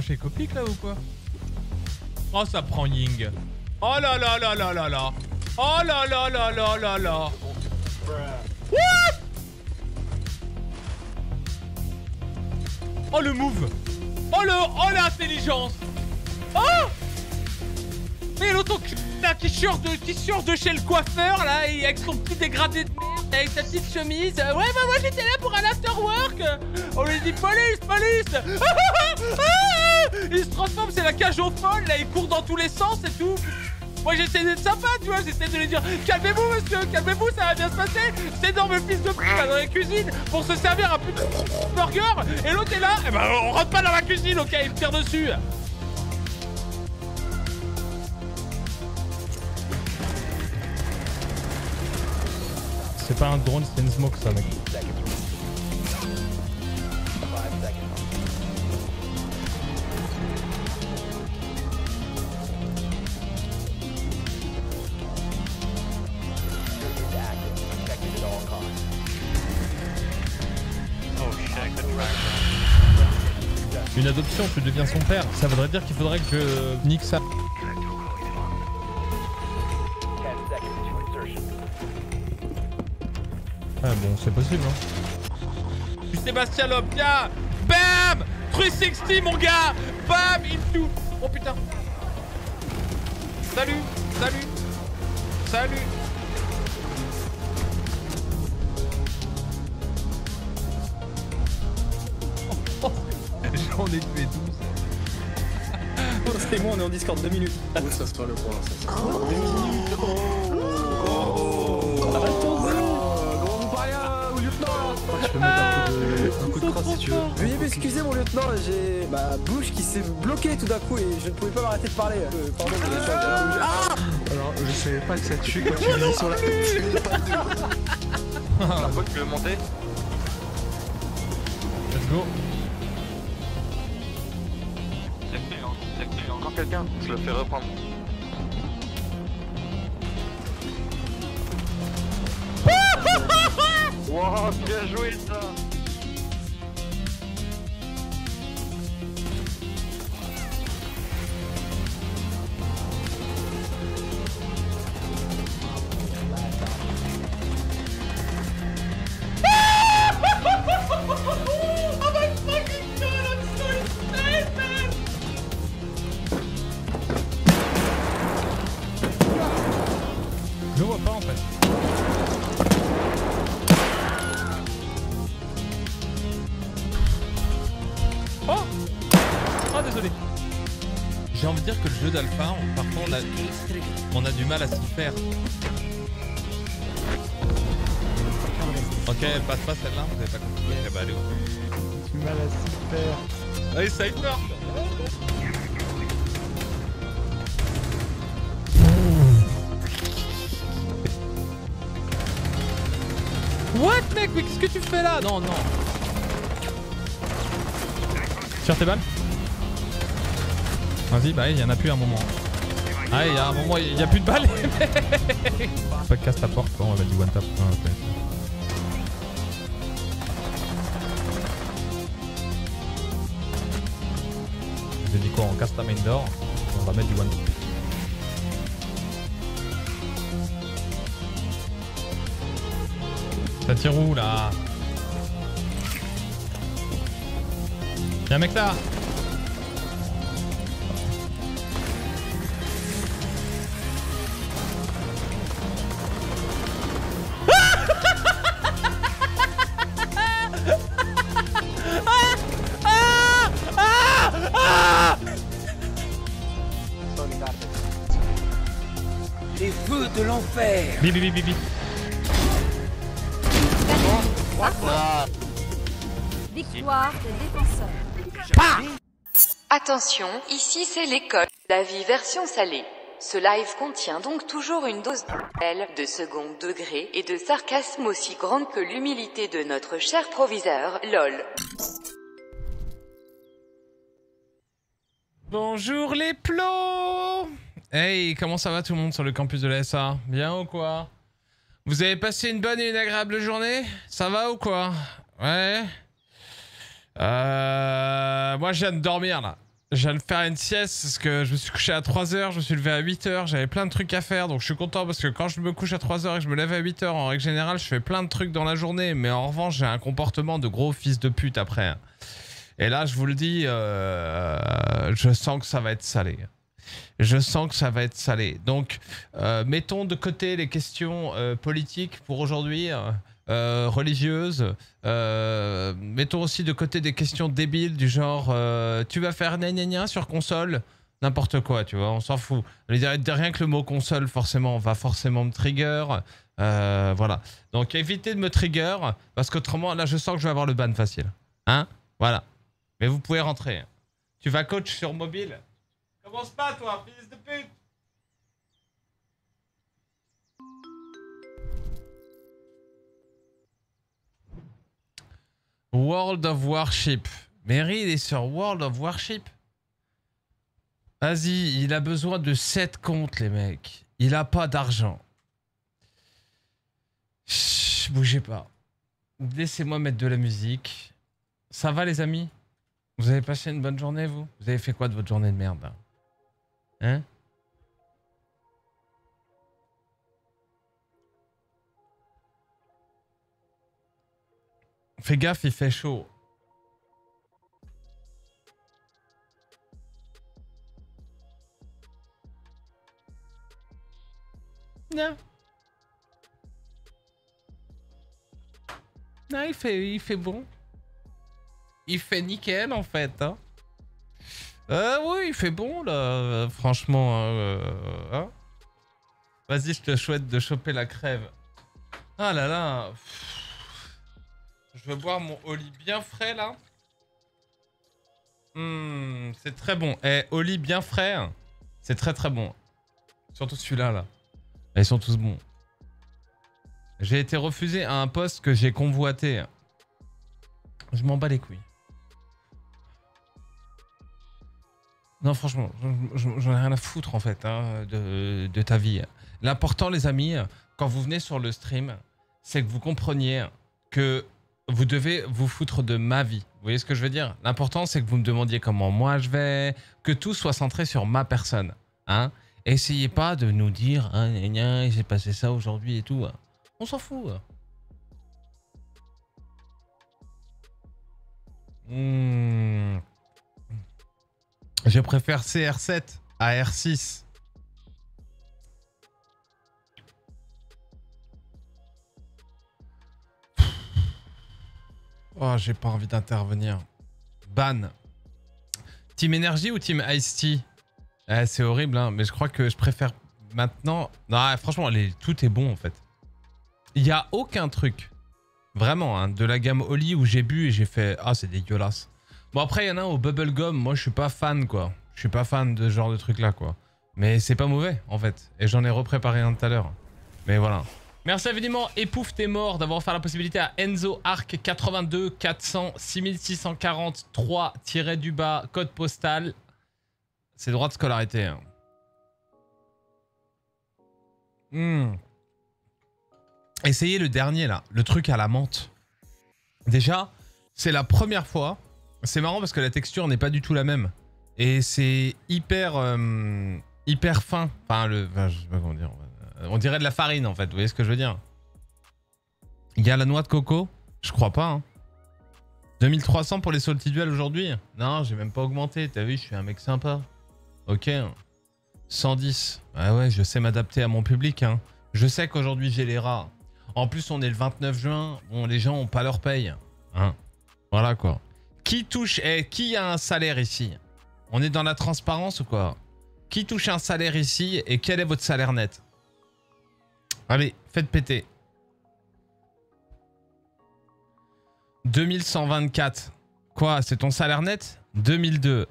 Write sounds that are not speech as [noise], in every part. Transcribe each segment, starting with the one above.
chez Copic là ou quoi? Oh, ça prend Ying. Oh là là là là là là. Oh là là là là là là. What? Oh le move Oh le... Oh l'intelligence Oh Mais qui sort de, sort de chez le coiffeur là, et avec son petit dégradé de merde, avec sa petite chemise. Ouais, bah moi j'étais là pour un after work. On lui dit police, police. [laughs] Il se transforme, c'est la cage au folle là, il court dans tous les sens et tout. Moi j'essaie d'être sympa, tu vois, j'essaie de lui dire calmez-vous monsieur, calmez-vous, ça va bien se passer. Cet énorme fils de pute dans la cuisine pour se servir un putain de burger et l'autre est là, et ben on rentre pas dans la cuisine, ok, il me tire dessus. C'est pas un drone, c'est une smoke ça mec. Une adoption, tu deviens son père. Ça voudrait dire qu'il faudrait que nique ça. Ah bon, c'est possible, hein. Sébastien tiens Bam 360, mon gars Bam Into Oh putain Salut Salut Salut Discord, deux minutes. Où ça sera le point ça sera- un coup de crosse si tu veux. Veuillez m'excuser, mon lieutenant, j'ai ma bouche qui s'est bloquée tout d'un coup et je ne pouvais pas m'arrêter de parler. Euh, pardon, Ah. Alors, je savais pas que ça tue quand tu vis sur la tête. [laughs] Marco, tu veux monter? Je le fais reprendre. [laughs] Wow, bien joué ça faire. Ok, elle passe pas celle-là, vous avez pas compris. Ok, bah allez. Allez, Cypher What mec Mais qu'est-ce que tu fais là? Non, non. Tire tes balles? Vas-y, bah il y en a plus à un moment. Ah, il y a un moment, il y a plus de balles. [laughs] Casse ta porte, on va du one tap. Ah. J'ai dit quoi On casse ta main d'or. On va mettre du one tap. Ça tire où là? Y'a un mec là? Victoire des défenseurs. Attention, ici c'est l'école. La vie version salée. Ce live contient donc toujours une dose de, de second degré et de sarcasme aussi grande que l'humilité de notre cher proviseur, LOL. Bonjour les plots Hey, comment ça va tout le monde sur le campus de la SA Bien ou quoi? Vous avez passé une bonne et une agréable journée? Ça va ou quoi? Ouais Euh... Moi je viens de dormir là. J'allais me faire une sieste parce que je me suis couché à 3h, je me suis levé à 8h, j'avais plein de trucs à faire donc je suis content parce que quand je me couche à 3h et que je me lève à 8h, en règle générale, je fais plein de trucs dans la journée mais en revanche, j'ai un comportement de gros fils de pute après. Et là, je vous le dis, euh, je sens que ça va être salé. Je sens que ça va être salé. Donc, euh, mettons de côté les questions euh, politiques pour aujourd'hui, euh, religieuses. Mettons aussi de côté des questions débiles du genre tu vas faire gna sur console? N'importe quoi, tu vois, on s'en fout. Rien que le mot console, forcément, va forcément me trigger. Voilà. Donc, évitez de me trigger, parce qu'autrement, là, je sens que je vais avoir le ban facile. Hein? Voilà. Mais vous pouvez rentrer. Tu vas coach sur mobile? Commence pas, toi, fils de pute World of Warship. Mary, il est sur World of Warship. Vas-y, il a besoin de 7 comptes, les mecs. Il a pas d'argent. Bougez pas. Laissez-moi mettre de la musique. Ça va, les amis? Vous avez passé une bonne journée, vous? Vous avez fait quoi de votre journée de merde Hein? Fais gaffe, il fait chaud. Non. Non, il fait, il fait bon. Il fait nickel en fait. Hein. Euh, oui, il fait bon là, euh, franchement. hein, euh, hein. Vas-y, je te souhaite de choper la crève. Ah là là. Je veux boire mon Oli bien frais là. Hmm, c'est très bon. Eh, Oli bien frais, hein. c'est très très bon. Surtout celui-là là. Ils sont tous bons. J'ai été refusé à un poste que j'ai convoité. Je m'en bats les couilles. Non, franchement, je- je- j'en ai rien à foutre en fait hein, de, ta vie. L'important, les amis, quand vous venez sur le stream, c'est que vous compreniez que vous devez vous foutre de ma vie. Vous voyez ce que je veux dire? L'important, c'est que vous me demandiez comment moi je vais, que tout soit centré sur ma personne. Hein Essayez pas de nous dire, ah, il s'est passé ça aujourd'hui et tout. On s'en fout. Hmm. Je préfère CR7 à R6. Oh, j'ai pas envie d'intervenir. Ban. Team Energy ou Team Ice-T Eh, C'est horrible, hein, mais je crois que je préfère maintenant... Non, franchement, les- tout est bon en fait. Il y a aucun truc, vraiment, hein, de la gamme Oli où j'ai bu et j'ai fait « Ah, c'est dégueulasse ». Bon, après, il y en a un au Bubblegum. Moi, je suis pas fan, quoi. Je suis pas fan de ce genre de truc-là, quoi. Mais c'est pas mauvais, en fait. Et j'en ai repréparé un tout à l'heure. Mais voilà. Merci infiniment, Épouf t'es mort, d'avoir offert la possibilité à Enzo Arc 82 400 6640 3 du bas code postal. C'est droit de scolarité. hein. Hmm. Essayez le dernier là, le truc à la menthe. Déjà, c'est la première fois. C'est marrant parce que la texture n'est pas du tout la même. Et c'est hyper, euh, hyper fin. Enfin, le, sais pas dire. On dirait de la farine en fait. Vous voyez ce que je veux dire? Il y a la noix de coco? Je crois pas. hein. 2300 pour les salty duels aujourd'hui? Non, j'ai même pas augmenté. T'as vu, je suis un mec sympa. Ok. 110. Ah ouais, je sais m'adapter à mon public. Hein. Je sais qu'aujourd'hui j'ai les rats. En plus, on est le 29 juin. Les gens ont pas leur paye. Hein. Voilà quoi. Qui touche eh, Qui a un salaire ici? On est dans la transparence ou quoi? Qui touche un salaire ici et quel est votre salaire net? Allez, faites péter. 2124. Quoi C'est ton salaire net? 2002.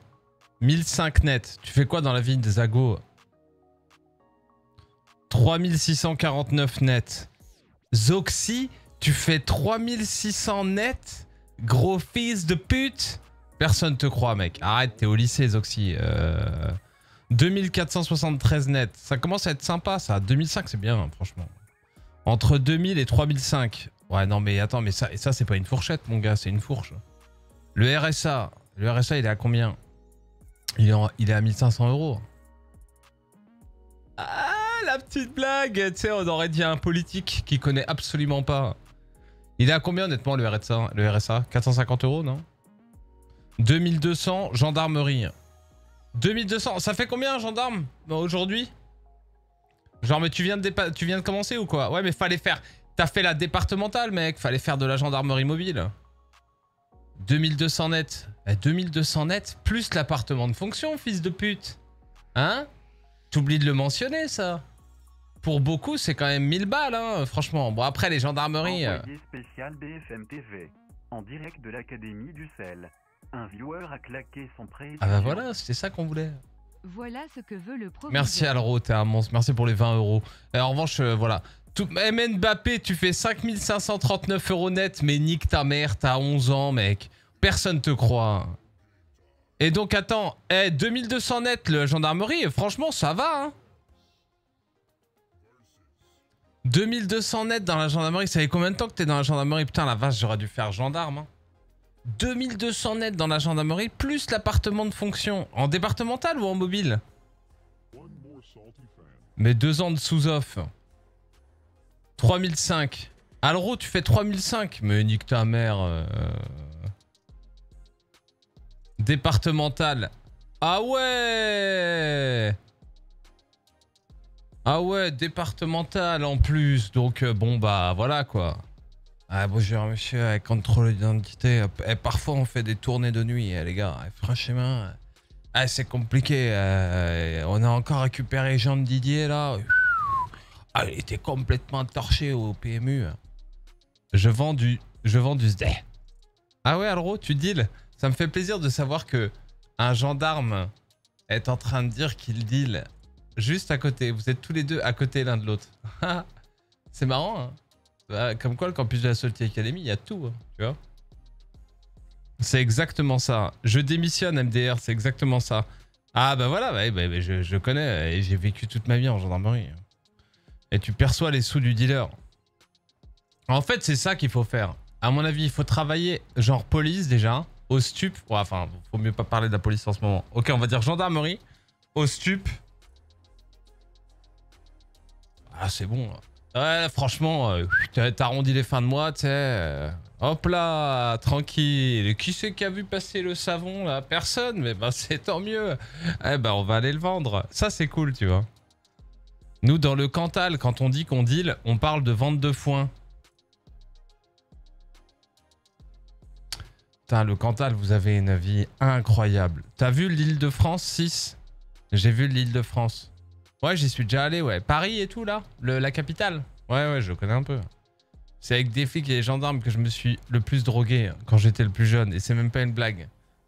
1005 net. Tu fais quoi dans la vie des agos 3649 net. Zoxy, tu fais 3600 net? Gros fils de pute Personne te croit, mec. Arrête, t'es au lycée, Zoxy. Euh, 2473 net. Ça commence à être sympa, ça. 2005, c'est bien, hein, franchement. Entre 2000 et 3005. Ouais, non, mais attends, mais ça, ça c'est pas une fourchette, mon gars, c'est une fourche. Le RSA. Le RSA, il est à combien? Il est, il est à 1500 euros. Ah, la petite blague Tu sais, on aurait dit un politique qui connaît absolument pas. Il est à combien honnêtement le RSA, le RSA 450 euros, non? 2200, gendarmerie. 2200, ça fait combien gendarme aujourd'hui? Genre, mais tu viens, de tu viens de commencer ou quoi? Ouais, mais fallait faire... T'as fait la départementale, mec. Fallait faire de la gendarmerie mobile. 2200 net. Eh, 2200 net plus l'appartement de fonction, fils de pute. Hein? T'oublies de le mentionner, ça. Pour beaucoup, c'est quand même 1000 balles, hein, franchement. Bon, après, les gendarmeries... euh, Envoyé spécial BFM TV. En direct de l'Académie du sel. Un viewer a claqué son prêt. Ah bah voilà, c'était ça qu'on voulait. Voilà ce que veut le proviseur. Merci Alro, t'es un monstre. Merci pour les 20 euros. Et en revanche, euh, voilà. Tout... MN Mbappé, tu fais 5539 euros net, mais nique ta mère, t'as 11 ans, mec. Personne te croit. Et donc, attends, eh, 2200 net, le gendarmerie, franchement, ça va, hein 2200 net dans la gendarmerie, ça fait combien de temps que t'es dans la gendarmerie? Putain, la vache, j'aurais dû faire gendarme, hein. 2200 net dans la gendarmerie, plus l'appartement de fonction. En départemental ou en mobile? Mais deux ans de sous-off. 3005. Alro, tu fais 3005. Mais nique ta mère. euh. Départemental. Ah ouais Ah ouais, départemental en plus. Donc euh, bon bah voilà quoi. Ah bonjour monsieur, contrôle d'identité. Eh, parfois on fait des tournées de nuit, eh, les gars. Eh, franchement, ah, c'est compliqué. on a encore récupéré Jean de Didier là. Ah, il était complètement torché au PMU. Je vends du, je vends du zdé. Ah ouais, Alro, tu deal Ça me fait plaisir de savoir que un gendarme est en train de dire qu'il deal juste à côté. Vous êtes tous les deux à côté l'un de l'autre. [laughs] c'est marrant, hein Bah, Comme quoi, le campus de la Salty Academy, il y a tout, hein, tu vois C'est exactement ça. Je démissionne, MDR, c'est exactement ça. Ah bah voilà, bah, bah, bah, je, connais et j'ai vécu toute ma vie en gendarmerie. Et tu perçois les sous du dealer. En fait, c'est ça qu'il faut faire. À mon avis, il faut travailler genre police déjà, au stup. Ouais, enfin, faut mieux pas parler de la police en ce moment. Ok, on va dire gendarmerie, au stup. Ah, c'est bon. Ouais, franchement, euh, arrondi les fins de mois, tu euh, Hop là, tranquille. Qui c'est qui a vu passer le savon là? Personne, mais bah c'est tant mieux. Eh ben, on va aller le vendre. Ça, c'est cool, tu vois. Nous, dans le Cantal, quand on dit qu'on deal, on parle de vente de foin. Putain, le Cantal, vous avez une vie incroyable. T'as vu l'île de France 6 J'ai vu l'île de France. Ouais, j'y suis déjà allé, ouais. Paris et tout, là le, La capitale Ouais, ouais, je connais un peu. C'est avec des flics et des gendarmes que je me suis le plus drogué hein, quand j'étais le plus jeune. Et c'est même pas une blague.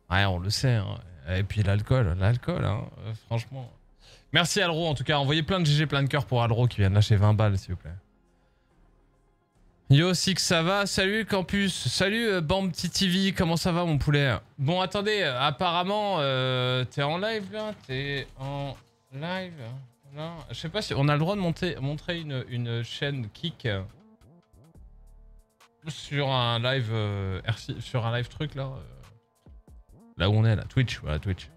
Ouais, on le sait. hein. Et puis l'alcool, l'alcool, hein, euh, franchement. Merci Alro, en tout cas. Envoyez plein de GG, plein de cœur pour Alro qui vient de lâcher 20 balles, s'il vous plaît. Yo Six, ça va? Salut Campus, salut euh, Bam TV, comment ça va mon poulet? Bon attendez, euh, apparemment euh, t'es en live là? T'es en live là Je sais pas si on a le droit de montrer une, chaîne kick euh, sur un live euh, sur un live truc là euh, Là où on est là, Twitch, voilà Twitch.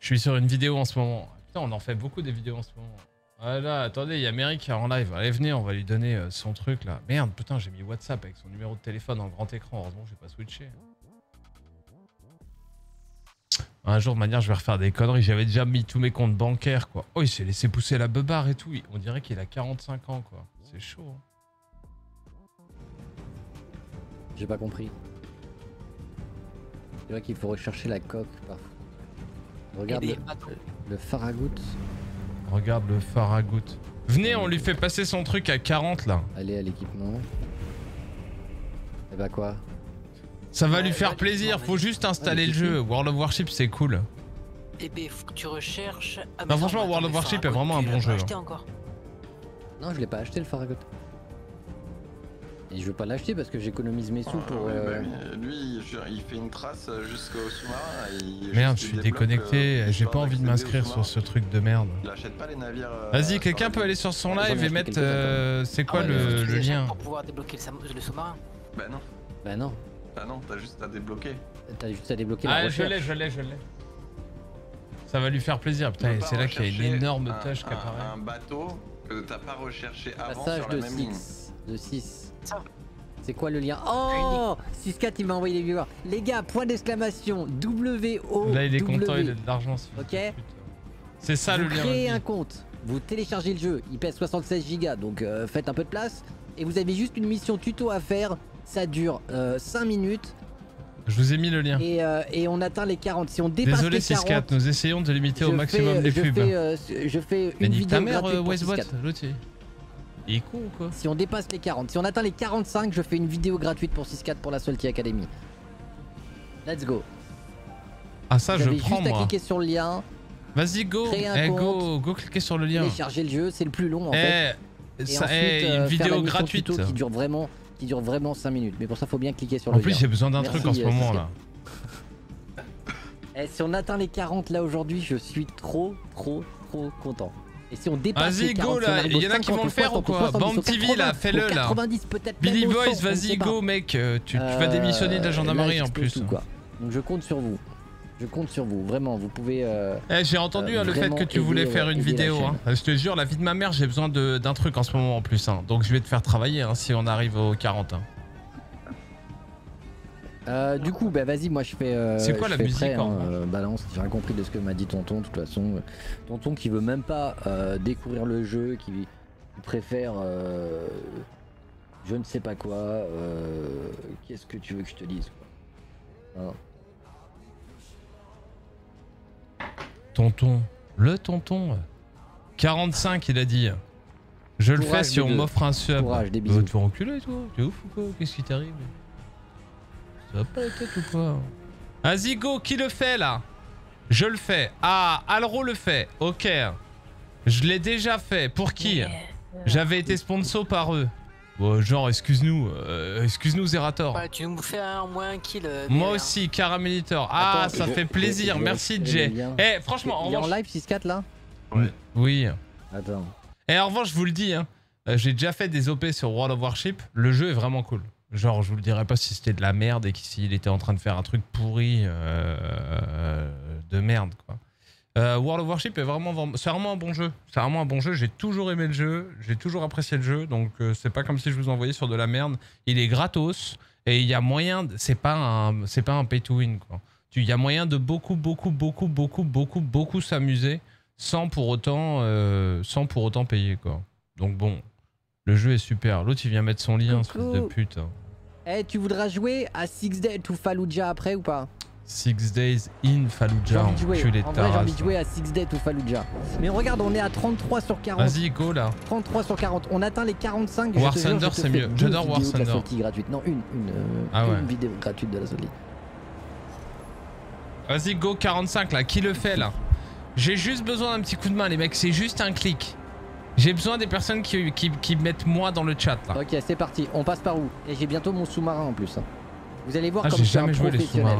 Je suis sur une vidéo en ce moment. Putain, on en fait beaucoup des vidéos en ce moment. Voilà, attendez, il y a Mary qui est en live. Allez, venez, on va lui donner son truc là. Merde, putain, j'ai mis WhatsApp avec son numéro de téléphone en grand écran. Heureusement j'ai pas switché. Un jour, de manière, je vais refaire des conneries. J'avais déjà mis tous mes comptes bancaires, quoi. Oh, il s'est laissé pousser la beubare et tout. On dirait qu'il a 45 ans, quoi. C'est chaud. hein. J'ai pas compris. C'est vrai qu'il faut rechercher la coque parfois. Regarde le, bateaux. le Farragut. Regarde le Farragut. Venez, on lui fait passer son truc à 40 là. Allez à l'équipement. Et bah quoi? Ça va Ouais, lui faire plaisir. Faut juste installer Ouais, le jeu. World of Warship, c'est cool. Eh ben, faut que tu recherches. Ah, Non, franchement, World of Warship est vraiment un bon jeu, pas hein. acheté encore. Non, je l'ai pas acheté le Farragut. Et je veux pas l'acheter parce que j'économise mes sous Ah, pour. ouais, euh, bah, lui, je il fait une trace jusqu'au sous-marin. Merde, je suis déconnecté. euh, J'ai pas envie de m'inscrire sur ce truc de merde. Il achète pas les navires. euh, Vas-y, quelqu'un peut aller sur son Ah, live et mettre. euh, C'est quoi Ah ouais, le, le lien Pour pouvoir débloquer le, sam- le sous-marin. Bah non, Bah non. Bah non, t'as juste à débloquer. T'as juste à débloquer la Ah, je recherche. l'ai, je l'ai, je l'ai. Ça va lui faire plaisir. Putain, et c'est là qu'il y a une énorme tâche qui apparaît. Un bateau que t'as pas recherché avant Passage sur la de même ligne. 6. De 6. C'est quoi le lien Oh 6-4 il m'a envoyé les viewers. Les gars, point d'exclamation. W-O. Là, il est content, il a de l'argent. ce fils Ok. C'est ça vous le lien. créez Andy. un compte, vous téléchargez le jeu, il pèse 76 gigas, donc euh, faites un peu de place. Et vous avez juste une mission tuto à faire, ça dure 5 minutes Je vous ai mis le lien. et, euh, et on atteint les 40. Si on dépasse Désolé les 40, 6-4, nous essayons de limiter au je maximum fais, les je pubs. Fais, euh, je fais une vidéo ta mère, gratuite euh, pour Westbot, 6-4. l'autre il- est con ou quoi Si on dépasse les 40, si on atteint les 45, je fais une vidéo gratuite pour 6-4 pour la Salty Academy. Let's go. Ah ça je prends juste à moi. cliquer sur le lien, Vas-y go, eh, go, compte, go cliquer sur le lien. télécharger le jeu, c'est le plus long en fait. Eh, Et ça, ensuite, eh, euh, une la vidéo gratuite. qui dure vraiment qui dure vraiment 5 minutes. Mais pour ça, faut bien cliquer sur En le plus lien. j'ai besoin d'un truc en ce euh, moment Cécile. là. Eh, si on atteint les 40 là aujourd'hui, je suis trop, trop, trop content. Et si on dépasse Vas-y les go 40, si on là, il y en a qui 50, vont le faire ou 60, au quoi 70, Bam TV 80, là, fais-le là. 90 peut-être Billy Boys, 100, on ne vas-y go mec, euh, tu, tu vas Euh, démissionner de la gendarmerie en plus. Donc je compte sur vous. Je compte sur vous, vraiment, vous pouvez... euh, Eh, j'ai entendu euh, hein, le fait que tu voulais aider, faire une vidéo. hein. Je te jure, la vie de ma mère, j'ai besoin d'un truc en ce moment en plus. hein. Donc je vais te faire travailler hein, si on arrive aux 40. hein. Euh, du coup, bah vas-y, moi je fais. euh, C'est quoi la musique, prêt, en hein, euh, Balance, j'ai rien compris de ce que m'a dit tonton. De toute façon, euh, tonton qui veut même pas euh, découvrir le jeu, qui, préfère. euh, je ne sais pas quoi. euh, Qu'est-ce que tu veux que je te dise quoi. Tonton, le tonton. 45 il a dit. Je le fais si on m'offre un sub. Courage, des Bah, bisous. te faire enculer toi T'es ouf ou quoi Qu'est-ce qui t'arrive Ça va pas la tête ou quoi Vas-y go, qui le fait là Je le fais. Ah, Alro le fait. Ok. Je l'ai déjà fait. Pour qui J'avais été sponsor par eux. Bon, genre, excuse-nous. euh, excuse-nous Zerator. Ouais, tu nous fais un moins un kill. euh, Moi aussi, Caraméliteur. Ah, Attends, ça je- fait plaisir. Merci Jay. Eh, franchement, en Il est en live 6-4 là Oui. Attends. Et en revanche, je vous le dis, hein, euh, j'ai déjà fait des OP sur World of Warship. Le jeu est vraiment cool. Genre, je vous le dirais pas si c'était de la merde et s'il était en train de faire un truc pourri euh, de merde, quoi. Euh, World of Warship est vraiment, c'est vraiment un bon jeu. C'est vraiment un bon jeu. J'ai toujours aimé le jeu. J'ai toujours apprécié le jeu. Donc, euh, c'est pas comme si je vous envoyais sur de la merde. Il est gratos et il y a moyen. de- C'est pas un, c'est pas un pay to win, quoi. Il y a moyen de beaucoup, beaucoup, beaucoup, beaucoup, beaucoup, beaucoup s'amuser sans pour autant, euh, sans pour autant payer, quoi. Donc bon, le jeu est super. L'autre, il vient mettre son lien, ce fils de pute. hein. Eh, tu voudras jouer à Six Days to Fallujah après ou pas? Six Days in Fallujah, enculé de ta j'ai envie de jouer à Six Days to Fallujah. Mais regarde, on est à 33 sur 40. Vas-y, go là. 33 sur 40. On atteint les 45. je War Thunder, c'est mieux. J'adore War de la Thunder. sortie gratuite. Non, une. Une, euh, Ah ouais. une vidéo gratuite de la sortie. Vas-y, go 45 là. Qui le fait là? J'ai juste besoin d'un petit coup de main, les mecs. C'est juste un clic. J'ai besoin des personnes qui, qui, qui mettent moi dans le chat là. Ok, c'est parti. On passe par où? Et j'ai bientôt mon sous-marin en plus. hein. Vous allez voir Ah, comme j'ai je suis un jamais joué les professionnel.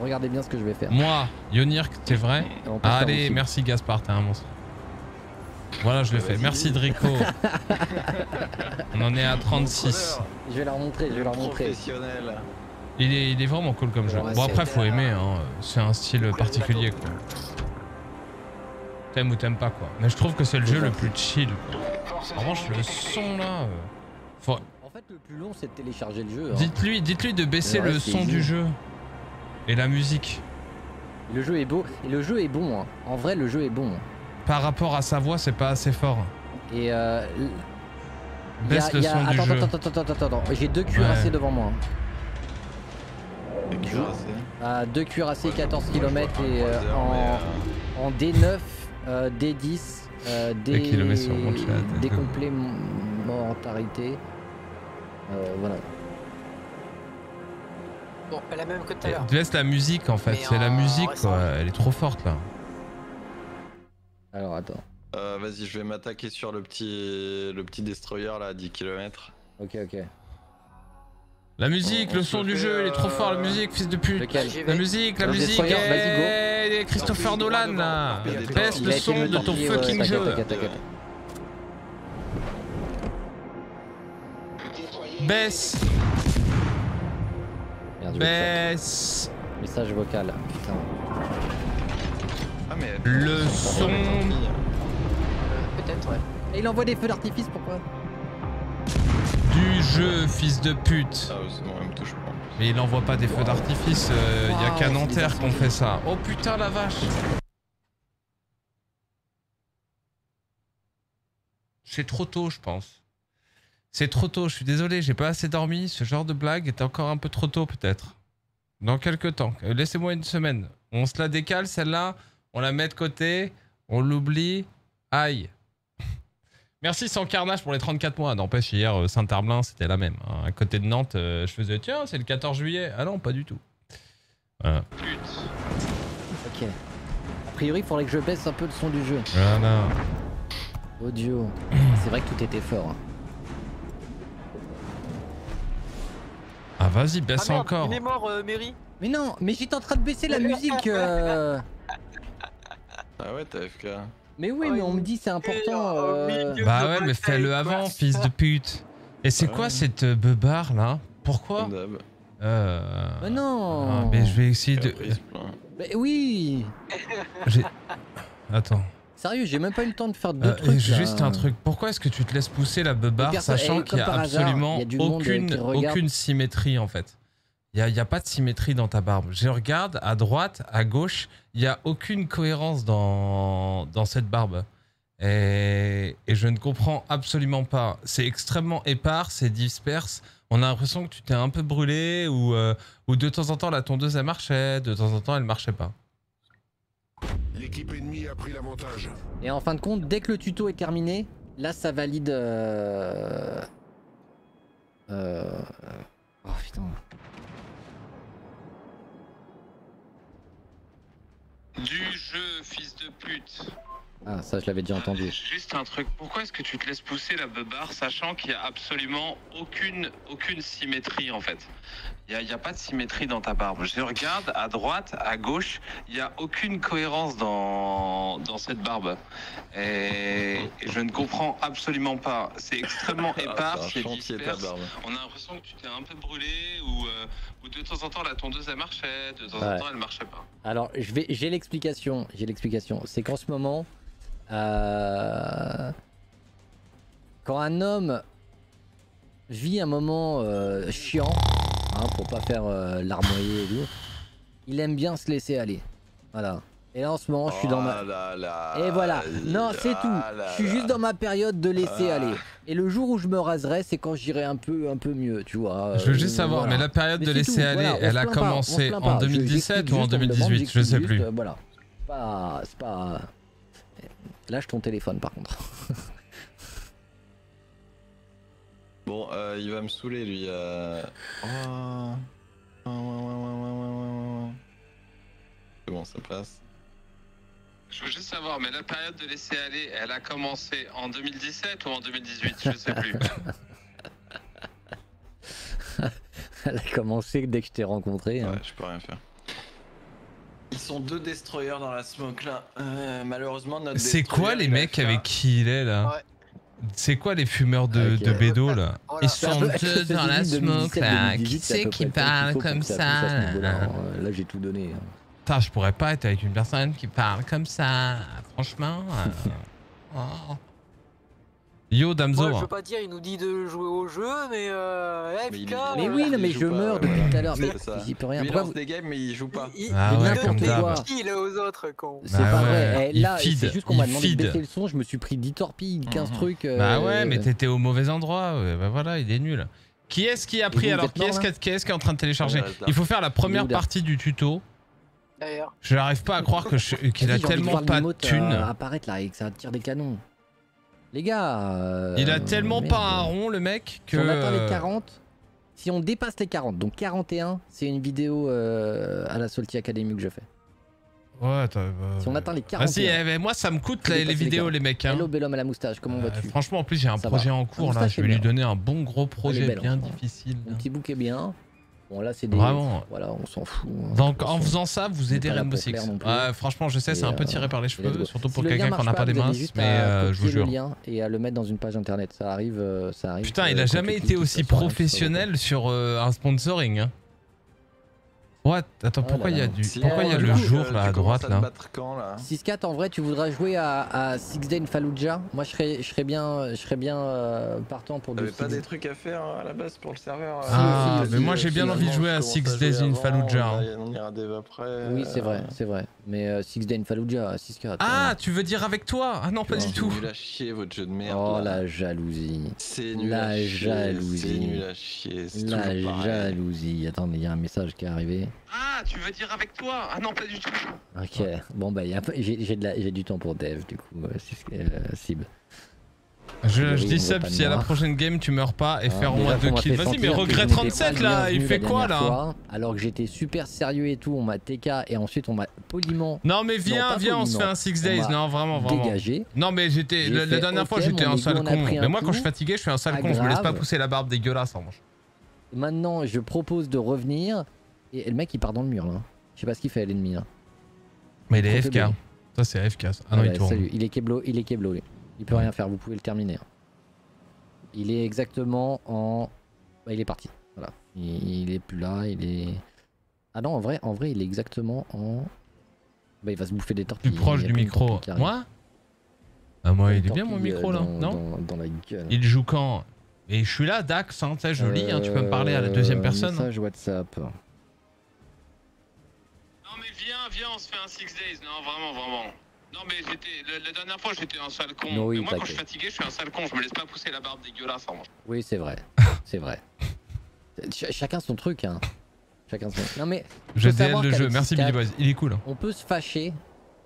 Regardez bien ce que je vais faire. Moi, Yonir, t'es vrai Allez, merci Gaspard, t'es un monstre. Voilà, je le fais. Merci Drico. [laughs] On en est à 36. Je vais leur montrer, je vais leur montrer. Il est, il est vraiment cool comme jeu. Bon après faut aimer, hein. c'est un style particulier quoi. T'aimes ou t'aimes pas quoi. Mais je trouve que c'est le jeu le plus chill. quoi. En revanche le son là... euh, faut- En fait, le plus long, c'est de télécharger le jeu. hein. Dites-lui dites-lui de baisser le son du jeu. Et la musique. Le jeu est beau. Et le jeu est bon. hein. En vrai, le jeu est bon. Par rapport à sa voix c'est pas assez fort. Et euh. Baisse le y a- son du attends, jeu. attends, attends, attends, attends, attends. J'ai deux cuirassés Ouais. devant moi. hein. Cuirassé. Ah, deux cuirassés 14 km et euh, heures, en, en D9, euh, D10, euh, D... Sur mon chat. décomplémentarité. Euh, voilà. Bon, pas la même que tout à l'heure. Laisse la musique en fait. C'est la musique quoi. Elle est trop forte là. Alors attends. Euh, Vas-y, je vais m'attaquer sur le petit, le petit destroyer là à 10 km. Ok, ok. La musique, On- le on son du jeu, elle est trop euh, fort la musique, fils de pute. Lequel La musique, la Le musique, go. eh, Christopher Nolan là. Il temps. le Il son de ton fucking jeu. Baisse, Merde, faire. Message vocal. Putain. Ah mais. Le son. Peut-être, ouais. Et il envoie des feux d'artifice, pourquoi Du jeu, fils de pute. Ah, c'est bon, elle me touche pas. Mais il envoie pas des feux d'artifice, il y a qu'à Nanterre qu'on fait ça. Oh putain la vache C'est trop tôt, je pense. C'est trop tôt, je suis désolé, j'ai pas assez dormi. Ce genre de blague est encore un peu trop tôt, peut-être. Dans quelques temps. Euh, Laissez-moi une semaine. On se la décale, celle-là. On la met de côté. On l'oublie. Aïe. [laughs] Merci sans carnage pour les 34 mois. N'empêche, hier, euh, Saint-Herblain, c'était la même. hein. À côté de Nantes, euh, je faisais tiens, c'est le 14 juillet. Ah non, pas du tout. Voilà. Ok. A priori, il faudrait que je baisse un peu le son du jeu. Voilà. Audio. C'est vrai que tout était fort. hein. Ah, vas-y, baisse ah merde, encore. Il est mort, euh, Mary. Mais non, mais j'étais en train de baisser la [laughs] musique. euh. Ah ouais, t'as FK. Mais oui, mais on me dit c'est important. euh. Bah ouais, mais fais-le avant, fils de pute. Et c'est quoi cette euh, beubare là? Pourquoi? Euh. Mais non. ah, mais je vais essayer de. Mais oui. J'ai- Attends. Sérieux, j'ai même pas eu le temps de faire deux Euh, trucs. là. juste un truc. Pourquoi est-ce que tu te laisses pousser la personne- sachant eh, qu'il y a hasard, absolument y a aucune, aucune symétrie en fait Il n'y a, a pas de symétrie dans ta barbe. Je regarde à droite, à gauche, il n'y a aucune cohérence dans, dans cette barbe. Et, et je ne comprends absolument pas. C'est extrêmement épars, c'est disperse. On a l'impression que tu t'es un peu brûlé ou, euh, ou de temps en temps la tondeuse elle marchait, de temps en temps elle marchait pas. L'équipe ennemie a pris l'avantage. Et en fin de compte, dès que le tuto est terminé, là ça valide. Euh... euh, Oh putain. Du jeu, fils de pute. Ah, ça je l'avais déjà entendu. Juste un truc, pourquoi est-ce que tu te laisses pousser la beubare sachant qu'il n'y a absolument aucune, aucune symétrie en fait? Il n'y a, il y a pas de symétrie dans ta barbe. Je regarde à droite, à gauche, il n'y a aucune cohérence dans, dans cette barbe. Et, et je ne comprends absolument pas. C'est extrêmement [laughs] épars, Ah, c'est disperse. barbe. On a l'impression que tu t'es un peu brûlé ou, euh, ou de temps en temps la tondeuse elle marchait, de temps en temps elle marchait pas. Alors, je vais, j'ai l'explication. J'ai l'explication. C'est qu'en ce moment, euh, quand un homme vit un moment euh, chiant, hein, pour pas faire euh, larmoyer et tout, il aime bien se laisser aller. Voilà. Et là, en ce moment, je suis dans ma. Là là. Et voilà. Non, c'est tout. Ah Je suis juste dans ma période de laisser Ah. aller. Et le jour où je me raserai, c'est quand j'irai un peu, un peu mieux, tu vois. Je veux Euh, juste savoir, voilà. mais la période de laisser tout, aller, voilà, elle a pas, commencé en pas. Je- 2017 j'explique ou en juste, on me demande, 2018, je sais j'explique plus. juste, euh, voilà. C'est pas, c'est pas. Lâche ton téléphone par contre. [laughs] Bon, euh, il va me saouler lui. Euh... Oh. Ouais, ouais, ouais, ouais, ouais, ouais, ouais, ouais. C'est bon, ça passe? Je veux juste savoir, mais la période de laisser aller, elle a commencé en 2017 ou en 2018 Je sais plus. [laughs] Elle a commencé dès que je t'ai rencontré. hein. Ouais, je peux rien faire. Ils sont deux destroyers dans la smoke là. Euh, malheureusement, notre. C'est quoi les mecs avec qui il est là? C'est quoi les fumeurs de, Ok. de bédo là. Ils sont deux dans la smoke 2017, là. 2018, Qui c'est qui parle comme ça hein. Là, j'ai tout donné. hein. Putain, je pourrais pas être avec une personne qui parle comme ça. Franchement. euh, oh. Yo Damso. Moi, je veux pas dire, il nous dit de jouer au jeu, mais euh, Mais FK. il- Mais euh, oui, non, il mais je pas, meurs ouais, depuis tout à l'heure. Mais j'y peux rien. Lui, il lance vous- des games, mais il joue pas. il, Ah il ouais, comme d'hab. kills aux autres. Con. C'est Bah pas ouais, vrai. Eh, il là, feed, c'est juste qu'on m'a il demandé de baisser le son. Je me suis pris 10 torpilles, 15 Mhm. trucs. euh, Bah ouais, mais t'étais au mauvais endroit. ouais, bah voilà, il est nul. Qui est-ce qui a pris alors qui est-ce qui, qui est-ce qui est en train de télécharger Ouais. Il faut faire la première partie du tuto. D'ailleurs. Je n'arrive pas à croire qu'il a envie de tellement pas de l'emote, thunes. euh, apparaître là et que ça tire des canons. Les gars. euh, Il a tellement merde. pas un rond le mec que. Si on atteint les euh, 40, si on dépasse les 40, donc 41, c'est une vidéo euh, à la Salty Academy que je fais. Ouais, attends. bah, Si on atteint les Ah 41. si, eh, moi ça me coûte les vidéos 40. les mecs. hein. Hello bel homme à la moustache, comment Euh, vas-tu? franchement en plus j'ai un Ça projet va. en cours là, je vais lui bien. donner un bon gros projet belle, bien difficile. Mon petit bouc est bien. Bon là c'est des... Vraiment. Voilà, on s'en fout. hein. Donc en faisant ça, vous aidez Rainbow Six. franchement, je sais, c'est un peu euh, tiré par les cheveux, surtout pour quelqu'un qui en a marche pas minces, juste mais euh, je vous le jure. lien et à le mettre dans une page internet. Ça arrive, euh, ça arrive. Putain, il a jamais été aussi hein, professionnel sur un sponsoring. Hein. What Attends, Oh pourquoi il y a du. Pourquoi il y a euh, le jour là à droite là là 6-4, en vrai, tu voudras jouer à, à Six Day in Fallujah Moi, je serais, je serais bien, je serais bien euh, partant pour T'avais pas des trucs à faire hein, à la base pour le serveur euh, Ah, mais moi, j'ai bien envie de jouer à Six Days in Fallujah, On, hein. ira- après. Oui, c'est euh, vrai, c'est vrai. Mais euh, Six Day in Fallujah, 6-4. Ah, tu veux dire avec toi? Ah non, pas du C'est tout. nul à chier votre jeu de merde. Oh la jalousie. C'est nul la à chier. jalousie. C'est nul à chier. C'est La toujours pareil. jalousie. Attendez, il y a un message qui est arrivé. Ah, tu veux dire avec toi? Ah non, pas du tout. Ok, bon bah j'ai du temps pour Dev du coup, euh, c'est- euh, Sib. Je, Oui, je dis sub, si à la prochaine game tu meurs pas et Ah, faire au moins qu'on deux m'a kills. fait Vas-y, mais regret je n'étais pas 37 là, il fait quoi là? fois, Alors que j'étais super sérieux et tout, on m'a TK et ensuite on m'a poliment Non mais viens, viens, on se fait un 6 On days, non vraiment, vraiment. dégagé. Non mais j'étais, la, dernière fois j'étais un sale con. Mais moi quand je suis fatigué, je suis un sale Pas con, je me laisse pas pousser la barbe dégueulasse en revanche. Maintenant je propose de revenir et le mec il part dans le mur là. Je sais pas ce qu'il fait l'ennemi là. Mais il est FK. Ça c'est AFK. Ah non, Ouais, il tourne. salut. Il est keblo, il est keblo. lui. Il peut rien faire, vous pouvez le terminer. Il est exactement en. Bah, il est parti. Voilà. Il, il est plus là, il est. Ah non, en vrai, en vrai, il est exactement en. Bah, il va se bouffer des tortilles. Plus proche du micro. Moi Ah moi il est bien mon micro euh, là, dans- non dans, dans la gueule. Il joue quand? Et je suis là, Dax, hein, tu sais, je lis, hein, tu peux me parler à la deuxième Euh, personne. hein. Message WhatsApp. Viens, viens, on se fait un 6 days. Non, vraiment, vraiment. Non mais j'étais, la, la dernière fois j'étais un sale con. Non, oui, mais moi quand je suis fatigué, je suis un sale con, je me laisse pas pousser la barbe dégueulasse en revanche. Oui, c'est vrai. [laughs] C'est vrai. Ch- chacun son truc, hein. Chacun son. Non mais. Je DL le jeu, merci 6-4, Billy Boys, il est cool. hein. On peut se fâcher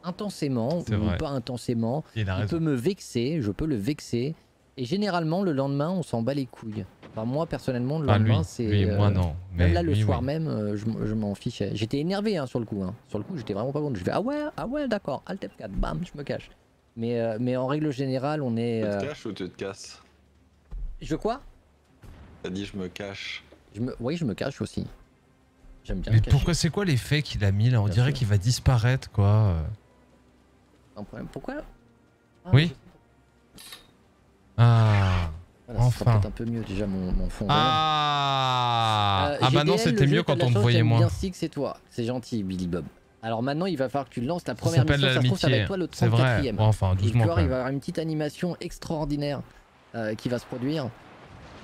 intensément ou vrai. pas intensément. Il a Il peut me vexer, je peux le vexer. Et généralement, le lendemain, on s'en bat les couilles. Enfin, moi, personnellement, le Ah, lendemain, c'est. lui, moi, non. Même là, le lui, soir oui. même, euh, je, je m'en fichais. J'étais énervé hein, sur le coup. hein. Sur le coup, j'étais vraiment pas bon. Je fais Ah ouais, ah ouais, d'accord, Alt F4, bam, je me cache. Mais, euh, mais en règle générale, on est. Tu te euh, caches ou tu te casses? Je quoi? T'as dit je me cache. je me... Oui, je me cache aussi. J'aime bien Mais me cacher. pourquoi c'est quoi l'effet qu'il a mis là? On Bien dirait qu'il va disparaître quoi. euh. Un problème. Pourquoi? Ah, Oui Ah. Voilà, Enfin. peut-être un peu mieux déjà mon, mon fond. Ah Euh, Ah bah non, c'était mieux quand la on te voyait moins. bien c'est toi. C'est gentil, Billy Bob. Alors maintenant, il va falloir que tu lances ta première mission. Ça se trouve, ça va être toi le C'est vrai. 34ème. Bon, enfin, doucement, il va y avoir une petite animation extraordinaire euh, qui va se produire.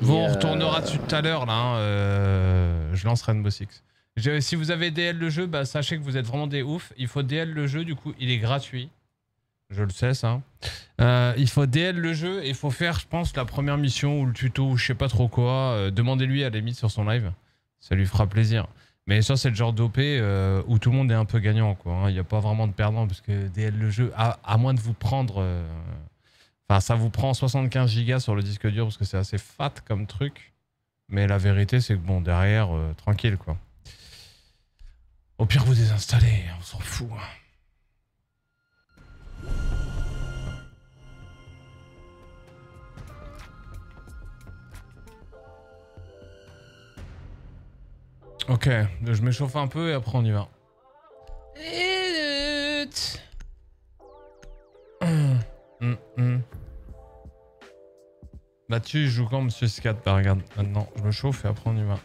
Bon, on euh, retournera dessus tout à l'heure là. hein, euh, Je lance Rainbow Six. Je- Si vous avez DL le jeu, bah sachez que vous êtes vraiment des oufs. Il faut DL le jeu, du coup, il est gratuit. Je le sais ça. Euh, il faut DL le jeu et il faut faire, je pense, la première mission ou le tuto ou je sais pas trop quoi. Euh, Demandez-lui à la limite sur son live. Ça lui fera plaisir. Mais ça, c'est le genre d'OP euh, où tout le monde est un peu gagnant. quoi, hein. Il n'y a pas vraiment de perdant parce que DL le jeu, à, moins de vous prendre. Enfin, ça vous prend 75 gigas sur le disque dur parce que c'est assez fat comme truc. Mais la vérité, c'est que bon, derrière, tranquille quoi. Au pire, vous désinstallez, on s'en fout. hein. Ok, je m'échauffe un peu et après on y va. Bah tu joues quand Monsieur Scat? Bah regarde, maintenant je me chauffe et après on y va.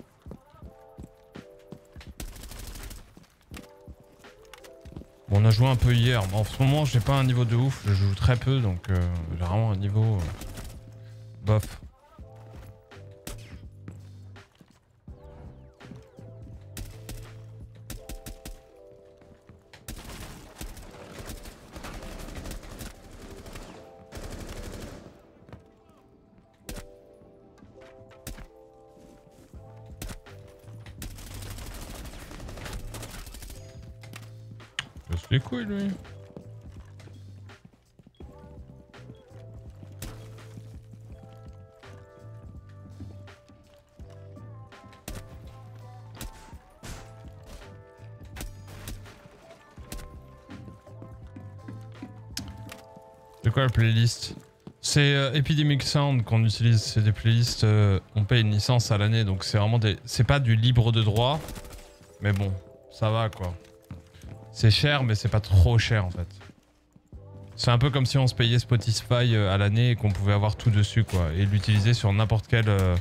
On a joué un peu hier, mais en ce moment j'ai pas un niveau de ouf, je joue très peu donc euh, j'ai vraiment un niveau euh, bof. Les couilles lui. C'est quoi la playlist? C'est euh, Epidemic Sound qu'on utilise, c'est des playlists, euh, on paye une licence à l'année, donc c'est vraiment des... C'est pas du libre de droit, mais bon, ça va quoi. C'est cher, mais c'est pas trop cher en fait. C'est un peu comme si on se payait Spotify euh, à l'année et qu'on pouvait avoir tout dessus quoi. Et l'utiliser sur n'importe quelle, euh,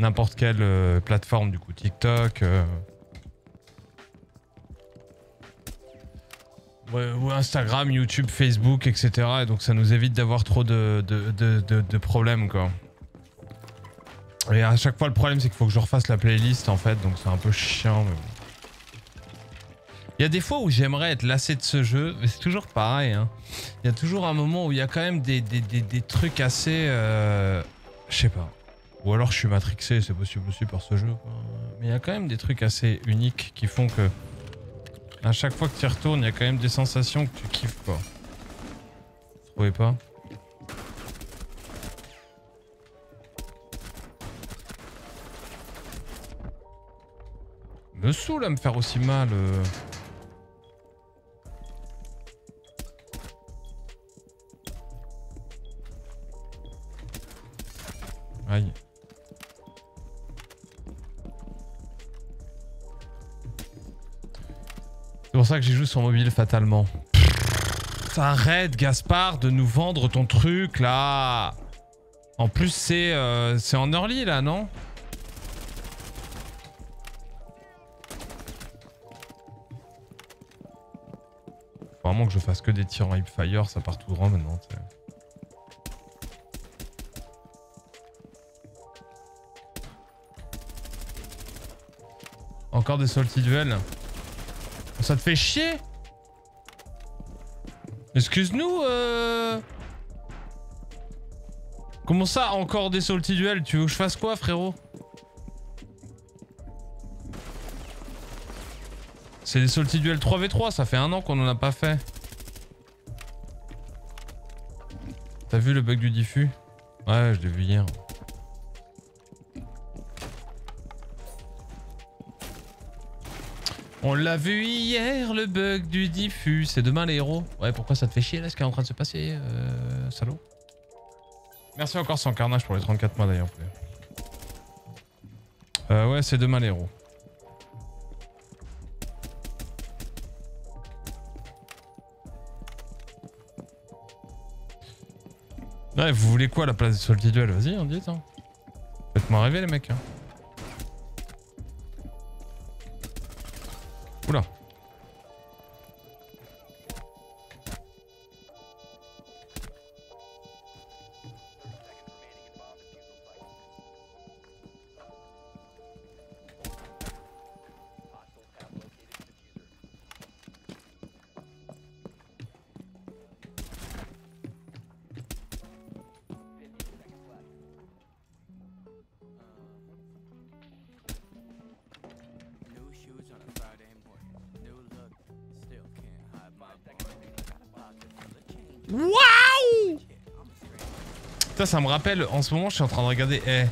euh, plateforme du coup. TikTok. Ou Instagram, YouTube, Facebook, etc. Et donc ça nous évite d'avoir trop de, de problèmes quoi. Et à chaque fois, le problème, c'est qu'il faut que je refasse la playlist, en fait, donc c'est un peu chiant. Il y a des fois où j'aimerais être lassé de ce jeu, mais c'est toujours pareil. hein. Il y a toujours un moment où il y a quand même des, des, des- des trucs assez... euh, Je sais pas. Ou alors je suis matrixé, c'est possible aussi par ce jeu. Mais il y a quand même des trucs assez uniques qui font que... À chaque fois que tu y retournes, il y a quand même des sensations que tu kiffes quoi. Vous trouvez pas? Me saoule à me faire aussi mal. euh. C'est pour ça que j'y joue sur mobile fatalement. Arrête Gaspard de nous vendre ton truc là. En plus c'est euh, c'est en early là non? Faut vraiment que je fasse que des tirs en hipfire, ça part tout droit maintenant. Encore des salty duels. Ça te fait chier Excuse-nous, euh... Comment ça, encore des salty duels? Tu veux que je fasse quoi, frérot? C'est des salty duels 3v3, ça fait un an qu'on en a pas fait. T'as vu le bug du diffus? Ouais, je l'ai vu hier. On l'a vu hier, le bug du diffus. C'est demain les héros. Ouais, pourquoi ça te fait chier là ce qui est en train de se passer, euh, salaud Merci encore sans carnage pour les 34 mois d'ailleurs. Euh, ouais, c'est demain les héros. Ouais, vous voulez quoi à la place de Salty Duel Vas-y, on dit, hein. Faites-moi rêver les mecs. hein. Oula. Ça me rappelle, en ce moment, je suis en train de regarder... Eh.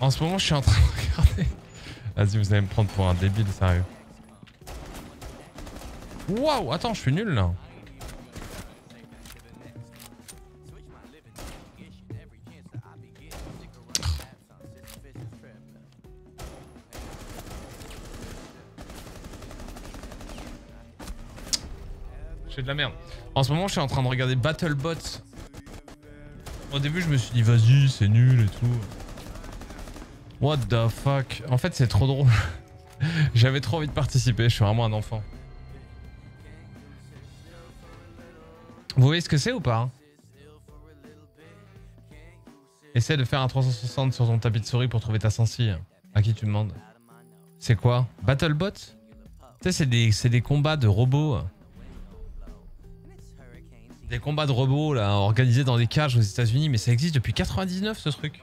En ce moment, je suis en train de [laughs] regarder... Vas-y, vous allez me prendre pour un débile, sérieux. Waouh Attends, je suis nul, là. Je fais de la merde. En ce moment, je suis en train de regarder BattleBots. Au début, je me suis dit, vas-y, c'est nul et tout. What the fuck? En fait, c'est trop drôle. [laughs] J'avais trop envie de participer, je suis vraiment un enfant. Vous voyez ce que c'est ou pas hein? Essaie de faire un 360 sur ton tapis de souris pour trouver ta sensi. À qui tu demandes? C'est quoi? BattleBot Tu sais, c'est des, c'est des combats de robots. Des combats de robots là, organisés dans des cages aux États-Unis, mais ça existe depuis 99 ce truc.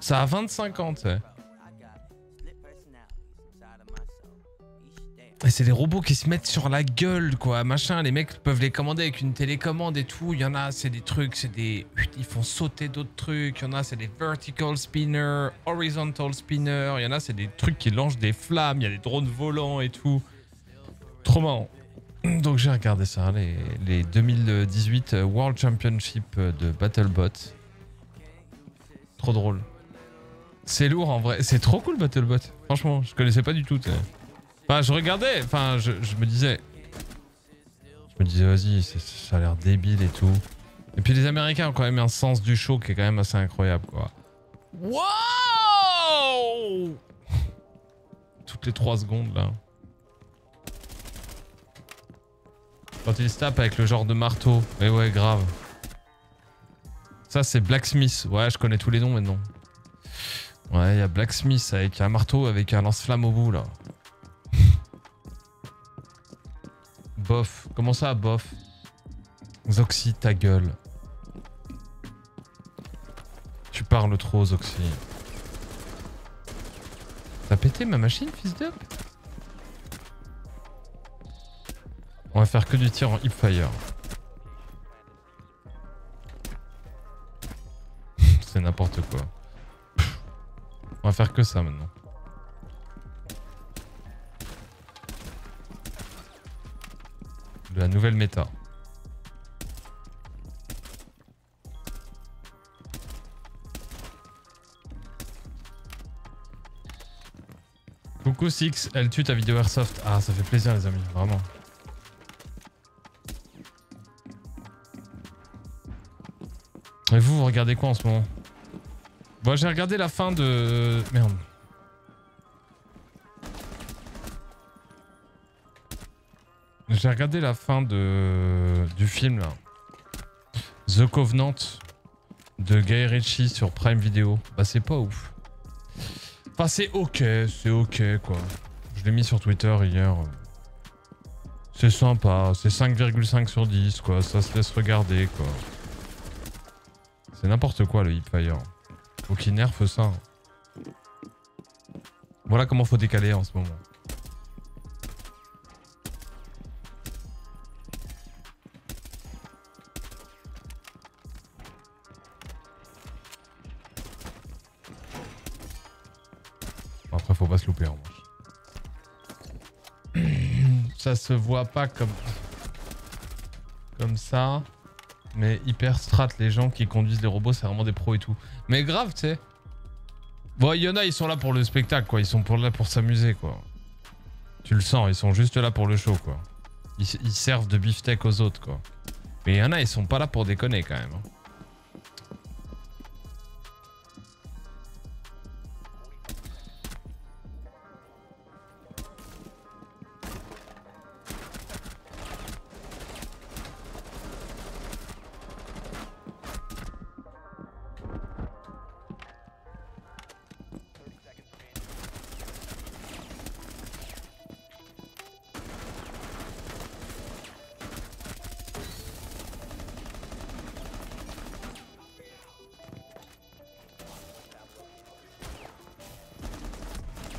Ça a 25 ans. Et c'est des robots qui se mettent sur la gueule, quoi, machin. Les mecs peuvent les commander avec une télécommande et tout. Il y en a, c'est des trucs, c'est des. Ils font sauter d'autres trucs. Il y en a, c'est des vertical spinners, horizontal spinners. Il y en a, c'est des trucs qui lancent des flammes. Il y a des drones volants et tout. Trop marrant. [clears throat] Donc j'ai regardé ça, les, les 2018 World Championship de BattleBot. Trop drôle. C'est lourd en vrai. C'est trop cool BattleBot. Franchement, je connaissais pas du tout. Enfin, je regardais, enfin, je, je me disais. Je me disais, vas-y, ça a l'air débile et tout. Et puis les Américains ont quand même un sens du show qui est quand même assez incroyable, quoi. Wow [laughs] Toutes les 3 secondes, là. Quand il se tape avec le genre de marteau. Mais ouais, grave. Ça, c'est Blacksmith. Ouais, je connais tous les noms maintenant. Ouais, il y a Blacksmith avec un marteau avec un lance-flamme au bout, là. [laughs] bof. Comment ça, bof? Zoxy, ta gueule. Tu parles trop, Zoxy. T'as pété ma machine, fils d'up On va faire que du tir en hipfire. [laughs] C'est n'importe quoi. On va faire que ça maintenant. De la nouvelle méta. Coucou Six, elle tue ta vidéo Airsoft. Ah, ça fait plaisir les amis, vraiment. Et vous, vous regardez quoi en ce moment? Bon, j'ai regardé la fin de... Merde. J'ai regardé la fin de du film là. The Covenant de Guy Ritchie sur Prime Video. Bah c'est pas ouf. Enfin c'est ok, c'est ok quoi. Je l'ai mis sur Twitter hier. C'est sympa, c'est 5,5 sur 10 quoi, ça se laisse regarder quoi. C'est n'importe quoi le hipfire. Faut qu'il nerf ça. Voilà comment faut décaler en ce moment. Après faut pas se louper en revanche. [clears throat] Ça se voit pas comme... Comme ça. Mais hyper strat, les gens qui conduisent les robots, c'est vraiment des pros et tout. Mais grave, tu sais. Bon, il y en a, ils sont là pour le spectacle, quoi. Ils sont pour là pour s'amuser, quoi. Tu le sens, ils sont juste là pour le show, quoi. Ils, servent de beefsteak aux autres, quoi. Mais il y en a, ils sont pas là pour déconner, quand même. hein.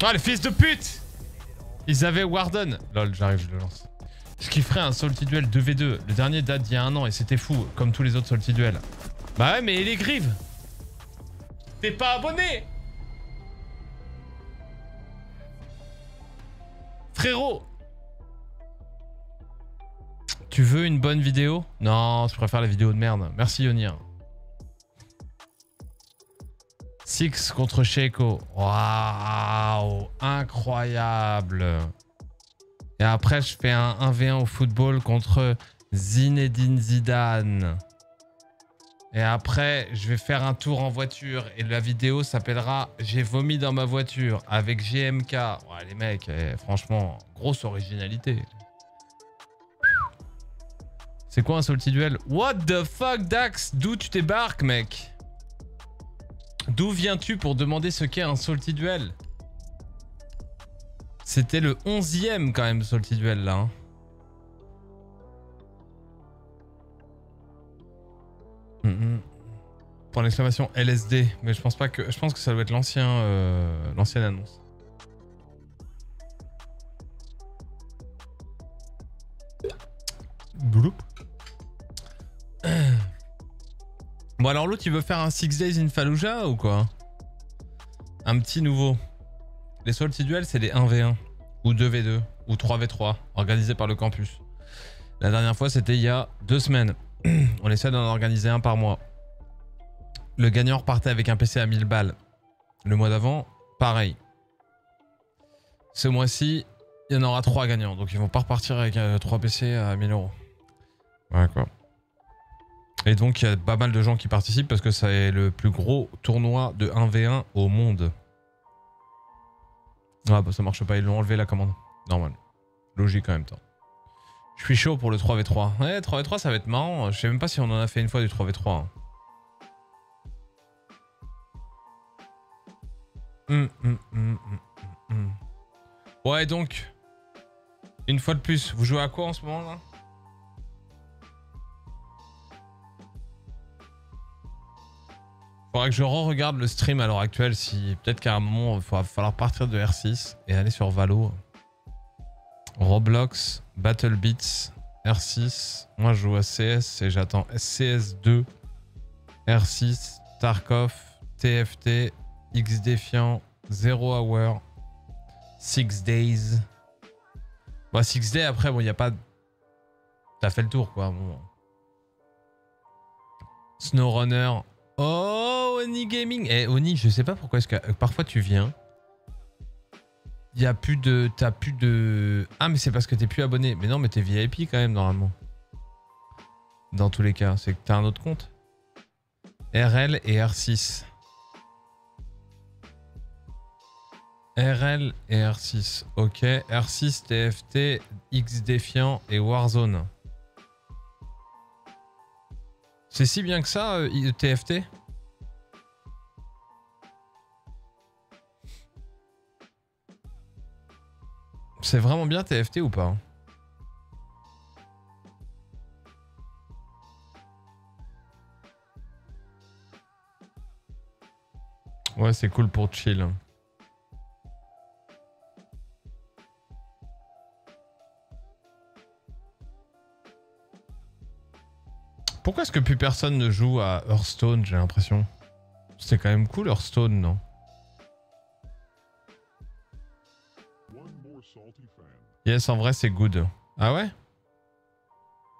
Ah, les fils de pute Ils avaient Warden. Lol, j'arrive, je le lance. Ce qui ferait un Salty Duel 2v2. Le dernier date d'il y a un an et c'était fou, comme tous les autres Salty Duel. Bah ouais, mais les grives T'es pas abonné Frérot Tu veux une bonne vidéo? Non, je préfère la vidéo de merde. Merci Yonir. Six contre Sheiko. Waouh, incroyable. Et après, je fais un 1v1 au football contre Zinedine Zidane. Et après, je vais faire un tour en voiture et la vidéo s'appellera J'ai vomi dans ma voiture avec GMK. Ouais, les mecs, eh, franchement, grosse originalité. C'est quoi un salty duel? What the fuck, Dax? D'où tu débarques, mec? D'où viens-tu pour demander ce qu'est un salty duel? C'était le 11ème quand même, salty duel là. hein. Mhm. Pour l'exclamation LSD, mais je pense pas que je pense que ça doit être l'ancien euh, l'ancienne annonce. Bloup. [clears throat] Bon alors l'autre il veut faire un 6 Days in Fallujah ou quoi? Un petit nouveau. Les Salty Duels c'est des 1v1 ou 2v2 ou 3v3 organisés par le campus. La dernière fois c'était il y a deux semaines. [clears throat] On essaie d'en organiser un par mois. Le gagnant repartait avec un PC à 1000 balles. Le mois d'avant, pareil. Ce mois-ci, il y en aura trois gagnants. Donc ils vont pas repartir avec euh, trois PC à 1000 euros. D'accord. Et donc il y a pas mal de gens qui participent parce que c'est le plus gros tournoi de 1v1 au monde. Ah bah ça marche pas, ils l'ont enlevé la commande. Normal. Logique en même temps. Je suis chaud pour le 3v3. Ouais, 3v3 ça va être marrant. Je sais même pas si on en a fait une fois du 3v3. Hum, hum, hum, hum, hum, hum. Ouais, donc, une fois de plus, vous jouez à quoi en ce moment là? Que je re-regarde le stream à l'heure actuelle si peut-être qu'à un moment il va falloir partir de R6 et aller sur Valo. Roblox, Battle Beats, R6. Moi je joue à CS et j'attends CS2, R6, Tarkov, TFT, X Defiant, Zero Hour, Six Days. Bah Six Days après bon il y a pas... T'as fait le tour quoi. Bon. SnowRunner. Oh Oni Gaming. Eh Oni je sais pas pourquoi est-ce que euh, parfois tu viens. Il a plus de... T'as plus de... Ah mais c'est parce que t'es plus abonné. Mais non mais t'es VIP quand même normalement. Dans tous les cas. C'est que t'as un autre compte. RL et R6. RL et R6. Ok. R6, TFT, X Défiant et Warzone. C'est si bien que ça, euh, TFT C'est vraiment bien TFT ou pas Ouais, c'est cool pour chill. Pourquoi est-ce que plus personne ne joue à Hearthstone, j'ai l'impression? C'était quand même cool Hearthstone, non? Yes, en vrai, c'est good. Ah ouais?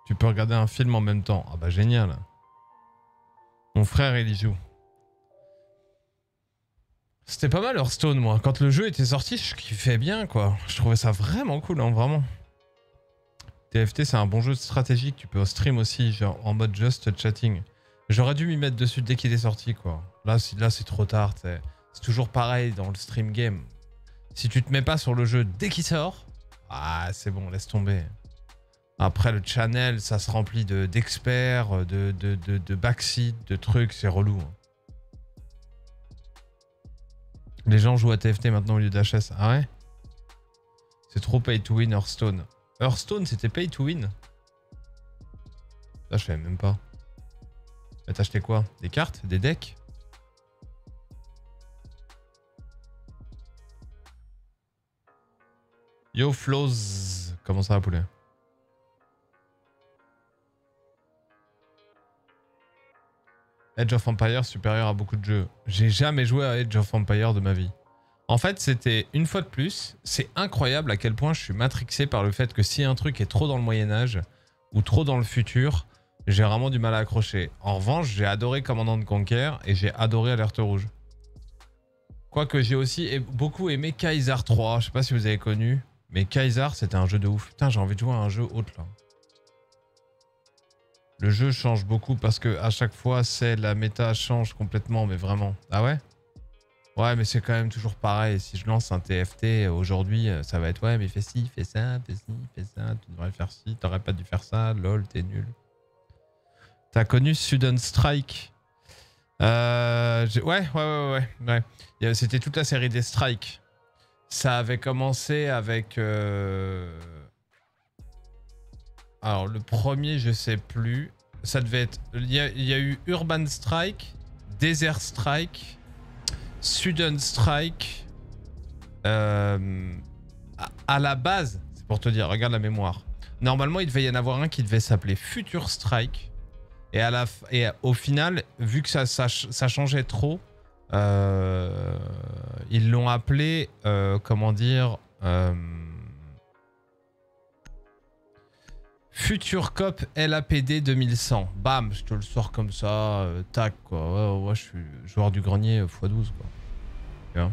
Tu peux regarder un film en même temps. Ah bah génial. Mon frère, il joue. C'était pas mal Hearthstone, moi. Quand le jeu était sorti, je kiffais bien, quoi. Je trouvais ça vraiment cool, hein, vraiment. TFT, c'est un bon jeu stratégique. Tu peux stream aussi, en mode just chatting. J'aurais dû m'y mettre dessus dès qu'il est sorti, quoi. Là, c'est- trop tard. C'est toujours pareil dans le stream game. Si tu te mets pas sur le jeu dès qu'il sort, ah, c'est bon, laisse tomber. Après, le channel, ça se remplit de- d'experts, de, de, de, de backseat, de trucs, c'est relou. hein. Les gens jouent à TFT maintenant au lieu d'HS. Ah ouais? C'est trop pay to win Hearthstone. Hearthstone, c'était pay to win Ça, je savais même pas. Mais t'as acheté quoi? Des cartes? Des decks? Yo Flows Comment ça va poulet? Edge of Empire supérieur à beaucoup de jeux. J'ai jamais joué à Edge of Empire de ma vie. En fait, c'était une fois de plus, c'est incroyable à quel point je suis matrixé par le fait que si un truc est trop dans le Moyen-Âge ou trop dans le futur, j'ai vraiment du mal à accrocher. En revanche, j'ai adoré Commandant Conquer et j'ai adoré Alerte Rouge. Quoique j'ai aussi beaucoup aimé Kaiser 3, je sais pas si vous avez connu, mais Kaiser c'était un jeu de ouf. Putain, j'ai envie de jouer à un jeu autre là. Le jeu change beaucoup parce que à chaque fois, c'est la méta change complètement, mais vraiment. Ah ouais? Ouais, mais c'est quand même toujours pareil. Si je lance un TFT aujourd'hui, euh, ça va être ouais, mais fais ci, fais ça, fais ci, fais ça, tu devrais faire ci, t'aurais pas dû faire ça, lol, t'es nul. T'as connu Sudden Strike? Euh, ouais, ouais, ouais, ouais, ouais. C'était toute la série des strikes. Ça avait commencé avec. euh, Alors, le premier, je sais plus. Ça devait être. Il y a eu Urban Strike, Desert Strike, Sudden Strike. euh, à, la base, c'est pour te dire, regarde la mémoire. Normalement, il devait y en avoir un qui devait s'appeler Future Strike. Et, au final, vu que ça, ça, ch- ça changeait trop, euh, ils l'ont appelé, euh, comment dire, Future Cop LAPD 2100. Bam, je te le sors comme ça, euh, tac, quoi. Ouais, ouais, je suis joueur du grenier x12, quoi. Tu vois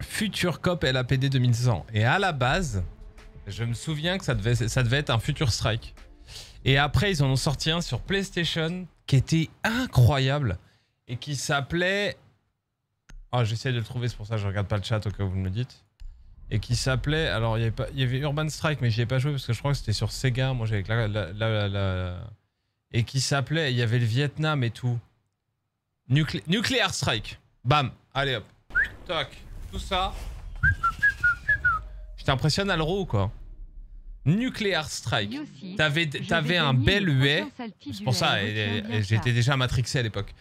Future Cop LAPD 2100. Et à la base, je me souviens que ça devait, ça devait être un Future Strike. Et après, ils en ont sorti un sur PlayStation qui était incroyable et qui s'appelait. Ah, j'essaie de le trouver, c'est pour ça que je regarde pas le chat au cas où vous me le dites. Et qui s'appelait. Alors, il y, avait Urban Strike, mais j'y ai pas joué parce que je crois que c'était sur Sega. Moi, j'avais la, la, la, la- Et qui s'appelait. Il y avait le Vietnam et tout. Nuclé- Nuclear Strike. Bam. Allez hop. Toc. Tout ça. Je t'impressionne à l'euro ou quoi Nuclear Strike. T'avais un bel huet. C'est pour ça, j'étais déjà matrixé à l'époque.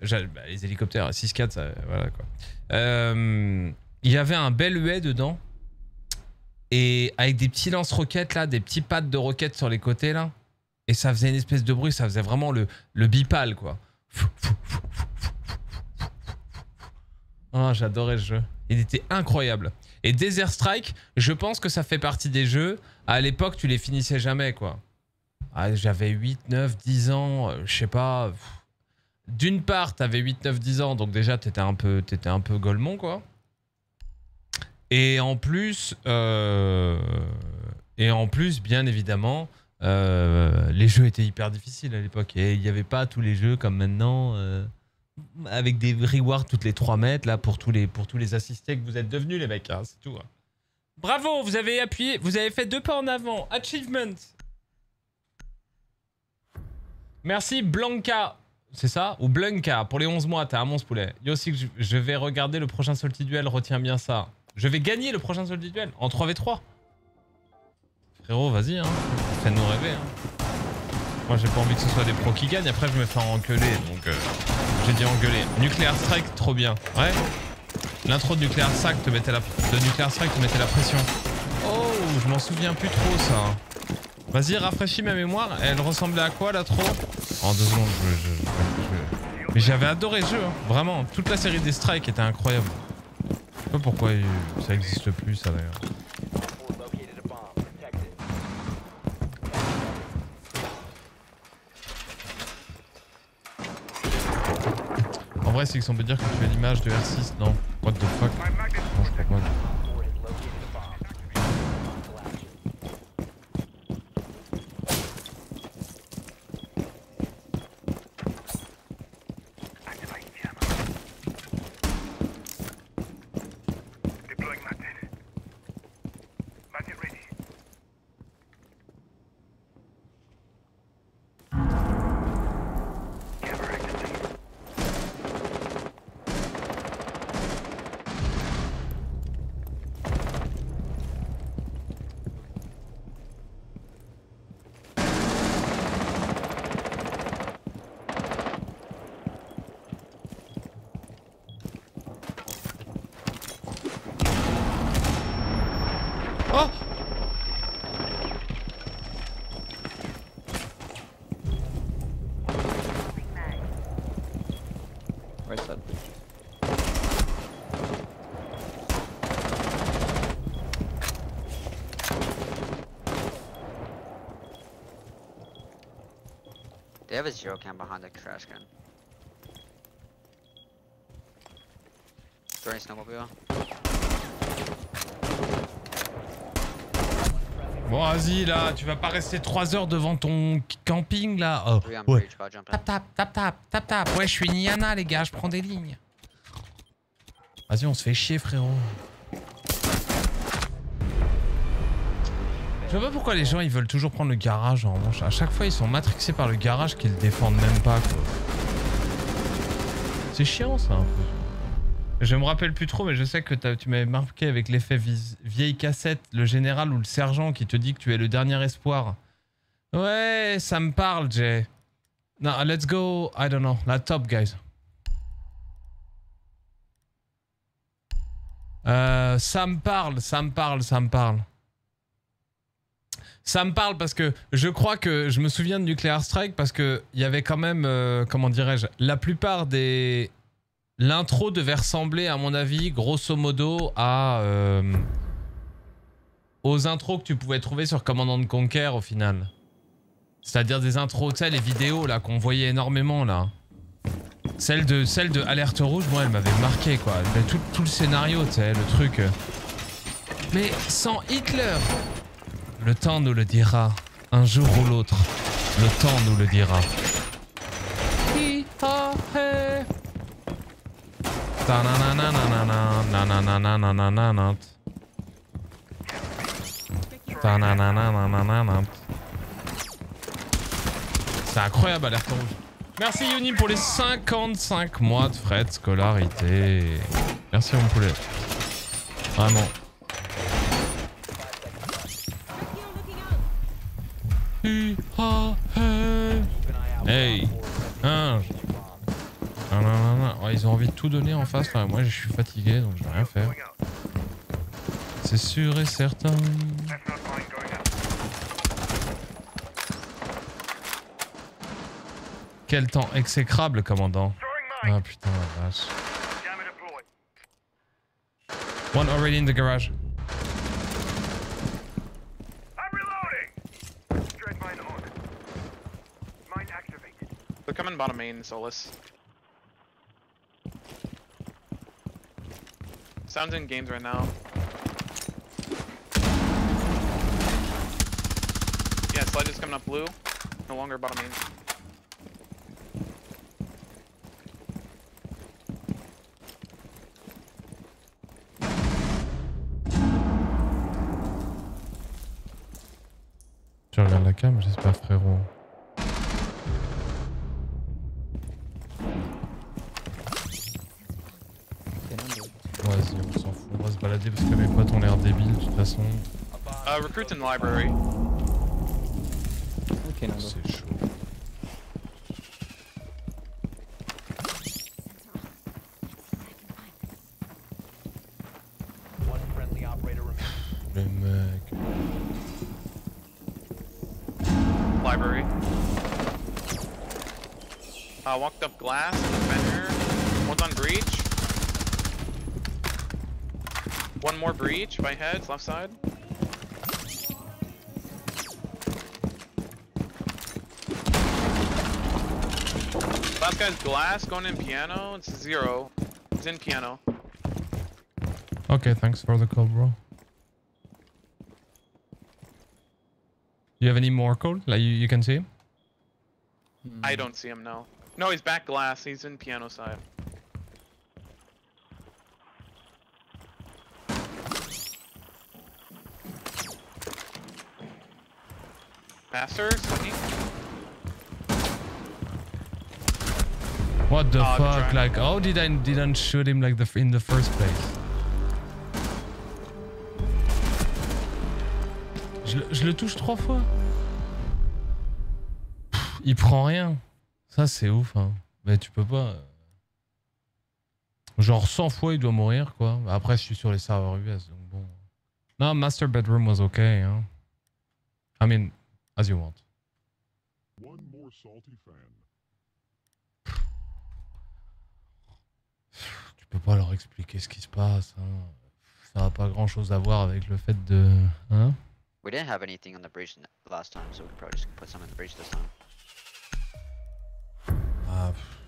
Bah, les hélicoptères 6-4, ça, voilà quoi. Euh, Il y avait un bel huet dedans. Et avec des petits lance-roquettes là, des petits pads de roquettes sur les côtés là. Et ça faisait une espèce de bruit, ça faisait vraiment le, le bipal quoi. J'adorais ce jeu. Il était incroyable. Et Desert Strike, je pense que ça fait partie des jeux. À l'époque, tu les finissais jamais, quoi. Ah, J'avais 8, 9, 10 ans, euh, je sais pas. D'une part, t'avais 8, 9, 10 ans, donc déjà, t'étais un peu, t'étais un peu quoi. Et en plus, euh, et en plus, bien évidemment, euh, les jeux étaient hyper difficiles à l'époque. Et il n'y avait pas tous les jeux comme maintenant. euh, avec des rewards toutes les 3 mètres là pour tous les pour tous les assistés que vous êtes devenus les mecs hein, c'est tout. hein. Bravo, vous avez appuyé, vous avez fait deux pas en avant. Achievement. Merci Blanca. C'est ça? Ou Blanca pour les 11 mois, t'as un monstre poulet. Yo aussi je vais regarder le prochain Salty Duel, retiens bien ça. Je vais gagner le prochain Salty Duel en 3v3. Frérot, vas-y hein. Fais-nous rêver hein. Moi j'ai pas envie que ce soit des pros qui gagnent, après je me fais engueuler donc euh, j'ai dit engueuler. Nuclear Strike, trop bien. Ouais. L'intro de Nuclear Strike te mettait la de Strike te mettait la pression. Oh, je m'en souviens plus trop ça. Vas-y, rafraîchis ma mémoire. Elle ressemblait à quoi la trop? En deux secondes, je- je- Mais j'avais adoré ce jeu, hein. vraiment. Toute la série des Strikes était incroyable. Je sais pas pourquoi ça existe plus ça d'ailleurs. En vrai, c'est qu'on peut dire que tu as l'image de R6, non What the fuck? Non, je crois pas. Oh Ouais, ça. They have a zero cam behind the trash can. Throwing snowmobile. Bon, vas-y là, tu vas pas rester 3 heures devant ton camping là. Oh, ouais. Tap tap, tap tap, tap tap. Ouais, je suis Niana les gars, je prends des lignes. Vas-y, on se fait chier frérot. Je vois pas pourquoi les gens ils veulent toujours prendre le garage en revanche. À chaque fois ils sont matrixés par le garage qu'ils défendent même pas quoi. C'est chiant ça un peu. Je me rappelle plus trop mais je sais que tu m'avais marqué avec l'effet vieille cassette, le général ou le sergent qui te dit que tu es le dernier espoir. Ouais, ça me parle Jay. Non, let's go, I don't know, la top guys. Euh, ça me parle, ça me parle, ça me parle. Ça me parle parce que je crois que je me souviens de Nuclear Strike parce que il y avait quand même, euh, comment dirais-je, la plupart des. L'intro devait ressembler, à mon avis, grosso modo, à. euh, aux intros que tu pouvais trouver sur Command Conquer au final. C'est-à-dire des intros, tu sais, les vidéos là qu'on voyait énormément là. Celle de, celle de Alerte Rouge, moi, elle m'avait marqué quoi. Tout, tout le scénario, tu sais, le truc. Mais sans Hitler Le temps nous le dira. Un jour ou l'autre. Le temps nous le dira. C'est incroyable, alerte rouge. Merci Yoni pour les 55 mois de frais de scolarité. Merci mon poulet. Vraiment. Ha, hey. Ils ont envie de tout donner en face. moi, je suis fatigué, donc je vais rien faire. C'est sûr et certain. Quel temps exécrable, commandant. Ah putain, la vache. One already in the garage. Coming bottom main, Solus. Sounds in games right now. Yeah, Sledge is coming up blue. No longer bottom main. Tu regardes la cam, j'espère, frérot. Vas-y, on s'en fout, on va se balader parce que mes potes ont l'air débiles de toute façon. Uh, recruit in library. Ok, Nando. C'est chaud. Les mecs. Library. Uh, walked up glass, defender. One's on breach. One more breach by heads, left side. Last guy's glass, going in piano. It's zero. He's in piano. Okay, thanks for the call, bro. You have any more call? Like you, you can see him? I don't see him now. No, he's back glass. He's in piano side. Master. What the Oh, fuck? Like, how did I didn't shoot him like the in the first place? Je, le- je le touche trois fois? Pff, il prend rien. Ça c'est ouf. Hein. Mais tu peux pas. euh. Genre 100 fois il doit mourir quoi. Après je suis sur les serveurs US donc bon. Non, Master Bedroom was okay. Hein. I mean, as you want. One more salty fan. Tu peux pas leur expliquer ce qui se passe. Hein. Ça a pas grand chose à voir avec le fait de. Hein? We didn't have anything on the breach n- last time, so we can probably just put some in the breach this time. Ah, pff.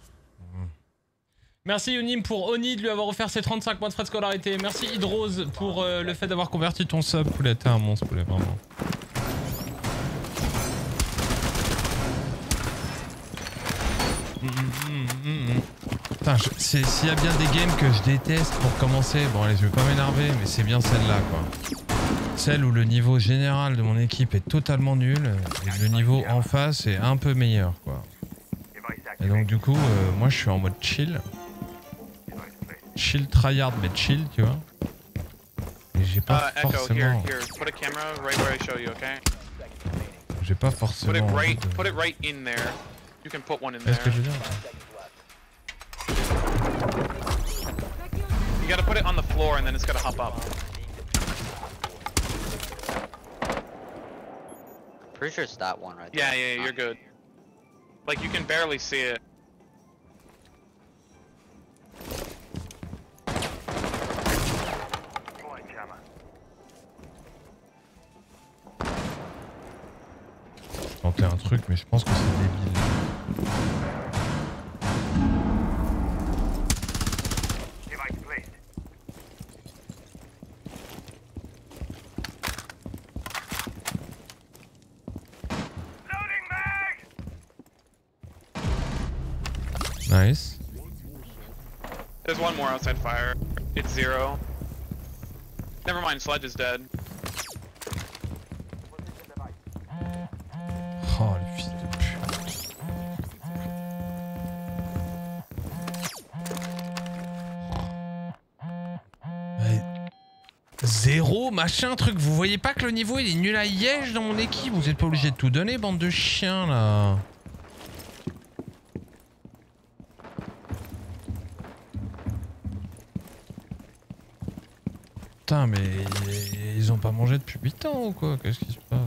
Merci Unim pour Oni de lui avoir offert ses 35 mois de frais de scolarité. Merci Hydrose pour euh, le fait d'avoir converti ton sub. Poulet, t'es un monstre, poulet, vraiment. Mm, mm, mm, mm. Putain, s'il y a bien des games que je déteste pour commencer, bon allez, je vais pas m'énerver, mais c'est bien celle-là quoi. Celle où le niveau général de mon équipe est totalement nul et le niveau en face est un peu meilleur quoi. Et donc du coup, euh, moi je suis en mode chill. Chill tryhard mais chill, tu vois. Et j'ai pas Uh, forcément... J'ai pas Put forcément... it envie right, de- put it right in there. You can put one in Est-ce que je veux dire You gotta put it on the floor and then it's gotta hop up. Pretty sure it's that one right Yeah, there. yeah, yeah, you're good. Like you can barely see it. Je tentais un truc mais je pense que c'est débile. Nice. There's one more outside fire. It's zero. Never mind, Sledge is dead. Oh, le fils de pute. Zéro, machin, truc. Vous voyez pas que le niveau il est nul à Liège dans mon équipe? Vous êtes pas obligé de tout donner, bande de chiens, là. Putain, mais ils ont pas mangé depuis 8 ans ou quoi? Qu'est-ce qui se passe?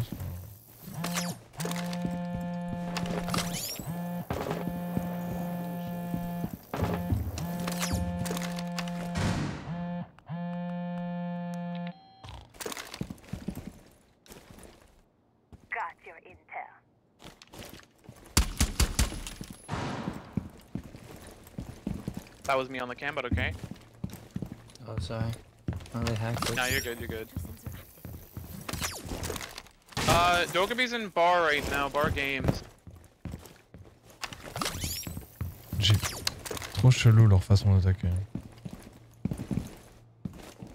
Got your intel. That was me on the cam, but okay. Oh, sorry. Oh, they hacked it. No, you're good, you're good. Uh, Dogaby's in bar right now, bar games. J'ai trop chelou leur façon d'attaquer.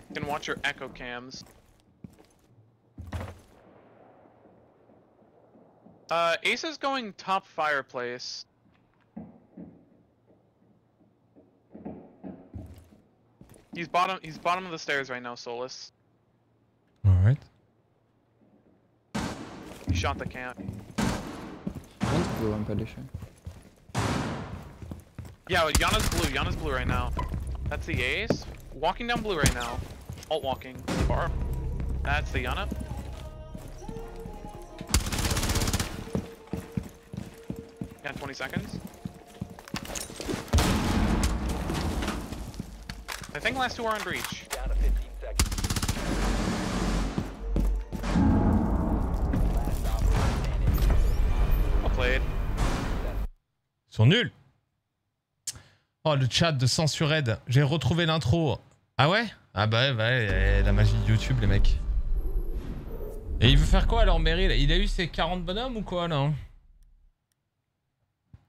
You can watch your echo cams. Uh, Ace is going top fireplace. He's bottom. He's bottom of the stairs right now, Solus. Alright. He shot the camp. One's blue, I'm pretty sure. Yeah, but Yana's blue. Yana's blue right now. That's the ace. Walking down blue right now. Alt walking. Bar. That's the Yana. Yeah, 20 seconds. I think last two are on breach. Well played. Ils sont nuls Oh, le chat de Censured. J'ai retrouvé l'intro. Ah ouais? Ah bah ouais, bah ouais, la magie de YouTube, les mecs. Et il veut faire quoi alors, Meryl? Il a eu ses 40 bonhommes ou quoi, là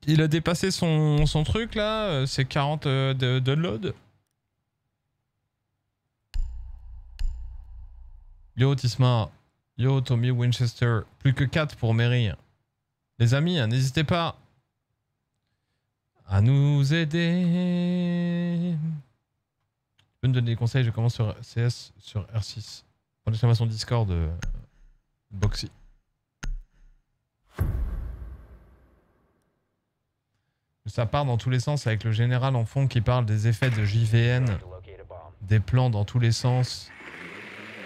Il a dépassé son, son truc, là euh, Ses 40 euh, de download Yo, Tisma. Yo, Tommy Winchester. Plus que 4 pour Mary. Les amis, hein, n'hésitez pas à nous aider. Tu peux me donner des conseils Je commence sur CS sur R6. Point d'exclamation Discord euh, Boxy. Ça part dans tous les sens avec le général en fond qui parle des effets de JVN, des plans dans tous les sens.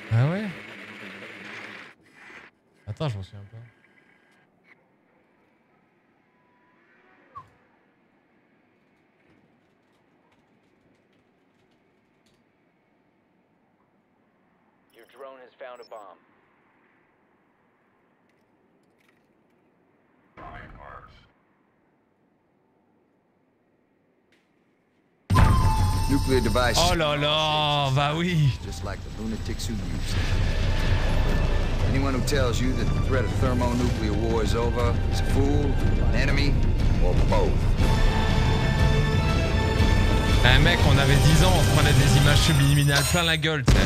Ah ouais Attends, je m'en souviens pas. Your drone has found a bomb. Nuclear device. Oh là là, bah oui. Just like the lunatics who use it. Anyone who tells you that the threat of thermonuclear war is over is a fool, an enemy, or both. Eh mec, on avait 10 ans, on se prenait des images subliminales plein la gueule, tu sais.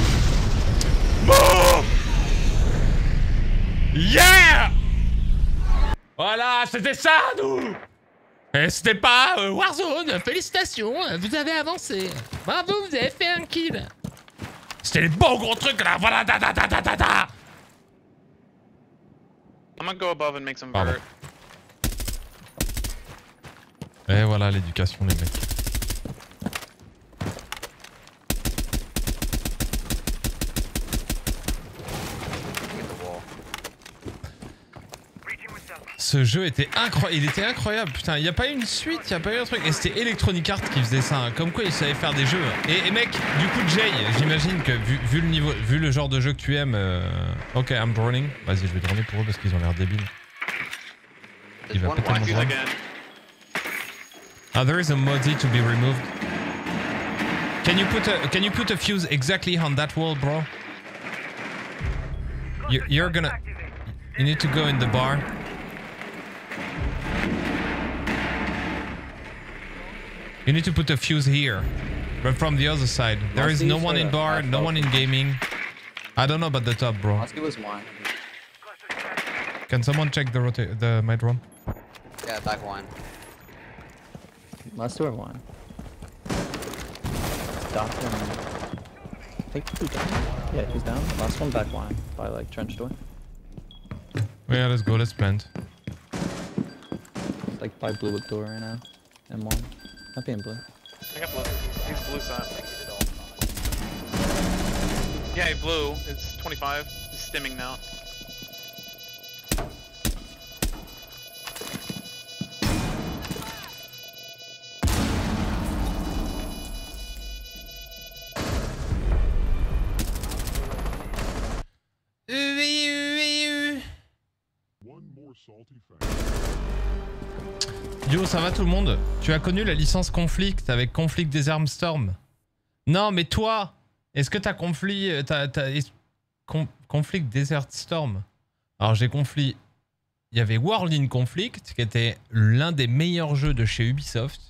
Yeah Voilà, c'était ça, nous c'était pas euh, Warzone, félicitations, vous avez avancé. Bravo, vous avez fait un kill. C'était les bons gros trucs là, voilà, da da da da da da I'm gonna go above and make some vert. Et voilà l'éducation, les mecs. Ce jeu était incroyable, il était incroyable, putain, il n'y a pas eu une suite, il n'y a pas eu un truc, et c'était Electronic Arts qui faisait ça, hein. comme quoi ils savaient faire des jeux. Et, et mec, du coup Jay, j'imagine que vu, vu le niveau, vu le genre de jeu que tu aimes, euh, ok, I'm droning, vas-y je vais droner pour eux parce qu'ils ont l'air débiles. Il va péter mon drone. Ah, there is a modi to be removed. Can you put a can you put a fuse exactly on that wall, bro? You, you're gonna. You need to go in the bar. You need to put a fuse here, but from the other side. There is no one in bar, no one in gaming. I don't know about the top, bro. Can someone check the rota the my drone? Yeah, back one. Must or one. Doctor. I think he's down. Yeah, he's down. Last one back one by like trench door. Yeah, let's go. Let's blend. It's like by blue door right now. M1. I'm being blue. I got blue. He's blue side. Yeah, blue. It's 25. He's stimming now. Yo, ça va tout le monde? Tu as connu la licence Conflict avec Conflict Desert Storm? Non, mais toi, est-ce que t'as conflit, euh, t'as, con- Conflict Desert Storm? Alors j'ai conflit. Il y avait World in Conflict qui était l'un des meilleurs jeux de chez Ubisoft.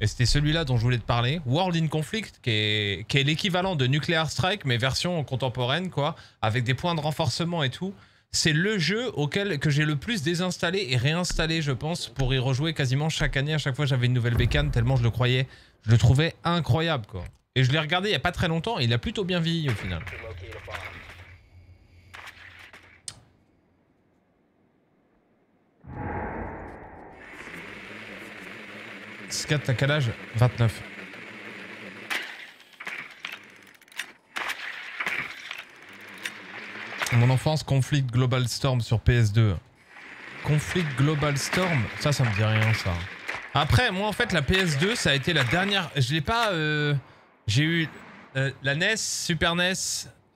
Et c'était celui-là dont je voulais te parler. World in Conflict, qui qui est l'équivalent de Nuclear Strike, mais version contemporaine, quoi, avec des points de renforcement et tout. C'est le jeu auquel que j'ai le plus désinstallé et réinstallé, je pense, pour y rejouer quasiment chaque année. À chaque fois, j'avais une nouvelle bécane, tellement je le croyais. Je le trouvais incroyable, quoi. Et je l'ai regardé il y a pas très longtemps, et il a plutôt bien vieilli au final. Scat, t'as quel âge? 29. Mon enfance, Conflict Global Storm sur PS2. Conflict Global Storm Ça, ça me dit rien, ça. Après, moi, en fait, la PS2, ça a été la dernière... Je l'ai pas... euh, J'ai eu euh, la NES, Super NES,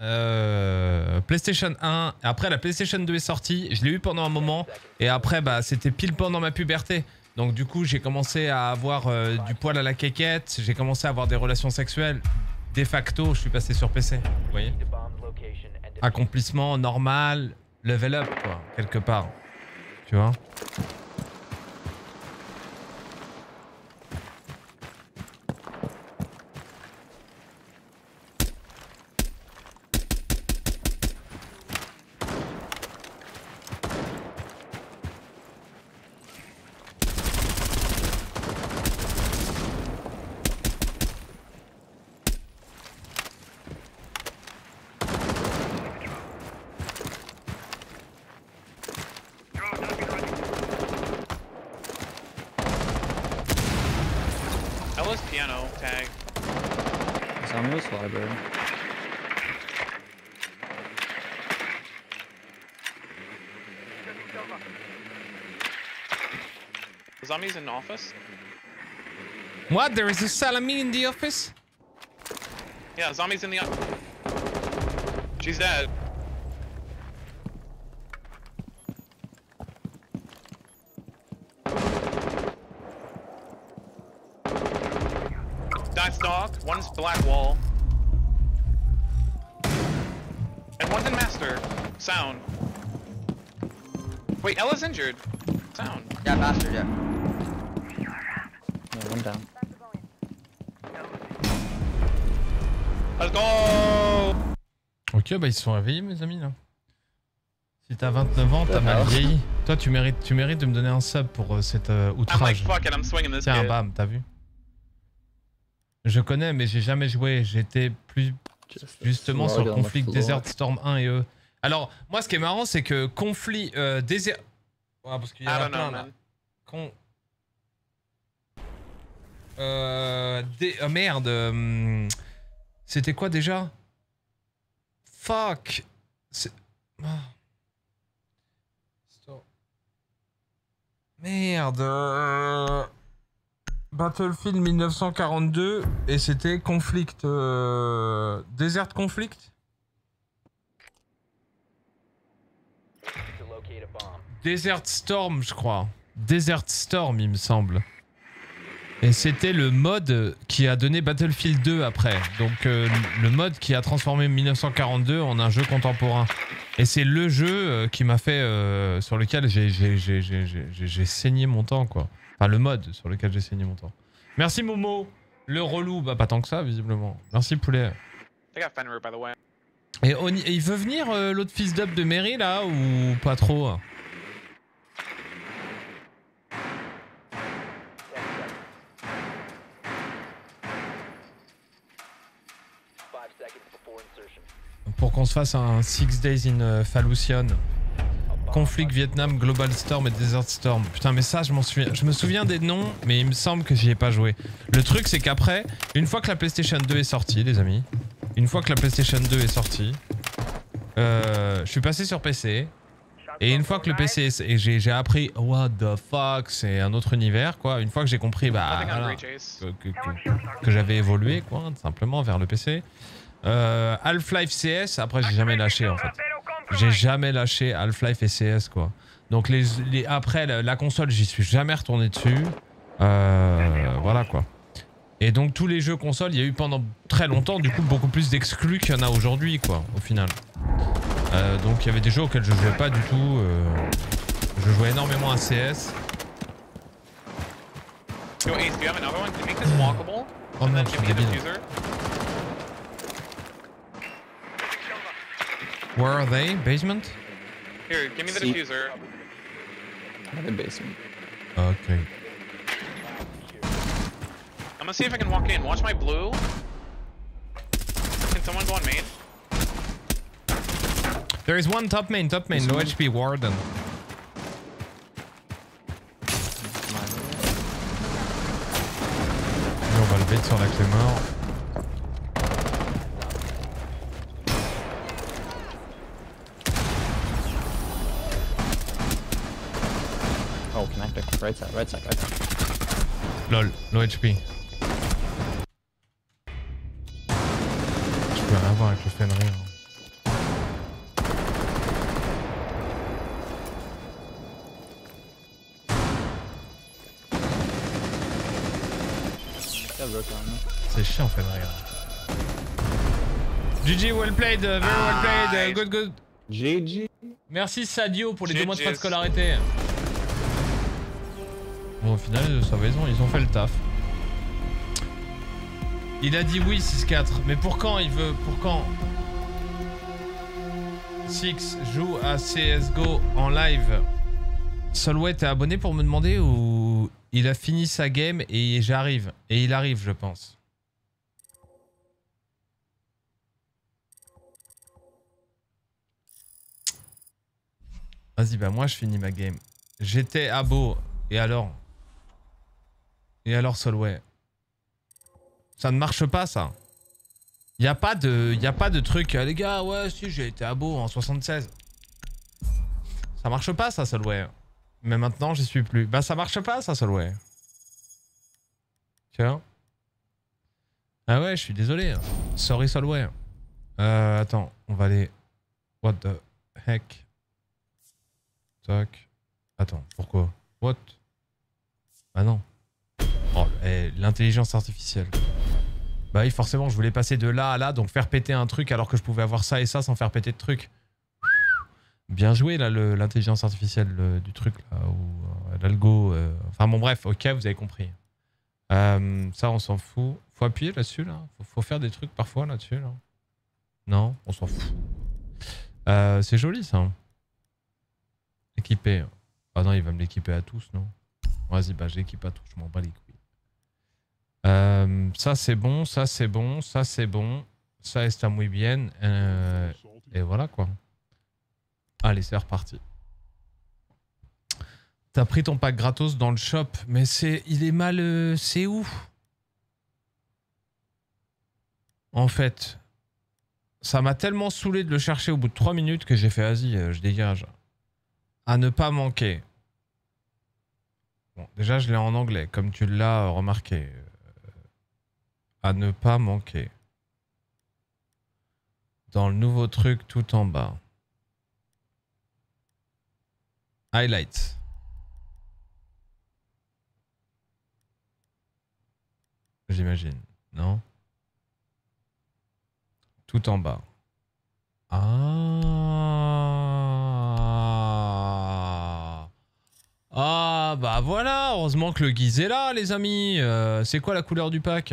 euh, PlayStation 1. Après, la PlayStation 2 est sortie. Je l'ai eu pendant un moment. Et après, bah, c'était pile pendant ma puberté. Donc, du coup, j'ai commencé à avoir du poil à la quéquette. J'ai commencé à avoir des relations sexuelles. De facto, je suis passé sur PC. Vous voyez Accomplissement normal, level up, quoi, quelque part. Tu vois? There is a salami in the office? Yeah, zombies in the office. She's dead. That's dog. One's black wall. And one's in master. Sound. Wait, Ella's injured. Sound. Yeah, master, yeah. No, one down. Go! Ok, bah ils se sont réveillés, mes amis, là. Si t'as 29 ans, t'as mal vieilli. Toi, tu mérites, tu mérites de me donner un sub pour euh, cet euh, outrage. fuck it, I'm swinging this Tiens, bam, t'as vu? Je connais, mais j'ai jamais joué. J'étais plus justement sur Conflict floor. Desert Storm 1 et E. Alors, moi, ce qui est marrant, c'est que Conflict euh, Desert... Ouais, parce qu'il y en a don't know, plein, là. Con... Euh... dé- euh, merde. euh, C'était quoi déjà? Fuck. C'est... Ah. Merde. euh, Battlefield 1942 et c'était Conflict. euh, Desert Conflict? Desert Storm, je crois. Desert Storm, il me semble. Et c'était le mode qui a donné Battlefield 2 après. Donc euh, le mode qui a transformé 1942 en un jeu contemporain. Et c'est le jeu euh, qui m'a fait... euh, sur lequel j'ai- saigné mon temps, quoi. Enfin, le mode sur lequel j'ai saigné mon temps. Merci Momo. Le relou, bah pas tant que ça, visiblement. Merci Poulet. Et, on et il veut venir euh, l'autre fils d'up de Mary là ou pas trop Pour qu'on se fasse un 6 Days in euh, Fallusion. Conflict Vietnam, Global Storm et Desert Storm. Putain, mais ça, je m'en souviens. Je me souviens des noms, mais il me semble que j'y ai pas joué. Le truc, c'est qu'après, une fois que la PlayStation 2 est sortie, les amis, une fois que la PlayStation 2 est sortie, euh, je suis passé sur PC. Et une fois que le PC est- et j'ai appris what the fuck, c'est un autre univers quoi. Une fois que j'ai compris bah que, que- j'avais évolué quoi, simplement vers le PC. Euh, Half-Life CS, après j'ai jamais lâché en fait. J'ai jamais lâché Half-Life et CS quoi. Donc les, les- après la, la console, j'y suis jamais retourné dessus. Euh, voilà quoi. Et donc tous les jeux console, il y a eu pendant très longtemps du coup beaucoup plus d'exclus qu'il y en a aujourd'hui quoi, au final. Euh, donc il y avait des jeux auxquels je jouais pas du tout. euh, je jouais énormément à CS. Oh non, je suis débile. Where are they? Basement? Here, give me the See- diffuser. Another basement. Okay. I'm gonna see if I can walk in. Watch my blue. Can someone go on main? There is one top main, top main, low HP Warden. Et on va le bait sur la clé mort. Right side, right side, right side. Lol, low HP. Je peux rien voir avec le Fenrir. Him. C'est chiant Fenrir. GG, well played, very well played, uh, good good. GG. Merci Sadio pour les deux mois de frais de GG's. scolarité. Bon, au final, ça va, ils ont, ils ont fait le taf. Il a dit oui, 6-4. Mais pour quand il veut Pour quand Six joue à CSGO en live. Solway, t'es abonné pour me demander ou il a fini sa game et j'arrive Et il arrive, je pense. Vas-y, bah moi je finis ma game. J'étais abo. Et alors? Et alors Solway Ça ne marche pas ça. A pas de, y a pas de truc. euh, Les gars, ouais, si j'ai été abo en 76. Ça marche pas ça, Solway. Mais maintenant j'y suis plus. Bah ça marche pas ça, Solway. Tiens. Ah ouais, je suis désolé. Sorry, Solway. Euh, attends, on va aller. What the heck? Tac. Attends, pourquoi? What? Ah non. Oh, eh, l'intelligence artificielle. Bah oui, forcément, je voulais passer de là à là, donc faire péter un truc alors que je pouvais avoir ça et ça sans faire péter de truc. Bien joué, là, l'intelligence artificielle le- du truc, là, ou euh, l'algo. euh, Enfin bon, bref, ok, vous avez compris. Euh, ça, on s'en fout. Faut appuyer là-dessus, là. Faut, faire des trucs parfois là-dessus, là. Non, on s'en fout. C'est joli, ça. Équipé. Ah non, il va me l'équiper à tous, non? Vas-y, bah j'équipe à tous, je m'en bats les couilles. Euh, ça c'est bon, ça c'est bon, ça c'est bon. Ça está muy bien. Euh, et voilà quoi. Allez, c'est reparti. T'as pris ton pack gratos dans le shop, mais c'est, il est mal, euh, c'est où? En fait, ça m'a tellement saoulé de le chercher au bout de 3 minutes que j'ai fait, euh, je dégage. À ne pas manquer. Bon, déjà, je l'ai en anglais, comme tu l'as remarqué. À ne pas manquer. Dans le nouveau truc tout en bas. Highlights. J'imagine. Non? Tout en bas. Ah. Ah, bah voilà, heureusement que le guise est là, les amis. Euh, c'est quoi la couleur du pack?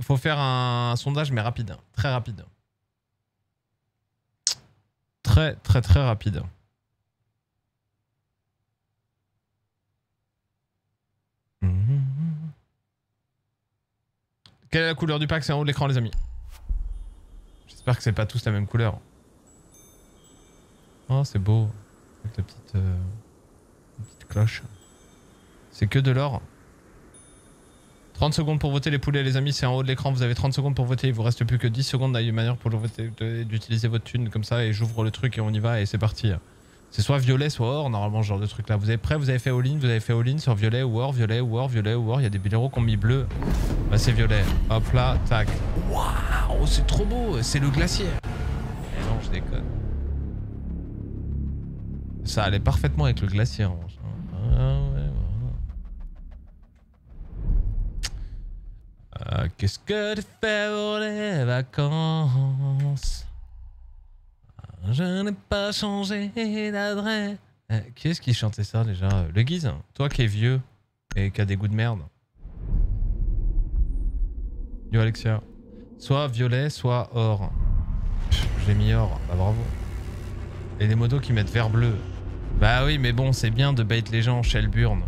Faut faire un, sondage, mais rapide. hein. Très rapide. Très, très, très rapide. Quelle est la couleur du pack? C'est en haut de l'écran, les amis. J'espère que c'est pas tous la même couleur. Oh, c'est beau. Avec la petite, euh, la petite cloche. C'est que de l'or. 30 secondes pour voter les poulets, les amis. C'est en haut de l'écran. Vous avez 30 secondes pour voter. Il vous reste plus que 10 secondes d'ailleurs manière pour d'utiliser votre thune comme ça. Et j'ouvre le truc et on y va et c'est parti. C'est soit violet, soit or, normalement, ce genre de truc là. Vous êtes prêts Vous avez fait all-in Vous avez fait all-in sur violet ou or, violet ou or, violet ou or. Il y a des biléraux qui ont mis bleu. Bah, c'est violet. Hop là, tac. Waouh, c'est trop beau. C'est le glacier. Eh non, je déconne. Ça allait parfaitement avec le glacier en revanche. Ah, ouais, voilà. Euh, Qu'est-ce que tu fais pour les vacances? Je n'ai pas changé d'adresse. Euh, qui est-ce qui chantait ça déjà? Le Guise Toi qui es vieux et qui a des goûts de merde. Yo Alexia. Soit violet, soit or. J'ai mis or. Bah bravo. Et les motos qui mettent vert bleu. Bah oui, mais bon, c'est bien de bait les gens, Shelburne.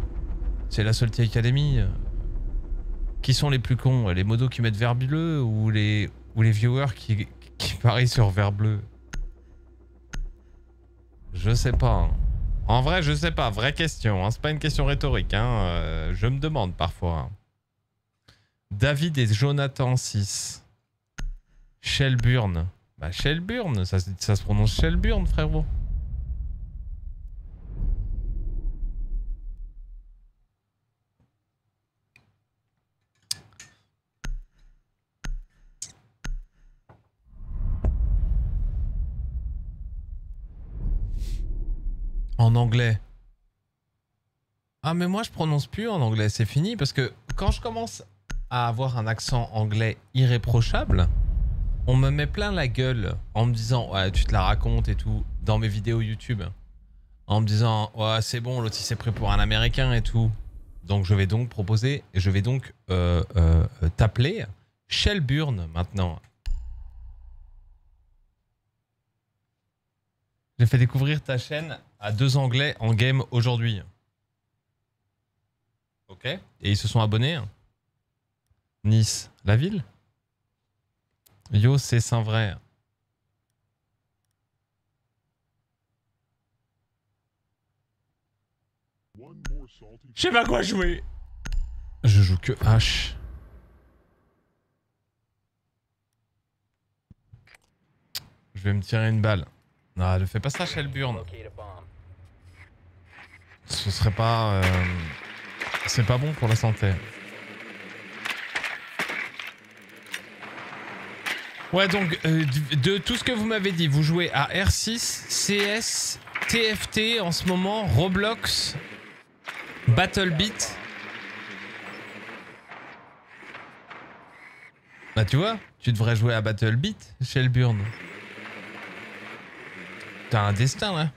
C'est la Salty Academy. Qui sont les plus cons Les modos qui mettent vert bleu ou les, ou les viewers qui, qui parient sur vert bleu? Je sais pas. hein. En vrai, je sais pas. Vraie question. hein. C'est pas une question rhétorique. Hein. euh, je me demande parfois. David et Jonathan 6. Shelburne. Bah Shelburne, ça, ça se prononce Shelburne, frérot. En anglais. Ah mais moi je prononce plus en anglais, c'est fini parce que quand je commence à avoir un accent anglais irréprochable, on me met plein la gueule en me disant ouais tu te la racontes et tout dans mes vidéos YouTube. En me disant ouais c'est bon l'autre il s'est pris pour un américain et tout. Donc je vais donc proposer, je vais donc euh, euh, euh, t'appeler Shelburne maintenant. J'ai fait découvrir ta chaîne à deux anglais en game aujourd'hui. Ok. Et ils se sont abonnés. Nice, la ville? Yo, c'est Saint-Vrai. Je sais pas quoi jouer. Je joue que H. Je vais me tirer une balle. Non, ne fais pas ça, Shelburne. Ce serait pas... euh, C'est pas bon pour la santé. Ouais, donc, euh, de de tout ce que vous m'avez dit, vous jouez à R6, CS, TFT en ce moment, Roblox, Battlebeat. Bah tu vois, tu devrais jouer à Battlebeat, Shelburne. T'as un destin là.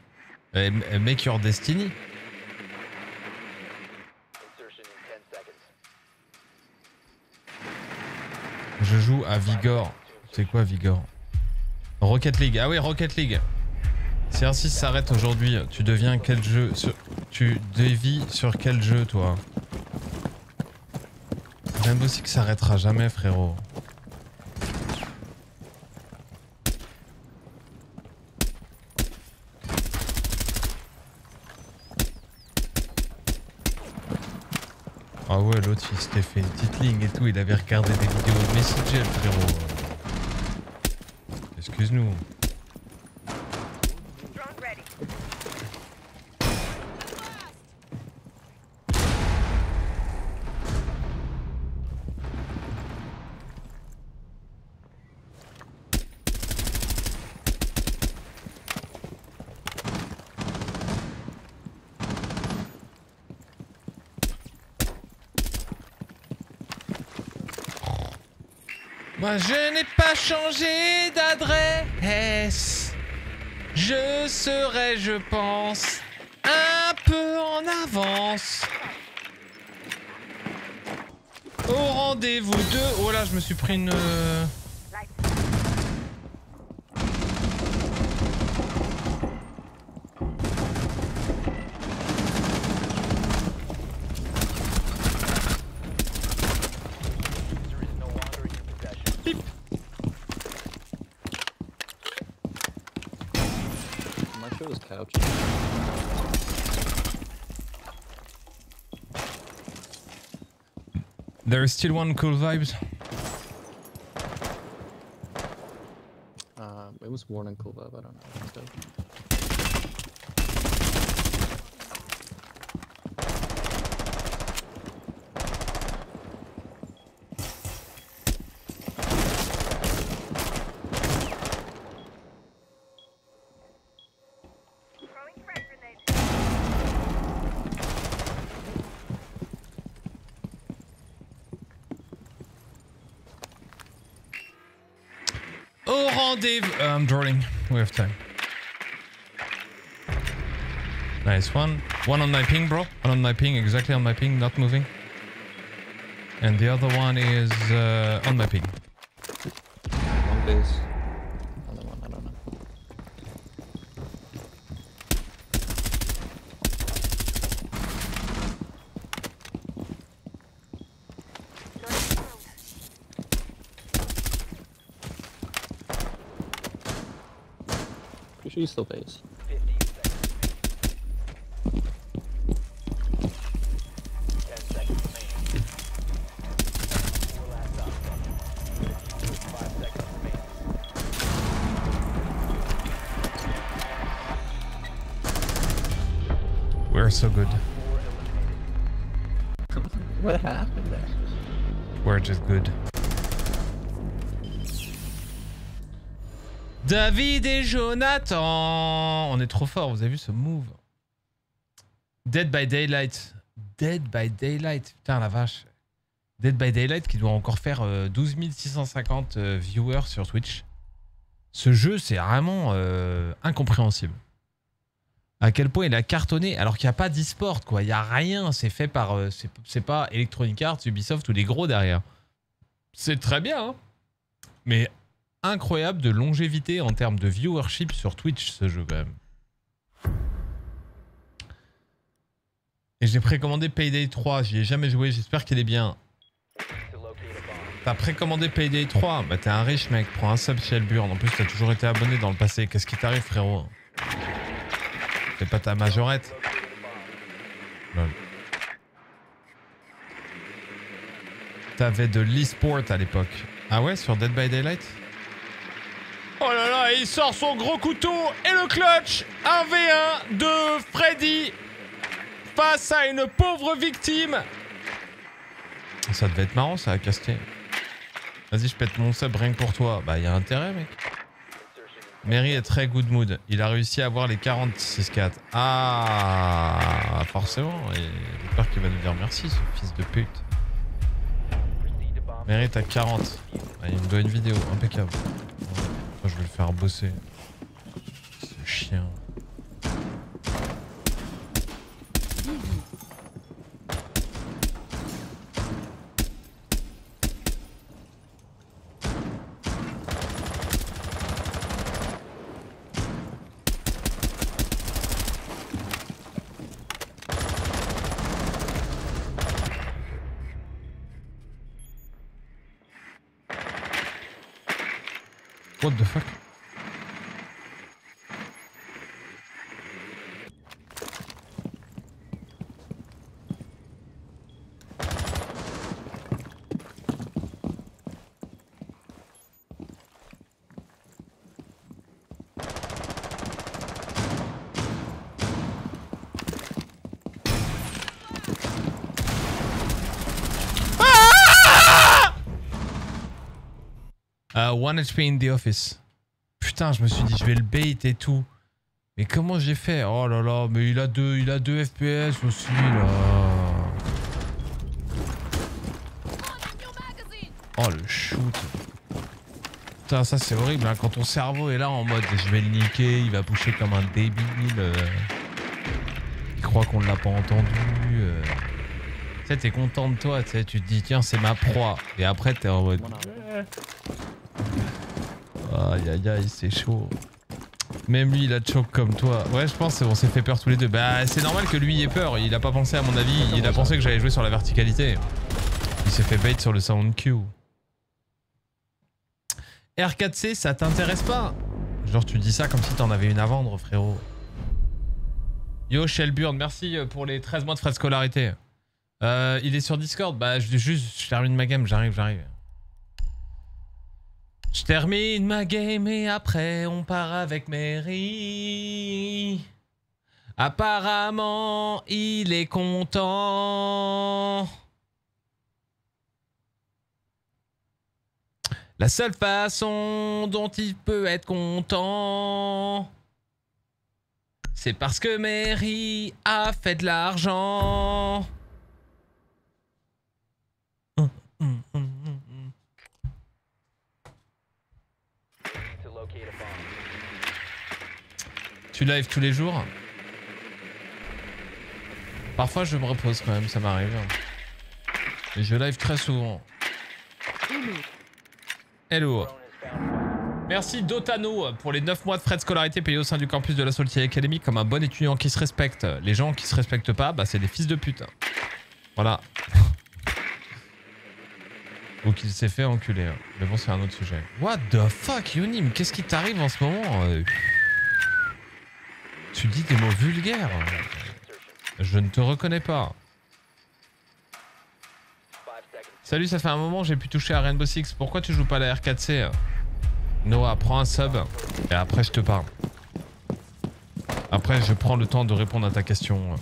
Eh, m- Make your destiny. Je joue à Vigor. C'est quoi Vigor? Rocket League. Ah oui, Rocket League. Si R6 s'arrête aujourd'hui, tu deviens quel jeu Tu dévis sur quel jeu toi? Rainbow Six s'arrêtera jamais frérot. Ouais, l'autre il s'était fait une petite ligne et tout, il avait regardé des vidéos de Messenger, frérot. Excuse-nous. Moi changé d'adresse. Je serai, je pense, un peu en avance. Au rendez-vous de... Oh là, je me suis pris une... There is still one cool vibes. Uh, it was warning cool vibe. I don't know. It's dope. Rendez-vous. Uh, I'm drawing. We have time. Nice one. One on my ping, bro. One on my ping, exactly on my ping, not moving. And the other one is uh, on my ping. Pretty sure you still base. We're so good. David et Jonathan On est trop fort, vous avez vu ce move Dead by Daylight. Dead by Daylight. Putain la vache. Dead by Daylight qui doit encore faire euh, 12 650 euh, viewers sur Twitch. Ce jeu, c'est vraiment euh, incompréhensible. À quel point il a cartonné alors qu'il n'y a pas d'e-sport, quoi. Il n'y a rien. C'est fait par. euh, c'est pas Electronic Arts, Ubisoft ou les gros derrière. C'est très bien, hein. Mais incroyable de longévité en termes de viewership sur Twitch, ce jeu, quand même. Et j'ai précommandé Payday 3. J'y ai jamais joué. J'espère qu'il est bien. T'as précommandé Payday 3 Bah t'es un riche mec, prends un sub chez. En plus t'as toujours été abonné dans le passé. Qu'est-ce qui t'arrive frérot C'est pas ta majorette Lol. T'avais de l'e-sport à l'époque. Ah ouais, sur Dead by Daylight? Oh là là, il sort son gros couteau et le clutch 1v1 de Freddy face à une pauvre victime. Ça devait être marrant ça à caster. Vas-y, je pète mon sub rien que pour toi. Bah, y a intérêt, mec. Mary est très good mood. Il a réussi à avoir les 46-4. Ah, forcément. J'ai peur qu'il va nous dire merci, ce fils de pute. Mary, t'as 40. Ah, il me doit une vidéo, impeccable. Je vais le faire bosser. Ce chien. The fuck Euh, one HP in the office. Putain, je me suis dit, je vais le bait et tout. Mais comment j'ai fait? Oh là là, mais il a deux, il a deux FPS aussi là. Oh le shoot. Putain, ça c'est horrible hein, quand ton cerveau est là en mode je vais le niquer, il va pousser comme un débile. euh. Il croit qu'on ne l'a pas entendu. euh. Tu sais, t'es content de toi, tu sais, tu te dis tiens, c'est ma proie. Et après, t'es en mode. Aïe aïe aïe, c'est chaud. Même lui, il a choke comme toi. Ouais, je pense qu'on s'est fait peur tous les deux. Bah, c'est normal que lui ait peur. Il a pas pensé, à mon avis, il a pensé que j'allais jouer sur la verticalité. Il s'est fait bait sur le sound queue. R4C, ça t'intéresse pas? Genre, tu dis ça comme si t'en avais une à vendre, frérot. Yo Shelburn, merci euh, pour les 13 mois de frais de scolarité. Euh, il est sur Discord Bah je juste, je termine ma game, j'arrive, j'arrive. Je termine ma game et après on part avec Mary. Apparemment, il est content. La seule façon dont il peut être content, c'est parce que Mary a fait de l'argent. To locate a bomb. Tu live tous les jours Parfois je me repose quand même, ça m'arrive. Et je live très souvent. Hello. Merci Dotano pour les 9 mois de frais de scolarité payés au sein du campus de la Salty Academy comme un bon étudiant qui se respecte. Les gens qui se respectent pas, bah c'est des fils de pute. Voilà. [laughs] Ou qu'il s'est fait enculer. Mais bon, c'est un autre sujet. What the fuck, Yonim Qu'est-ce qui t'arrive en ce moment? Tu dis des mots vulgaires. Je ne te reconnais pas. Salut, ça fait un moment j'ai pu toucher à Rainbow Six. Pourquoi tu joues pas la R4C Noah, prends un sub et après je te parle. Après, je prends le temps de répondre à ta question.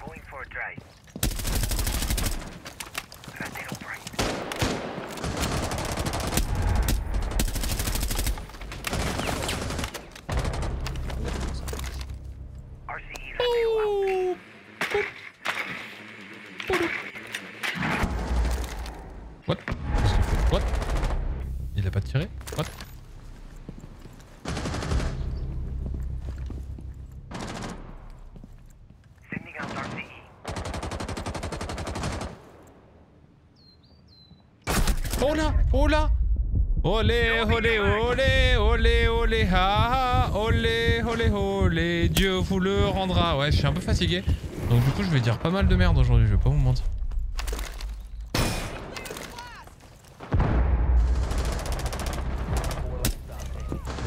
Going for a drive. What Qu'est-ce qu'il fait What Il a pas tiré What Oh là Oh là Olé, olé, olé, olé, olé, ha, ha, olé, olé, olé, Dieu vous le rendra. Ouais, je suis un peu fatigué. Donc du coup, je vais dire pas mal de merde aujourd'hui, je vais pas vous mentir.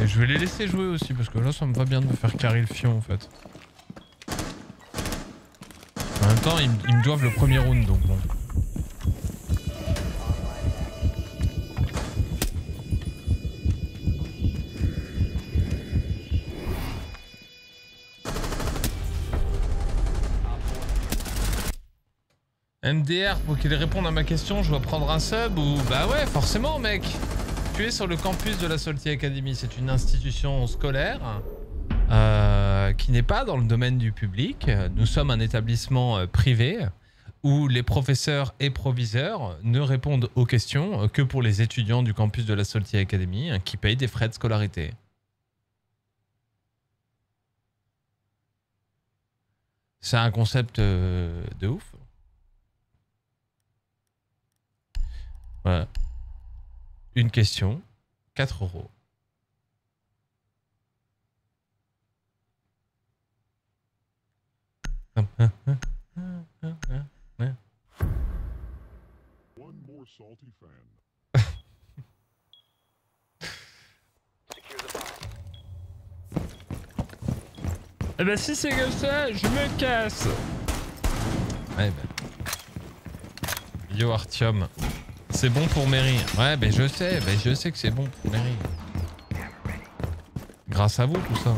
Et je vais les laisser jouer aussi parce que là ça me va bien de me faire carrer le fion en fait. En même temps ils, ils me doivent le premier round donc bon. MDR, pour qu'il réponde à ma question, je dois prendre un sub ou... Bah ouais, forcément mec Tu es sur le campus de la Salty Academy, c'est une institution scolaire euh, qui n'est pas dans le domaine du public. Nous sommes un établissement euh, privé où les professeurs et proviseurs ne répondent aux questions que pour les étudiants du campus de la Salty Academy hein, qui payent des frais de scolarité. C'est un concept euh, de ouf. Voilà. Une question, 4 euros. One more salty fan. [laughs] Eh ben si c'est comme ça, je me casse. Ouais ben. Yo Artium. C'est bon pour Mary. Ouais ben je sais, ben je sais que c'est bon pour Mary. Grâce à vous tout ça.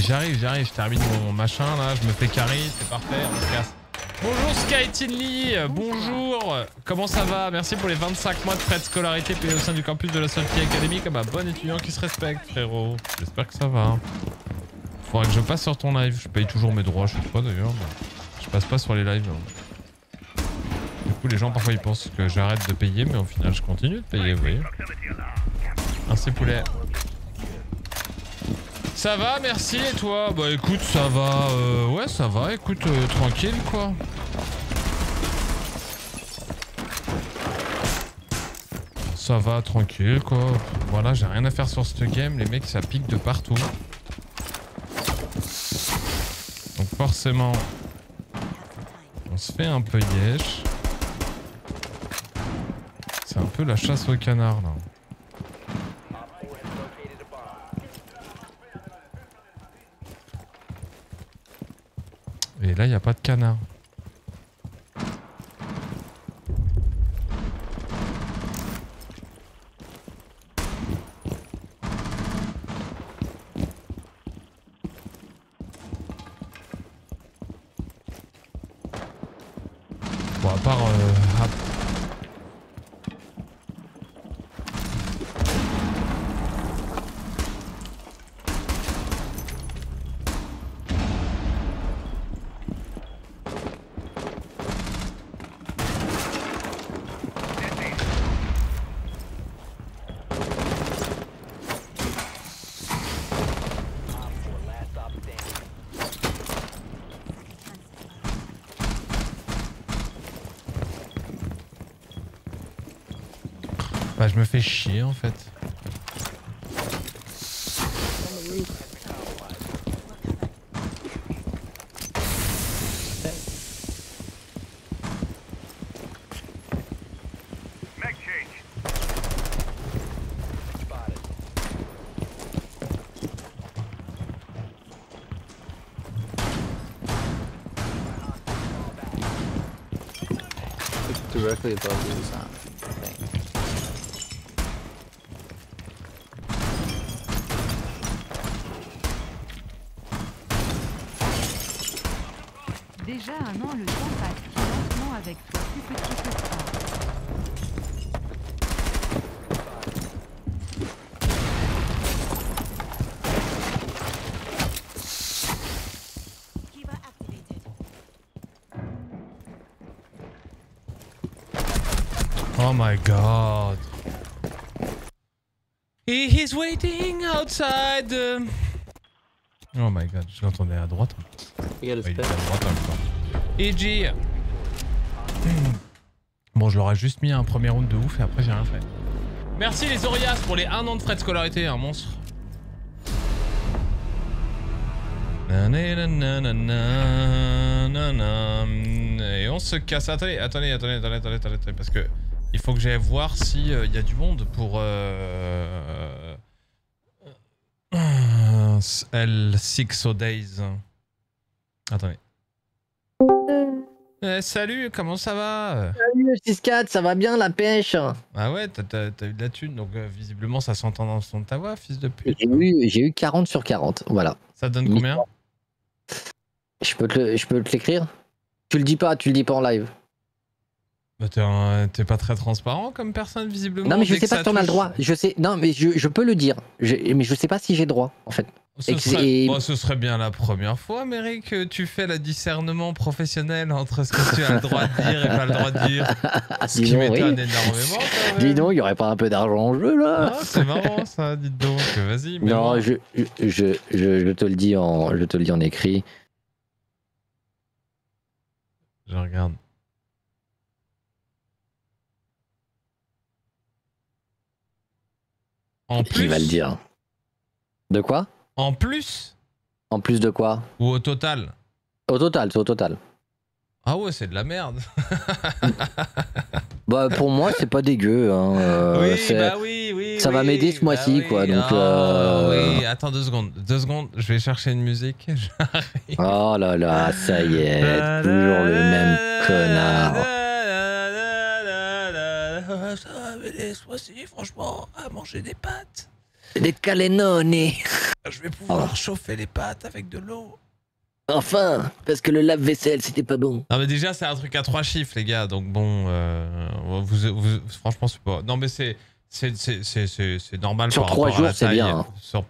J'arrive, j'arrive, je termine mon machin là, je me fais carré, c'est parfait, on se casse. Bonjour Skytinly, bonjour, comment ça va? Merci pour les 25 mois de frais de scolarité payés au sein du campus de la Salty Academy comme un bon étudiant qui se respecte frérot. J'espère que ça va. Faudrait que je passe sur ton live, je paye toujours mes droits, je sais pas d'ailleurs. mais Je passe pas sur les lives. hein. Coup les gens parfois ils pensent que j'arrête de payer mais au final je continue de payer, vous voyez. Poulet. Ça va, merci et toi? Bah écoute, ça va, euh, ouais ça va, écoute, euh, tranquille quoi. Ça va, tranquille quoi. Voilà, j'ai rien à faire sur ce game, les mecs ça pique de partout. Donc forcément, on se fait un peu yesh. C'est un peu la chasse au canard là. Et là, il n'y a pas de canard. Bon, à part... euh, à- Bah, je me fais chier en fait. Directly above you is um, thing. Déjà un an, le temps passe si lentement avec toi, plus petit que ça. Oh my god. He is waiting outside. the- Oh my god, je l'entendais à droite. Il était à droite en même temps. EG. Bon, je leur ai juste mis un premier round de ouf et après j'ai rien fait. Merci les Orias pour les 1 an de frais de scolarité, un monstre. Et on se casse. Attendez, attendez, attendez, attendez, attendez, parce que il faut que j'aille voir s'il y a du monde pour euh, euh, L6 O Days. Attendez. Eh, salut, comment ça va? Salut 6-4, ça va bien la pêche? Ah ouais, t'as- eu de la thune, donc euh, visiblement ça s'entend dans le son de ta voix, fils de pute. J'ai eu, j'ai eu 40 sur 40, voilà. Ça donne combien? Je peux te, le- je peux te l'écrire? Tu le dis pas, tu le dis pas en live. Bah, t'es un- pas très transparent comme personne, visiblement. Non mais je sais pas si t'en as le droit. Je sais, non mais je, je peux le dire. Je- mais je sais pas si j'ai droit en fait. Ce serait, bon, ce serait bien la première fois, Mary, que tu fais le discernement professionnel entre ce que tu as le droit de dire et pas le droit de dire. [laughs] Ce Dis qui donc, m'étonne oui. énormément. Dis donc, il y aurait pas un peu d'argent en jeu là Ah, c'est marrant ça, dites donc. Vas-y, Non, je te le dis en, je te le dis en écrit. Je regarde. En plus Il va le dire. De quoi En plus En plus de quoi Ou au total Au total, c'est au total. Ah ouais, c'est de la merde. Bah pour moi c'est pas dégueu. Hein. euh, oui, bah oui, oui. Ça va m'aider ce bah mois-ci oui. quoi. Donc. Ah, euh, Oui, attends deux secondes. Deux secondes, je vais chercher une musique. [laughs] Oh là là, ça y est, toujours le même connard. Ce mois-ci, franchement, à manger des pâtes. Des calénones. Je vais pouvoir chauffer les pâtes avec de l'eau. Enfin, parce que le lave-vaisselle c'était pas bon. Non mais déjà c'est un truc à trois chiffres les gars donc bon euh, vous, vous- franchement c'est pas non mais c'est c'est c'est c'est c'est- c'est normal Sur par trois jours, c'est taille. bien, hein. Sur-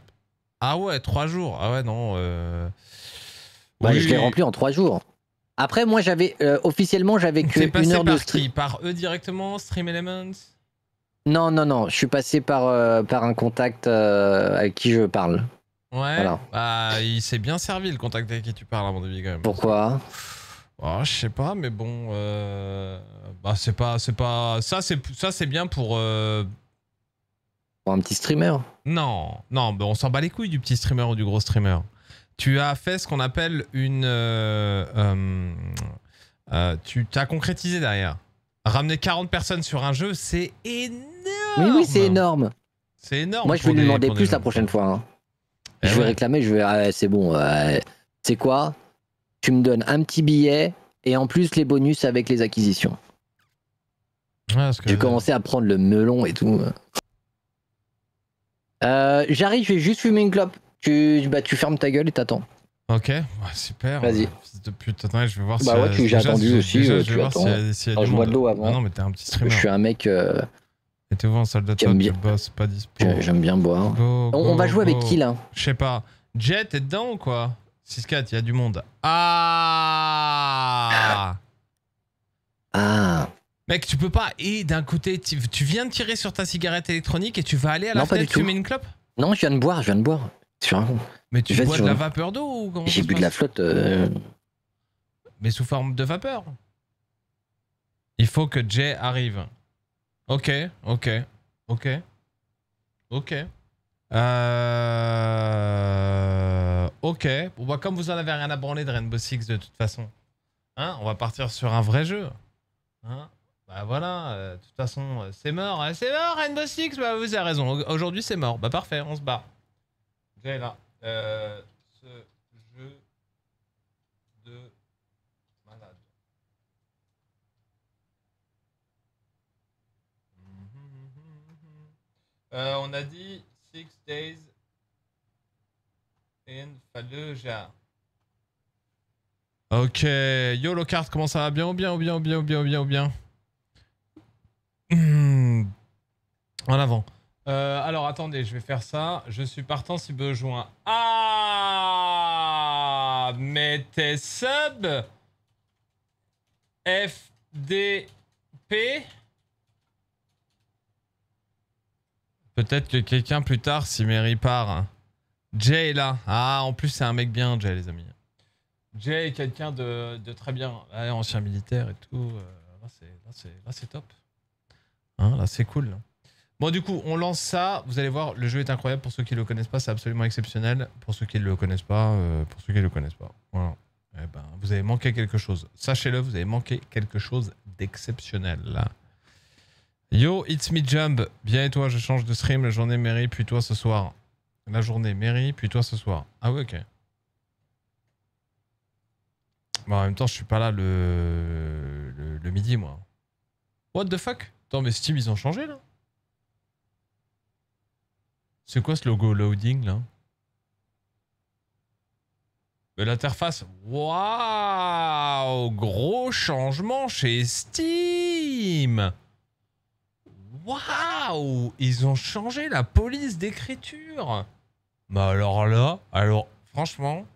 ah ouais trois jours ah ouais non euh... Bah, oui, je l'ai rempli en trois jours. Après moi j'avais euh, officiellement j'avais que une heure de par stream. qui? Par eux directement Stream Elements? Non non non, je suis passé par euh, par un contact euh, avec qui je parle. ouais Voilà. bah il s'est bien servi le contact avec qui tu parles à mon avis quand même Pourquoi? Oh, je sais pas, mais bon, euh, bah c'est pas, c'est pas, ça c'est, ça c'est bien pour. euh, Pour un petit streamer. Non, non, bah, on s'en bat les couilles du petit streamer ou du gros streamer. Tu as fait ce qu'on appelle une, tu t'as concrétisé derrière. Ramener 40 personnes sur un jeu, c'est énorme. Oui, oui, c'est énorme. C'est énorme. Moi, je vais lui demander plus la prochaine fois. hein. Eh je vais ouais. réclamer, je vais. ah, c'est bon. euh, c'est quoi? Tu me donnes un petit billet et en plus les bonus avec les acquisitions. Ouais, que- J'ai commencé à prendre le melon et tout. Euh, J'arrive, je vais juste fumer une clope. Tu, bah, tu fermes ta gueule et t'attends. Ok, ouais, super. Vas-y. Fils de pute, attends, je vais voir Bah si. ouais, tu- j'ai attendu aussi, déjà, euh, je tu vais voir attends. s'il y a- s'il y a Alors, je bois de l'eau avant. Ah non, mais t'es un petit streamer. Je suis un mec. euh, Et t'es où en salle d'attente J'aime bien. Tu bosses, pas dispo. j'ai- J'aime bien boire. Go, On- va jouer avec qui, là Je sais pas. Jet, t'es dedans ou quoi? 6-4, il y a du monde. Ah Ah Mec, tu peux pas. Et d'un côté, tu, tu viens de tirer sur ta cigarette électronique et tu vas aller à la Non, fenêtre fumer une clope? Non, je viens de boire, je viens de boire. Sur un- Mais tu Vas-y, bois de je- la vapeur d'eau ou comment J'ai bu de la flotte. euh, Mais sous forme de vapeur. Il faut que Jay arrive. Ok, ok, ok, ok. Euh... Ok. Bon, bah, comme vous en avez rien à branler de Rainbow Six de toute façon, hein, on va partir sur un vrai jeu. Hein bah voilà, euh, de toute façon, euh, c'est mort. hein, c'est mort, Rainbow Six Bah vous avez raison. Au- Aujourd'hui, c'est mort. Bah parfait, on se est là. Euh, ce jeu de malade. Euh, on a dit Six Days in Fallujah. Ok, yo Lockhart, comment ça va? Bien ou bien ou bien ou bien ou bien ou bien ou bien Hmm. En avant. Euh, alors attendez, je vais faire ça. Je suis partant si besoin. Ah tes sub FDP Peut-être que quelqu'un plus tard s'y mérite part. Jay est là. Ah, en plus, c'est un mec bien, Jay, les amis. Jay est quelqu'un de, très bien. Ouais, ancien militaire et tout. Euh, là, c'est- top. Hein, là, c'est cool. Bon, du coup, on lance ça. Vous allez voir, le jeu est incroyable. Pour ceux qui ne le connaissent pas, c'est absolument exceptionnel. Pour ceux qui ne le connaissent pas, euh, pour ceux qui ne le connaissent pas. Voilà. Eh ben, vous avez manqué quelque chose. Sachez-le, vous avez manqué quelque chose d'exceptionnel. Yo, it's me Jump. Bien et toi, je change de stream. La journée Mary, puis toi ce soir. La journée Mary, puis toi ce soir. Ah ouais, ok. En même temps, je suis pas là le, le, le midi, moi. What the fuck? Attends, mais Steam, ils ont changé, là? C'est quoi ce logo loading, là? L'interface... Waouh Gros changement chez Steam Waouh Ils ont changé la police d'écriture Bah alors là, alors franchement,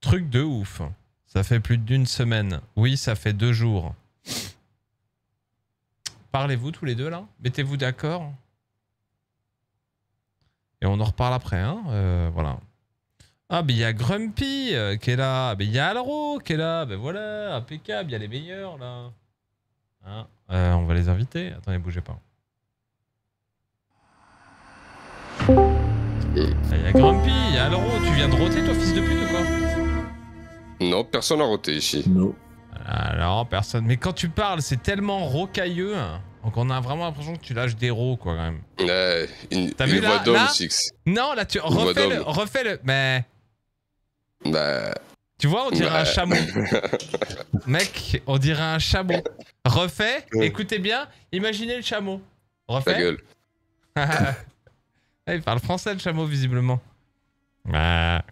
truc de ouf. Ça fait plus d'une semaine. Oui, ça fait deux jours. Parlez-vous tous les deux là? Mettez-vous d'accord? Et on en reparle après, hein euh, Voilà. Ah, mais il y a Grumpy euh, qui est là. Mais il y a Alro qui est là. Ben voilà, impeccable. Il y a les meilleurs là. Hein Euh, on va les inviter. Attendez, bougez pas. Il y a Grumpy, il y a Alro. Tu viens de roter, toi, fils de pute ou quoi Non, personne n'a roté ici. Non. Alors, personne. Mais quand tu parles, c'est tellement rocailleux. hein. Donc, on a vraiment l'impression que tu lâches des rots, quoi, quand même. Ouais, une, T'as une vu voix là, d'homme, là Six. Non, là, tu refais le, refais le. Mais. Bah. Tu vois, on dirait bah. un chameau. [laughs] Mec, on dirait un chameau. Refais, écoutez bien, imaginez le chameau. Refais. Ta gueule. [laughs] Ah, il parle français, le chameau, visiblement. Ah.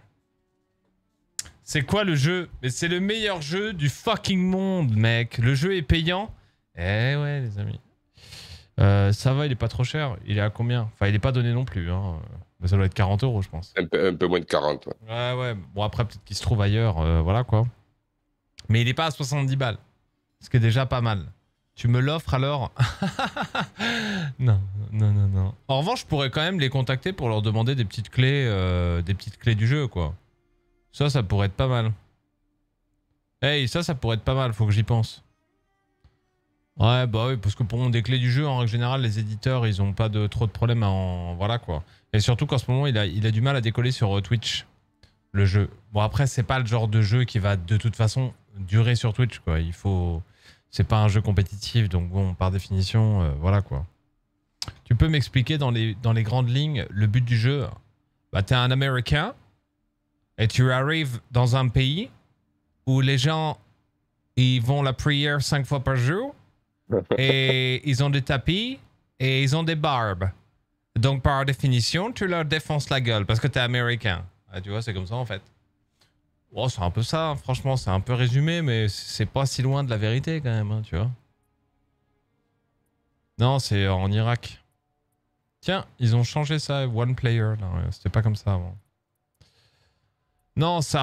C'est quoi le jeu? Mais c'est le meilleur jeu du fucking monde, mec. Le jeu est payant. Eh ouais, les amis. Euh, ça va, il est pas trop cher. Il est à combien? Enfin, il est pas donné non plus. Hein. Mais ça doit être 40 euros, je pense. Un peu, un peu moins de 40. ouais. Ouais, ouais. Bon, après, peut-être qu'il se trouve ailleurs. euh, voilà, quoi. Mais il est pas à 70 balles. Ce qui est déjà pas mal. Tu me l'offres alors [laughs] Non, non, non, non. En revanche, je pourrais quand même les contacter pour leur demander des petites clés, euh, des petites clés du jeu, quoi. Ça, ça pourrait être pas mal. Hey, ça, ça pourrait être pas mal. Faut que j'y pense. Ouais, bah oui, parce que pour des clés du jeu, en règle générale, les éditeurs, ils ont pas de trop de problèmes à en... Voilà, quoi. Et surtout qu'en ce moment, il a, il a du mal à décoller sur euh, Twitch, le jeu. Bon, après, c'est pas le genre de jeu qui va, de toute façon, durer sur Twitch, quoi. Il faut... C'est pas un jeu compétitif, donc bon, par définition, euh, voilà quoi. Tu peux m'expliquer dans les, dans les grandes lignes le but du jeu? Bah, t'es un Américain et tu arrives dans un pays où les gens ils vont la prière cinq fois par jour [laughs] et ils ont des tapis et ils ont des barbes. Donc par définition, tu leur défonces la gueule parce que t'es américain. Ah, tu vois, c'est comme ça en fait. Oh, c'est un peu ça, hein. franchement, c'est un peu résumé, mais c'est pas si loin de la vérité quand même, hein, tu vois. Non, c'est en Irak. Tiens, ils ont changé ça, one player. C'était pas comme ça avant. Non, c'est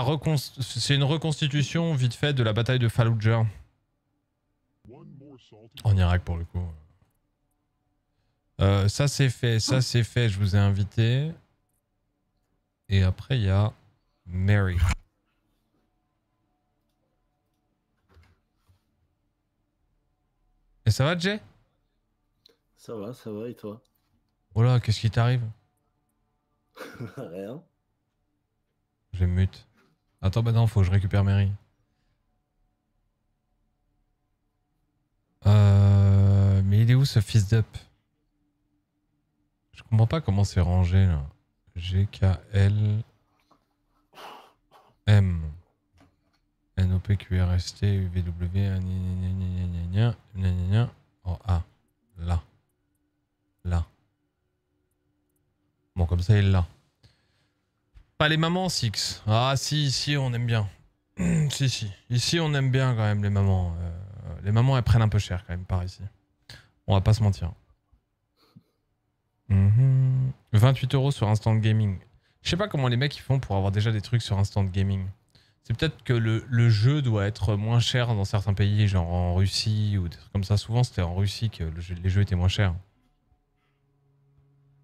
une reconstitution vite fait de la bataille de Fallujah. En Irak pour le coup. Euh, ça c'est fait, ça c'est fait, je vous ai invité. Et après il y a Mary. Et ça va Jay? Ça va, ça va, et toi? Oh là, qu'est-ce qui t'arrive? [laughs] Rien. Je mute. Attends, bah non, faut que je récupère Mary. Euh, mais il est où ce fils d'up? Je comprends pas comment c'est rangé là. G, K, L, M. NOP, QRST, UVW, gnagnagna, Oh, ah, là. Là. Bon, comme ça, il l'a. Pas les mamans, Six. Ah, si, ici, on aime bien. si, si. Ici, on aime bien quand même les mamans. Euh, les mamans, elles prennent un peu cher quand même par ici. On va pas se mentir. Mmh. 28 euros sur Instant Gaming. Je sais pas comment les mecs ils font pour avoir déjà des trucs sur Instant Gaming. C'est peut-être que le, jeu doit être moins cher dans certains pays, genre en Russie ou des trucs comme ça. Souvent, c'était en Russie que les jeux étaient moins chers.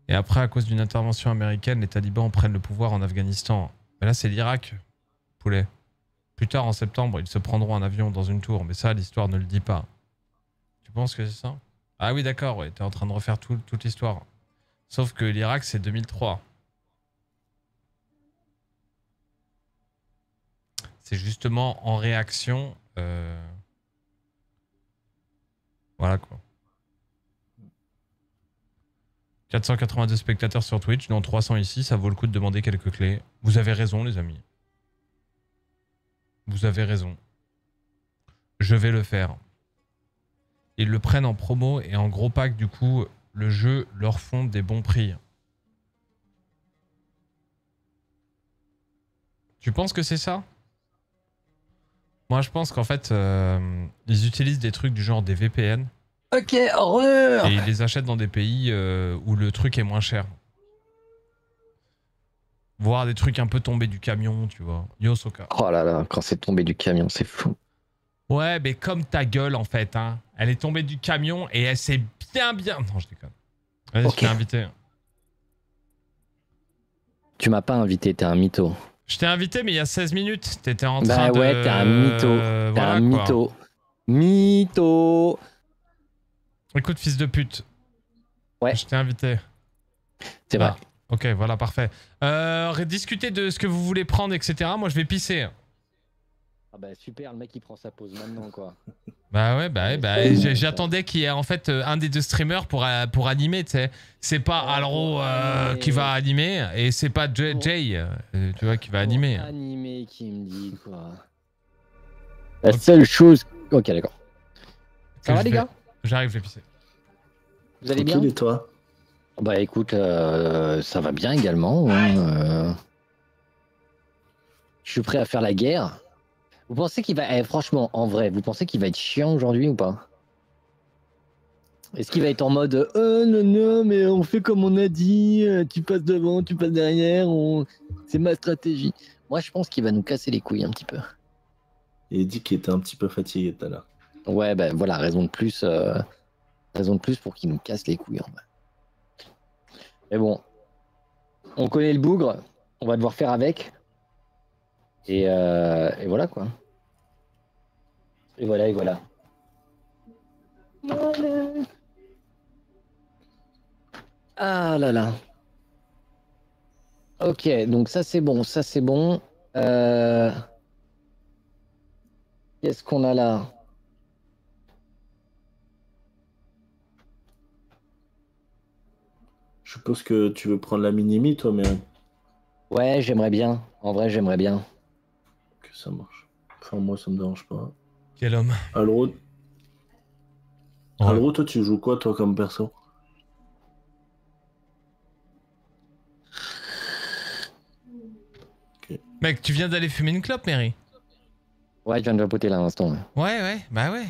Et après, à cause d'une intervention américaine, les talibans prennent le pouvoir en Afghanistan. Mais là, c'est l'Irak, poulet. Plus tard, en septembre, ils se prendront un avion dans une tour. Mais ça, l'histoire ne le dit pas. Tu penses que c'est ça? Ah oui, d'accord, ouais. T'es en train de refaire tout- toute l'histoire. Sauf que l'Irak, c'est 2003. C'est justement en réaction... euh, Voilà, quoi. 482 spectateurs sur Twitch, dont 300 ici, ça vaut le coup de demander quelques clés. Vous avez raison, les amis. Vous avez raison. Je vais le faire. Ils le prennent en promo et en gros pack, du coup, le jeu leur font des bons prix. Tu penses que c'est ça? Moi, je pense qu'en fait, euh, ils utilisent des trucs du genre des VPN. Ok, horreur Et ils les achètent dans des pays euh, où le truc est moins cher. Voir des trucs un peu tombés du camion, tu vois. Yo, Soka. Oh là là, quand c'est tombé du camion, c'est fou. Ouais, mais comme ta gueule, en fait. Hein. Elle est tombée du camion et elle s'est bien, bien... Non, je déconne. Vas-y, Ok. je t'ai invité. Tu m'as pas invité, t'es un mytho. Je t'ai invité, mais il y a 16 minutes. T'étais en Bah train de... ouais, t'es un mytho. Euh, T'es voilà, un quoi. mytho. Mytho. Écoute, fils de pute. Ouais. Je t'ai invité. C'est vrai. Ah, ok, voilà, parfait. Euh, discuter de ce que vous voulez prendre, etc. Moi, je vais pisser. Ah bah super, le mec il prend sa pause maintenant quoi. [laughs] Bah ouais, bah ouais, bah j'attendais qu'il y ait en fait euh, un des deux streamers pour, euh, pour animer, tu sais. C'est pas Alro euh, qui va animer et c'est pas Jay, euh, tu vois, qui va animer. Animé qui me dit quoi. La seule chose. Ok, d'accord. Ça va les vais- gars? J'arrive, je vais pisser. Vous allez bien? et toi? Bah écoute, euh, ça va bien également. hein, euh. Je suis prêt à faire la guerre. Vous pensez qu'il va. eh, franchement, en vrai, vous pensez qu'il va être chiant aujourd'hui ou pas? Est-ce qu'il va être en mode Oh non, non, mais on fait comme on a dit, euh, tu passes devant, tu passes derrière, on... c'est ma stratégie. Moi, je pense qu'il va nous casser les couilles un petit peu. Il dit qu'il était un petit peu fatigué tout à l'heure. Ouais, ben voilà, raison de plus, euh, raison de plus pour qu'il nous casse les couilles en vrai. Mais bon, on connaît le bougre, on va devoir faire avec. Et, euh, et, voilà quoi. Et voilà, et voilà. voilà. Ah là là. Ok, donc ça c'est bon, ça c'est bon. Euh... Qu'est-ce qu'on a là? Je suppose que tu veux prendre la minimi, toi, mais. Ouais, j'aimerais bien. En vrai, j'aimerais bien ça marche. Enfin, moi, ça me dérange pas. Quel homme Alro, Alro, toi, tu joues quoi, toi, comme perso? Mec, tu viens d'aller fumer une clope, Mary? Ouais, je viens de vapoter là à l'instant. ouais. Ouais, ouais, bah ouais.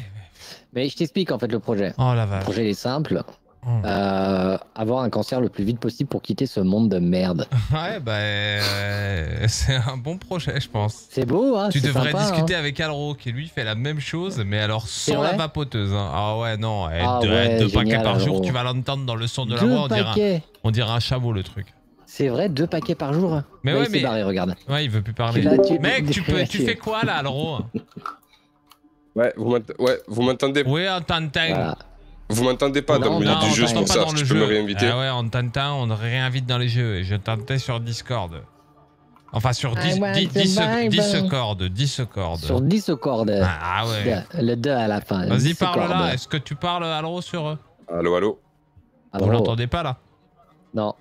Mais je t'explique en fait le projet. Oh la Le vache. projet il est simple. Oh. Euh, avoir un cancer le plus vite possible pour quitter ce monde de merde. [laughs] Ouais, bah euh, c'est un bon projet, je pense. C'est beau, hein Tu devrais sympa, discuter hein. avec Alro, qui lui fait la même chose, mais alors sans la vapoteuse. hein. Ah ouais, non, eh, Ah deux, ouais, deux génial, paquets par jour, Alro. tu vas l'entendre dans le son de la voix, on dirait, on dirait un chameau le truc. C'est vrai, deux paquets par jour. Mais Là, ouais, il mais- barré, regarde. Ouais, il veut plus parler. Tu l'as- tu- Mec, tu, peux, tu tu- fais quoi là, Alro [laughs] Ouais, vous m'ent- ouais, vous m'entendez? Oui, on t'entend. Vous m'entendez pas dans le non, milieu du on jeu, c'est pour pas ça. dans le Tu peux me jeu. réinviter Ah ouais, on t'entend, on te réinvite dans les jeux. Et je t'entends sur Discord. Enfin, sur I 10, want 10, to 10, buy 10 them. cordes. 10 cordes. Sur 10 au cordes. Ah ouais. Le 2 à la fin. Vas-y, 10 parle cordes. là. Est-ce que tu parles, Alro, sur eux? Allô, allô Vous l'entendez pas là? Non.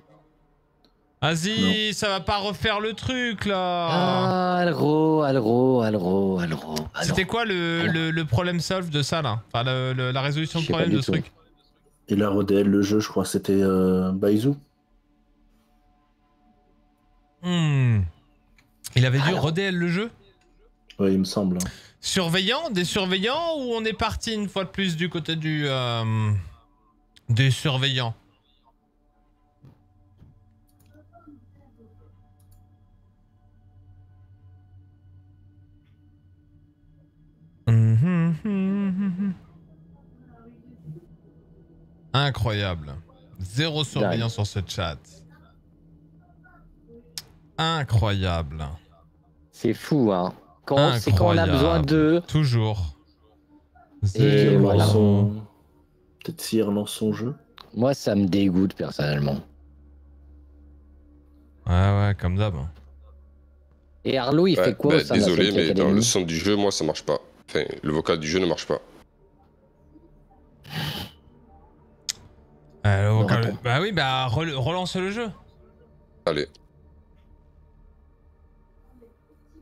Vas-y, ça va pas refaire le truc là. Ah, Alro, Alro, Alro, Alro. C'était quoi le, le, le problème solve de ça là? Enfin, le- le- la résolution de problème de ce truc Et la Rodel, le jeu, je crois, c'était euh, Baizou. Hmm. Il avait dû redél le jeu? Ouais, il me semble. hein. Surveillant? Des surveillants ou on est parti une fois de plus du côté du. euh, des surveillants? Mhm. Incroyable. Zéro surveillant sur ce chat. Incroyable. C'est fou, hein. Quand, c'est quand on a besoin de. Toujours. Et voilà. son- Peut-être s'il relance son jeu. Moi, ça me dégoûte personnellement. Ouais, ouais, comme d'hab. Et Arlo, il Ouais, fait quoi bah, au sein Désolé, mais dans le son du jeu, moi, ça marche pas. Enfin, le vocal du jeu ne marche pas. Euh, le vocal- Bah oui, bah rel- relance le jeu. Allez.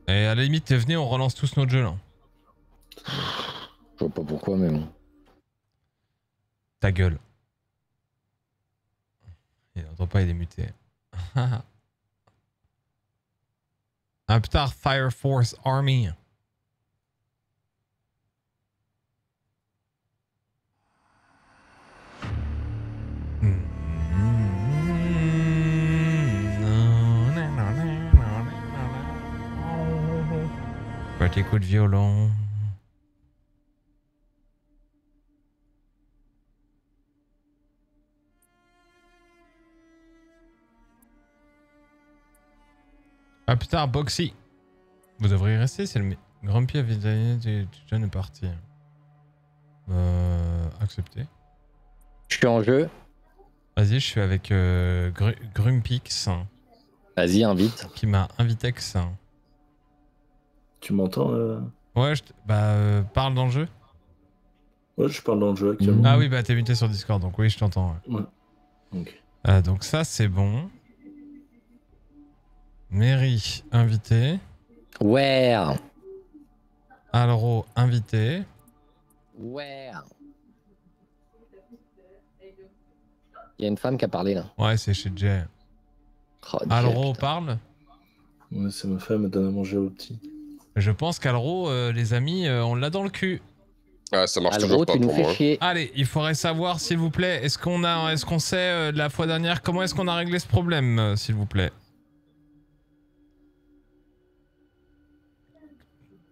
Et à la limite, venez, on relance tous notre jeu là. Je vois pas pourquoi, mais bon. Ta gueule. Il n'entend pas, il est muté. [laughs] Aptar Fire Force Army. Coup de violon. Ah putain, Boxy. Vous devriez rester, c'est le Grumpy a vidé du jeune est parti. Euh, accepté. Je suis en jeu. Vas-y, je suis avec euh, Gru- Grumpix. Vas-y, invite. Qui m'a invitex. Tu m'entends euh Ouais, je bah euh, parle dans le jeu. Ouais, je parle dans le jeu actuellement. Ah oui, bah t'es muté sur Discord, donc oui, je t'entends. ouais. Euh, donc ça, c'est bon. Mary, invité. Ouais. Alro, invité. Ouais. Il y a une femme qui a parlé là. Ouais, c'est chez Jay. Oh, Jay, Alro putain. parle? Ouais, c'est ma femme, elle donne à manger au petit. Je pense qu'Alro, euh, les amis, euh, on l'a dans le cul. Ah, ça marche Alro, toujours pas tu nous pour moi. chier. Allez, il faudrait savoir, s'il vous plaît, est-ce qu'on a, est-ce qu'on sait euh, de la fois dernière comment est-ce qu'on a réglé ce problème, euh, s'il vous plaît?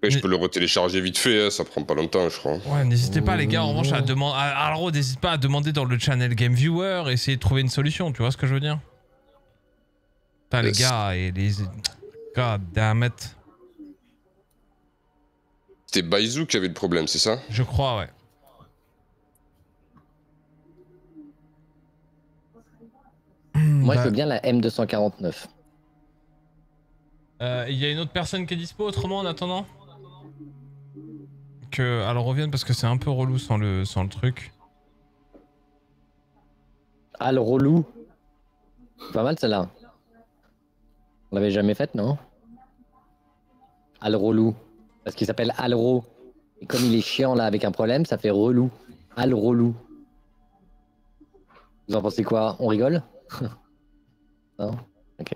Je peux le retélécharger vite fait, hein, ça prend pas longtemps, je crois. Ouais, n'hésitez pas les gars, en revanche, à demander. Alro, n'hésite pas à demander dans le channel Game Viewer, essayer de trouver une solution. Tu vois ce que je veux dire? Putain, les gars et les. God damn it. C'était Baizou qui avait le problème, c'est ça? Je crois, ouais. Moi, je Bah, veux bien la M249. euh, Il y a une autre personne qui est dispo autrement en attendant? Que. Alors revienne parce que c'est un peu relou sans le, sans le truc. Alro loup. Pas mal celle-là. On l'avait jamais faite, non? Al relou. Parce qu'il s'appelle Alro. Et comme il est chiant là avec un problème, ça fait relou. Al relou. Vous en pensez quoi? On rigole? [laughs] Non? Ok.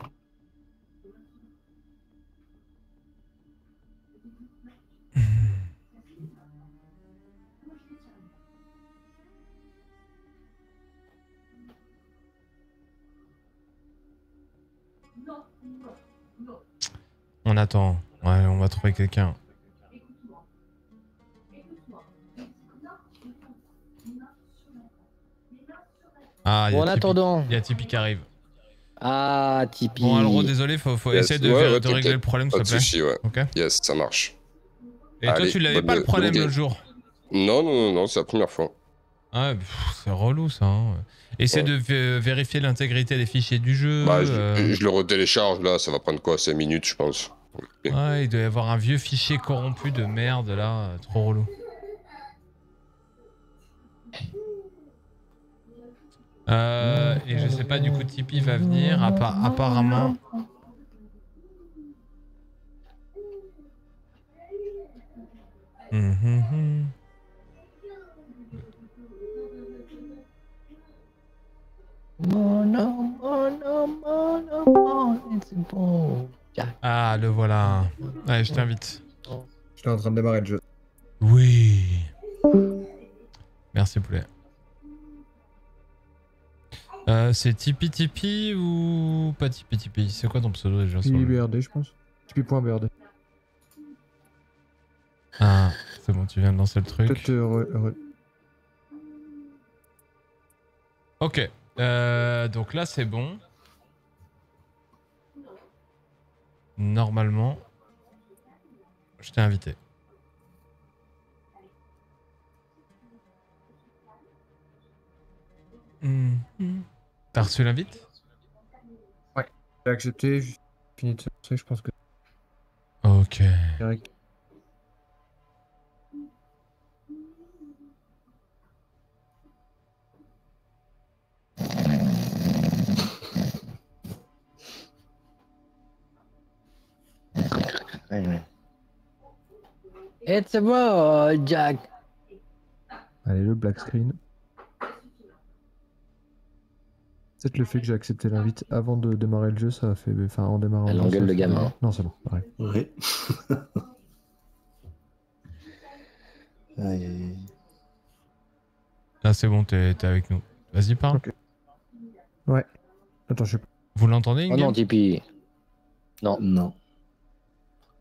On attend. Ouais, on va trouver quelqu'un. Ah, il y a Bon, en Tipeee- attendant. Il y a Tipeee qui arrive. Ah, Tipeee. Bon, Alro, désolé, faut, faut Yes, essayer de, ouais, de ouais, régler le problème, s'il te plaît. soucis, ouais. Ok. Yes, ça marche. Et toi, tu l'avais pas le problème l'autre jour? Non, non, non, non, c'est la première fois. Ah, c'est relou ça. hein. Essaie Ouais. de vé- vérifier l'intégrité des fichiers du jeu. Bah, je, euh, je le retélécharge là, ça va prendre quoi 5 minutes, je pense. Ouais, il doit y avoir un vieux fichier corrompu de merde là, trop relou. Euh, et je sais pas, du coup, Tipeee va venir, appa- apparemment. Mono, mono, mono, mono, c'est bon. Ah, le voilà. Allez, je t'invite. J'étais en train de démarrer le jeu. Oui. Merci, poulet. Euh, c'est Tipeee Tipeee ou pas Tipeee Tipeee? C'est quoi ton pseudo déjà BRD, je pense. Tipeee.brd. Ah, c'est bon, tu viens de lancer le truc. Peut-être re- re- Ok, euh, donc là c'est bon. Normalement, je t'ai invité. Hmm. T'as reçu l'invite? Ouais. J'ai accepté, j'ai fini de se lancer, je pense que. Ok. Direct. It's a ball, Jack. Allez, le black screen. Peut-être le fait que j'ai accepté l'invite avant de démarrer le jeu, ça a fait. Enfin, en démarrant. Elle engueule le gamin. Non, c'est bon, pareil. Oui. [laughs] Aïe. Là c'est bon, t'es t'es avec nous. Vas-y, parle. Ouais. Attends, je sais pas. Vous l'entendez, Oh non, Tipeee. Non. Non.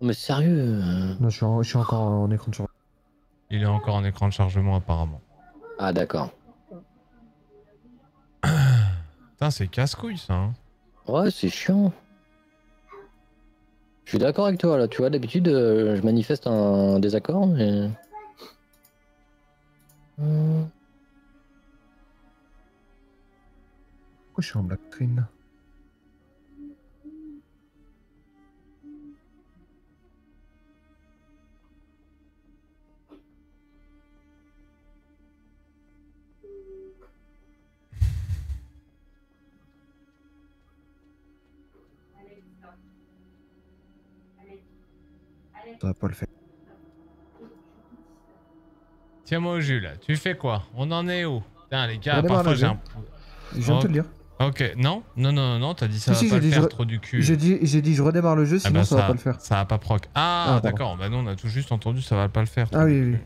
Mais sérieux euh, Non, je suis, en- je suis encore en écran de charge. Il est encore en écran de chargement apparemment. Ah, d'accord. Putain, c'est casse-couille ça. hein. Ouais, c'est chiant. Je suis d'accord avec toi, là. Tu vois, d'habitude, euh, je manifeste un désaccord, mais. Pourquoi je suis en black screen Ça va pas le faire. Tiens-moi au jus là. Tu fais quoi? On en est où? Putain, les gars, parfois j'ai un. Je viens de te le dire. Ok, non? Non, non, non, non, t'as dit ça Si, si, va pas j'ai le dit faire, je- trop du cul. J'ai dit, je redémarre le jeu, Ah sinon bah ça va pas le faire. Ça va pas proc. Ah, Ah, d'accord, bah non, on a tout juste entendu, ça va pas le faire. Ah oui, oui.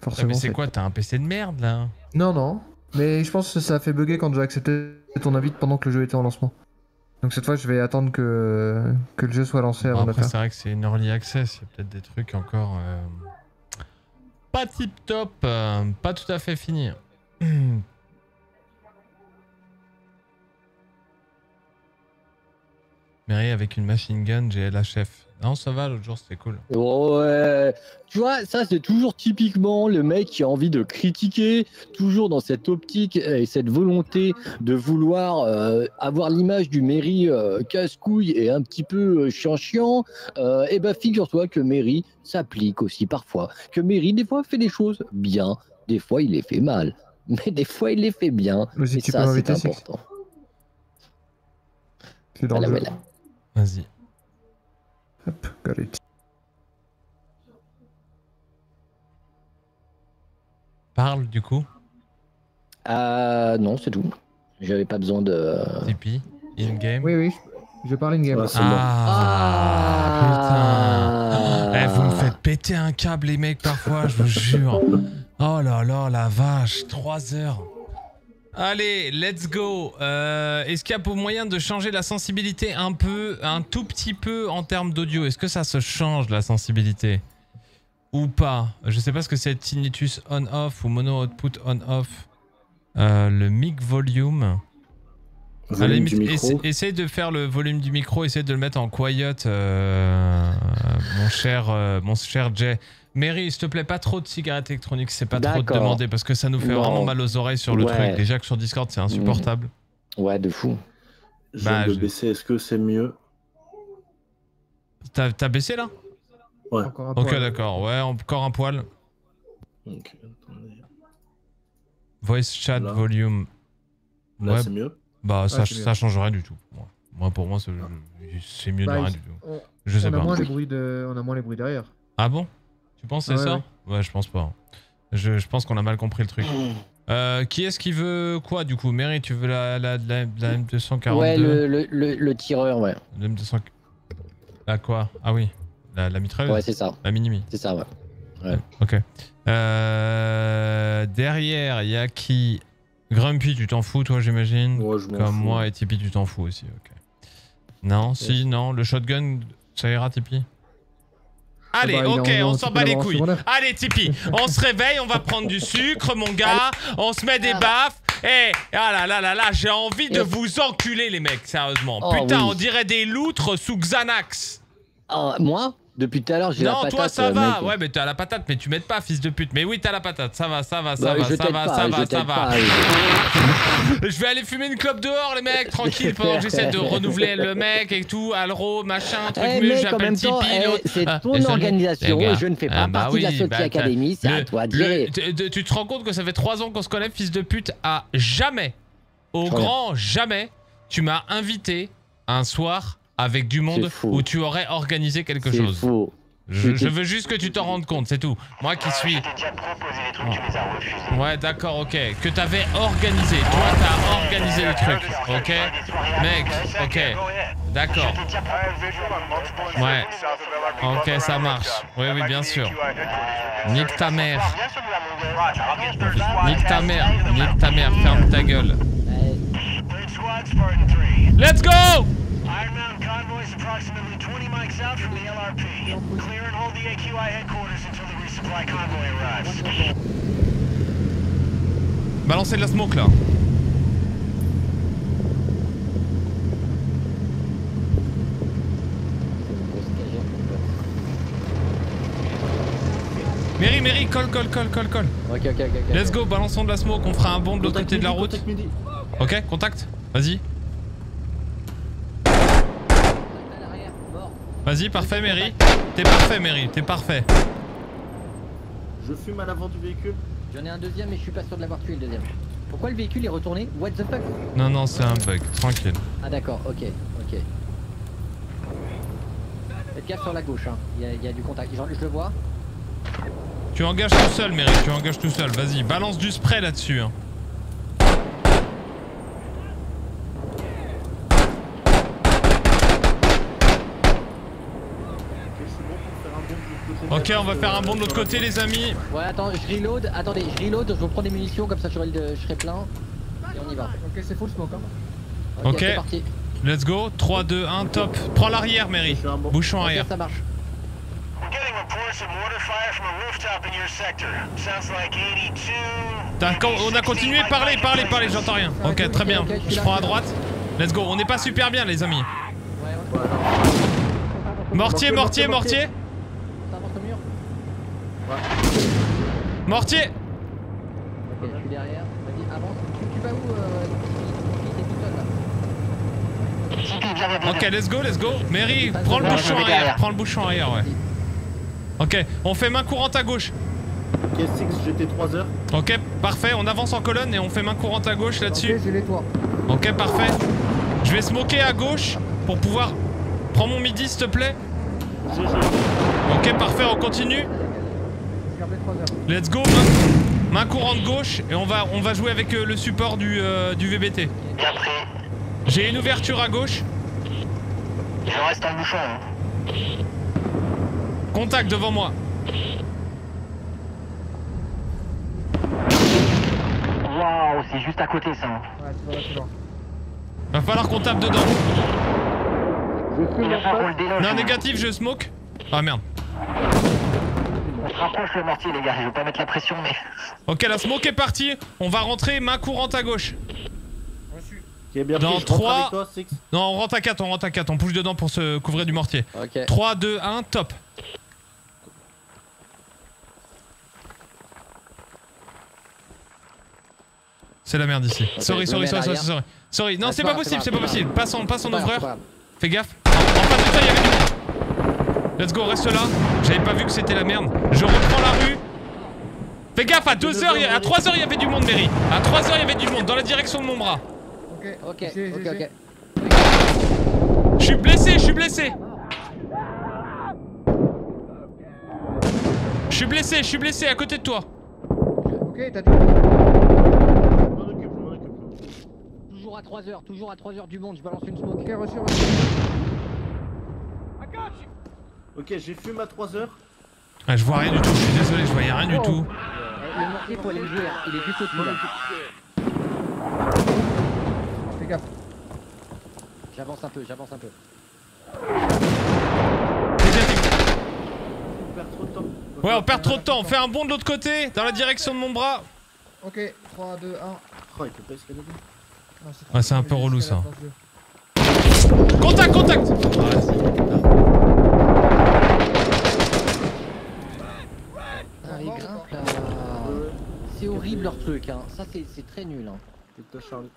Forcément. mais c'est c'est- quoi? T'as un PC de merde là? Non, non. Mais je pense que ça a fait bugger quand j'ai accepté ton invite pendant que le jeu était en lancement. Donc cette fois, je vais attendre que, que le jeu soit lancé avant de c'est vrai que c'est une early access, il y a peut-être des trucs encore. euh, Pas tip top, euh, pas tout à fait fini. [clears throat] Mary avec une machine gun, GLHF. Non, ça va, l'autre jour c'était cool. Ouais, tu vois, ça c'est toujours typiquement le mec qui a envie de critiquer, toujours dans cette optique et cette volonté de vouloir euh, avoir l'image du mairie euh, casse-couille et un petit peu euh, chiant-chiant. Euh, et ben figure-toi que mairie s'applique aussi parfois. Que mairie des fois fait des choses bien, des fois il les fait mal, [laughs] mais des fois il les fait bien. Et ça c'est important. C'est dans Voilà, le jeu. voilà. Vas-y. Hop, got it. Parle du coup. Euh, non, c'est tout. J'avais pas besoin de. Tipeee, in-game. Oui, oui, je parle in-game. Ah, putain. Eh, vous me faites péter un câble, les mecs, parfois, je vous jure. Oh là là, la vache, 3 heures. Allez, let's go. Euh, Est-ce qu'il y a pour moyen de changer la sensibilité un peu, un tout petit peu en termes d'audio? Est-ce que ça se change la sensibilité? Ou pas? Je sais pas ce que c'est tinnitus on-off ou mono output on-off. Euh, le mic volume. Volume du essa- essaye de faire le volume du micro, essaye de le mettre en quiet, euh, mon cher, mon cher Jay. Mary, s'il te plaît, pas trop de cigarettes électroniques, c'est pas trop de demander parce que ça nous fait Non. vraiment mal aux oreilles sur le Ouais. truc. Déjà que sur Discord c'est insupportable. Ouais, de fou. Bah, de baisser, est-ce que c'est mieux? T'as t'as baissé là? Ouais. Ok, d'accord, ouais, encore un poil. Ok, attendez. Voice chat volume. Là, Ouais, c'est mieux? Bah, ça, Ouais, c'est mieux. ça change rien du tout. Moi, Moi, pour moi, c'est c'est mieux Bah, de rien il- du tout. on- Je sais on pas. A moins les bruits de... On a moins les bruits derrière. Ah bon? Tu penses que c'est Ouais, ça ouais. Ouais, je pense pas. Je, je pense qu'on a mal compris le truc. Euh, qui est-ce qui veut quoi du coup? Mary, tu veux la, la, la, la M242 Ouais, le, le, le, le tireur, ouais. La M200... La quoi? Ah oui, la, la mitrailleuse? Ouais, c'est ça. La minimi. C'est ça, ouais. Ouais. Ok. Euh, derrière, il y a qui? Grumpy, tu t'en fous toi, j'imagine Ouais, Comme fous. moi et Tipeee, tu t'en fous aussi, ok. Non, si, non, le shotgun, ça ira, Tipeee? Allez, bah, est ok, en- on s'en bat les couilles. secondaire. Allez, Tipeee, on se réveille, on va prendre du sucre, mon gars. On se met des baffes. Eh, ah là là là là, j'ai envie de vous enculer, les mecs, sérieusement. Oh, Putain, oui. on dirait des loutres sous Xanax. Ah, moi? Depuis tout à l'heure, j'ai la Non, patate. toi ça euh, va. mec. Ouais, mais t'as la patate, mais tu m'aides pas, fils de pute. Mais oui, t'as la patate. Ça va, ça va, ça Bah, va, ça va, pas, ça va, ça va. Je vais aller fumer une clope dehors, les mecs, tranquille, pendant que j'essaie de renouveler le mec et tout. Alro, machin, truc, Eh, mais mec, j'appelle Tipeee. eh, l'autre. c'est Ah, ton désolé, organisation, je ne fais pas Ah, bah partie de la oui, bah, Academy, c'est à toi de tu- te rends compte que ça fait 3 ans qu'on se connaît, fils de pute, à jamais, au grand jamais, tu m'as invité un soir avec du monde où tu aurais organisé quelque chose. faux. Je, veux juste que tu t'en rendes compte, c'est tout. Moi qui suis. Ouais, d'accord, ok. Que t'avais organisé. Toi, t'as organisé le truc, ok Mec, ok. D'accord. Ouais. Ok, ça marche. Oui, oui, bien sûr. Nique ta mère. Nique ta mère. Nique ta mère. Ferme ta gueule. Let's go Iron Mountain convoy is approximately 20 mics out from the LRP. Clear and hold the AQI headquarters until the resupply convoy arrives. Balancez de la smoke là. Mary, Mary, colle, colle, colle, colle, colle. Ok, ok, ok. ok. Let's go, balançons de la smoke, on fera un bond de l'autre côté de la route. Ok, contact Vas-y. Vas-y, parfait, Mary. T'es parfait, Mary, t'es parfait. Je fume à l'avant du véhicule. J'en ai un deuxième, mais je suis pas sûr de l'avoir tué le deuxième. Pourquoi le véhicule est retourné? What the fuck? Non, non, c'est un bug, tranquille. Ah d'accord, ok, ok. Faites gaffe sur la gauche, hein. il y, a- il y a du contact. Genre, je le vois. Tu engages tout seul, Mary, tu engages tout seul. Vas-y, balance du spray là-dessus. hein. Ok, on va faire un bond de l'autre côté, les amis. Ouais, attends, je reload. Attendez, je reload, je reprends des munitions, comme ça j'aurai le- je serai plein. Et on y va. Ok, c'est full smoke. Hein. Ok, Ok, c'est parti. let's go. 3, 2, 1, top. Prends l'arrière, Mary. Bouchon arrière. Ça marche. We're getting reports of mortar fire from a rooftop in your sector. Sounds like 82. D'accord, on a continué, parlez, parlez, parlez, j'entends rien. Ok, très bien. Je prends à droite. Let's go, on n'est pas super bien, les amis. Mortier, mortier, mortier. Mortier Ok, je suis derrière. Vas-y, avance. Tu, tu vas où euh, Ok, let's go, let's go. Mary, prends le bouchon arrière. Prends le bouchon arrière, ouais. Ok, on fait main courante à gauche. Ok, 6, j'étais 3 heures. Ok, parfait, on avance en colonne et on fait main courante à gauche là-dessus. Ok, j'ai les toits. Ok, parfait. Je vais smoker à gauche. pour pouvoir... Prends mon midi s'il te plaît. Ok, parfait, on continue. Let's go, main, main courante gauche et on va, on va jouer avec euh, le support du, euh, du VBT. Bien pris. J'ai une ouverture à gauche. Il en reste un bouchon. Hein. Contact devant moi. Waouh, c'est juste à côté ça. hein. Ouais, tu vas là, tu vas. Va falloir qu'on tape dedans. Non, négatif, je smoke. Ah merde. Les gars, je veux pas mettre la pression mais... Ok, la smoke est partie. On va rentrer main courante à gauche. Qui est bien Dans pris, je rentre 3. avec toi, Six. Non, on rentre à 4, on rentre à 4. On pousse dedans pour se couvrir du mortier. Ok. 3, 2, 1, top. C'est la merde ici. Sorry, sorry, sorry, sorry, sorry. Sorry, non, Ah, c'est pas possible, c'est pas possible. Passe en, passe en ouvreur. Fais gaffe. En, en face de toi, il y avait du monde. Let's go, reste là. J'avais pas vu que c'était la merde. Je reprends la rue. Fais gaffe, à 2 heures, il y a- à 3 heures, il y avait du monde, Mary. À 3 heures, il y avait du monde dans la direction de mon bras. Ok, Ok, ok. Je suis blessé, je suis blessé. Je suis blessé, je suis blessé à côté de toi. Ok, t'as dit. Toujours à 3h, toujours à 3h du monde, je balance une smoke. Ok, reçu, reçu. Ok, j'ai fumé à 3h. Ah, je vois rien du tout, je suis désolé, je voyais rien du tout. Le mortier, faut aller le jouer, il est du côté là. Fais gaffe. J'avance un peu, j'avance un peu. On perd trop de temps. Ouais, on perd trop de temps. On fait un bond de l'autre côté, dans la direction de mon bras. Ok, 3, 2, 1. Oh, il peut pas escalader. Ouais, c'est un peu relou ça. Contact, contact ils grimpent là. C'est horrible leur truc, hein. Ça, c'est très nul. Hein. C'est toi, Charlie.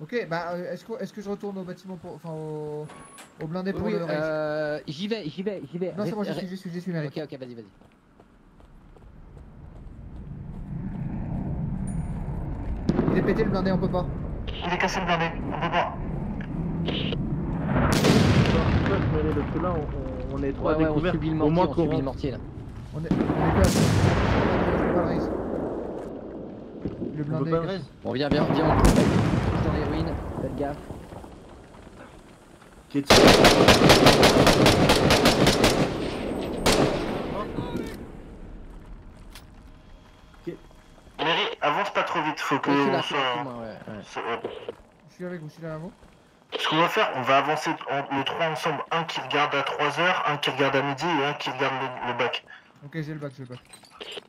Ok, bah euh, est-ce que, est que je retourne au bâtiment pour. Enfin au. au blindé pour Oui, le euh, j'y vais, j'y vais, j'y vais. Non, c'est bon, j'y suis, j'y suis, j'y suis, Malik. Ok, ok, vas-y, vas-y. Il est pété le blindé, on peut pas. Il est cassé le blindé, on peut pas. Là, on, est trois Ouais, ouais, on découverts. subit le Au mortier, moins on subit le mortier là. On est, on est à pas le blindé. est le raise Bon, viens, viens, viens, on pousse dans les ruines. Faites gaffe. Qui est Mary, avance pas trop vite, faut que Oui, on soit... ouais, ouais. Je suis avec vous, je suis là avant. Ce qu'on va faire, on va avancer en- les trois ensemble. Un qui regarde à 3h, un qui regarde à midi et un qui regarde le, le bac. Ok, j'ai le bac, j'ai le bac.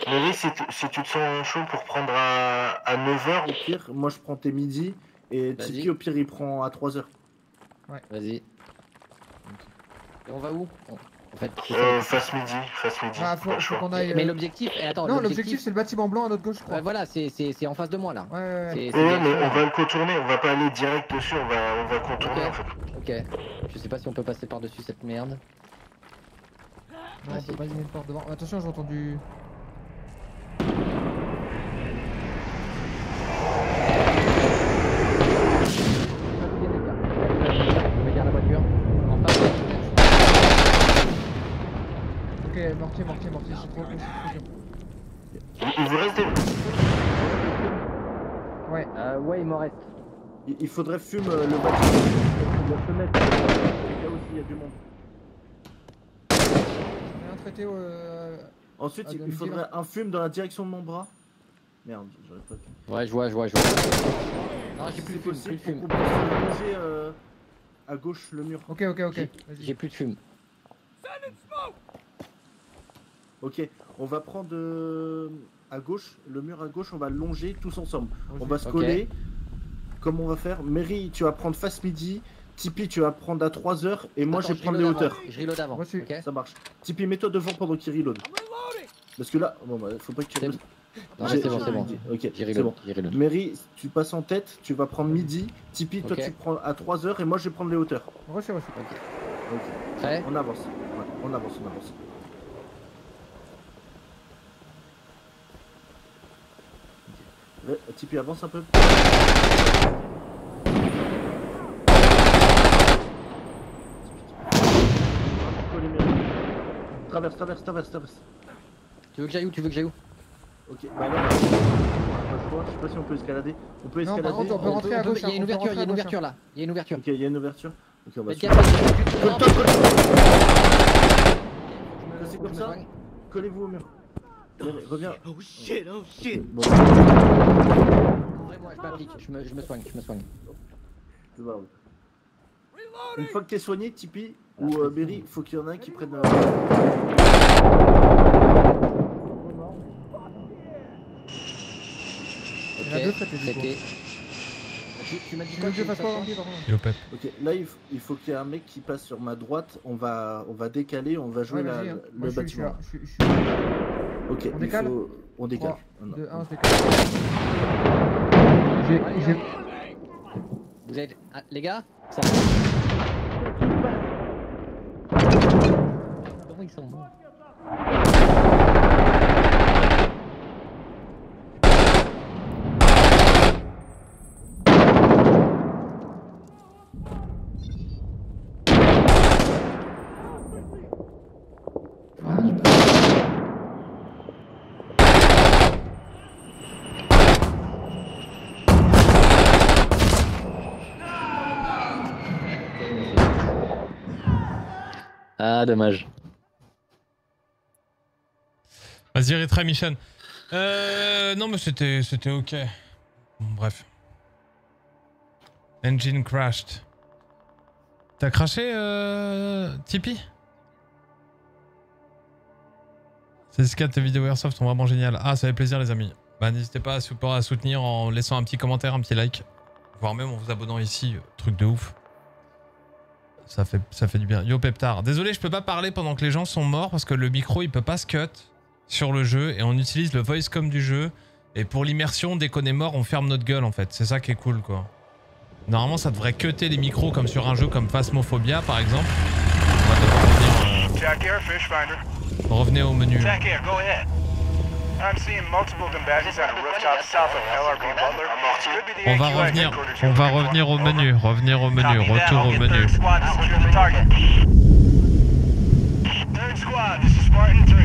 Mary, si, tu- si tu te sens chaud pour prendre à, à 9h, Au pire, moi je prends tes midis et. Tipeee au pire il prend à 3h. Vas-y. Et on va où? On- En fait, euh, face midi, face midi. Ah, faut, choix. qu'on aille. Mais euh, l'objectif, eh, attends, Non, l'objectif c'est le bâtiment blanc à notre gauche, je crois. Ouais, voilà, c'est c'est- c'est en face de moi là. Ouais, ouais, ouais. Ouais, ouais, mais on va le contourner, on va pas aller direct dessus, on va, on va contourner Ok. en fait. Ok. Je sais pas si on peut passer par-dessus cette merde. Non, on peut pas une porte devant. Attention, j'ai entendu. Ok, mortier, mortier, mortier, c'est trop, c'est trop dur. Il, il vous reste des... Ouais. Euh, ouais, il m'en reste. Il, il faudrait fumer euh, le bâtiment. La fenêtre. Là aussi il y a du monde. Euh... Ensuite, il, faudrait là. un fume dans la direction de mon bras. Merde, j'aurais pas pu. Ouais, je vois, je vois, je vois. Non, j'ai plus c'est de fume, plus de fume. euh, à gauche le mur. Ok, ok, ok. J'ai- Vas-y. J'ai plus de fume. Ok, on va prendre euh, à gauche, le mur à gauche, on va longer tous ensemble. On va se coller. Comment on va faire? Mary, tu vas prendre face midi. Tipeee, tu vas prendre à 3h. Et moi, Attends, je vais prendre les hauteurs. Je reload avant. Reçu. Ok. Ça marche. Tipeee, mets-toi devant pendant qu'il reload. Parce que là, bon, bah, faut pas que tu reload. Non, c'est bon, c'est bon. Ok, c'est reload, bon. Mary, tu passes en tête, tu vas prendre midi. Tipeee, toi, tu prends à 3h. Et moi, je vais prendre les hauteurs. Reçu, reçu. Ok. Prêt? On avance. Ouais, on avance, on avance. Ouais, Tipeee, avance un peu. les murs. Traverse, traverse, traverse, traverse. Tu veux que j'aille où? Tu veux que j'aille où? Ok, bah là, on a pas le choix, je sais pas si on peut escalader. On peut Non, par escalader. contre, on peut rentrer à gauche, Il y a une on peut ouverture, il y a une ouverture gauche, là. Il y a une ouverture. Ok, il y a une ouverture. Ok, on va. C'est comme ça. Collez-vous au mur. Allez, Reviens. Oh shit, oh shit. Bon. Je m'applique, je me, je me soigne, je me soigne. Une fois que t'es soigné, Tipeee ou euh, Berry, faut qu'il y en a un qui prenne. euh, Il y en a deux traités, du coup. traité. Tu, tu m'as dit Tu quoi veux que je tu fasse quoi, fasses Vampire, pardon Yo, Pep. Ok, là il, faut qu'il y ait un mec qui passe sur ma droite. On va, on va décaler, on va jouer Ouais, la- vas-y, hein. Moi, le je suis- bâtiment. là, je suis- je suis- Ok, On il décale faut- on décale. 3, Non, 2, non. 1, on se décale. J'ai- j'ai- Vous êtes. ah, les gars ça... Ah, dommage. Vas-y, retry mission. Euh. Non, mais c'était c'était ok. Bon, bref. Engine crashed. T'as craché, euh. Tipeee? Ces scans de vidéos Airsoft sont vraiment géniales. Ah, ça fait plaisir, les amis. Bah, n'hésitez pas à, à soutenir en laissant un petit commentaire, un petit like. Voire même en vous abonnant ici. euh, Truc de ouf. Ça fait, ça fait du bien. Yo Peptard. Désolé, je peux pas parler pendant que les gens sont morts parce que le micro il peut pas se cut sur le jeu et on utilise le voice com du jeu. Et pour l'immersion, dès qu'on est mort, on ferme notre gueule en fait. C'est ça qui est cool quoi. Normalement, ça devrait cutter les micros comme sur un jeu comme Phasmophobia par exemple. On va devoir revenir, Jack Air, fish finder. euh, revenez au menu. Jack Air, go ahead. I'm seeing multiple combatants on a rooftop south of LRB Butler. Could be the On va revenir, on va revenir au menu, revenir au menu, retour au menu. Third squad to secure the target. Third squad, this is Spartan 3.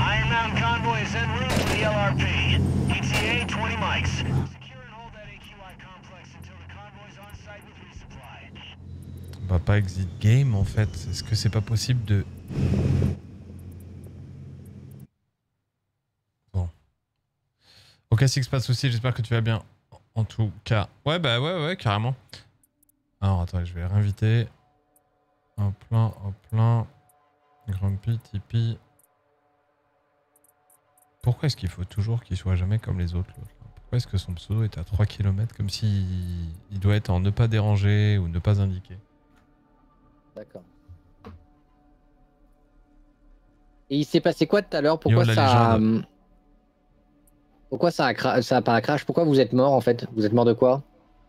Iron Mountain convoy is en route to the LRP. ETA 20 mics. Secure and hold that AQI complex until the convoy's on site with resupply. On va pas exit game en fait. Est-ce que c'est pas possible de. Bon. Ok, Six, pas de soucis, j'espère que tu vas bien. En tout cas. Ouais, bah ouais, ouais, carrément. Alors attends, je vais réinviter. Hop là, hop là. Grumpy, Tipeee. Pourquoi est-ce qu'il faut toujours qu'il soit jamais comme les autres Pourquoi est-ce que son pseudo est à 3 km comme si il doit être en ne pas déranger ou ne pas indiquer? D'accord. Et il s'est passé quoi tout à l'heure? Pourquoi Yo, la ça. a-. Pourquoi ça a, cra- ça a pas un crash? Pourquoi vous êtes mort en fait? Vous êtes mort de quoi?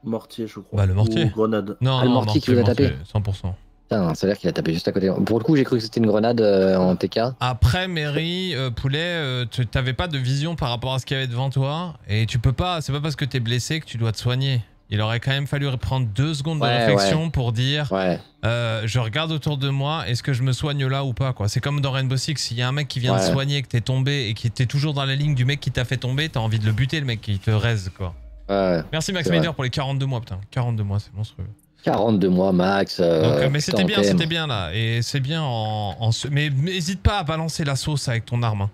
Mortier, je crois. Bah, le mortier. Ou grenade. Non, Ah, le non, mortier qui vous a mortier, tapé. mortier, 100%. A l'air qu'il a tapé juste à côté. Pour le coup, j'ai cru que c'était une grenade euh, en TK. Après, Mary, euh, Poulet, euh, tu t'avais pas de vision par rapport à ce qu'il y avait devant toi. Et tu peux pas, c'est pas parce que t'es blessé que tu dois te soigner. Il aurait quand même fallu prendre deux secondes de réflexion ouais. pour dire Ouais. je regarde autour de moi, est-ce que je me soigne là ou pas quoi. C'est comme dans Rainbow Six, s'il y a un mec qui vient te soigner, que t'es tombé et qui était toujours dans la ligne du mec qui t'a fait tomber, t'as envie de le buter le mec qui te raise quoi. Merci Max C'est. Mader pour les 42 mois, putain. 42 mois, c'est monstrueux. 42 mois max. euh, Donc, euh, mais c'était bien, c'était bien là. Et c'est bien en. Mais n'hésite pas à balancer la sauce avec ton arme. hein.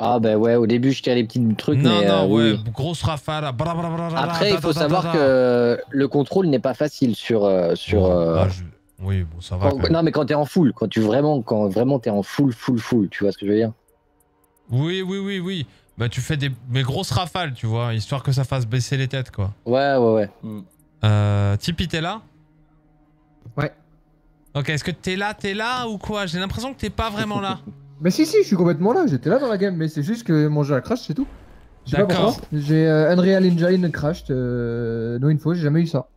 Ah bah ouais, au début je tirais les petits trucs, non, mais non, euh, ouais, oui. grosse rafale. Après, il faut savoir que le contrôle n'est pas facile sur sur. euh, Ah, je- Oui, bon, ça va. quand- quand même. non, mais quand t'es en full, quand tu vraiment, quand vraiment t'es en full, full, full, tu vois ce que je veux dire? Oui, oui, oui, oui. Bah, tu fais des mais grosses rafales, tu vois, histoire que ça fasse baisser les têtes, quoi. Ouais, ouais, ouais. Euh, Tipeee, t'es là Ouais. Ok, est-ce que t'es là, t'es là ou quoi J'ai l'impression que t'es pas vraiment là. [laughs] Mais si, si, je suis complètement là, j'étais là dans la game, mais c'est juste que mon jeu a crash, c'est tout. D'accord. J'ai euh, Unreal Engine crashed, euh, no info, j'ai jamais eu ça.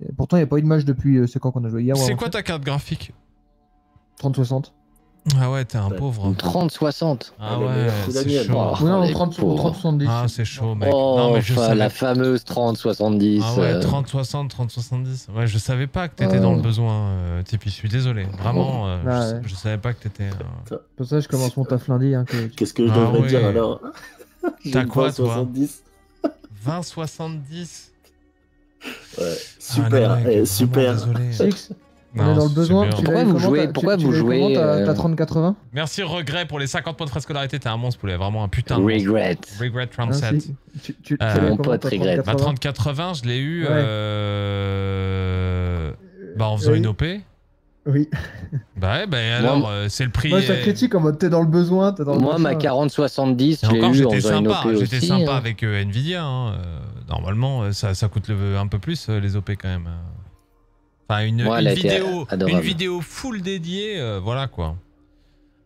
Et pourtant, il n'y a pas eu de match depuis, euh, c'est quand qu'on a joué hier C'est avant quoi ta carte graphique? 3060. Ah ouais, t'es un pauvre. 30-60. Ah ouais, c'est chaud. Ouais, 30, pauvres. 30-70. Ah, c'est chaud, mec. Oh, non, mais je enfin, savais la fameuse 30-70. Ah ouais, euh, 30-60, 30-70. Ouais, je savais pas que t'étais dans le besoin, euh, Tipeee. Je suis désolé. Vraiment, euh, Ah je, ouais. je savais pas que t'étais. euh, Pour ça, je commence mon taf lundi. Hein, que... Qu'est-ce que je Ah devrais ouais. dire alors [laughs] T'as quoi, 20-70. toi 20-70 [laughs] Ouais, Ah, super, le mec, eh, vraiment super. désolé. On est dans le c'est besoin. Tu Pourquoi vous jouez- pourquoi tu- vous jouez, T'as euh, t'as 30-80 Merci Regret pour les 50 points de frais scolarité. T'es un monstre poulet. Vraiment un putain de monstre. Regret. Regret round Ah, 7. si. Tu, tu, Euh, mon pote Regret. Bah 30-80 30-80, je l'ai eu Ouais. euh... bah, en faisant Oui. une OP. Oui. Bah ouais, bah alors, euh, c'est le prix. Moi, je euh, critique en mode t'es dans le besoin. T'es dans le Moi, ma machin. 40-70, Et je l'ai encore, j'étais sympa, j'étais sympa hein. avec euh, Nvidia. hein. Euh, Normalement, euh, ça, ça coûte le- un peu plus euh, les OP quand même. Enfin, une, une vidéo, une vidéo full dédiée, euh, voilà quoi.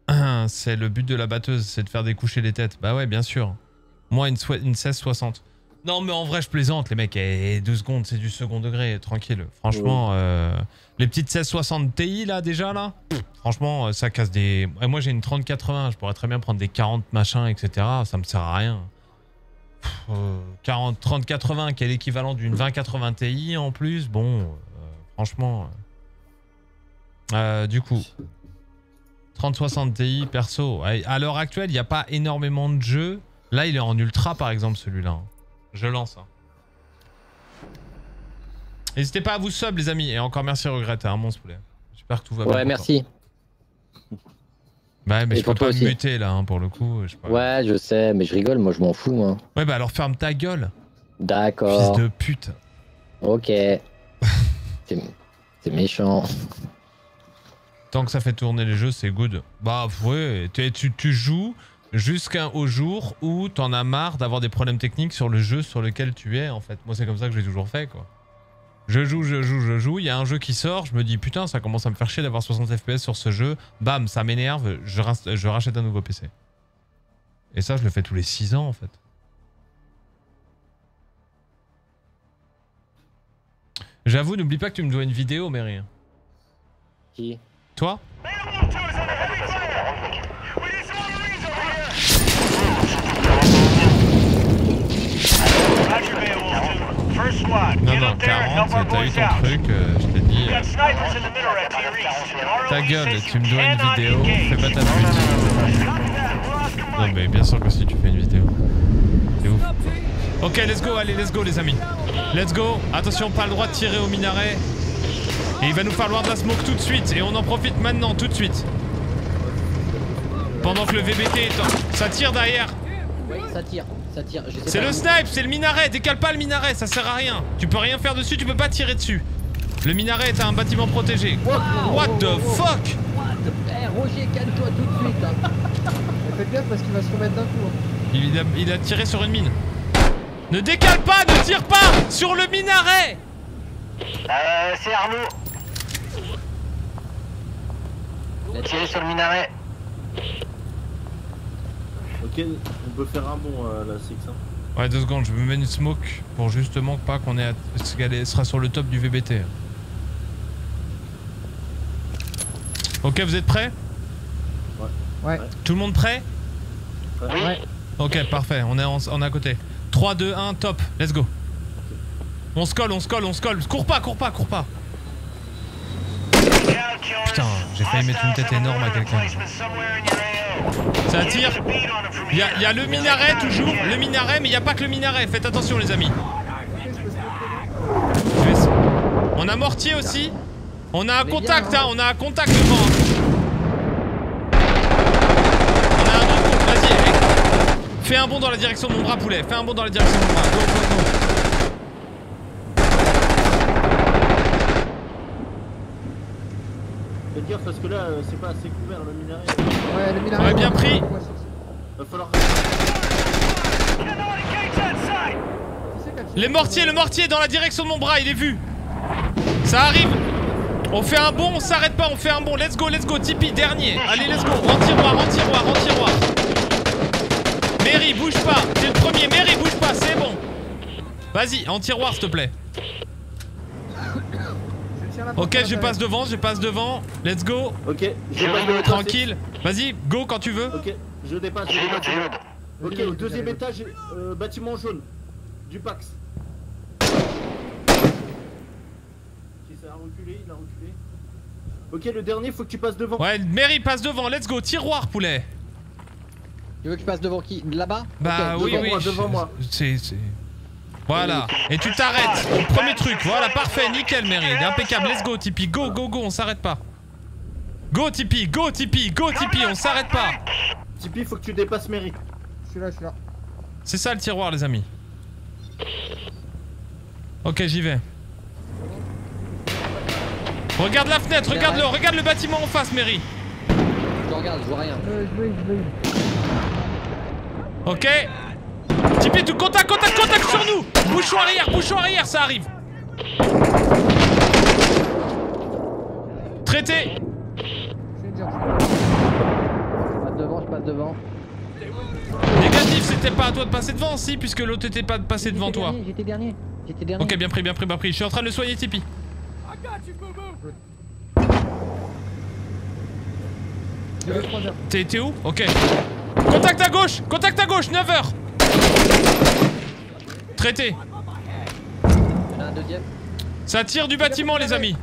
[clears throat] C'est le but de la batteuse, c'est de faire découcher les têtes. Bah ouais, bien sûr. Moi, une, une 1660. Non, mais en vrai, je plaisante, les mecs. Et 2 secondes, c'est du second degré, tranquille. Franchement, euh, les petites 1660 Ti là, déjà là, pff, franchement, euh, ça casse des. Moi, j'ai une 3080, je pourrais très bien prendre des 40 machins, etc. Ça me sert à rien. Pff, euh, 40, 3080 qui est l'équivalent d'une 2080 Ti en plus, bon, franchement. euh, euh, du coup, 3060 Ti perso. À l'heure actuelle, il n'y a pas énormément de jeux. Là, il est en ultra par exemple celui-là. hein. Je lance. hein. N'hésitez pas à vous sub les amis. Et encore merci Regret, t'es un monstre poulet. J'espère que tout va bien. Ouais, merci. Ouais, mais Et je peux pas me muter là hein, pour le coup. je. Ouais, je sais, mais je rigole, moi je m'en fous. Hein. Ouais, bah alors ferme ta gueule. D'accord. Fils de pute. Ok. C'est méchant. Tant que ça fait tourner les jeux, c'est good. Bah ouais, tu, tu, joues jusqu'au jour où t'en as marre d'avoir des problèmes techniques sur le jeu sur lequel tu es en fait. Moi c'est comme ça que j'ai toujours fait quoi. Je joue, je joue, je joue, il y a un jeu qui sort, je me dis putain ça commence à me faire chier d'avoir 60 FPS sur ce jeu. Bam, ça m'énerve, je, je rachète un nouveau PC. Et ça je le fais tous les 6 ans en fait. J'avoue, n'oublie pas que tu me dois une vidéo, Mary. Qui Toi Roger, Beowulf 2. First squad, Non, non, up there and help 40, our t'as eu ton truc, euh, je t'ai dit. Euh, Ta gueule, tu me dois une vidéo, fais pas ta pute. Non mais bien sûr que si tu fais une vidéo. C'est ouf. Ok, let's go, allez, let's go les amis. Let's go. Attention, pas le droit de tirer au minaret. Et il va nous falloir de la smoke tout de suite. Et on en profite maintenant, tout de suite. Pendant que le VBT est en... Ça tire derrière. Oui, ça tire, ça tire. C'est le snipe, c'est le minaret. Décale pas le minaret, ça sert à rien. Tu peux rien faire dessus, tu peux pas tirer dessus. Le minaret est un bâtiment protégé. What the fuck? Eh, Roger, calme-toi tout de suite. hein. Faites gaffe parce qu'il va se remettre d'un coup. hein. il a, il a tiré sur une mine. Ne décale pas, ne tire pas sur le minaret Euh, c'est Arnaud. Tirez sur le minaret. Ok, on peut faire un bond à la Six. Hein. Ouais, deux secondes, je me mets une smoke pour justement pas qu'on ait. qu'elle sera sur le top du VBT. Ok, vous êtes prêts? Ouais. Tout le monde prêt? Oui. Ouais. Ok, parfait, on est, en- on est à côté. 3, 2, 1, top, let's go. On se colle, on se colle, on se colle. Cours pas, cours pas, cours pas. Putain, j'ai failli mettre une tête énorme à quelqu'un. Ça tire. Il y, y a le minaret toujours, le minaret, mais il n'y a pas que le minaret. Faites attention, les amis. On a mortier aussi. On a un contact, hein, on a un contact devant. hein. On a un autre con- Vas-y, eh. Fais un bond dans la direction de mon bras, poulet. Fais un bond dans la direction de mon bras. Go, go, go. Faites gaffe parce que là, euh, c'est pas assez couvert le minaret. Ouais, le minaret. Ouais, bien pris. Va falloir. Les mortiers, le mortier dans la direction de mon bras, il est vu. Ça arrive. On fait un bond, on s'arrête pas, on fait un bond. Let's go, let's go. Tipeee, dernier. Allez, let's go. En tiroir, en tiroir, en tiroir. Mary, bouge pas. C'est le premier. Mary, bouge pas, c'est bon. Vas-y, en tiroir, s'il te plaît. Ok, je passe devant, je passe devant. Let's go. Ok, je passe devant. Tranquille. Vas-y, go quand tu veux. Ok, je dépasse. Je dépasse. Ok, au deuxième étage, euh, bâtiment jaune. Du Pax. Ok, ça a reculé, il a reculé. Ok, le dernier, faut que tu passes devant. Ouais, Mary passe devant, let's go, tiroir poulet. Tu veux que je passe devant qui? Là-bas? Bah oui, devant oui. moi, je- devant moi. C'est. c'est- Voilà. Et tu t'arrêtes. Premier truc. Voilà, parfait, nickel, Mary. Il est impeccable. Let's go, Tipeee. Go, go, go, on s'arrête pas. Go, Tipeee. Go, Tipeee. Go, Tipeee. On s'arrête pas. Tipeee, faut que tu dépasses Mary. Je suis là, je suis là. C'est ça le tiroir, les amis. Ok, j'y vais. Regarde la fenêtre, regarde-le, regarde le bâtiment en face, Mary. Je regarde, je vois rien. Ok. Tipeee, tout contact, contact, contact sur nous. Bouchon arrière, bouchon arrière, ça arrive. Traité. Je passe devant, je passe devant. Négatif, c'était pas à toi de passer devant, si, puisque l'autre était pas de passer devant toi. J'étais dernier. J'étais dernier. Ok, bien pris, bien pris, bien pris. Je suis en train de le soigner, Tipeee. T'es où? Ok. Contact à gauche Contact à gauche 9h Traité. Ça tire du bâtiment, les amis.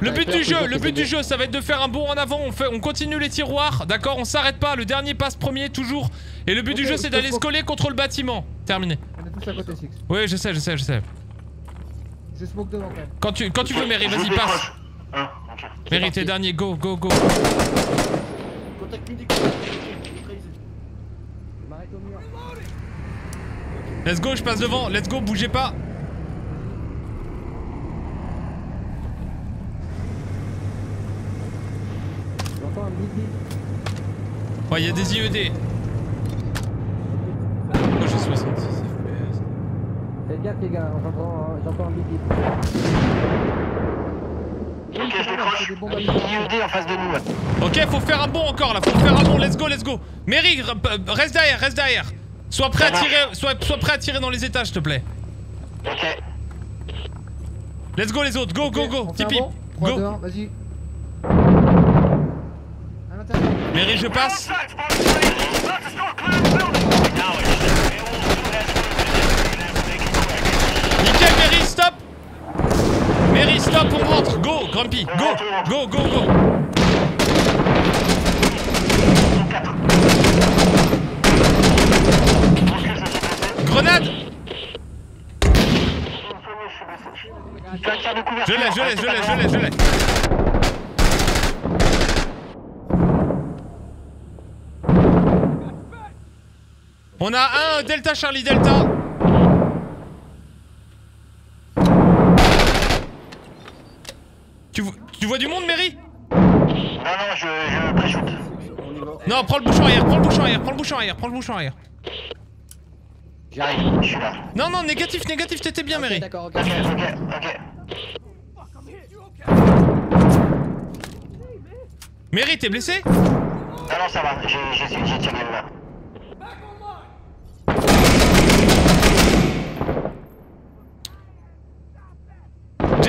Le but du jeu, je le but du jeu, ça va être de faire un bond en avant. On, fait, on continue les tiroirs, d'accord? On s'arrête pas. Le dernier passe premier, toujours. Et le but du jeu, c'est d'aller se coller contre le bâtiment. Terminé. On est tous à côté, Six. Oui, je sais, je sais, je sais. Je smoke devant quand même. Quand tu, quand tu veux, Mary, vas-y, passe. T'es dernier, go, go, go. Contact midi, contact Je m'arrête au mur. Let's go, je passe devant. Let's go, bougez pas. J'entends un bip bip. Ouais, il y a des IED. Moi, j'ai 66 FPS. Faites gaffe, les gars, j'entends j'entends un bip bip. Ok, je décroche. IED en face de nous. Ok, faut faire un bond encore là, faut faire un bond, let's go, let's go. Mary, euh, reste derrière, reste derrière. Sois prêt à tirer, sois, sois prêt à tirer dans les étages, s'il te plaît. Ok. Let's go les autres, go, go, go. Tipeee, bond 3, go. 2, 1, vas-y. Mary, je passe. Nickel, Mary, stop. Mary, stop, on rentre. Go, Grumpy, go, go, go, go. Grenade Je l'ai, je l'ai, je l'ai, je l'ai, je l'ai. On a un Delta Charlie Delta. Tu, tu vois du monde, Mary? Non, non, je, je pré-shoot. Non, prends le bouchon arrière, prends le bouchon arrière, prends le bouchon arrière, prends le bouchon arrière. J'arrive, je suis là. Non, non, négatif, négatif, t'étais bien, Mary. D'accord, ok. Ok, ok. Mary, t'es blessé? Non, non, ça va, j'ai j'ai- j'ai tiré là.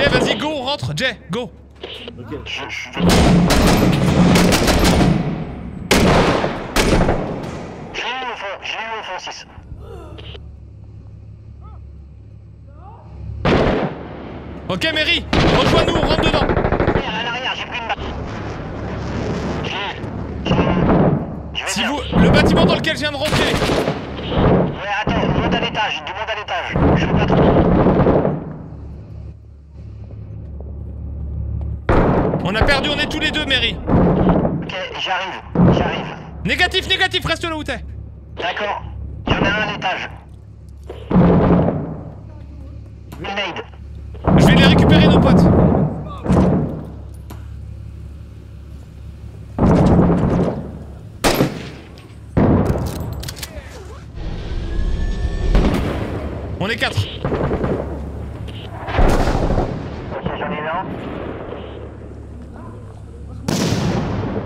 Jay, vas-y, go, rentre. Jay, go. Ok. L'ai eu au fond, je l'ai eu au fond 6. Ok, Mary, rejoins-nous, on rentre dedans. À l'arrière, j'ai pris une balle. J'ai Si vous, le bâtiment dans lequel je viens de rentrer. Ouais, attends, monte à l'étage, du monde à l'étage. Je veux pas trop. On a perdu, on est tous les deux, Mary. Ok, j'arrive, j'arrive. Négatif, négatif, reste là où t'es. D'accord, il y en a un à l'étage. Grenade. Je vais les récupérer, nos potes. On est quatre. Ok, j'en ai un.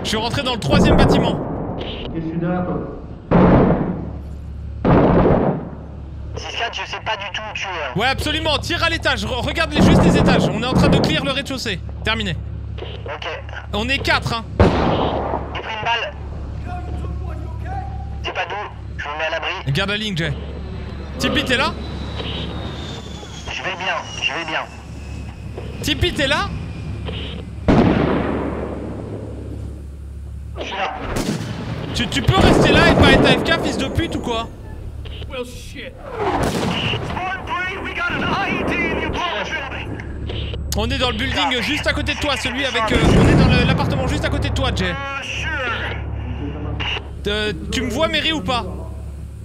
Je suis rentré dans le troisième bâtiment. Ok, je suis derrière toi. 6-4, stade, je sais pas du tout où tu es. hein. Ouais, absolument, tire à l'étage, Re- regarde les- juste les étages. On est en train de clear le rez-de-chaussée. Terminé. Ok. On est 4, hein. J'ai pris une balle. C'est pas d'où. Je me mets à l'abri. Garde la ligne, Jay. Tipeee, t'es là? Je vais bien, je vais bien. Tipeee, t'es là Je suis là. Tu, tu peux rester là et pas être AFK, fils de pute ou quoi Well, shit. Spawn 3, we got an IED in the apartment building. On est dans le building juste à côté de toi, celui avec... euh, on est dans l'appartement juste à côté de toi, Jay. Euh, tu me vois, Mary, ou pas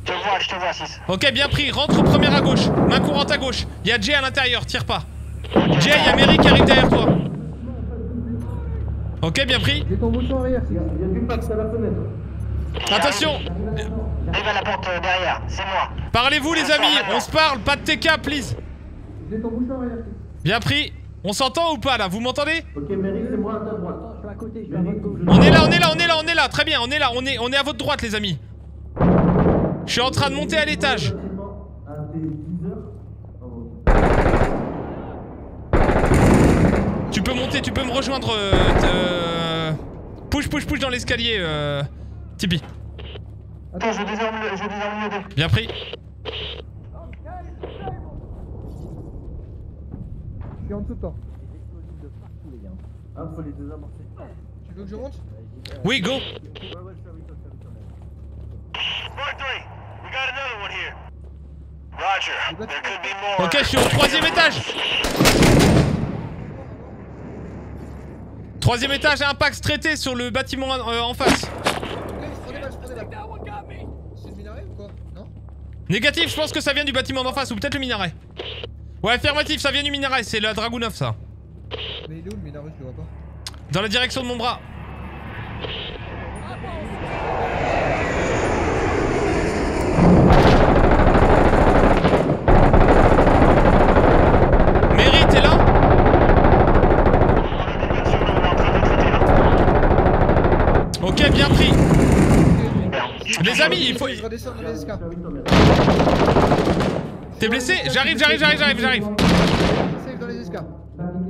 Je te vois, je te vois, 6. Ok, bien pris. Rentre au premier à gauche. Main courante à gauche. Il y a Jay à l'intérieur, tire pas. Jay, il y a Mary qui arrive derrière toi. Ok, bien pris. J'ai ton bouchon arrière, il y a du pack à la fenêtre. Attention Arrive à la porte euh, derrière, c'est moi. Parlez-vous, les amis. On se parle. Pas de TK, please. Bien pris. On s'entend ou pas là? Vous m'entendez? Ok, Mary, c'est moi à ta droite. Je suis à côté, je suis à votre gauche. On est là, on est là, on est là, on est là. Très bien, on est là. On est, on est à votre droite, les amis. Je suis en train de monter à l'étage. Tu peux monter, tu peux me rejoindre. euh, euh, Push, push, push dans l'escalier, euh... Tipeee. Attends, je désarme le, je désarme le dé. Bien pris. Je suis en dessous de toi. Ah, faut les désamorcer. Tu veux que je monte Oui, go. Spawn 3, we got another one here. Roger, there could be more. Ok, je suis au troisième étage. Troisième étage, impact traité sur le bâtiment euh, en face. C'est le minaret ou quoi Non Négatif, je pense que ça vient du bâtiment d'en face ou peut-être le minaret. Ouais, affirmatif, ça vient du minaret, c'est la Dragunov ça. Mais il est où le minaret Je le vois pas. Dans la direction de mon bras. Mary, t'es là Ok, bien pris. Les amis, il faut... T'es blessé J'arrive, j'arrive, j'arrive, j'arrive, j'arrive.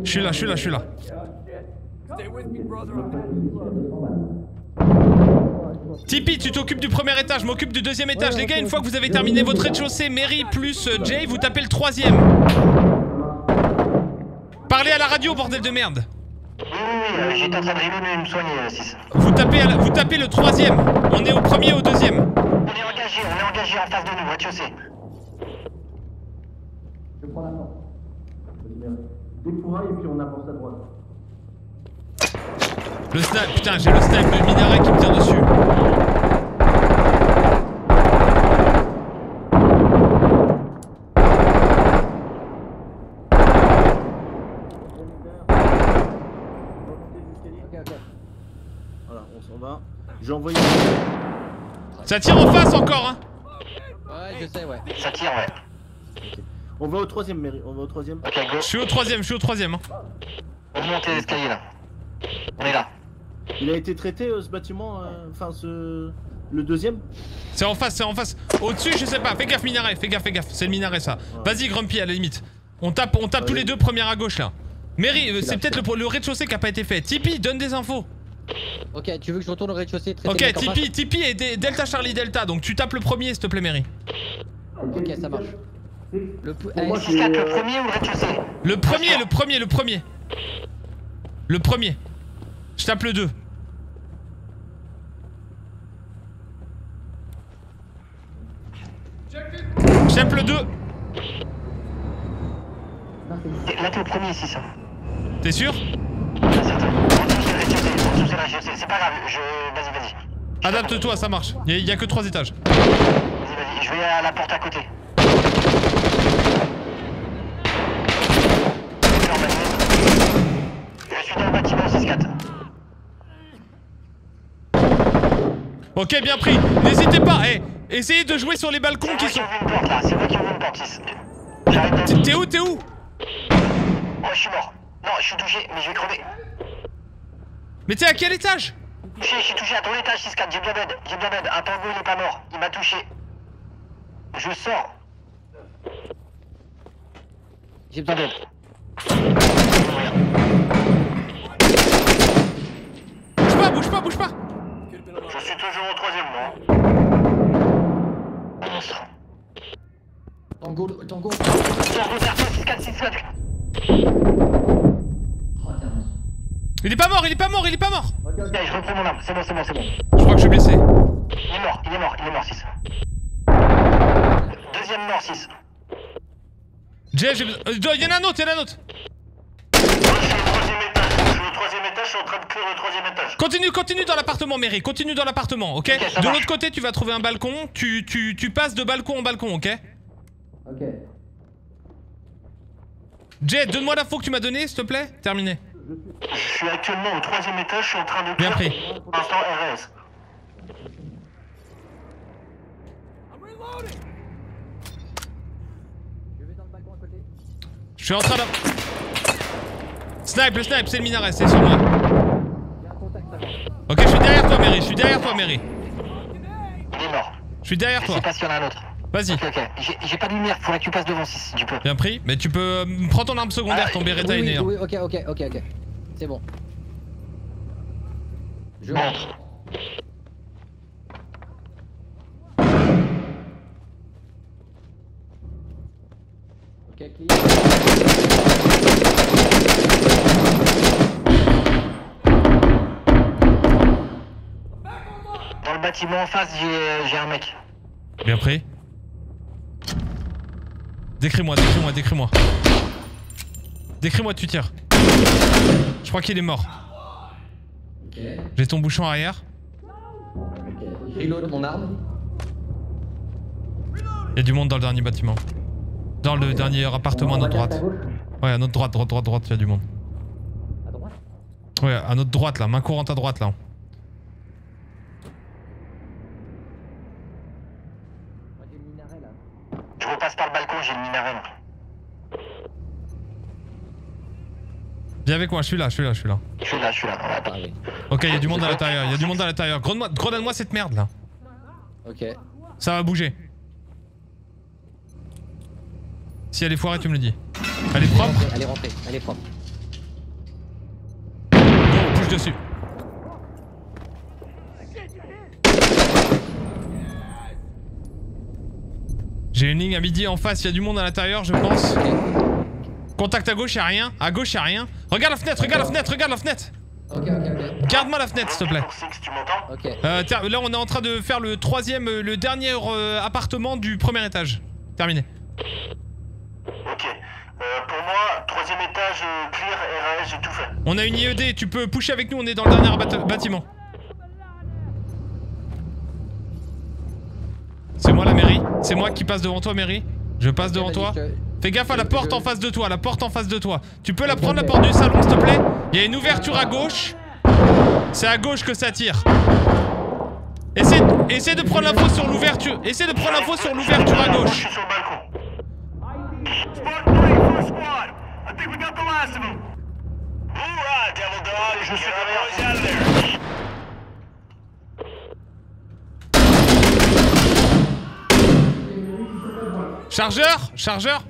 Je suis là, je suis là, je suis là. Tipeee, tu t'occupes du premier étage, je m'occupe du deuxième étage. Les gars, une fois que vous avez terminé votre rez-de-chaussée, Mary plus euh, Jay, vous tapez le troisième. Parlez à la radio, bordel de merde. Oui, oui, oui, euh, j'étais en train de rigoler, me soigner, 6. Vous tapez, à la- vous tapez le troisième. On est au premier et au deuxième. On est engagé, on est engagé en face de nous, rez-de-chaussée. Je prends la porte. Découraille et puis on avance à droite. Le snipe, putain, j'ai le snipe de minaret qui me tire dessus. Voilà, on s'en va. J'ai envoyé. Ça tire en face encore, hein. Ouais, je sais, ouais. Ça tire, ouais. On va au troisième, Mary. On va au troisième. Ok, go. Je suis au troisième, je suis au troisième. hein. On monte les escaliers là. On est là. Il a été traité euh, ce bâtiment, euh, enfin ce. Le deuxième? C'est en face, c'est en face. Au-dessus, je sais pas. Fais gaffe, minaret. Fais gaffe, fais gaffe. C'est le minaret, ça. Vas-y, Grumpy, à la limite. On tape, on tape tous les deux première à gauche, là. Mary, euh, c'est peut-être le, le rez-de-chaussée qui a pas été fait. Tipeee, donne des infos. Ok, tu veux que je retourne au rez-de-chaussée Ok, le Tipeee, Tipeee et D- Delta Charlie Delta. Donc tu tapes le premier, s'il te plaît, Mary. Ok, ça marche. Le pou- Pour moi, eh, 6 4 le premier ou le rez-de-chaussée Le premier, le premier, le premier. Le premier. Je tape le 2. Je tape le 2. Là, t'es au premier, 6. T'es sûr? C'est pas grave, je. Vas-y, vas-y. Adapte-toi, ça marche. Il y, a- y a que 3 étages. Vas-y, vas-y. Je vais à la porte à côté. Je suis dans le bâtiment 6-4. Ok, bien pris. N'hésitez pas. eh, essayez de jouer sur les balcons qui sont. C'est moi qui ouvre une porte, 6. T'es- T'es où T'es où? Oh, je suis mort. Non, je suis touché, mais je vais crever. Mais t'es à quel étage Touché, je suis touché à ton étage 6-4. J'ai bien d'aide, j'ai bien d'aide. Un tango, il est pas mort. Il m'a touché. Je sors. J'ai besoin d'aide. Bouge pas, bouge pas, bouge pas Je suis toujours au troisième mois. Monstre. Tango, tango. Tango vers toi, 6, 4, 6, 4. Il est pas mort, il est pas mort, il est pas mort Ok, je reprends mon arme. C'est bon, c'est bon, c'est bon. Je crois que je suis blessé. Il est mort, il est mort, il est mort, 6. Deuxième mort, 6. Jay, j'ai besoin- euh, Il y en a un autre, il y en a un autre Je suis au troisième étage. Je suis au troisième étage, je suis en train de clear le troisième étage. Continue, continue dans l'appartement, Mary. Continue dans l'appartement, ok, Ok, De l'autre côté, tu vas trouver un balcon. Tu, tu, tu passes de balcon en balcon, ok? Ok. Jay, donne-moi l'info que tu m'as donnée, s'il te plaît. Terminé. Je suis actuellement au troisième étage, je suis en train de Bien pris. Pour l'instant, RS. Je suis en train de. Snipe, le snipe, c'est le minaret, c'est sur moi. Ok, je suis derrière toi, Mary. Je suis derrière toi, Mary. Il est mort. Je suis derrière Je toi. sais pas s'il y en a un autre. Vas-y. Ok, ok. J'ai- J'ai pas de lumière, faudrait que tu passes devant 6 si tu peux. Bien pris. Mais tu peux. euh, prends ton arme secondaire, ton Beretta oui, est oui, né. hein. oui, ok, ok, ok, ok. C'est bon. Je rentre. Ok, clic. Dans le bâtiment en face, j'ai j'ai un mec. Bien pris. Décris-moi, décris-moi, décris-moi. Décris-moi, tu tires. Je crois qu'il est mort. J'ai ton bouchon arrière. Je reload mon arme. Il y a du monde dans le dernier bâtiment. Dans le dernier appartement à notre droite. Ouais, à notre droite, droite, droite, droite, il y a du monde. À droite Ouais, à notre droite là, main courante à droite là. Je repasse par le balcon, j'ai le minaret là. Viens avec moi, je suis là, je suis là, je suis là. Je suis là, je suis là. Attends. Ok, il y a du monde à l'intérieur, il y a du monde à l'intérieur. Grenade-moi cette merde là. Ok. Ça va bouger. Si elle est foirée, tu me le dis. Elle est propre Elle est rentrée, elle est propre. Go, bouge dessus. J'ai une ligne à midi en face, il y a du monde à l'intérieur, je pense. Contact à gauche, y'a rien. À gauche, y'a rien. Regarde la fenêtre, regarde la fenêtre, regarde la fenêtre. Ok, ok, ok. Garde-moi la fenêtre, s'il te plaît. Euh, là, on est en train de faire le troisième, euh, le dernier euh, appartement du premier étage. Terminé. Ok. Euh, pour moi, troisième étage, euh, clear, RAS, j'ai tout fait. On a une IED, tu peux pusher avec nous, on est dans le dernier bat- bâtiment. C'est moi la mairie C'est moi qui passe devant toi, mairie Je passe devant toi Fais gaffe à la porte en face de toi, la porte en face de toi. Tu peux la prendre la porte du salon, s'il te plaît? Il y a une ouverture à gauche. C'est à gauche que ça tire. Essaie, essaie de prendre l'info sur l'ouverture. Essaie de prendre l'info sur l'ouverture à gauche. Je suis sur le balcon. Spot 3, first squad. I think we got the last of them. Hoorah, Devil Dog. Je suis derrière. Chargeur Chargeur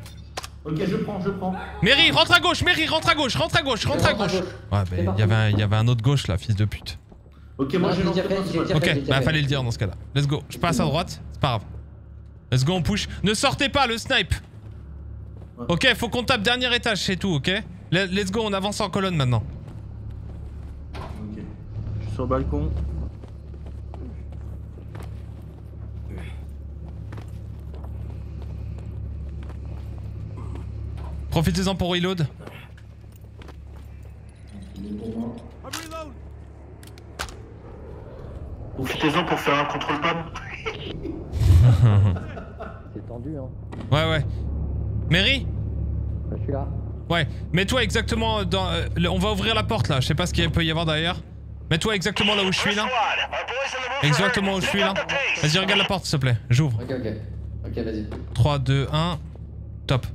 Ok, je prends, je prends. Mairie, rentre à gauche, Mairie, rentre à gauche, rentre à gauche, rentre à gauche. Ouais, bah, il y avait un- il y avait un autre gauche là, fils de pute. Ok, moi j'ai lancé principal. Ok, bah fallait le dire dans ce cas-là. Let's go. Je passe à droite, c'est pas grave. Let's go, on push. Ne sortez pas le snipe. Ok, faut qu'on tape dernier étage, c'est tout, ok? Le- Let's go, on avance en colonne maintenant. Ok. Je suis sur le balcon. Profitez-en pour reload. Profitez-en pour faire un contrôle PAM. [laughs] C'est tendu, hein. Ouais, ouais. Mary Je suis là. Ouais, mets-toi exactement dans... euh, le- on va ouvrir la porte là, je sais pas ce qu'il peut y avoir derrière. Mets-toi exactement là où je suis là. Exactement où je suis là. Vas-y, regarde la porte s'il te plaît, j'ouvre. Ok, ok. Ok, vas-y. 3, 2, 1, top.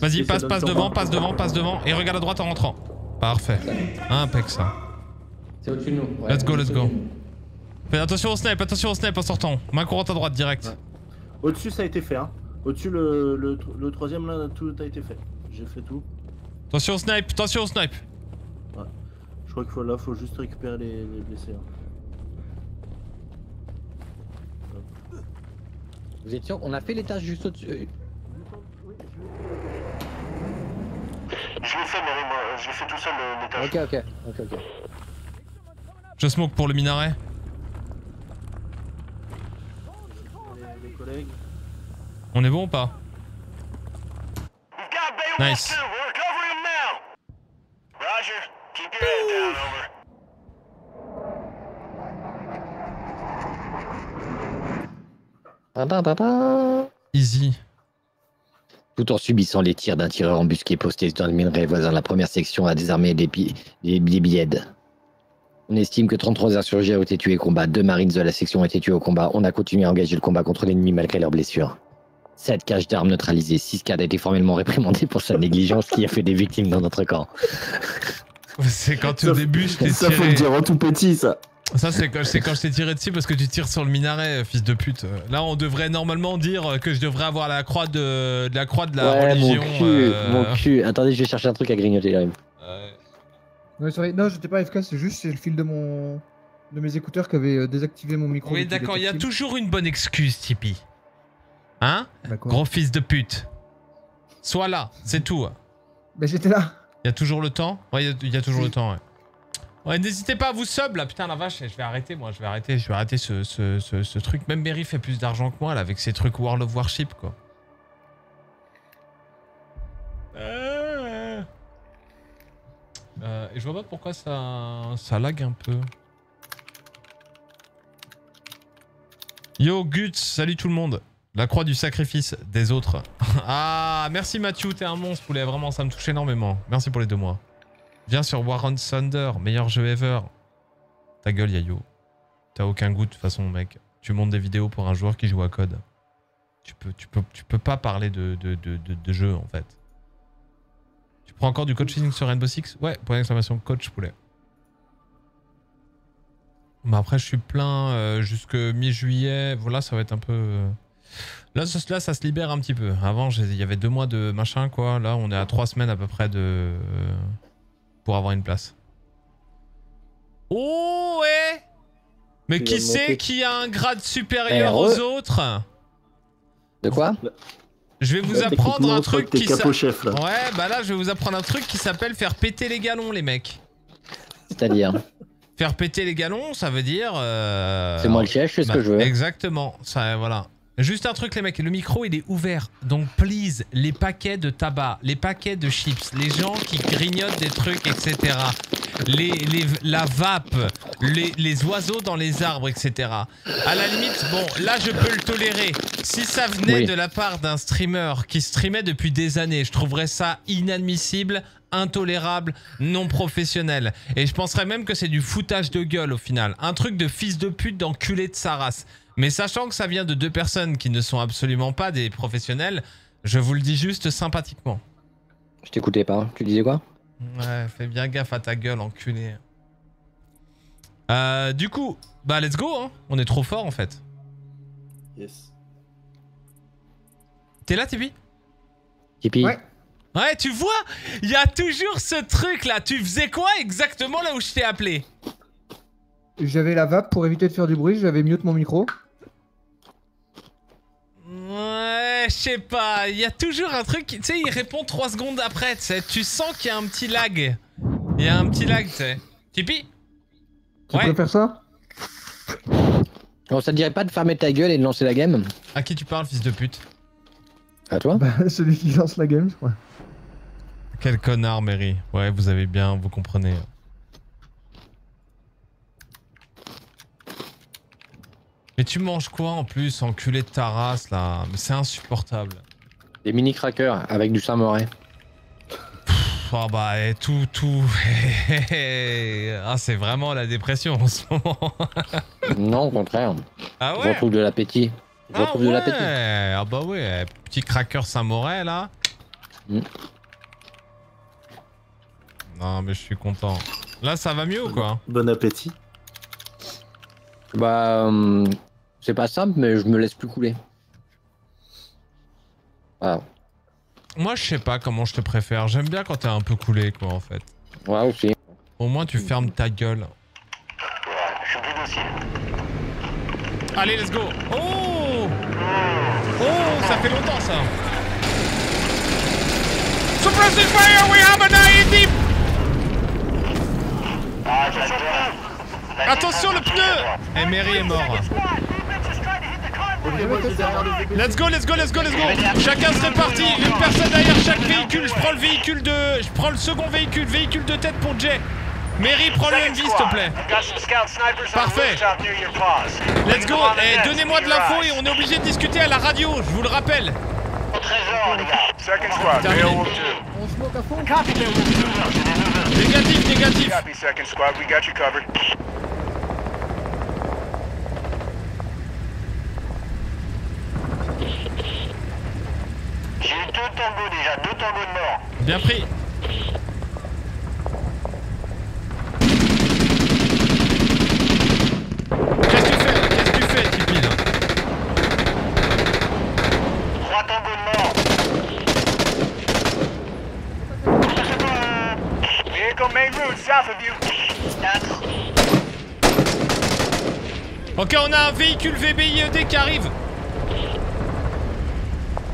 Vas-y, passe, passe devant, passe devant, passe devant, et regarde à droite en rentrant. Parfait. Impec ça. C'est au-dessus de nous. ouais. Let's go, let's go. Fais attention au snipe, attention au snipe en sortant. Main courante à droite direct. Au-dessus, ça a été fait, hein. Au-dessus, le, le, tr- le troisième, là, tout a été fait. J'ai fait tout. Attention au snipe, attention au snipe. Ouais. Je crois qu'il faut là, faut juste récupérer les, les blessés. hein. Vous êtes sûr On a fait l'étage juste au-dessus. euh, Je l'ai fait, moi. Je l'ai fait tout seul, l'étage. Ok, ok, ok, ok. Je smoke pour le minaret. On est bon ou pas? Nice. We're recovering him now. Roger. Keep your head down, over. Easy. Tout en subissant les tirs d'un tireur embusqué posté dans le minerai voisin de la première section a désarmé les billets. On estime que 33 insurgés ont été tués au combat, deux marines de la section ont été tués au combat. On a continué à engager le combat contre l'ennemi malgré leurs blessures. 7 caches d'armes neutralisées, 6 cadres ont été formellement réprimandés pour sa négligence qui a fait des victimes dans notre camp. [laughs] C'est quand au début je t'ai Ça, faut le tiré. dire en tout petit, ça. Ça, c'est quand, c'est quand je t'ai tiré dessus parce que tu tires sur le minaret, fils de pute. Là, on devrait normalement dire que je devrais avoir la croix de, de la croix de la ouais, religion. mon cul, euh, mon cul. Attendez, je vais chercher un truc à grignoter, vrai. Non, j'étais pas AFK, c'est juste c'est le fil de mon de mes écouteurs qui avait euh, désactivé mon micro. Oui, d'accord, il y a toujours une bonne excuse, Tipeee. Hein? D'accord. Gros fils de pute. Sois là, c'est tout. Bah j'étais là. Il y a toujours le temps? Ouais, il y a- il y, a toujours le temps, ouais. Ouais, n'hésitez pas à vous sub là, putain la vache, je vais arrêter moi, je vais arrêter, je vais arrêter ce, ce, ce, ce truc. Même Berry fait plus d'argent que moi là avec ses trucs World of Warship quoi. Euh, et je vois pas pourquoi ça, ça lag un peu. Yo Guts, salut tout le monde. La croix du sacrifice des autres. [laughs] ah, merci Mathieu, t'es un monstre poulet, vraiment ça me touche énormément. Merci pour les deux mois. Viens sur War on Thunder, meilleur jeu ever. Ta gueule Yayo. T'as aucun goût de toute façon mec. Tu montes des vidéos pour un joueur qui joue à code. Tu peux, tu peux, tu peux pas parler de, de, de, de- de jeu en fait. Tu prends encore du coaching sur Rainbow Six? Ouais, point d'exclamation coach poulet. Mais après, je suis plein euh, jusque mi-juillet. Voilà, ça va être un peu. euh, Là ça, là, ça se libère un petit peu. Avant, il y avait deux mois de machin, quoi. Là, on est à trois semaines à peu près de. euh, pour avoir une place. Oh, ouais Mais qui c'est qui a un grade supérieur Eh, aux re- autres De quoi Je vais vous Ouais, apprendre un truc qui capo s'a- chef, là. Ouais, bah là, je vais vous apprendre un truc qui s'appelle faire péter les galons, les mecs. C'est-à-dire Faire péter les galons, ça veut dire. euh, C'est moi le chef, je fais ce que je veux. Exactement, ça, voilà. Juste un truc, les mecs, le micro il est ouvert. Donc, please, les paquets de tabac, les paquets de chips, les gens qui grignotent des trucs, etc. Les, les- la vape, les, les oiseaux dans les arbres, etc. À la limite, bon, là je peux le tolérer. Si ça venait Oui. de la part d'un streamer qui streamait depuis des années, je trouverais ça inadmissible, intolérable, non professionnel. Et je penserais même que c'est du foutage de gueule au final. Un truc de fils de pute d'enculé de sa race. Mais sachant que ça vient de deux personnes qui ne sont absolument pas des professionnels, je vous le dis juste sympathiquement. Je t'écoutais pas. Tu disais quoi? Ouais, fais bien gaffe à ta gueule, enculé. Euh, du coup, bah let's go, hein. On est trop fort en fait. Yes. T'es là, Tipeee Tipeee Ouais. Ouais, tu vois, il y a toujours ce truc là. Tu faisais quoi exactement là où je t'ai appelé? J'avais la vape pour éviter de faire du bruit, j'avais mute mon micro. Ouais, je sais pas. Il y a toujours un truc, qui- tu sais, il répond 3 secondes après, tu sais. Tu sens qu'il y a un petit lag. Il y a un petit lag, tu sais. Tipeee Tu Ouais. préfères ça? Bon, ça te dirait pas de fermer ta gueule et de lancer la game? À qui tu parles, fils de pute? À toi Bah, [laughs] celui qui lance la game, je crois. Quel connard, Mary. Ouais, vous avez bien, vous comprenez. Mais tu manges quoi en plus, enculé de ta race là? Mais c'est insupportable. Des mini crackers avec du. Pff, Ah bah, et tout, tout. [laughs] ah, c'est vraiment la dépression en ce moment. [laughs] non, au contraire. Ah Je ouais retrouve de l'appétit. Je Ah retrouve de ouais l'appétit. Ah bah ouais, petit cracker Saint-Moret là. Mm. Non mais je suis content. Là ça va mieux ou quoi? Bon appétit. Bah, hum, c'est pas simple, mais je me laisse plus couler. Ah. Moi, je sais pas comment je te préfère. J'aime bien quand t'es un peu coulé, quoi, en fait. Ouais, aussi. Au moins, tu fermes ta gueule. Allez, let's go. Oh Oh, ça fait longtemps, ça. Suppressive fire, we have an IED Attention, le pneu Et Mary est mort. Let's go, let's go, let's go, let's go Chacun se répartit, une personne derrière chaque véhicule, je prends le véhicule de... Je prends le second véhicule, véhicule de tête pour Jay. Mary, prends le MV s'il te plaît. Parfait. Let's go, Eh, donnez-moi de l'info et on est obligé de discuter à la radio, je vous le rappelle. Second squad, Terminé. Mail Wolf 2. Négatif, négatif. Copy, second squad, we got you covered. J'ai eu deux tangos déjà, deux tangos de mort. Bien pris. Qu'est-ce que tu fais, Tipeee, là Trois tangos de mort. Vehicle main route, south of you. Ok, on a un véhicule VBIED qui arrive.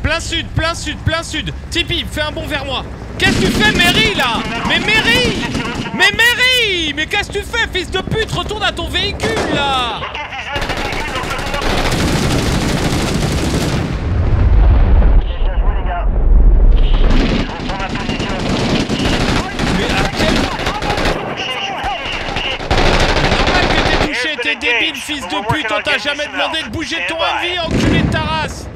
Plein sud, plein sud, plein sud. Tipeee, fais un bond vers moi. Qu'est-ce que tu fais, Mary, là? Mais Mary Mais Mary Mais qu'est-ce que tu fais, fils de pute? Retourne à ton véhicule, là Mais à quel... Normal que t'es touché, t'es débile, fils de pute, on t'a jamais demandé de bouger de ton avis, enculé de ta race.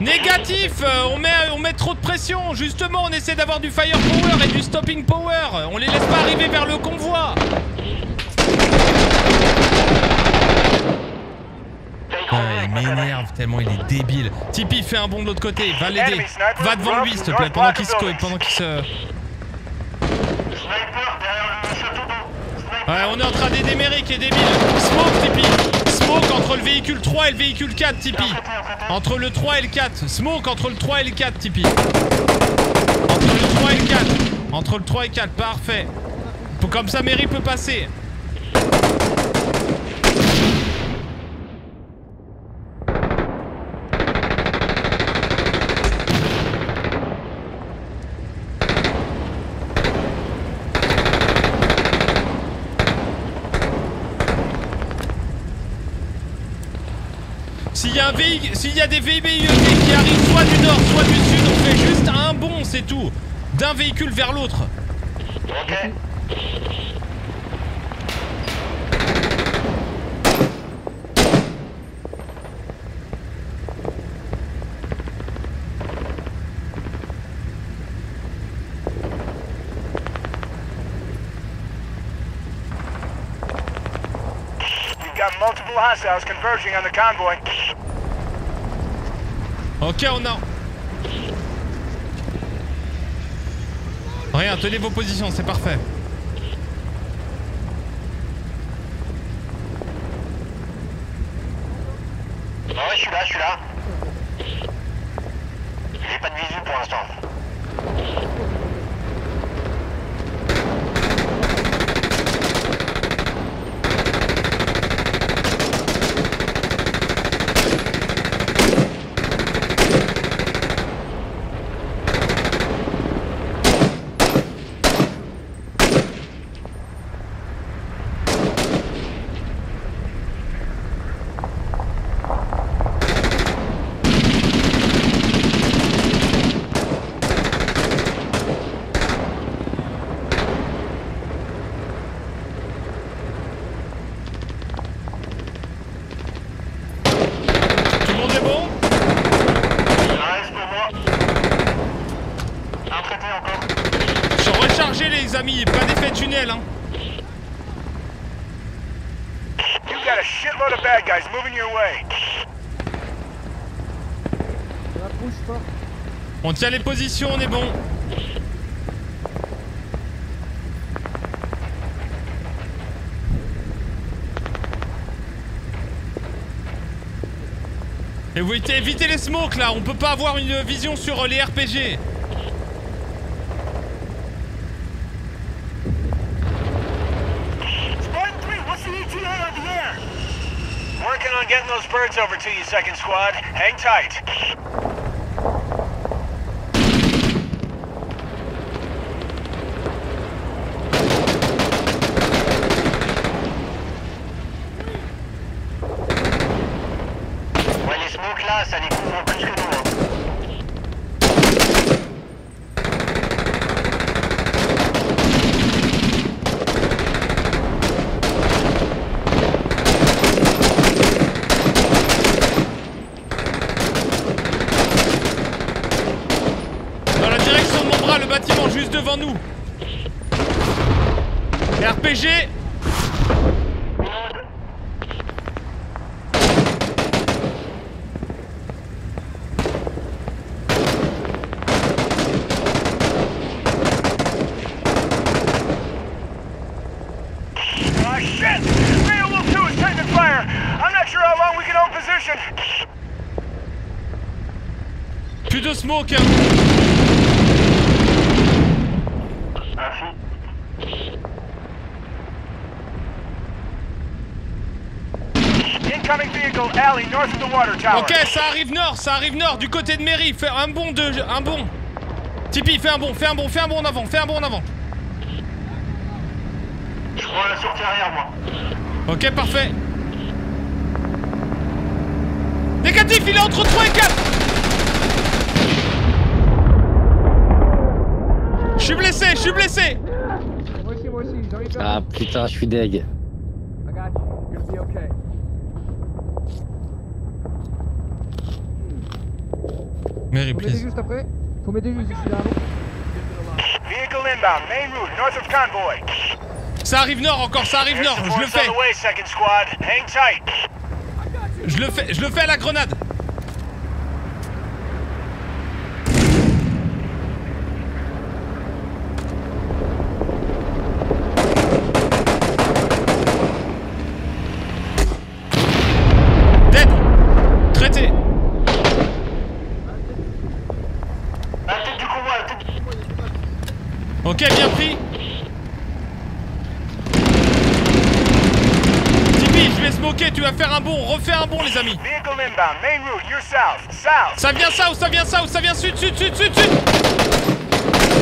Négatif euh, on, met, on met trop de pression. Justement, on essaie d'avoir du firepower et du stopping power. On les laisse pas arriver vers le convoi. Ah, il m'énerve tellement il est débile. Tipeee, fais un bond de l'autre côté, va l'aider. Va devant lui, s'il te plaît, pendant qu'il se... Pendant qu'il se... Ouais, on est en train d'aider Merrick qui est débile. Smoke, Tipeee. Smoke entre le véhicule 3 et le véhicule 4, Tipeee. Entre le 3 et le 4. Smoke entre le 3 et le 4, Tipeee. Entre le 3 et le 4. Entre le 3 et 4, parfait. Comme ça, Mary peut passer. S'il y a s'il y a des VBIED qui arrivent soit du nord, soit du sud, on fait juste un bond, c'est tout. D'un véhicule vers l'autre. We've got multiple hostiles converging on the convoy. Ok, on a. Rien, tenez vos positions, c'est parfait. Ouais, je suis là, je suis là. J'ai pas de visu pour l'instant. Tout le monde est bon Je suis rechargé les amis, pas d'effet tunnel hein. You got a shitload of bad guys moving your way. On tient les positions, on est bon. Et vous évitez, les smokes là, on peut pas avoir une vision sur les RPG. Spartan 3, what's the ETA on the air? Working on getting those birds over to you, second squad. Hang tight. Ouais, les smokes là, ça les couvre plus que nous. hein. Dans la direction de mon bras, le bâtiment juste devant nous. RPG Ah, shit! Beowulf 2 is taking fire! I'm not sure how long we can hold position. Plus de smoke hein. Incoming vehicle, alley, north of the water tower. Ok, ça arrive nord, ça arrive nord, du côté de mairie. Fais un bond de. Un bond. Tipeee, fais un bond, fais un bond, fais un bond en avant, fais un bond en avant. Je prends la sortie arrière, moi. Ok, parfait. Négatif, il est entre 3 et 4 Je suis blessé, je suis blessé Moi aussi, moi aussi, j'arrive Ah putain, je suis deg. I got you. You'll be okay. Mary, Faut m'aider please. juste après. Faut m'aider juste, je suis là. Vehicle inbound, main route, north of convoy. Ça arrive nord encore, ça arrive nord, je le fais. on the way, second squad. Hang tight. Je le fais, je le fais à la grenade. Dead. Traité. À la tête du convoi, à la tête du convoi. Ok, bien pris. Tipeee, je vais smoker, tu vas faire un bond, refais un bond les amis. Ça vient south, ça vient south, ça vient sud, sud, sud, sud, sud.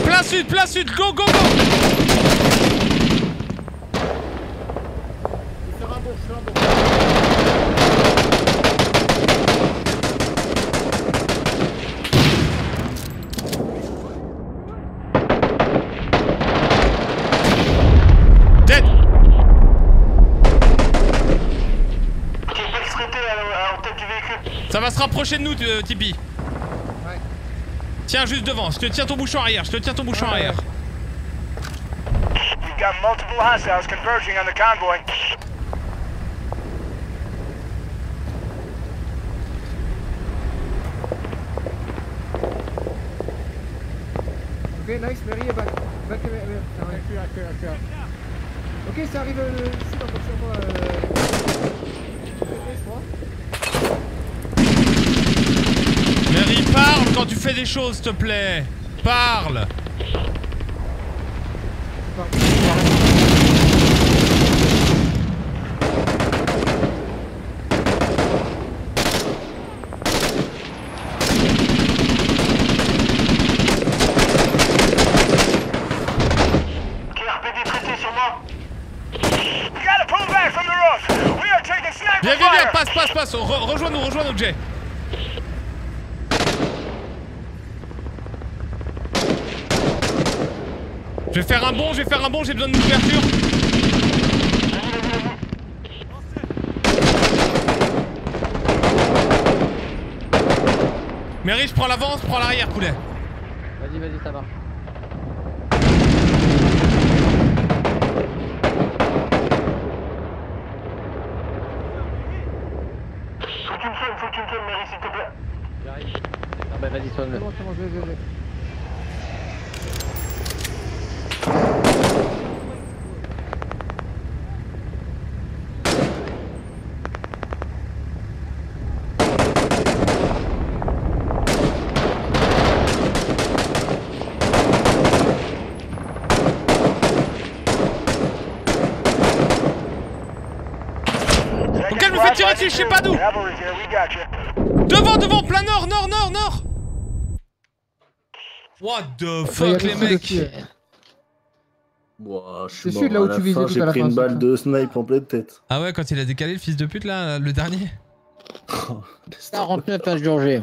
Plein sud, plein sud, go, go, go Dead Ok, pas traité à, à, en tête du véhicule. Rapprocher de nous, euh, Tipeee. Tiens, juste devant, je te tiens ton bouchon arrière, je te tiens ton bouchon arrière. We've got multiple hostiles converging on the convoy. Ok, nice, Mary est back. Mary. Ok, ça arrive euh, moi. Euh... je crois. Mary, parle quand tu fais des choses, s'il te plaît. Parle. Viens, viens, viens, passe, passe, passe. Re- rejoins-nous, rejoins-nous, Jay. Je vais faire un bond, je vais faire un bond, j'ai besoin d'une ouverture. Mary, je prends l'avant, je prends l'arrière, poulet. Vas-y, vas-y, ça marche. Faut que tu me soignes, faut que tu me soignes, Mary, s'il te plaît. J'arrive. Ah bah vas-y, soigne-le. C'est bon, c'est bon, je vais, je vais. Je sais pas d'où. Devant, devant, plein nord, nord, nord, nord. What the fuck, les mecs. Ouah, je C'est suis là où à tu visais J'ai à la pris une balle de snipe en pleine tête. Ah ouais, quand il a décalé le fils de pute là, le dernier. 49 insurgés.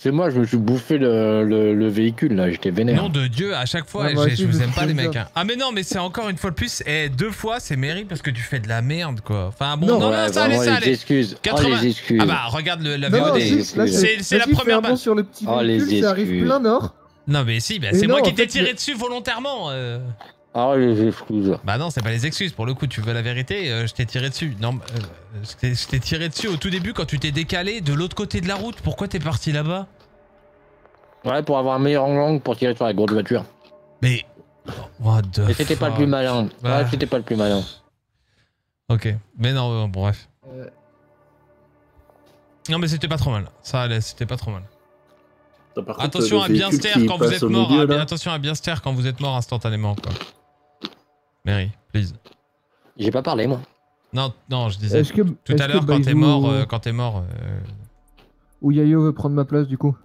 C'est moi, je me suis bouffé le, le- le véhicule là, j'étais vénère. Nom de Dieu, à chaque fois, Ouais, moi je je vous me aime pas les mecs. hein. Ah mais non, mais c'est encore une fois de plus, et deux fois c'est mérite parce que tu fais de la merde quoi. Enfin bon, Non, non, non, ouais, ça allait, vraiment, ça les allait. excuses. Oh, les excuses. Ah bah regarde le, la Non, VOD. non, C'est la première balle. sur le petit Oh, les véhicule, ça arrive plein nord. Non mais si, bah, c'est moi non, qui t'ai tiré dessus volontairement. euh. Ah les excuses. Bah non, c'est pas les excuses. Pour le coup, tu veux la vérité, euh, je t'ai tiré dessus. Non, euh, je t'ai- tiré dessus au tout début quand tu t'es décalé de l'autre côté de la route. Pourquoi t'es parti là-bas? Ouais, pour avoir un meilleur angle pour tirer sur la grosse voiture. Mais. What the Et c'était pas le plus malin. Bah. Ouais, c'était pas le plus malin. Ok, mais non, euh, bon, bref. Euh. Non, mais c'était pas trop mal. Ça allait, c'était pas trop mal. Contre, Attention à bien se taire quand vous êtes mort. milieu, attention à bien se taire quand vous êtes mort instantanément, quoi. Mary, please. J'ai pas parlé, moi. Non, non, je disais. Est-ce que- tout à l'heure, quand t'es mort, euh, quand t'es mort. euh, Ou Yayo veut prendre ma place du coup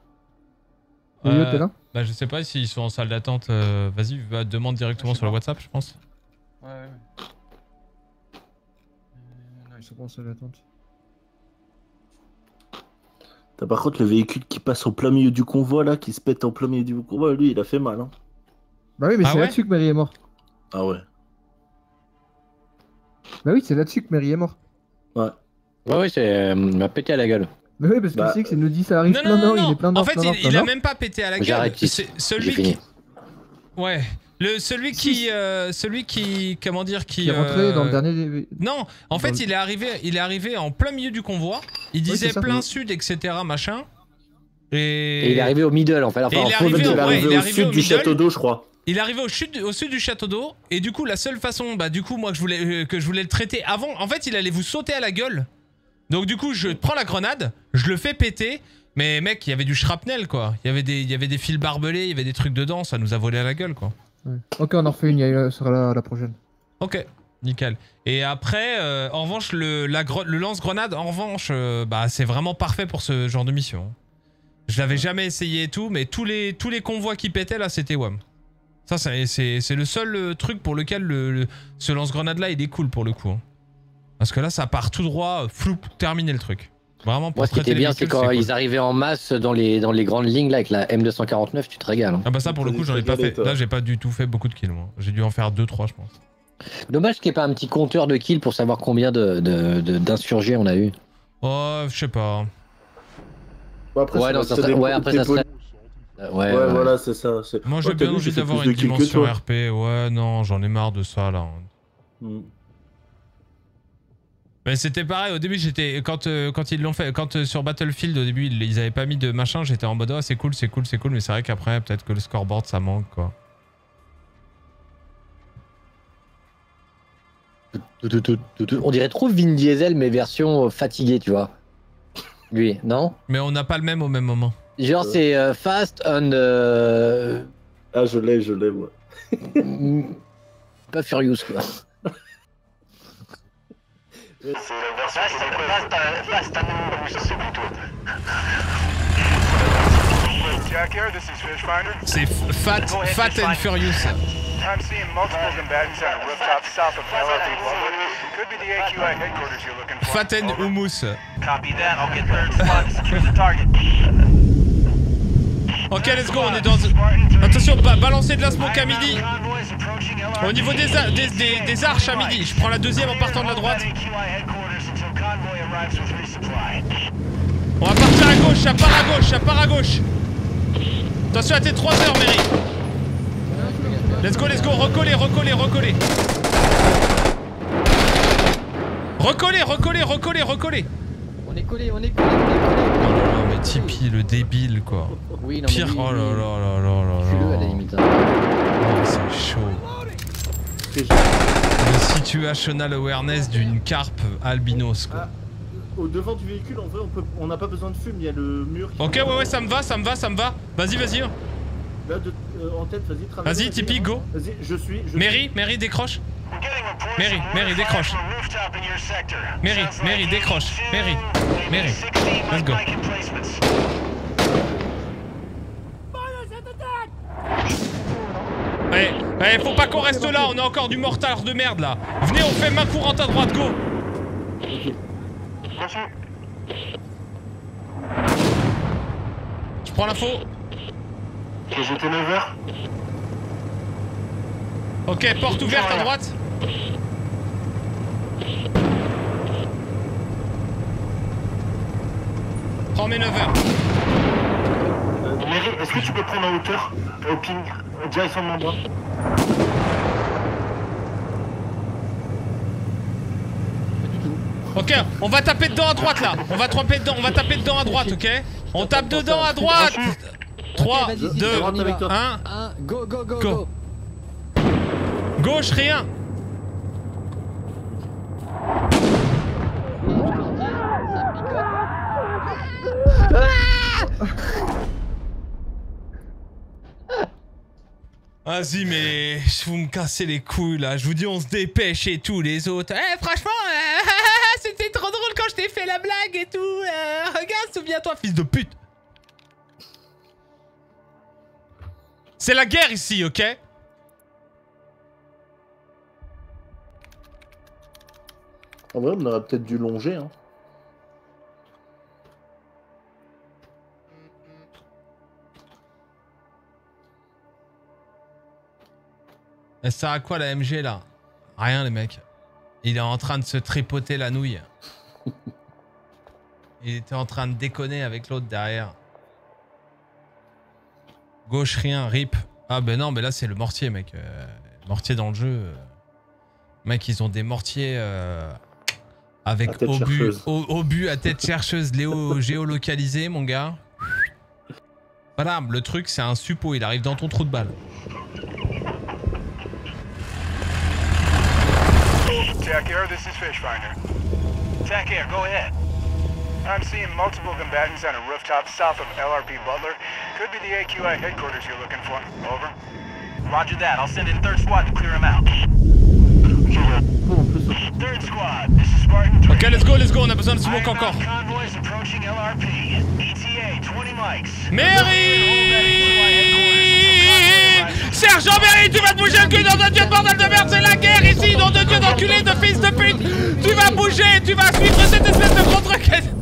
Yayo, euh, t'es là Bah, je sais pas s'ils sont en salle d'attente. euh, Vas-y, va, demande directement sur le WhatsApp, je pense. Ouais, ouais. Non, ils sont pas en salle d'attente. T'as par contre le véhicule qui passe en plein milieu du convoi là, qui se pète en plein milieu du convoi, lui il a fait mal. Hein. Bah oui, mais Ah c'est ouais là-dessus que Mary est mort. Ah ouais. Bah oui, c'est là-dessus que Mary est mort. Ouais. Ouais, ouais, c'est. euh, m'a pété à la gueule. Mais oui, parce que Bah, tu sais que c'est nous dit ça arrive Non, plein non, non, il non. est plein. En fait, plein il, il plein a même pas pété à la gueule. J'arrête ici. C'est celui J'ai fini. qui. Ouais. Le, celui qui, euh, celui qui, comment dire, qui, Qui est rentré euh, dans le dernier. Non, en dans fait, le- il est arrivé, il est arrivé en plein milieu du convoi. Il Oui, disait c'est ça. plein sud, etc., machin. Et, Et il est arrivé au middle, en fait. Enfin, Et il en est arrivé Il est ouais, arrivé il est au arrivé sud au du middle. château d'eau, je crois. Il est arrivé au sud, au sud du château d'eau et du coup la seule façon, bah du coup moi que je voulais euh, que je voulais le traiter avant, en fait il allait vous sauter à la gueule. Donc du coup je prends la grenade, je le fais péter, mais mec il y avait du shrapnel quoi, il y avait des il y avait des fils barbelés, il y avait des trucs dedans, ça nous a volé à la gueule quoi. Ouais. Ok, on en refait une, Yayo sera là la prochaine. Ok, nickel. Et après, euh, en revanche, le, la gre- le lance-grenade, en revanche, euh, bah, c'est vraiment parfait pour ce genre de mission. Je l'avais jamais essayé et tout, mais tous les, tous les convois qui pétaient là, c'était WAM. Ça, c'est- le seul euh, truc pour lequel le, le- ce lance-grenade là, il est cool pour le coup. hein. Parce que là, ça part tout droit, euh, floup, terminer le truc. Vraiment pour Moi, ce qui était bien, c'est quand cool. ils arrivaient en masse dans les, dans les grandes lignes, là, avec la M249, tu te régales. hein. Ah bah ça, pour le coup, j'en ai pas fait. Là, j'ai pas du tout fait beaucoup de kills, moi. J'ai dû en faire 2-3, je pense. Dommage qu'il n'y ait pas un petit compteur de kills pour savoir combien de- de- de- d'insurgés on a eu. Oh, je sais pas. Bon, après, Ouais, ça non, reste ça serait- des- ouais, après, ça serait- Ouais, Ouais, ouais. voilà, c'est ça. Moi, j'ai bien envie d'avoir une dimension. RP. Ouais, non, j'en ai marre de ça, là. Mais c'était pareil, au début j'étais quand euh, quand ils l'ont fait quand euh, sur Battlefield au début ils, ils avaient pas mis de machin, j'étais en mode oh, c'est cool, c'est cool, c'est cool mais c'est vrai qu'après peut-être que le scoreboard ça manque quoi. On dirait trop Vin Diesel, mais version euh, fatiguée, tu vois. Lui, non? Mais on n'a pas le même au même moment. Genre, c'est euh, Fast on. euh, Ah, je l'ai, je l'ai, moi. [laughs] pas Furious, quoi. Jack here, this is Fishfinder. C'est f- Fat Fat and Furious. I'm seeing multiple combatants on a rooftop south of LRT Lovewood. Could be the AQI headquarters you're looking for. Fat and Hummus. Copy that. I'll get third secure the target. Ok let's go, on est dans... Attention, ba balancer de la smoke à midi. Au niveau des, des, des- arches à midi, je prends la deuxième en partant de la droite. On va partir à gauche, ça part à gauche, ça part à gauche. Attention à tes 3 heures, Mary. Let's go, let's go, recoller, recoller, recoller. Recoller, recoller, recoller, recoller. On est collé, on est collé. Oh là là, mais Tipeee, le débile, quoi. Oui, non, mais Pire, lui, oh là là là là là là. à la limite. hein. Oh, c'est chaud. Le situational awareness d'une carpe albinos, quoi. Au devant du véhicule, en vrai, on peut- on n'a pas besoin de fume, il y a le mur. qui- Ok, ouais, ouais, ça me va, ça me va, ça me va. Vas-y, vas-y. Là, de, euh, en tête, vas-y. Vas-y, Tipeee, go. Vas-y, je suis. Je Mary, Mary, décroche. Mary, Mary, décroche. Mary, Mary, décroche. Mary, Mary, let's go. Ouais, ouais, faut pas qu'on reste là, on a encore du mortar de merde là. Venez, on fait main courante à droite, go. Je prends l'info? J'ai jeté 9 heures. Ok, porte ouverte à droite. Prends mes 9 heures. Mary, est-ce que tu peux prendre en hauteur Au ping, en direction de mon bras Ok, on va taper dedans à droite là. On va taper dedans, on va taper dedans à droite, ok? On tape dedans à droite. 3, 2, 1. Go, go, go, go. Gauche, rien. Vas-y, mais vous me cassez les couilles là. Je vous dis, on se dépêche et tout, les autres. Eh, franchement, euh, [laughs] c'était trop drôle quand je t'ai fait la blague et tout. euh, regarde, souviens-toi, fils de pute. C'est la guerre ici, ok? En vrai, on aurait peut-être dû longer. Hein. Elle sert à quoi la MG là? Rien, les mecs. Il est en train de se tripoter la nouille. [laughs] Il était en train de déconner avec l'autre derrière. Gauche, rien, rip. Ah ben non, mais là c'est le mortier, mec. Euh, mortier dans le jeu. euh. Mec, ils ont des mortiers euh, avec obus, obus à tête chercheuse léo, [laughs] géolocalisé, mon gars. Voilà, le truc c'est un suppo, il arrive dans ton trou de balle. TAC Air, this is Fishfinder. TAC Air, go ahead. I'm seeing multiple combatants on a rooftop south of LRP Butler. Could be the AQI headquarters you're looking for. Over. Roger that. I'll send in third squad to clear them out. Third squad, this is Spartan 3. Ok, let's go, let's go, on a besoin de smoke encore. Convoys approaching LRP. ETA 20 mics. Mary Sergent Mary, tu vas te bouger le cul, nom de Dieu de bordel de merde, c'est la guerre ici, nom de Dieu d'enculé de fils de pute Tu vas bouger, tu vas suivre cette espèce de contre-quête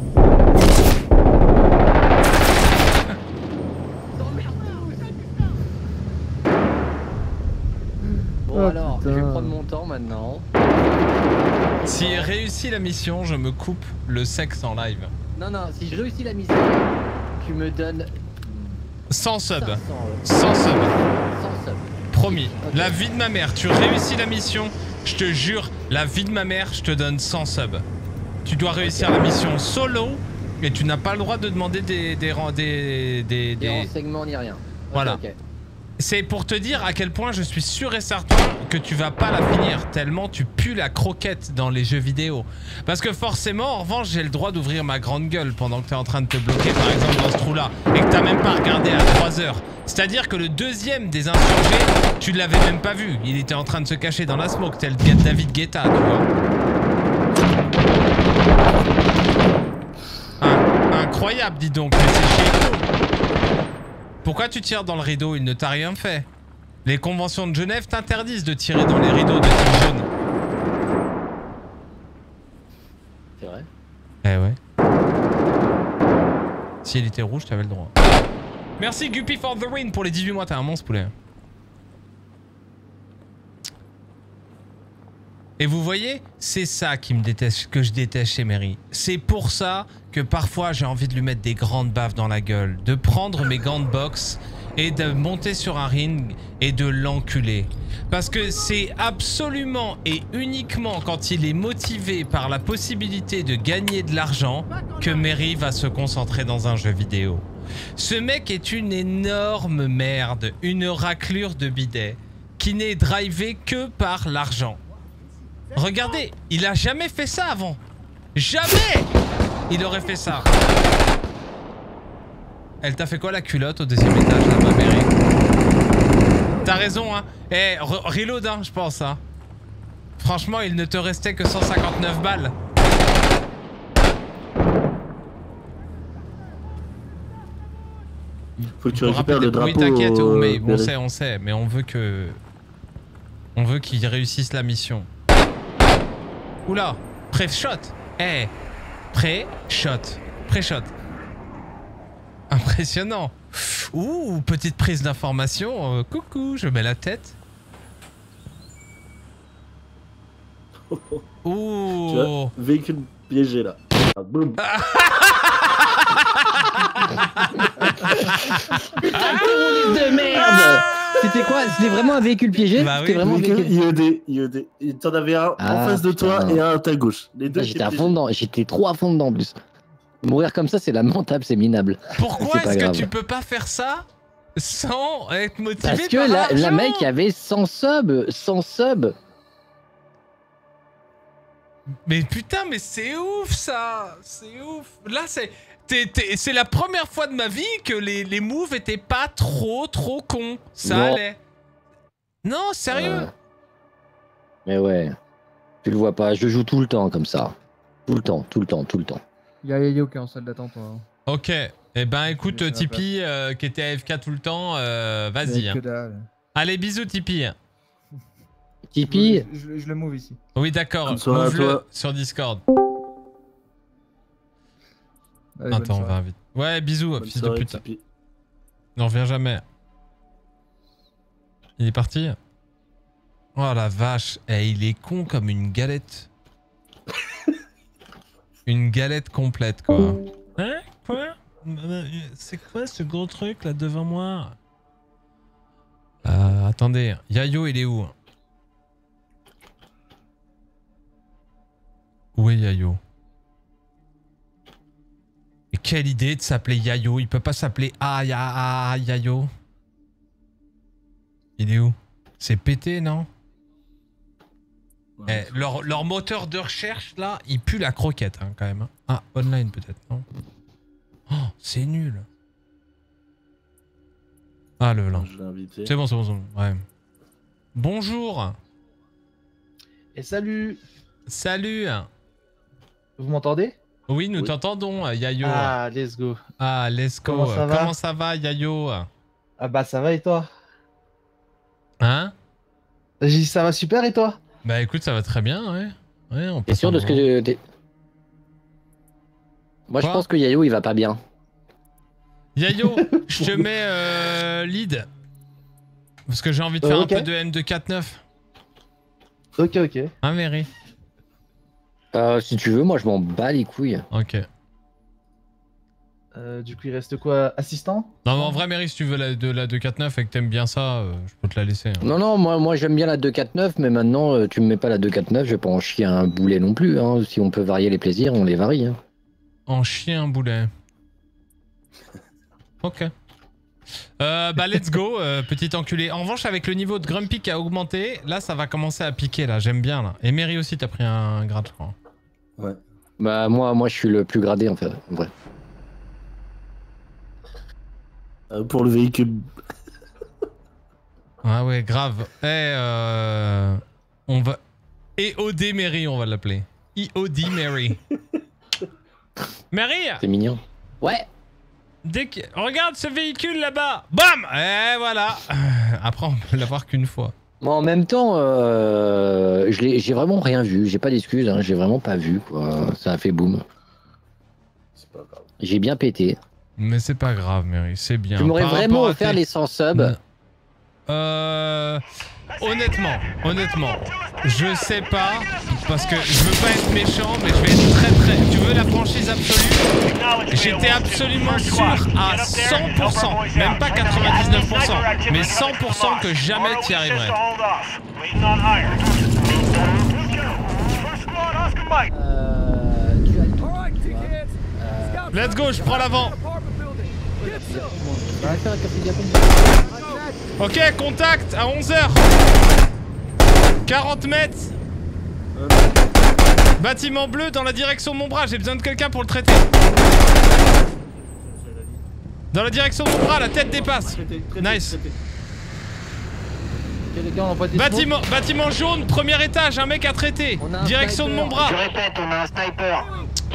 Bon alors, je vais prendre mon temps maintenant. Si réussit la mission, je me coupe le sexe en live. Non, non, si je réussis la mission, tu me donnes 100 subs. 500, 100 subs. 100 subs. Promis. La vie de ma mère, tu réussis la mission, je te jure, la vie de ma mère, je te donne 100 subs. Tu dois réussir la mission solo, et tu n'as pas le droit de demander des... des, des, des, Des des- renseignements ni rien. Ok, Voilà. C'est pour te dire à quel point je suis sûr et certain que tu vas pas la finir tellement tu pues la croquette dans les jeux vidéo. Parce que forcément, en revanche, j'ai le droit d'ouvrir ma grande gueule pendant que t'es en train de te bloquer par exemple dans ce trou-là et que t'as même pas regardé à 3 heures. C'est-à-dire que le deuxième des insurgés, tu ne l'avais même pas vu. Il était en train de se cacher dans la smoke, tel David Guetta, tu vois. In- incroyable, dis donc, mais c'est chez pourquoi tu tires dans le rideau? Il ne t'a rien fait. Les conventions de Genève t'interdisent de tirer dans les rideaux de type jaune. C'est vrai? Eh ouais. S'il était rouge, t'avais le droit. Merci Guppy for the win pour les 18 mois, t'es un monstre poulet. Et vous voyez, c'est ça qui me déteste, que je déteste chez Mary. C'est pour ça que parfois j'ai envie de lui mettre des grandes baffes dans la gueule, de prendre mes gants de boxe et de monter sur un ring et de l'enculer. Parce que c'est absolument et uniquement quand il est motivé par la possibilité de gagner de l'argent que Mary va se concentrer dans un jeu vidéo. Ce mec est une énorme merde, une raclure de bidet, qui n'est drivé que par l'argent. Regardez, il a jamais fait ça avant. Jamais il aurait fait ça. Elle t'a fait quoi la culotte au deuxième étage là-bas, Mary T'as raison, hein. Eh, re- reload, hein, je pense, hein. Franchement, il ne te restait que 159 balles. Faut que tu récupères le drapeau. Oui, t'inquiète, euh, mais on sait, on sait, mais on veut que. On veut qu'il réussisse la mission. Oula, pré-shot. Eh, pré-shot. Pré-shot. Impressionnant. Ouh, petite prise d'information. euh, coucou, je mets la tête. [laughs] Ouh. Véhicule piégé là. [laughs] Ah, boum. de merde C'était quoi? C'était vraiment un véhicule piégé? Bah C'était vraiment un Véhicule. IED, IED. Et T'en avais un en Ah, face de toi putain. et un à ta gauche. Les deux Ah, J'étais à fond dedans, j'étais trop à fond dedans en plus. Mourir comme ça, c'est lamentable, c'est minable. Pourquoi est-ce que tu peux pas faire ça sans être motivé Parce que par la, la mec avait 100 subs, 100 subs. Mais putain, mais c'est ouf ça C'est ouf Là, c'est... C'est la première fois de ma vie que les, les moves étaient pas trop trop cons. Ça Non. allait. Non, sérieux? Ouais. Mais ouais, tu le vois pas, je joue tout le temps comme ça. Tout le temps, tout le temps, tout le temps. Il y a Yayo qui est en salle d'attente. hein. Ok. Eh ben écoute, Tipeee, euh, qui était AFK tout le temps, euh, vas-y. Hein. Allez, bisous Tipeee. Tipeee Je, je- je le move ici. Oui, d'accord. Move-le sur Discord. Allez, Attends, on va vite. Ouais, bisous, Bonne fils de pute. Tipeee. Non, reviens jamais. Il est parti? Oh la vache, eh, il est con comme une galette. [laughs] une galette complète, quoi. Hein Quoi? C'est quoi ce gros truc là devant moi? Euh, attendez, Yayo, il est où? Où est Yayo? Quelle idée de s'appeler Yayo Il peut pas s'appeler Ya Ah Yayo Il est où? C'est pété, non? Eh, leur, leur moteur de recherche là, il pue la croquette hein, quand même. hein. Ah, online peut-être, non? Oh, c'est nul. Ah, le invité. C'est bon, c'est bon, c'est bon. Ouais. Bonjour. Et salut Salut. Vous m'entendez? Oui, nous Oui. t'entendons, Yayo. Ah, let's go. Ah, let's go. Comment ça va Comment ça va, Yayo Ah bah ça va et toi? Hein? J'ai dit ça va super et toi? Bah écoute, ça va très bien, ouais. Ouais, on peut T'es sûr de ce que. t'es- Moi, je pense que Yayo, il va pas bien. Yayo, [laughs] je te mets euh, lead. Parce que j'ai envie de Euh, faire ok. un peu de M249. Ok, ok. Hein, Mary? Euh, si tu veux, moi, je m'en bats les couilles. Ok. Euh, du coup, il reste quoi Assistant? Non, mais en vrai, Mary, si tu veux la, de la 249 et que t'aimes bien ça, euh, je peux te la laisser. hein. Non, non, moi, moi j'aime bien la 249, mais maintenant, euh, tu me mets pas la 249, je vais pas en chier un boulet non plus. Hein. Si on peut varier les plaisirs, on les varie. Hein. En chien boulet. Ok. Euh, bah let's go, euh, petit enculé. En revanche, avec le niveau de Grumpy qui a augmenté, là ça va commencer à piquer là, j'aime bien là. Et Mary aussi, t'as pris un grade, je crois. Ouais. Bah, moi, moi, je suis le plus gradé en fait. en vrai. Euh, pour le véhicule. [laughs] Ah ouais, grave. Eh, euh, on va. EOD Mary, on va l'appeler. EOD Mary. [laughs] Mary C'est mignon. Ouais. Dès que... Regarde ce véhicule là-bas Bam Et voilà [laughs] Après, on peut l'avoir qu'une fois. Moi, en même temps, euh, je l'ai- j'ai vraiment rien vu. J'ai pas d'excuses, hein, j'ai vraiment pas vu. Quoi. Ça a fait boum. J'ai bien pété. Mais c'est pas grave, Mary, c'est bien. Tu m'aurais vraiment rapport offert tes- les 100 subs. Euh. Honnêtement, honnêtement, je sais pas, parce que je veux pas être méchant, mais je vais être très très. Tu veux la franchise absolue? J'étais absolument sûr à 100%, même pas 99%, mais 100% que jamais t'y arriverais. Let's go, je prends l'avant. Ok, contact à 11h. 40 mètres. Bâtiment bleu dans la direction de mon bras, j'ai besoin de quelqu'un pour le traiter. Dans la direction de mon bras, la tête dépasse. Nice. les gars, on envoie des Bâtiment, bâtiment jaune, premier étage, un mec à traiter. Direction de mon bras. Je répète, on a un sniper.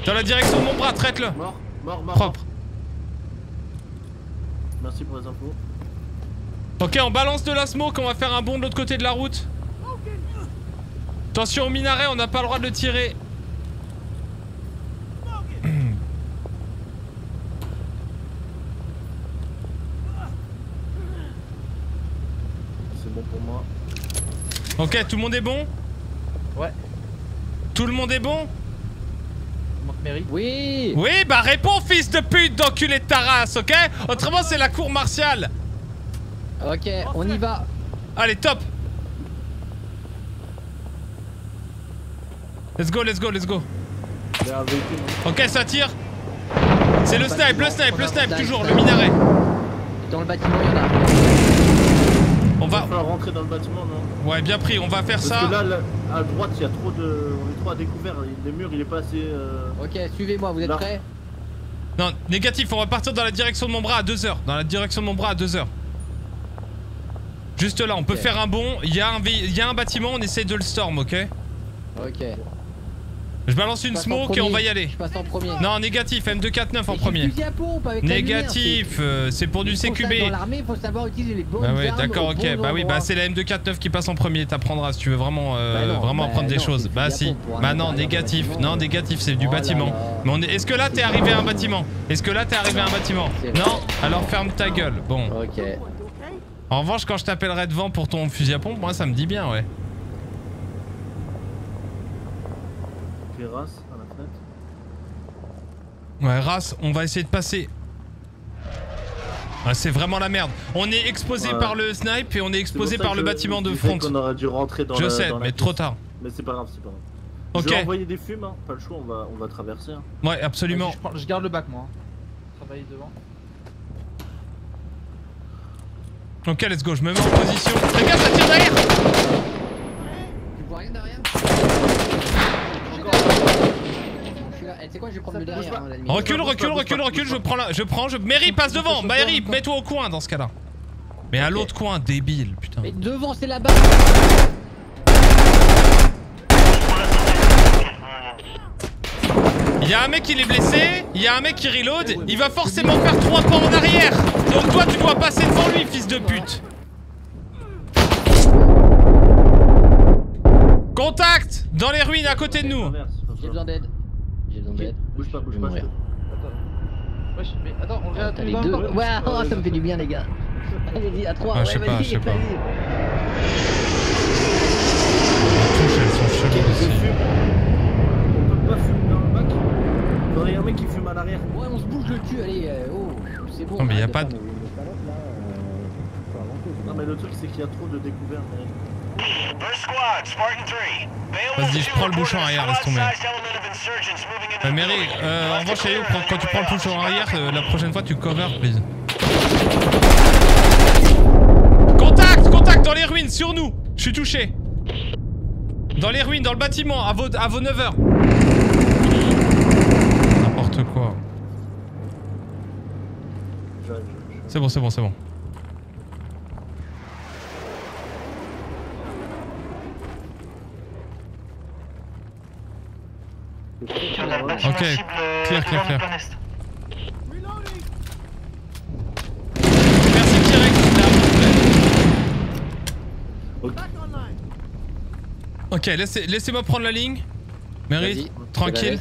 Dans la direction de mon bras, traite-le. Mort, mort, mort. Propre. Merci pour les infos. Ok, on balance de la smoke, on va faire un bond de l'autre côté de la route. Attention au minaret, on n'a pas le droit de le tirer. C'est bon pour moi. Ok, tout le monde est bon? Ouais. Tout le monde est bon? Oui Oui, bah réponds, fils de pute d'enculé de ta race, ok? Autrement, c'est la cour martiale. Ok, on y va. Allez, top Let's go, let's go, let's go. Ok, ça tire. C'est le snipe, le snipe, le snipe, toujours, le minaret. Dans le bâtiment, il y en a. On va. Il va falloir rentrer dans le bâtiment, non? Ouais, bien pris, on va faire Parce ça. que là, à droite, il y a trop de. On est trop à découvert. Les murs, il est pas assez. euh, Ok, suivez-moi, vous êtes Là. prêts? Non, négatif, on va partir dans la direction de mon bras à 2h. Dans la direction de mon bras à 2h. Juste là, on peut faire un bond. Il y, a un vé- il y a un bâtiment, on essaie de le storm, ok Ok. Je balance une smoke et on va y aller. Je passe en premier. Non, négatif, M249 en premier. Négatif, euh, c'est pour du CQB. Dans l'armée, faut savoir utiliser les bonnes Bah ouais, d'accord, ok. Bah oui, bah c'est la M249 qui passe en premier. T'apprendras si tu veux vraiment, euh, Bah non, vraiment bah apprendre des choses. Bah si. Bah non, négatif. Non, négatif, c'est du Oh bâtiment. là. Mais on est. Est-ce que là t'es arrivé à un bâtiment? Est-ce que là t'es arrivé à un bâtiment? Non Alors ferme ta gueule. Bon. Ok. En revanche, quand je t'appellerai devant pour ton fusil à pompe, moi ça me dit bien, ouais. terrasse à la fenêtre. Ouais, race, on va essayer de passer. Ah, c'est vraiment la merde. On est exposé Ouais. par le snipe et on est exposé par le bâtiment de front. aurait dû rentrer dans Je la- sais, dans la mais pièce. trop tard. Mais c'est pas grave, c'est pas grave. Ok. Je vais envoyer des fumes, hein. pas le choix, on va, on va traverser. hein. Ouais, absolument. Je, je garde le bac, moi. hein. Travailler devant. Ok, let's go, je me mets en position. Gars, ça tire derrière Tu vois rien derrière Je suis là. Tu sais quoi, je vais prendre le derrière. hein, la. Recule, recule, recule, recule, je prends la. Je prends, je. Mary, passe devant Mary, mets-toi au coin dans ce cas-là. Mais à l'autre coin, débile, putain. Mais devant, c'est là-bas Il y a un mec qui est blessé, il y a un mec qui reload, il va forcément faire trois pas en arrière. Donc toi, tu dois passer devant lui, fils de pute. Contact Dans les ruines à côté de nous. J'ai besoin d'aide. J'ai besoin d'aide. Bouge pas, bouge Je vais pas. mourir. Wesh, mais attends, on vient T'as les deux. Ouais, oh, ça me fait du bien, les gars. [laughs] Allez-y, à trois. Ah, ouais, vas-y, vas-y. Les touches, elles sont cheloues aussi. On peut pas fumer bac Faudrait un mec qui fume à l'arrière. Ouais, on se bouge le cul, allez. euh, Oh, c'est bon. Non, mais y a pas de- euh. Non, mais le truc, c'est qu'il y a trop de découvertes. mais- First squad, Spartan 3. Bailey Vas-y, je prends le bouchon arrière, laisse tomber. Euh, Mary, euh, en revanche, Ayo, quand, quand tu prends le bouchon arrière, euh, la prochaine fois, tu cover, please. Contact Contact dans les ruines, sur nous Je suis touché. Dans les ruines, dans le bâtiment, à vos, à vos 9h. N'importe quoi. J'arrive, C'est bon, c'est bon, c'est bon. Ok, clear, clear, clear. Merci. Ok, laissez- laissez-moi prendre la ligne. Mary, Vas-y, tranquille.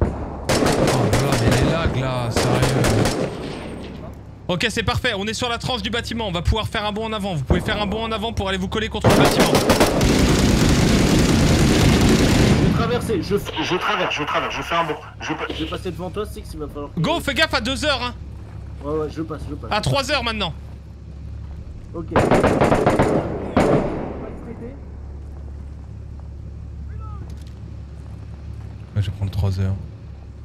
Oh là, mais les lags là, sérieux. Ok, c'est parfait, on est sur la tranche du bâtiment, on va pouvoir faire un bond en avant. Vous pouvez faire un bond en avant pour aller vous coller contre le bâtiment. Je vais traverser, je, je traverse, je traverse, je fais un bond. Je, je vais passer devant toi, Six, il va falloir. Go, fais gaffe à 2 heures, hein. Ouais, ouais, je passe, je passe. À 3 heures maintenant. Ok. Ouais, je vais prendre 3 heures.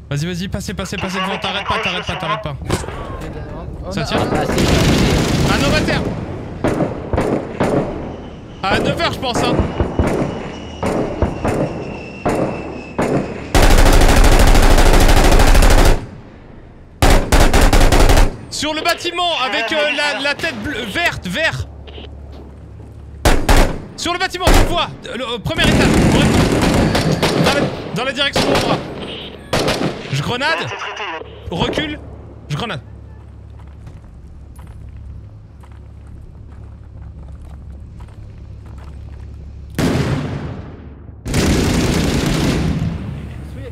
Vas-y, vas-y, passez, passez, passez devant, t'arrêtes pas, t'arrêtes pas, t'arrêtes pas. Ça tire À Novater À 9h, je pense, hein. Sur le bâtiment, avec euh, la, la tête bleue, verte, vert. Sur le bâtiment, tu le vois le, au premier étage. Dans la, dans la direction de l'endroit. Je grenade. Recule. Je grenade.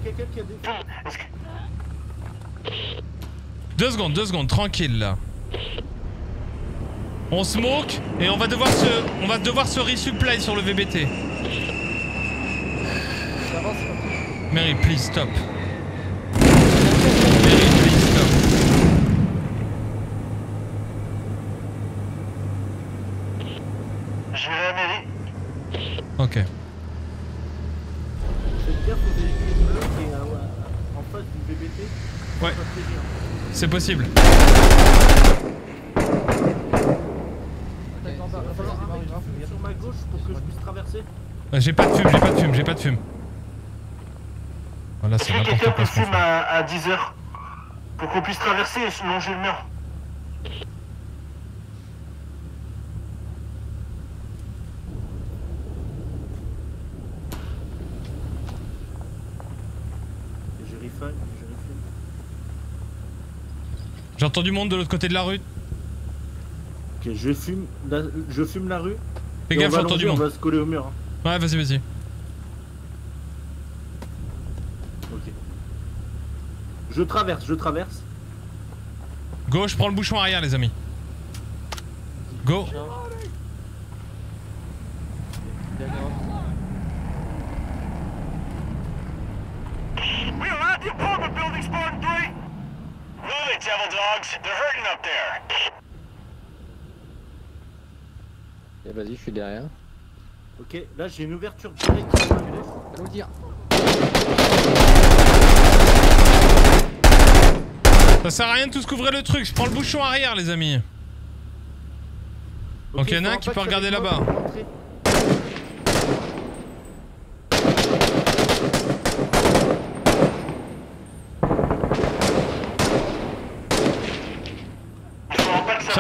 Y a quelqu'un qui a des. Deux secondes, deux secondes, tranquille là. On smoke et on va devoir se, on va devoir se resupply sur le VBT. Mary, please stop. Mary, please stop. Je vais à la mairie. Ok. Faites gaffe au véhicule bleu qui est euh, en face du VBT. Ouais. C'est possible. Sur ma gauche pour que je puisse traverser. Euh, J'ai pas de fume, j'ai pas de fume, j'ai pas de fume. Voilà, c'est n'importe quelqu'un quoi ce qu'on fume à, à 10h Pour qu'on puisse traverser et longer le mur. Je refine, je refine. J'ai entendu monde de l'autre côté de la rue. Ok, je fume la, je fume la rue. Fais et gaffe, entendu longer, monde. On va se coller au mur. hein. Ouais, vas-y, vas-y. Ok. Je traverse, je traverse. Go, je prends le bouchon arrière, les amis. Go. We are at the apartment building, Spartan 3! Move it, devil dogs. They're hurting up there. Et vas-y, je suis derrière. Ok, là j'ai une ouverture directe sur le dire. Ça sert à rien de tous couvrir le truc, je prends le bouchon arrière, les amis. Ok, y'en a un qui peut regarder là-bas.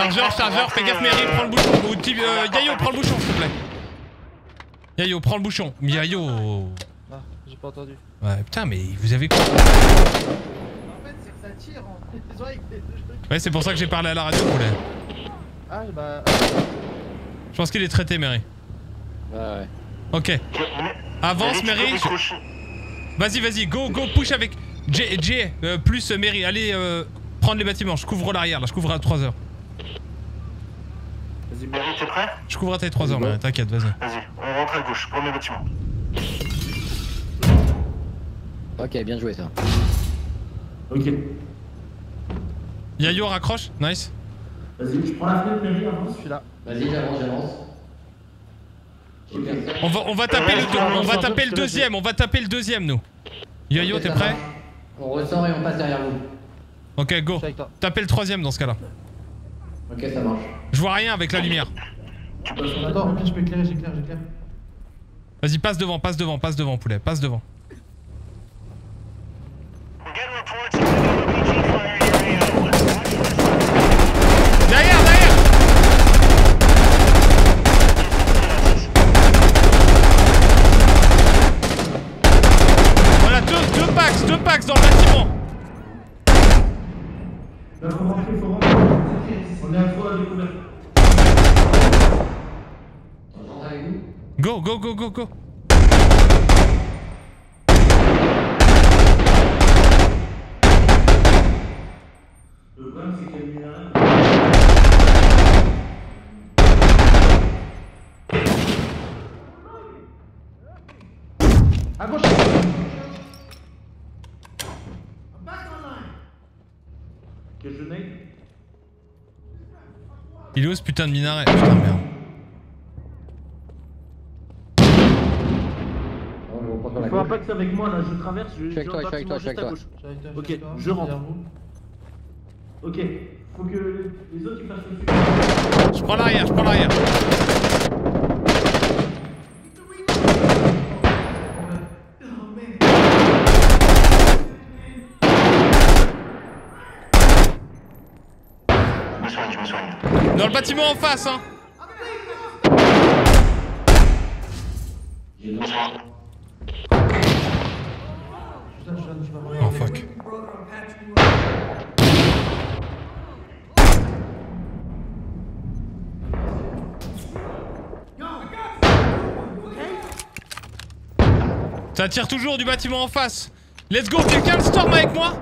Chargeur, chargeur, fais gaffe, Mary, prends le bouchon. Euh, Yayo, prends le bouchon, s'il te plaît. Yayo, prends le bouchon. Yayo. Ah, j'ai pas entendu. Ouais, putain, mais vous avez quoi En fait, c'est que ça tire en les oreilles avec les deux trucs. Ouais, c'est pour ça que j'ai parlé à la radio, poulet. Ah, bah. Je pense qu'il est traité, Mary. Ouais, ouais. Ok. Avance, Mary. Vas-y, vas-y, go, go, push avec J, J euh, plus euh, Mary. Allez euh, prendre les bâtiments. Je couvre l'arrière, là. Je couvre à 3 heures. Vas-y, Mary, t'es prêt? Je couvre à tes 3 heures, Mary. T'inquiète, vas-y. Vas-y, on rentre à gauche, premier bâtiment. Ok, bien joué ça. Ok. Yayo, raccroche. Nice. Vas-y, je prends la fenêtre, Mary, avance. Je suis là. Vas-y, j'avance, j'avance. On va, on va taper le, deux- on va taper le deuxième. On va taper le deuxième, nous. Yayo, Ok, t'es prêt? On ressort et on passe derrière vous. Ok, go. Tapez le troisième dans ce cas-là. Ok, ça marche. Je vois rien avec la lumière. Attends, ok, je peux éclairer, j'éclaire, j'éclaire. Vas-y, passe devant, passe devant, passe devant, poulet. Passe devant. Derrière, derrière Voilà, deux, deux packs, deux packs dans le bâtiment. Là, faut rentrer, faut rentrer. On est à trois à découvert. Go, go, go, go, go. Le problème, c'est y a une minaret. À gauche Que je n'ai. Il est où ce putain de minaret? Putain, merde. Il faut un pax avec moi là, je traverse, je, Je suis avec j'ai toi, un je suis avec toi, bâtiment je suis avec juste à gauche. Ok, je rentre. Ok, faut que les autres ils fassent le. Je prends l'arrière, je prends l'arrière. Dans le bâtiment en face, hein. Oh fuck. Ça tire toujours du bâtiment en face. Let's go, quelqu'un le storm avec moi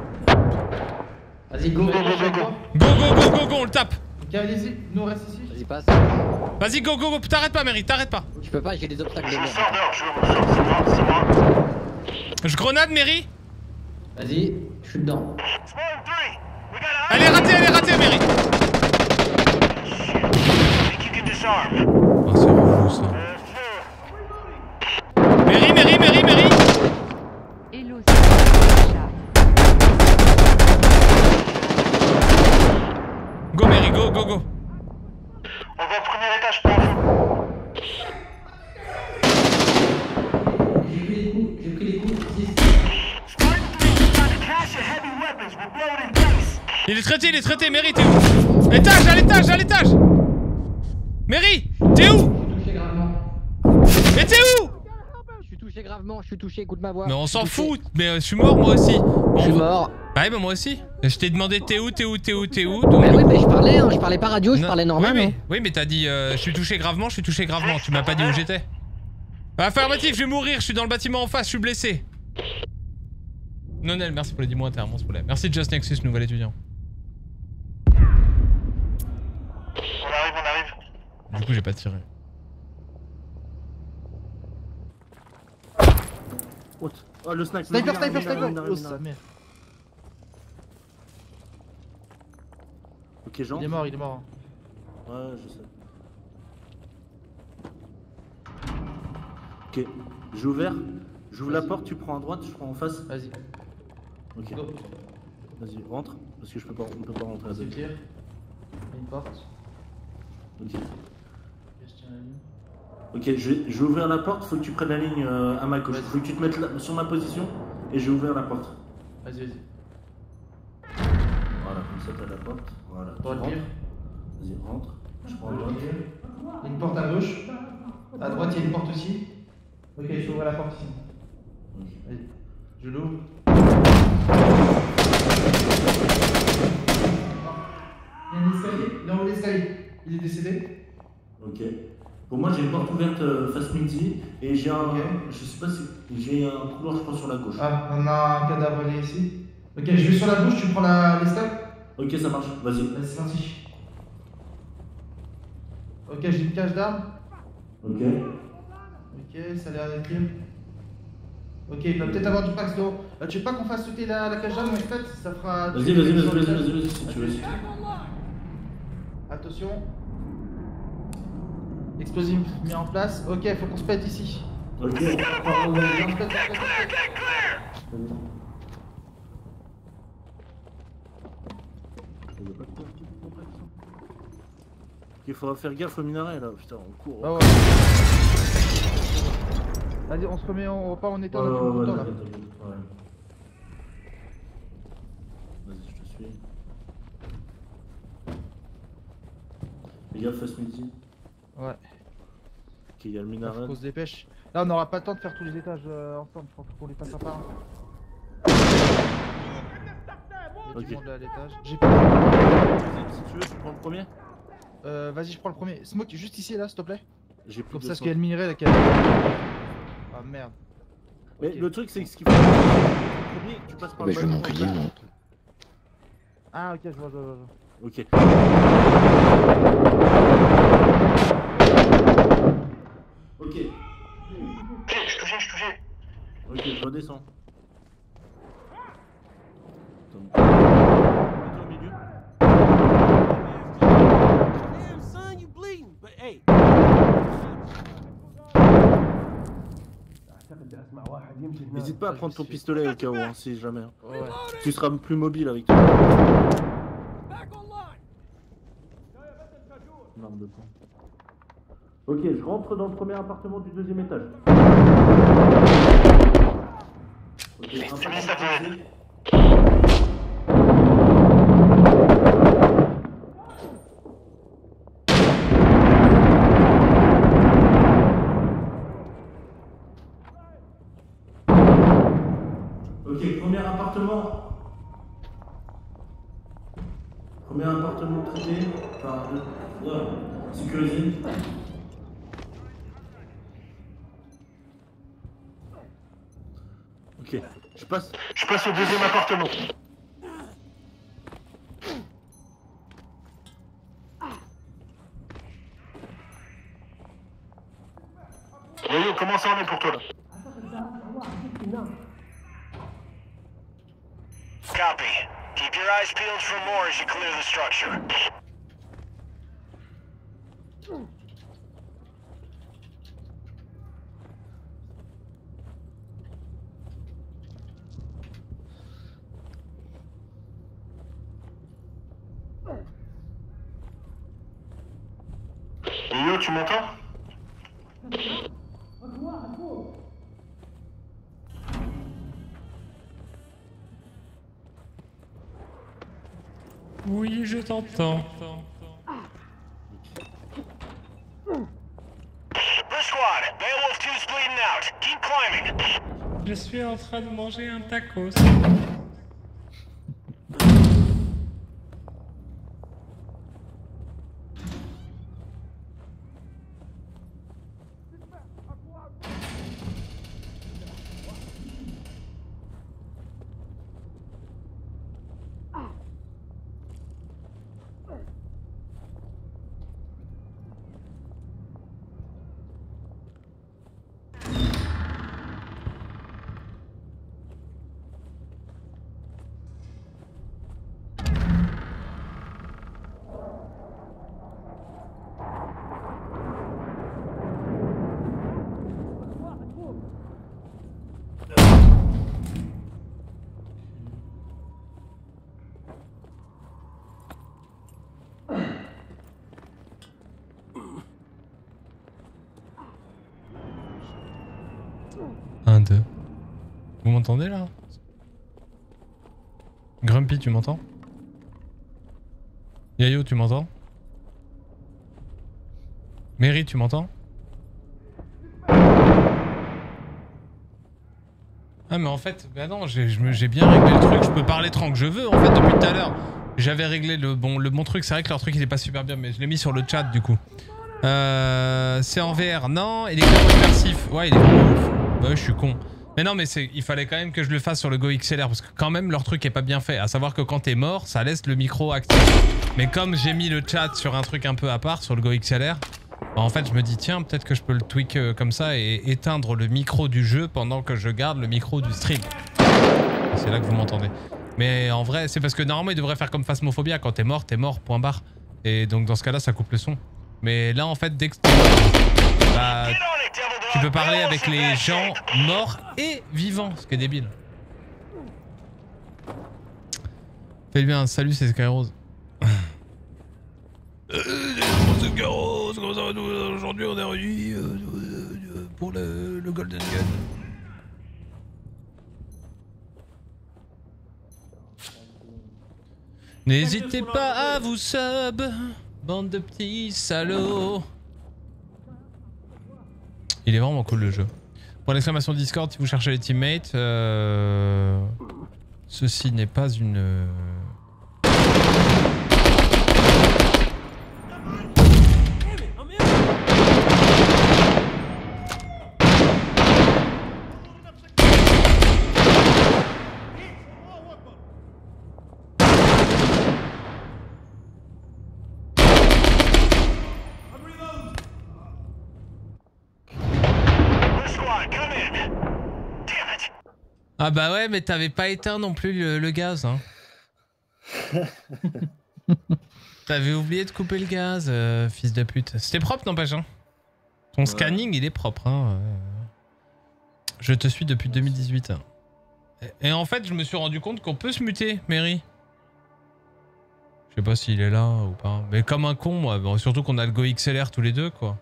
Vas-y, go, go, go, go, go. Go go go go go, on le tape. Ok, allez-y, nous on reste ici. Vas-y, passe. Vas-y, go go go, t'arrêtes pas, Mary, t'arrêtes pas. Je peux pas, j'ai des obstacles de Je merde. sors dehors, je c'est moi, c'est moi. Je grenade, Mary. Vas-y, je suis dedans. Spawn 3, we got a Elle est ratée, elle est ratée, Mary. Oh, c'est relou ça. Mary, Mary, Mary, Mary. Hello, c'est chat. Go, Mary, go, go, go. On va au premier étage pour info. Spartan 3, we found a cache of heavy weapons. We're blowing in place. Il est traité, Mary, t'es où Étage, à l'étage, à l'étage Mary, t'es où? Mais t'es où? Je suis touché gravement, je suis touché, écoute ma voix. Mais on s'en fout, mais euh, je suis mort moi aussi. Bon, Je suis mort. Bah ouais, bah moi aussi. Je t'ai demandé t'es où, t'es où, t'es où, t'es où. Donc... Mais oui, mais je parlais, hein, je parlais pas radio, je Non, parlais normal. Oui, hein. mais, oui, mais t'as dit euh, je suis touché gravement, je suis touché gravement. Tu m'as pas dit où j'étais. Affirmatif, je vais mourir, je suis dans le bâtiment en face, je suis blessé. Nonel, merci pour les 10 mois, t'es un monstre poulet. Merci Just Nexus, nouvel étudiant. On arrive, on arrive. Du coup, j'ai pas tiré. What Oh, le sniper. Sniper, le sniper, sniper. Oh, sa mère. Ok, Jean. Il est mort, il est mort. Ouais, je sais. Ok, j'ai ouvert. J'ouvre la porte, tu prends à droite, je prends en face. Vas-y. Ok. Vas-y, rentre. Parce que je peux pas, on peut pas rentrer à. Une porte. Ok. Je tiens la ligne. Ok, je vais, je vais ouvrir la porte, faut que tu prennes la ligne euh, à ma gauche. Faut que tu te mettes là- sur ma position et je vais ouvrir la porte. Vas-y, vas-y. Voilà, comme ça t'as la porte. Voilà. tu rentres. Vas-y, rentre. Je prends à droite. Il y a une porte à gauche. À droite, il y a une porte aussi. Ok, je ouvre la porte ici. Vas-y. Je l'ouvre. Il y a un escalier. Il est en haut de l'escalier. Il est décédé. Ok. Pour moi, j'ai une porte ouverte euh, face midi et j'ai un. Je sais pas si. J'ai un couloir, je crois, sur la gauche. Ah, on a un cadavre lié ici. Ok, je vais sur la gauche, tu prends la l'escalier. Ok, ça marche, vas-y. Vas-y, c'est parti. Ok, j'ai une cage d'armes. Ok. Ok, ça a l'air d'être clear. Ok, il va peut-être avoir du pax d'eau. Euh, tu veux pas qu'on fasse sauter la, la cage d'armes en fait? Ça fera. Vas-y, vas-y, vas-y, vas-y, vas-y, si tu veux. Attention. Explosif mis en place. Ok, faut qu'on se pète ici. Ok. On se pète, on se pète, on on. Il faudra faire gaffe au minaret là, putain, on court. Ah ouais. Vas-y, on se remet, on repart tout ouais, le temps là. Vas-y, je te suis. Fais gaffe face midi. Ok, il y a le Faut minaret. qu'on se dépêche. Là, on n'aura pas le temps de faire tous les étages euh, ensemble. Faut qu'on les fasse un par un. Il y a du Ok. à. J'ai Si tu veux, tu prends le premier Euh, vas-y, je prends le premier. Smoke, juste ici là, s'il te plaît. J'ai plus Comme de ça, parce sang. qu'il y a le minerai là qui a. Ah merde. Mais le truc, c'est que ce qu'il faut. Premier, tu passes par Bah, le je vais m'enculer, moi. Ah, ok, je vois, je vois, je vois. Ok. Ok. Je suis touché, je suis touché. Ok, je redescends. Attends. Mets-toi au milieu. Damn, son, you bleeding. But hey. N'hésite pas à prendre ton pistolet au cas où, hein, si jamais. hein. Ouais. Tu seras plus mobile avec toi. Une arme de poing. Ok, je rentre dans le premier appartement du deuxième étage. Ok, premier appartement. Premier appartement traité. Enfin, ouais, sécurisé. Ok. Je passe, je passe au deuxième appartement. Yo, comment ça en est pour toi là Copy. Keep your eyes peeled for more as you clear the structure. Yo, tu m'entends Oui, je t'entends. First squad, Beowulf 2's bleeding out. Keep climbing. Je suis en train de manger un tacos. Un, deux. Vous là Grumpy, tu m'entends Yayo, tu m'entends Mary, tu m'entends Ah mais en fait, bah non, j'ai bien réglé le truc, je peux parler tant que je veux en fait depuis tout à l'heure. J'avais réglé le bon, le bon truc, c'est vrai que leur truc il est pas super bien, mais je l'ai mis sur le chat du coup. Euh, c'est en VR, non, il est immersif. Ouais, il est vraiment ouf. Bah ouais, je suis con. Mais non, mais il fallait quand même que je le fasse sur le Go XLR parce que quand même leur truc est pas bien fait. À savoir que quand t'es mort, ça laisse le micro actif. Mais comme j'ai mis le chat sur un truc un peu à part sur le Go XLR, bah en fait je me dis tiens peut-être que je peux le tweak euh, comme ça et éteindre le micro du jeu pendant que je garde le micro du stream. C'est là que vous m'entendez. Mais en vrai, c'est parce que normalement il devrait faire comme Phasmophobia. Quand t'es mort, t'es mort, point barre. Et donc dans ce cas-là, ça coupe le son. Mais là en fait, dès que bah, tu peux parler avec les gens morts et vivants, ce qui est débile. Fais bien, salut, c'est Skyrose. [laughs] c'est Skyrose, comment ça va nous Aujourd'hui, on est réunis euh, euh, pour le, le Golden Gun. N'hésitez pas à vous sub, bande de petits salauds. Il est vraiment cool le jeu. Pour l'exclamation Discord, si vous cherchez les teammates, euh, ceci n'est pas une... Ah bah ouais, mais t'avais pas éteint non plus le, le gaz. Hein. [laughs] T'avais oublié de couper le gaz, euh, fils de pute. C'était propre, n'empêche. Hein. Ton scanning, il est propre. Hein. euh. Je te suis depuis 2018. hein. Et, et en fait, je me suis rendu compte qu'on peut se muter, Mary. Je sais pas s'il est là ou pas. Mais comme un con, moi. Surtout qu'on a le Go XLR tous les deux, quoi.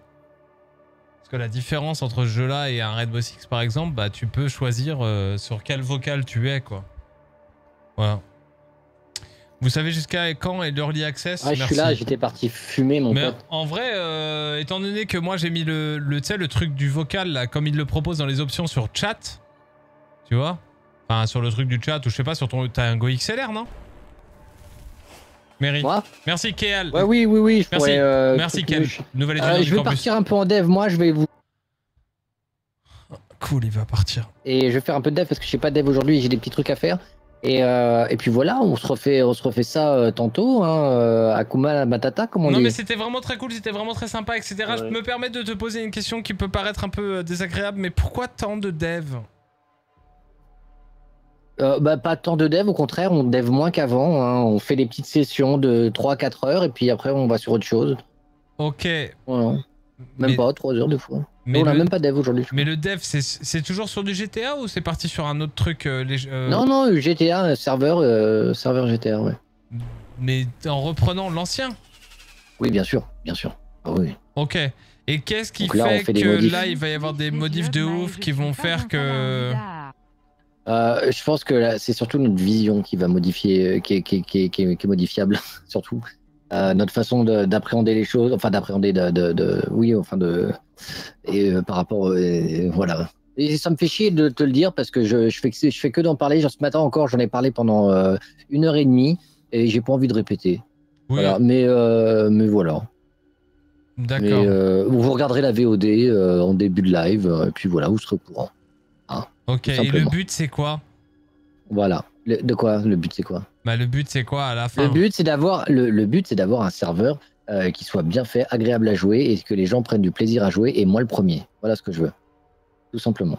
Que la différence entre ce jeu-là et un Rainbow Six, par exemple, bah, tu peux choisir euh, sur quel vocal tu es, quoi. Voilà. Vous savez jusqu'à quand est l'Early Access? Ah, je suis là, j'étais parti fumer, mon Mais pote. en vrai, euh, étant donné que moi j'ai mis le, le, le truc du vocal, là, comme il le propose dans les options sur chat, tu vois? Enfin, sur le truc du chat, ou je sais pas, sur ton. T'as un Go XLR, non? Mary. Moi Merci Kéal. Ouais, oui, oui, oui. Je Merci. pourrais, euh, Merci Nouvelle Euh, je vais campus. partir un peu en dev. Moi, je vais vous. Cool, il va partir. Et je vais faire un peu de dev parce que je sais pas dev aujourd'hui. J'ai des petits trucs à faire. Et, euh, et puis voilà, on se refait, on se refait ça euh, tantôt. Hein, euh, Akuma Matata, comme on Non dit. mais c'était vraiment très cool, c'était vraiment très sympa, etc. Je me permets de te poser une question qui peut paraître un peu désagréable, mais pourquoi tant de devs? Euh, bah, pas tant de dev, au contraire, on dev moins qu'avant. hein. On fait des petites sessions de 3-4 heures et puis après on va sur autre chose. Ok. Voilà. Même Mais- pas 3 heures des fois. Mais on a le- même pas dev aujourd'hui. Mais le dev, c'est- toujours sur du GTA ou c'est parti sur un autre truc euh, les- euh, Non, non, GTA, euh, serveur, euh, serveur GTA, ouais. Mais en reprenant l'ancien? Oui, bien sûr, bien sûr. Ah oui. Ok. Et qu'est-ce qui Donc là, on fait fait que là, il va y avoir des modifs de ouf qui vont faire que... Euh, je pense que c'est surtout notre vision qui va modifier, euh, qui est, qui est- qui est- qui est- qui est modifiable, [laughs] surtout. Euh, notre façon de- d'appréhender les choses, enfin d'appréhender, de, de, de- oui, enfin de, et euh, par rapport, voilà. Et ça me fait chier de te le dire parce que je, je fais que, je fais que d'en parler. Genre ce matin encore, j'en ai parlé pendant une heure et demie et j'ai pas envie de répéter. Voilà. Mais, mais voilà. D'accord. Vous regarderez la VOD en début de live et puis voilà, vous serez au courant. Hein, Ok, et le but c'est quoi Voilà. Le- de quoi Le but c'est quoi Bah le but c'est quoi à la fin Le but, c'est d'avoir le, le but, c'est d'avoir un serveur euh, qui soit bien fait, agréable à jouer et que les gens prennent du plaisir à jouer. Et moi, le premier. Voilà ce que je veux, tout simplement.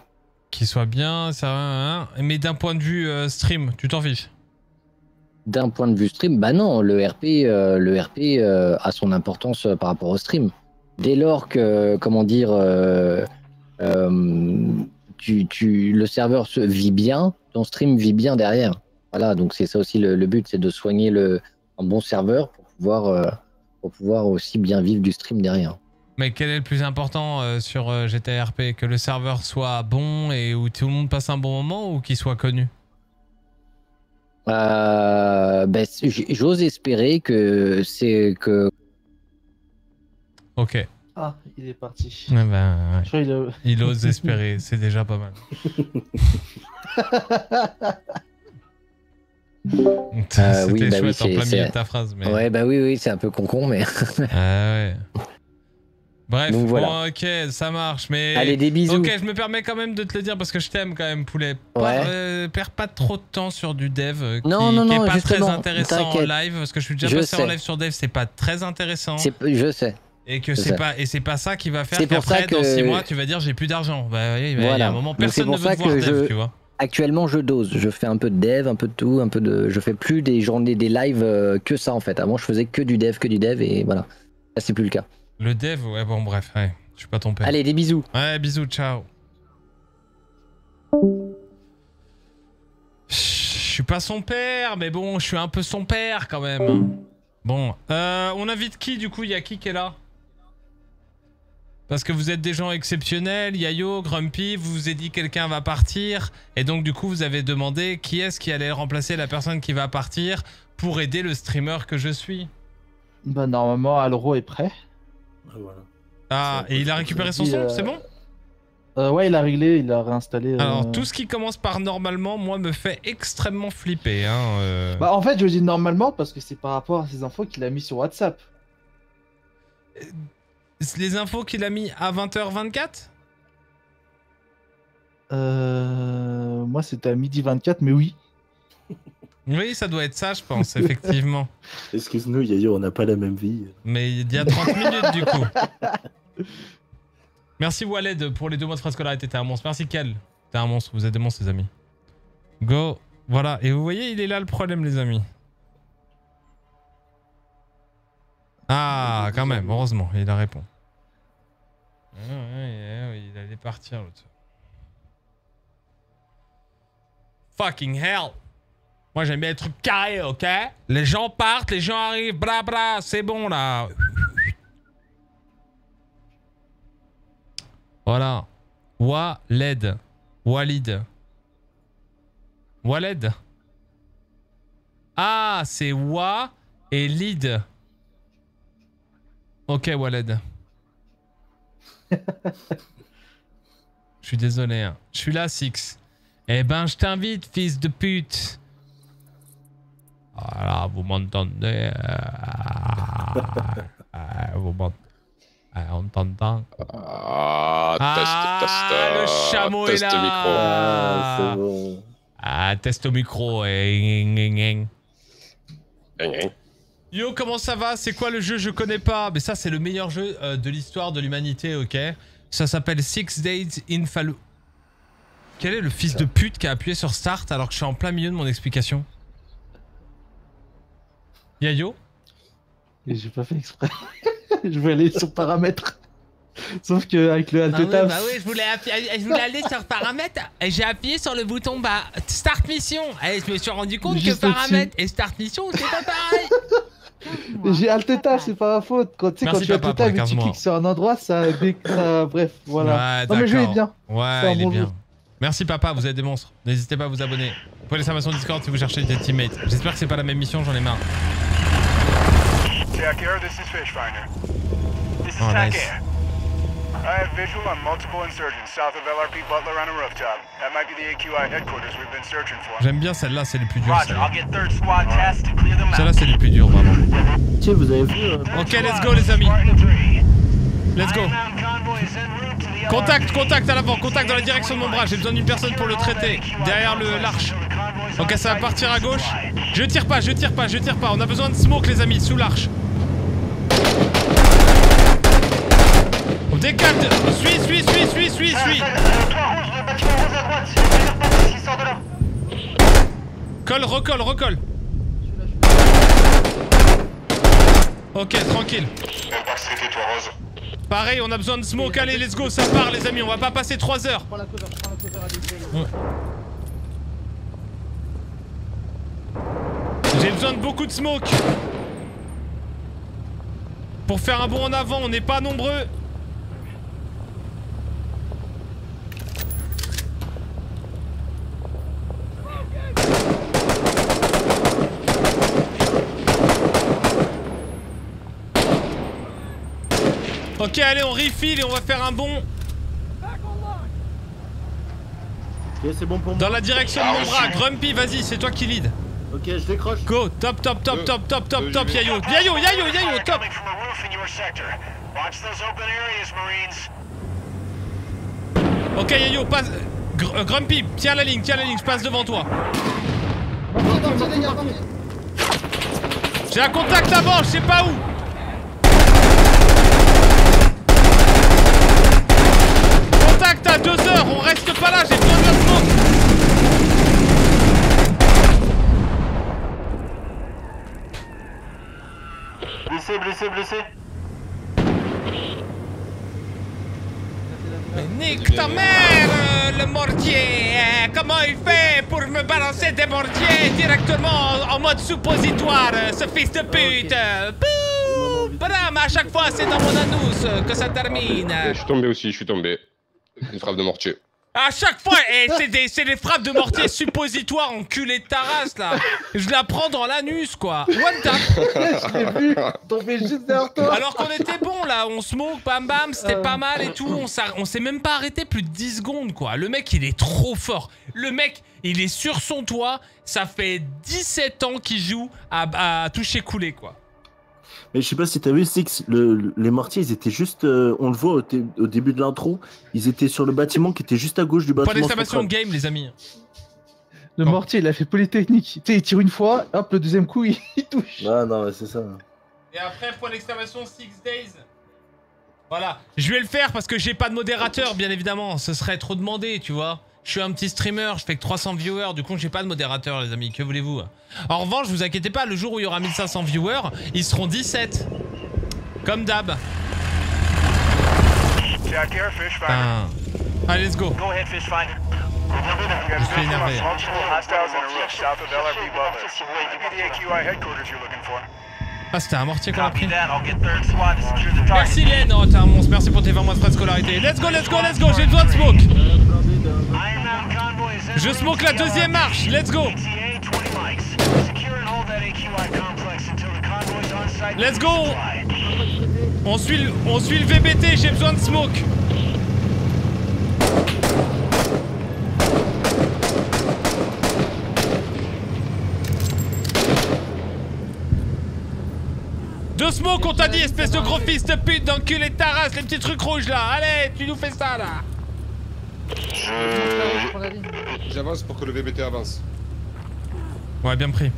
Qu'il soit bien, ça hein, Mais d'un point de vue euh, stream, tu t'en fiches D'un point de vue stream, bah non, le RP, euh, le RP a son importance par rapport au stream. Dès lors que, comment dire, tu, tu, le serveur se vit bien, ton stream vit bien derrière. Voilà, donc c'est ça aussi le, le but, c'est de soigner le, un bon serveur pour pouvoir, euh, pour pouvoir aussi bien vivre du stream derrière. Mais quel est le plus important euh, sur euh, GTA RP Que le serveur soit bon et où tout le monde passe un bon moment ou qu'il soit connu? Euh, ben, j'ose espérer que c'est que Ok. Ah, il est parti. Ouais, ben, ouais. Je crois qu'il a- Il ose [laughs] espérer, c'est déjà pas mal. [laughs] C'était Euh, oui, bah oui, chouette en plein milieu de ta phrase. Mais... Ouais, bah oui, oui, c'est un peu con-con, mais. Ah ouais. Bref, Donc voilà. bon, ok, ça marche, mais... Allez, des bisous. Ok, je me permets quand même de te le dire parce que je t'aime quand même, poulet. Pas- Ouais. euh, perds pas trop de temps sur du dev euh, qui, Non, non, qui est non, pas très intéressant en live, parce que je suis déjà Je passé en live sur dev, c'est pas très intéressant. Je sais. Et que c'est pas et c'est pas ça qui va faire C'est pour qu'après ça que- dans 6 mois tu vas dire j'ai plus d'argent. Bah oui, bah, il y a Voilà. un moment personne ne veut ça te voir que dev, je- tu vois. Actuellement, je dose. Je fais un peu de dev, un peu de tout, un peu de. Je fais plus des journées, des lives euh, que ça en fait. Avant, je faisais que du dev, que du dev, et voilà. Là, c'est plus le cas. Le dev, ouais bon bref, ouais, je suis pas ton père. Allez, des bisous. Ouais, bisous, ciao. Je suis pas son père, mais bon, je suis un peu son père quand même. Bon, euh, on invite qui du coup? Il y a qui qui est là? Parce que vous êtes des gens exceptionnels, Yayo, Grumpy, vous vous êtes dit quelqu'un va partir, et donc du coup vous avez demandé qui est-ce qui allait remplacer la personne qui va partir pour aider le streamer que je suis. Bah, normalement, Alro est prêt. Ah, et il a récupéré son son, euh, c'est bon? Euh, ouais, il a réglé, il a réinstallé. euh, Alors, tout ce qui commence par normalement, moi, me fait extrêmement flipper. Hein, euh. Bah, en fait, je dis normalement parce que c'est par rapport à ces infos qu'il a mis sur WhatsApp. Les infos qu'il a mis à 20h24 Euh... Moi, c'était à midi 24, mais oui. Oui, ça doit être ça, je pense, effectivement. [laughs] Excuse-nous, Yayo, on n'a pas la même vie. Mais il y a 30 minutes, du coup. Merci Waled pour les deux mois de frais scolarité, t'es un monstre. Merci Kel, t'es un monstre, vous êtes des monstres, les amis. Go, voilà. Et vous voyez, il est là le problème, les amis. Ah, quand même, heureusement, il a répondu. Ah, il allait partir l'autre. Fucking hell! Moi j'aime bien les trucs carrés, ok? Les gens partent, les gens arrivent, bla bla, c'est bon là. Voilà. Waled. Walid. Waled. Ah, c'est Wa et Lid. Ok, Waled. [laughs] Je suis désolé. hein. Je suis là, Six. Eh ben, je t'invite, fils de pute. Voilà, vous m'entendez euh, euh, Vous m'entendez euh, On t'entend Ah, Ah, test, test. le chameau test est là. micro. Ah, c'est bon. Ah, test au micro. eh. Gna, gna. Yo, comment ça va? C'est quoi le jeu? Je connais pas. Mais ça, c'est le meilleur jeu euh, de l'histoire de l'humanité, ok? Ça s'appelle Six Days in Fallujah. Quel est le fils de pute qui a appuyé sur Start alors que je suis en plein milieu de mon explication? Yayo? J'ai pas fait exprès. [laughs] je vais aller sur paramètres. Sauf que avec le alt Ah oui, tab. bah oui, je voulais, appuyer- je voulais aller sur paramètres et j'ai appuyé sur le bouton bah, Start Mission. Et je me suis rendu compte Juste que paramètres et Start Mission, c'est pas pareil. [laughs] J'ai alt tab, c'est pas ma faute. Quand tu sais, Merci, quand tu as papa, alt tab pour et que tu 15 mois. cliques sur un endroit, ça, [laughs] dé- ça- bref, voilà. Ouais, non mais je vais bien. Ouais, il est bien. jeu. Merci papa, vous êtes des monstres. N'hésitez pas à vous abonner. Vous pouvez laisser un son Discord si vous cherchez des teammates. J'espère que c'est pas la même mission, j'en ai marre. TAC Air, this is Fishfinder. This is Oh, TAC nice. I have visual on multiple insurgents south of LRP Butler on a rooftop. That might be the AQI headquarters we've been searching for. J'aime bien celle-là, c'est les plus dures. Roger, Celle-là, I'll get third squad tasks to clear them Celle-là, out. c'est les plus dures, vraiment. Tiens, vous avez vu euh, Ok, let's go les amis. Let's go. Contact, contact à l'avant, contact dans la direction de mon bras. J'ai besoin d'une personne pour le traiter. Derrière le l'arche. Ok, ça va partir à gauche. Je tire pas, je tire pas, je tire pas. On a besoin de smoke les amis, sous l'arche. On décale. de- Suis, suis, suis, suis, suis, suis. Colle, recolle, recolle. Ok, tranquille. Pareil, on a besoin de smoke. Allez, let's go, ça part les amis. On va pas passer 3 heures. J'ai besoin de beaucoup de smoke. Pour faire un bond en avant, on n'est pas nombreux. Ok, allez, on refill et on va faire un bond Ok, c'est bon pour moi. dans la direction de mon bras. Grumpy, vas-y, c'est toi qui lead. Ok, je décroche. Go, top, top, top, top, top, top, top, Yayo. Yayo, Yayo, Yayo, top. Coming from a roof in your sector. Watch those open areas, Marines. Ok, Yayo, passe. Gr- euh, Grumpy, tiens la ligne, tiens la ligne, je passe devant toi. J'ai un contact avant, je sais pas où. À 2 heures, on reste pas là, j'ai besoin de smoke. Blessé, blessé, blessé. Mais nique ta mère, euh, le mortier euh, Comment il fait pour me balancer des mortiers directement en, mode suppositoire, euh, ce fils de pute? Bram, à chaque fois c'est dans mon anus que ça termine Je suis tombé aussi, je suis tombé. Une frappe de mortier. À chaque fois, et c'est des, c'est des frappes de mortier suppositoires, enculé de ta race là Je la prends dans l'anus quoi One tap [laughs] Je l'ai vu tomber juste derrière toi. Alors qu'on était bon là, on smoke, bam bam, c'était pas mal et tout, on s'ar- on s'est même pas arrêté plus de 10 secondes quoi. Le mec il est trop fort. Le mec il est sur son toit, ça fait 17 ans qu'il joue à, à toucher couler quoi. Mais je sais pas si t'as vu, Six, le, le- les mortiers, ils étaient juste, euh, on le voit au, début de l'intro, ils étaient sur le bâtiment qui était juste à gauche du Point bâtiment. d'exclamation central. game les amis. Le mortier, il a fait polytechnique. Tu sais, il tire une fois, hop, le deuxième coup, il, [laughs] il touche. Ah non, mais c'est ça. Et après, point d'exclamation 6 days. Voilà. Je vais le faire parce que j'ai pas de modérateur, bien évidemment. Ce serait trop demandé, tu vois. Je suis un petit streamer, je fais que 300 viewers, du coup j'ai pas de modérateur les amis, que voulez-vous? En revanche, vous inquiétez pas, le jour où il y aura 1500 viewers, ils seront 17. Comme d'hab. Putain. Allez, let's go. Go ahead, Fishfinder. Je suis énervé. Ah, c'était un mortier qu'on a pris. Merci Len, oh t'es un monstre, merci pour tes 20 mois de frais de scolarité. Let's go, let's go, let's go, j'ai besoin de smoke. Je smoke la deuxième marche, let's go. Let's go On suit, le- on suit le VBT, j'ai besoin de smoke smoke, on t'a dit, espèce de gros fils de pute d'enculé de ta race, les petits trucs rouges là. Allez, tu nous fais ça là. Je. J'avance pour que le VBT avance. Ouais, bien pris.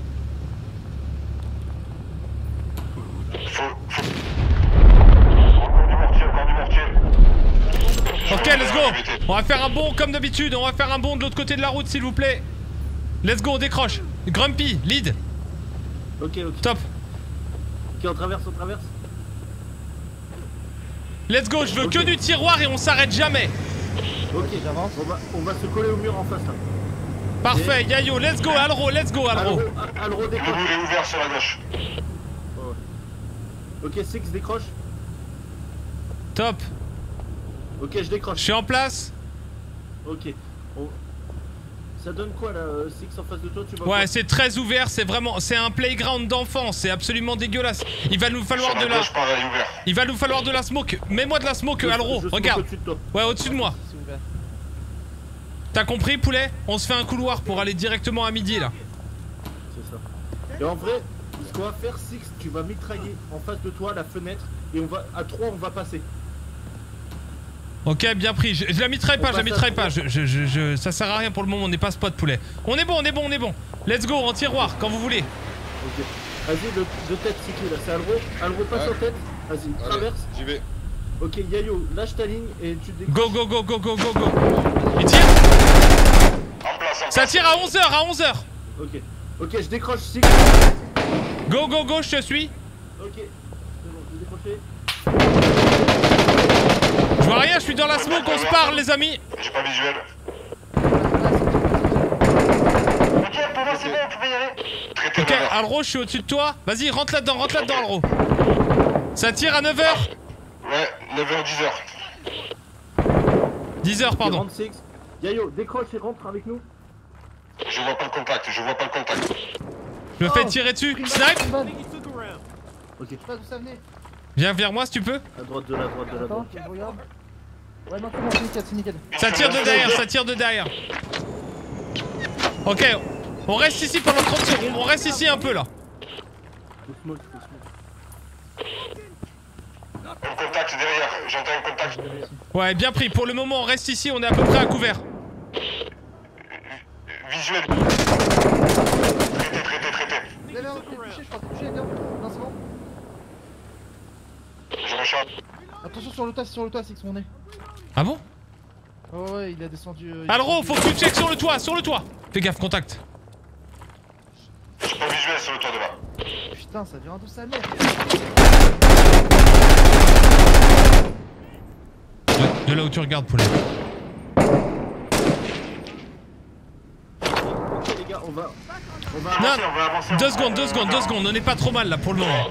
Ok, let's go. On va faire un bond comme d'habitude. On va faire un bond de l'autre côté de la route, s'il vous plaît. Let's go, on décroche. Grumpy, lead. Ok, ok. Top. Ok, on traverse, on traverse. Let's go, je veux que du tiroir et on s'arrête jamais. Ok, j'avance. On va, on va se coller au mur en face là. Parfait, Yayo, let's go, Alro, let's go, Alro. Alro décroche. Il est ouvert sur la gauche. Ok, Six décroche. Top. Ok, je décroche. Je suis en place. Ok. Ça donne quoi là, euh, Six en face de toi tu vois Ouais, c'est très ouvert, c'est vraiment, c'est un playground d'enfants, c'est absolument dégueulasse. Il va nous falloir de la il va nous falloir de la smoke. Mets-moi de la smoke, Alro. Regarde. Ouais, au-dessus de moi. T'as compris, poulet? On se fait un couloir pour aller directement à midi là. C'est ça. Et en vrai, ce qu'on va faire, Six, tu vas mitrailler en face de toi la fenêtre et on va à 3 on va passer. Ok, bien pris. Je, je la mitraille pas, je la mitraille pas. Je, je, je, je- ça sert à rien pour le moment. On n'est pas spot poulet. On est bon, on est bon, on est bon. Let's go en tiroir quand vous voulez. Ok. Vas-y, de, de tête, c'est qui là C'est Alro Alro passe Ouais. en tête. Vas-y, traverse. J'y vais. Ok, Yayo, lâche ta ligne et tu décroches. Go, go, go, go, go, go, go. Il tire. Ça tire à 11h, à 11h. Ok. Ok, je décroche. Go, go, go, je te suis. Ok. C'est bon, j'ai décroché. Je vois rien, je suis dans la smoke, on se parle, les amis. J'ai pas visuel. Ok, pour moi c'est bon, on peut y aller. Ok, Alro, je suis au-dessus de toi. Vas-y, rentre là-dedans, rentre là-dedans, Alro. Ça tire à 9h. Ouais, 9h, 10h. 10h, pardon. Yayo, décroche et rentre avec nous. Je vois pas le contact, je vois pas le contact. Je me fais tirer dessus. Snipe. Ok. Je sais pas d'où ça venait. Viens vers moi si tu peux. À droite de la droite de la droite. Ouais, non, c'est nickel, c'est nickel. Ça tire de derrière, ça tire de derrière. Ok, on reste ici pendant 30 secondes. On reste ici un peu là. Un contact derrière, j'entends un contact. Ouais, bien pris. Pour le moment, on reste ici. On est à peu près à couvert. Visuel. Traité, traité, traité. Attention sur le toit, c'est sur le toit, c'est que son nez. Ah bon Ouais, ouais, il a descendu. euh, Alro, faut que tu check sur le toit, sur le toit. Fais gaffe, contact. J'ai pas visuel sur le toit de là. Putain, ça vient d'où sa mère De, de là où tu regardes, poulet. Ok les gars, on va. On va Non, avancer, on va avancer. deux secondes, deux secondes, deux secondes. On n'est pas trop mal là pour le moment.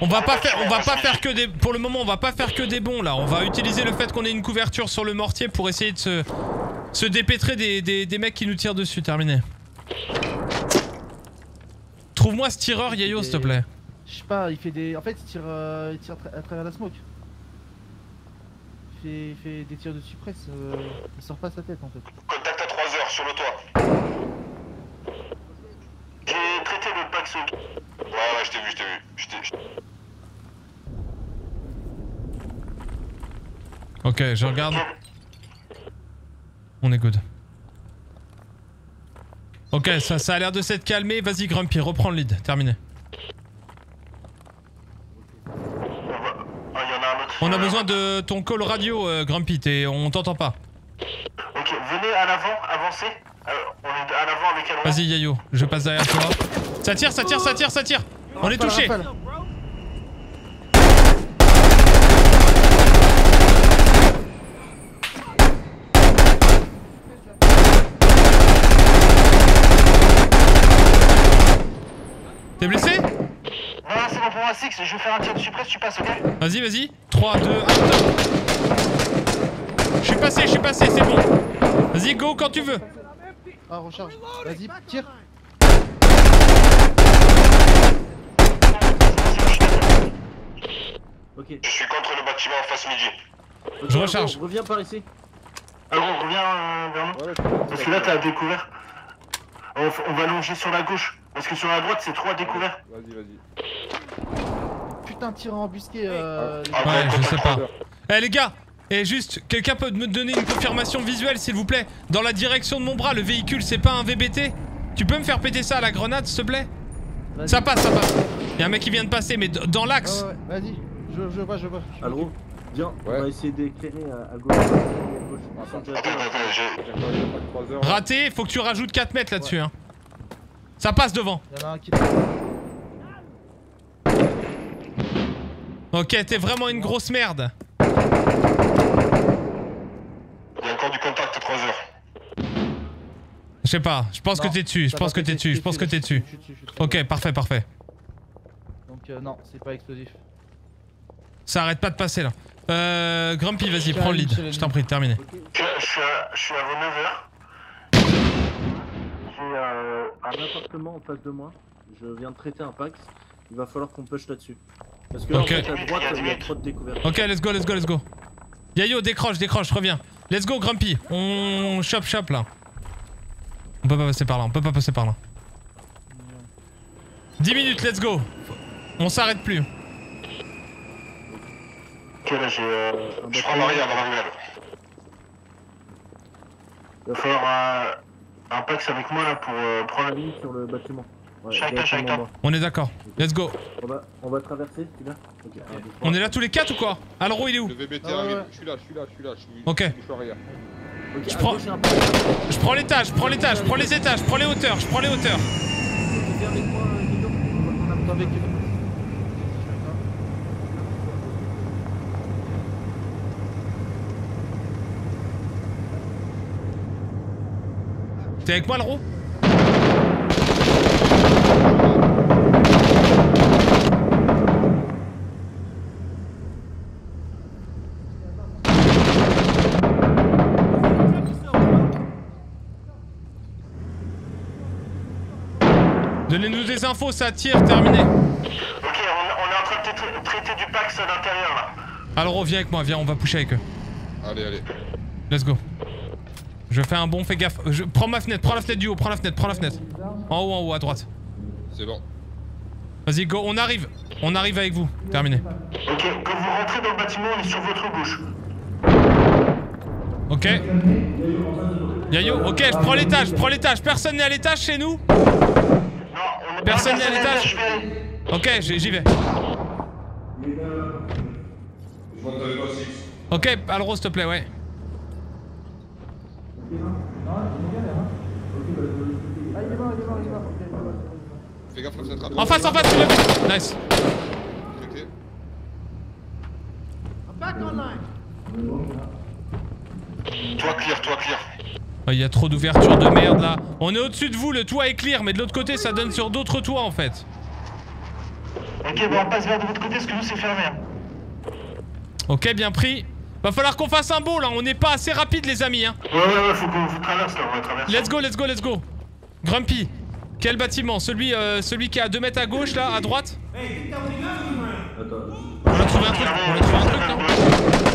On va pas faire, on va pas faire que des, pour le moment, on va pas faire que des bons là. On va utiliser le fait qu'on ait une couverture sur le mortier pour essayer de se, se dépêtrer des, des, des mecs qui nous tirent dessus. Terminé. Trouve-moi ce tireur, Yayo, s'il te plaît. Je sais pas, il fait des. En fait, il tire, euh, il tire tra- à travers la smoke. Il fait, il fait des tirs de suppresse. euh, il sort pas sa tête en fait. Contact à 3h sur le toit. J'ai traité le pack sous. Ouais, ouais, je t'ai vu, je t'ai vu. Je t'ai- je- Ok, je regarde. On est good. Ok, ça, ça a l'air de s'être calmé. Vas-y, Grumpy, reprends le lead. Terminé. On a besoin de ton call radio, euh, Grumpy. on t'entend pas. Ok, venez à l'avant, avancez. Euh, on est à l'avant avec Alro. Vas-y, Yayo, je passe derrière toi. Ça tire, ça tire, ça tire, ça tire. On est touché. T'es blessé? Non, c'est bon pour moi, Six. Je vais faire un tir de suppresse, tu passes, ok? Vas-y, vas-y. 3, 2, 1, top. Je suis passé, je suis passé, c'est bon. Vas-y, go quand tu veux. Ah, recharge. Vas-y, tire. Ok. Je suis contre le bâtiment en face midi. Je recharge. Reviens par ici. Alors, reviens euh, vers nous. Parce que là, t'as découvert. On, on va longer sur la gauche. Parce que sur la droite, c'est trois découverts. Vas-y, vas-y. Putain, de tir embusqué. Euh... Ah, Ouais, je sais pas. Eh les gars Eh juste, quelqu'un peut me donner une confirmation visuelle s'il vous plaît Dans la direction de mon bras, le véhicule c'est pas un VBT Tu peux me faire péter ça à la grenade s'il te plaît Ça passe, ça passe. Y'a un mec qui vient de passer, mais dans l'axe. Ouais, ouais, vas-y. Je, je vois, je vois. Je Alro, viens, on va essayer d'éclairer à, à gauche. À gauche. Raté, faut que tu rajoutes 4 mètres là-dessus. Hein. Ça passe devant. Y'en a un qui. Ok, t'es vraiment une grosse merde. Il y a encore du contact à 3 heures. Je sais pas, je pense Non, que t'es dessus, je pense que t'es dessus, je pense que t'es dessus. Ok, parfait, parfait. Donc, euh, non, c'est pas explosif. Ça arrête pas de passer là. Euh, Grumpy, vas-y, prends le lead. Je t'en prie, terminé. Je, je suis à, à vos 9 heures. J'ai euh, un appartement en face de moi. Je viens de traiter un pax. Il va falloir qu'on push là-dessus. Parce que là, Ok. en fait, à droite, il y a trop de découvertes. Ok, let's go, let's go, let's go. Yayo, décroche, décroche, reviens. Let's go, Grumpy. On chope, chope là. On peut pas passer par là, on peut pas passer par là. 10 minutes, let's go. On s'arrête plus. Ok, là, j'ai. Euh, un Je prends la ruelle. Il va falloir euh, un pax avec moi là pour euh, prendre la ligne sur le bâtiment. Ouais, bas. On est d'accord. Let's go. On va, on va traverser, tu là Ok. un, deux, trois. On est là tous les 4 ou quoi Alro, il est où Le VBT Ah arrive. ouais. Je suis là, je suis là, je suis là. Je suis Ok. je suis arrière. Ok, Je prends-. Je l'étage, je prends l'étage, je prends les étages, je prends les hauteurs, je prends les hauteurs. T'es avec moi, Alro? Donnez-nous des infos, ça tire, terminé. Ok, on, on est en train de tra- traiter du pax à l'intérieur là. Alro, viens avec moi, viens, on va pusher avec eux. Allez, allez. Let's go. Je fais un bon, fais gaffe. Je... Prends ma fenêtre, prends la fenêtre du haut, prends la fenêtre, prends la fenêtre. En haut, en haut, à droite. C'est bon. Vas-y, go, on arrive. On arrive avec vous. Terminé. Ok, quand vous rentrez dans le bâtiment, on est sur votre gauche. Ok. Yayo, ok, je prends l'étage, je prends l'étage. Personne n'est à l'étage chez nous Personne n'est à l'étage Ok, j'y j'y vais. Ok, Alro, s'il te plaît, ouais. Fais gaffe, En face, en face, tu l'as vu Nice. Toi clear, toi clear. Il y a trop d'ouvertures de merde là. On est au-dessus de vous, le toit est clear, mais de l'autre côté, ça donne sur d'autres toits en fait. Ok, bon, on passe vers de votre côté parce que nous c'est fermé. hein. Ok, bien pris. Va falloir qu'on fasse un beau là, on n'est pas assez rapide les amis. Hein. Ouais, ouais, ouais, faut qu'on traverse là, on va traverser. Let's go, let's go, let's go. Grumpy, quel bâtiment? Celui, euh, celui qui est à 2 mètres à gauche là, à droite? On a trouvé un truc, on a trouvé un truc là Derrière,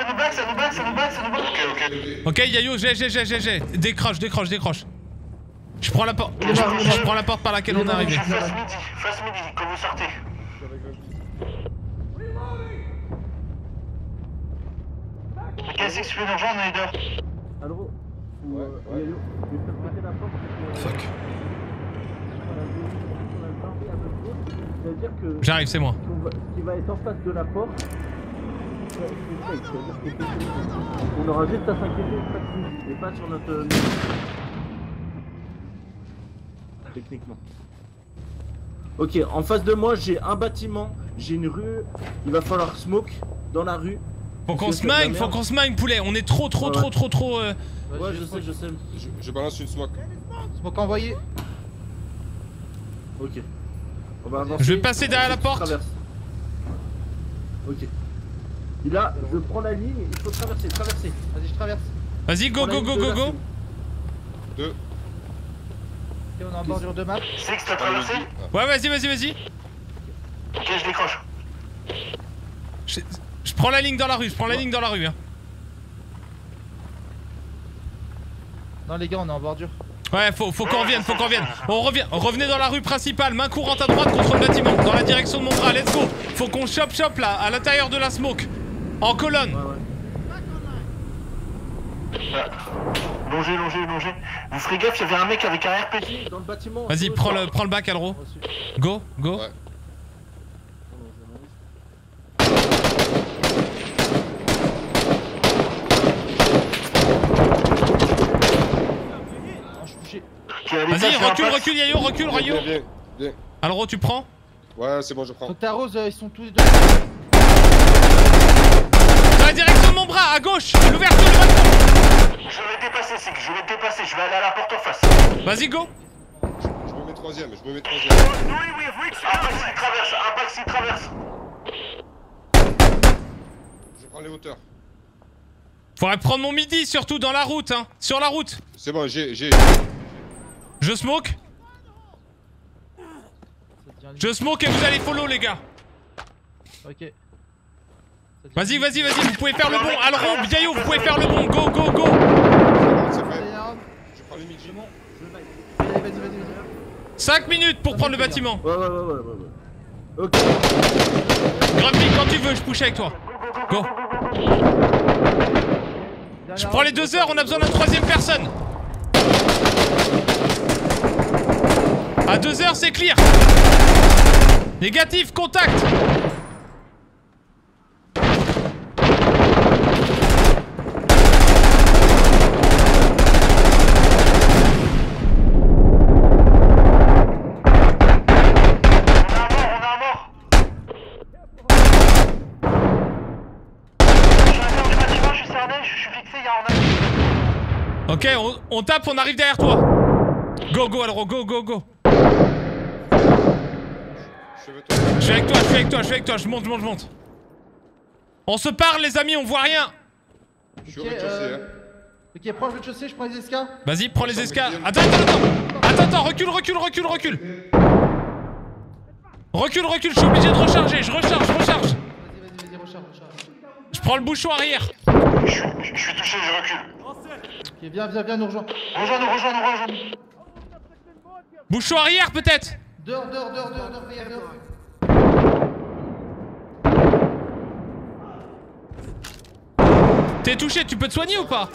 ça nous back, ça nous back, ça nous back, ça nous back. Ok, ok. Ok, Yayo, j'ai, j'ai, j'ai, j'ai, j'ai. Décroche, décroche, décroche. Je prends la porte, je, je prends la porte par laquelle on est arrivé. Face midi, face midi, quand vous sortez. Ok, c'est expliqué d'argent, on est dehors. Allo Ouais, ouais. Je vais faire péter la porte. Fuck. Que. J'arrive, c'est moi. Ce qui va être en face de la porte. ouais, c'est safe, c'est-à-dire que c'est- On aura juste à s'inquiéter et pas sur notre. euh, Techniquement. Ok, en face de moi, j'ai un bâtiment, j'ai une rue. Il va falloir smoke dans la rue. Faut qu'on se mine, faut qu'on se mine, poulet. On est trop, trop, Ouais, trop, trop, trop. euh, Ouais, je sais, je sais. Je, je balance une smoke. Smoke envoyé. Ok. On va avancer. Je vais passer derrière la porte. Ok. Et là, je prends la ligne, il faut traverser, traverser. Vas-y, je traverse. Vas-y, go, go, go, go, go. Deux. Ok, on est en bordure de map. C'est que t'as traversé Ouais, vas-y, vas-y, vas-y. Ok, je décroche. Je, je prends la ligne dans la rue, je prends la ligne dans la rue. Hein. Non, les gars, on est en bordure. Ouais, faut, faut qu'on revienne, faut qu'on revienne. On revient, revenez dans la rue principale, main courante à droite contre le bâtiment, dans la direction de mon bras, let's go. Faut qu'on chope chope là, à l'intérieur de la smoke. En colonne. Longez, longez, longez. Vous ferez gaffe, il y avait un mec avec un RPG dans le bâtiment. Vas-y, prends le, prends le bac, Alro. Go, go. Vas-y, recule, recule, Yayo, recule, viens. Alro, tu prends Ouais, c'est bon, je prends. Euh, ils sont tous les deux. La direction de mon bras, à gauche, l'ouverture du balcon. Je vais dépasser, que je vais dépasser, je vais aller à la porte en face. Vas-y, go. Je me mets troisième, je me mets troisième. Un taxi traverse, un taxi traverse. Je prends les hauteurs. Faudrait prendre mon midi, surtout dans la route, hein. Sur la route. C'est bon, j'ai, j'ai. Je smoke. Je smoke et vous allez follow, les gars. Ok. Vas-y, vas-y, vas-y, vous pouvez faire le bon. Alro, Biayo, vous pouvez faire le bon. Go, go, go. C'est fait. Je prends les midi. Allez, vas-y, vas-y, vas-y. 5 minutes pour prendre le bâtiment. Ouais, ouais, ouais, ouais, ouais. ouais. Ok. Grumpy, quand tu veux, je push avec toi. Go. Je prends les deux heures, on a besoin d'une troisième personne. À deux heures, c'est clear. Négatif, contact. Bâtiment, je suis cerné, je suis fixé, il y a un Ok, on, on tape, on arrive derrière toi. Go, go, Alro, go, go, go. Je suis avec toi, je suis avec toi, je suis avec toi, je monte, je monte, je monte. On se parle, les amis, on voit rien. Je suis au Ok, rez-de-chaussée, euh, hein. Ok, prends le rez-de-chaussée, je prends les escas. Vas-y, prends les escales. Attends, attends, attends. Attends, attends, recule, recule, recule, recule. Recule, recule, je suis obligé de recharger. Je recharge, je recharge. Vas-y, vas-y, vas-y, recharge, recharge. Je prends le bouchon arrière. Je suis, je suis touché, je recule. Ok, viens, viens, viens, nous rejoins. Rejoins-nous, rejoins-nous, rejoins-nous. Bouchon arrière, peut-être. Dehors, dehors, dehors, dehors, dehors, dehors. T'es touché, tu peux te soigner ou pas.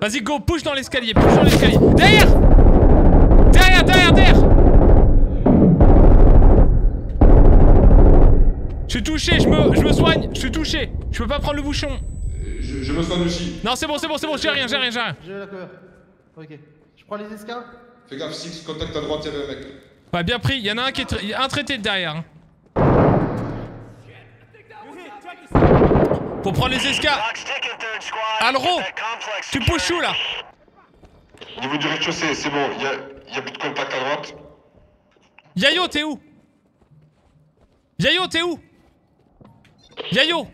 Vas-y, go, push dans l'escalier, push dans l'escalier. Derrière Derrière, derrière, derrière Je suis touché, je me, je me soigne, je suis touché. Je peux pas prendre le bouchon. Je, je me soigne aussi. Non, c'est bon, c'est bon, c'est bon, j'ai rien, j'ai rien, j'ai rien. J'ai la cover. Ok. Je prends les escas. Fais gaffe, Six, contact à droite, il y avait un mec. Ouais, bien pris, il y en a un qui est tra- il y a un traité de derrière. hein. Faut prendre les escas. Alro, tu pushes où là? Niveau du rez-de-chaussée, c'est bon, il y a, y a plus de contact à droite. Yayo, t'es où? Yayo, t'es où? Yayo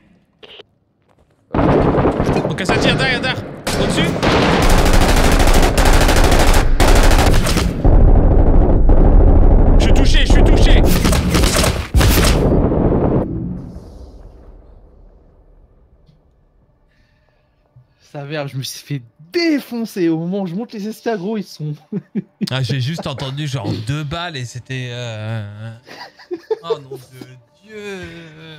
Ok, ça tire derrière, derrière. Au-dessus Je suis touché, je suis touché Ça verre, je me suis fait défoncer. Au moment où je monte les escas, gros, ils sont. Ah, j'ai juste entendu genre deux balles et c'était... euh, Oh non de Dieu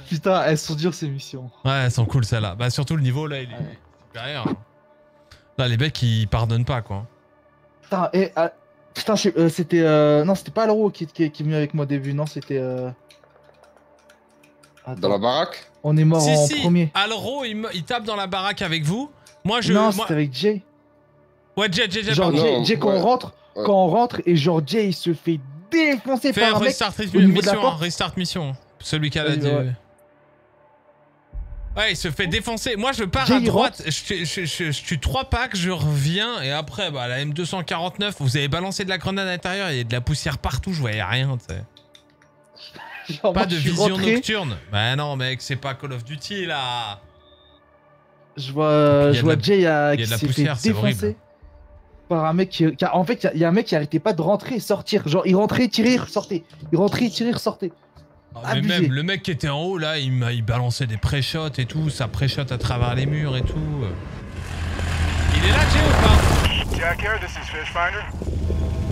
Putain, elles sont dures ces missions. Ouais, elles sont cool celles-là. Bah surtout le niveau là, il est supérieur. hein. Là, les mecs ils pardonnent pas quoi. Putain, et. ah, Putain, euh, c'était. euh, Non, c'était pas Alro qui, qui, qui est venu avec moi au début, non, c'était. euh, Dans la baraque On est mort si, en si, premier. Alro il, me- il tape dans la baraque avec vous. Moi je. non, moi- c'était avec Jay. Ouais, Jay, Jay, Jay, Genre. Jay, Jay, quand on rentre, quand on rentre, et genre, Jay, il se fait défoncer Fais par un mec restart au niveau de la mission, porte. restart mission. Celui qui a la ouais. Ouais, il se fait défoncer. Moi, je pars à droite, je, tue- je, je- je tue 3 packs, je reviens, et après, bah, la M249, vous avez balancé de la grenade à l'intérieur, il y a de la poussière partout, je voyais rien, tu sais. [laughs] Pas moi, de vision rentré, nocturne. Bah non, mec, c'est pas Call of Duty, là. Je vois, je vois la- Jay euh, a qui s'est fait défoncer horrible. par un mec qui, qui a- en fait, il y y, a un mec qui arrêtait pas de rentrer et sortir. Genre, il rentrait, tirait, il ressortait. Il rentrait, tirait, il ressortait. Ah, mais même le mec qui était en haut là, il, m'a- il balançait des pré-shots et tout, ça pré-shot à travers les murs et tout. Il est là, Jay ou pas Jack here, this is Fishfinder.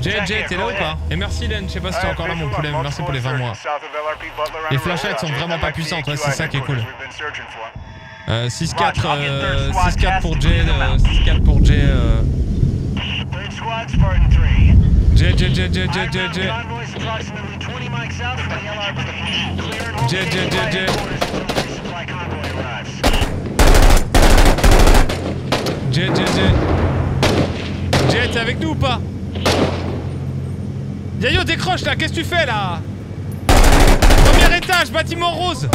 Jay, Jay, t'es là ou pas? Et merci Len, je sais pas si t'es encore là mon poulet, mais merci pour les 20 mois. Les flashlights sont vraiment pas puissantes, ouais, c'est ça qui est cool. Euh, 6-4 euh, 6-4 pour Jay, euh, 6-4 pour Jay. Euh... Third squad, Spartan 3. Jay, Jay, Jay, Jay, Jay, Jay, Jay. Convoy's approximately 20 mics south from the LRP. Clear and hold Jay, Jay, Jay, Jay. supply convoy arrives. Jay, Jay, Jay. Jay, t'es avec nous ou pas? Yayo, décroche là, qu'est-ce que tu fais là? Premier étage, bâtiment rose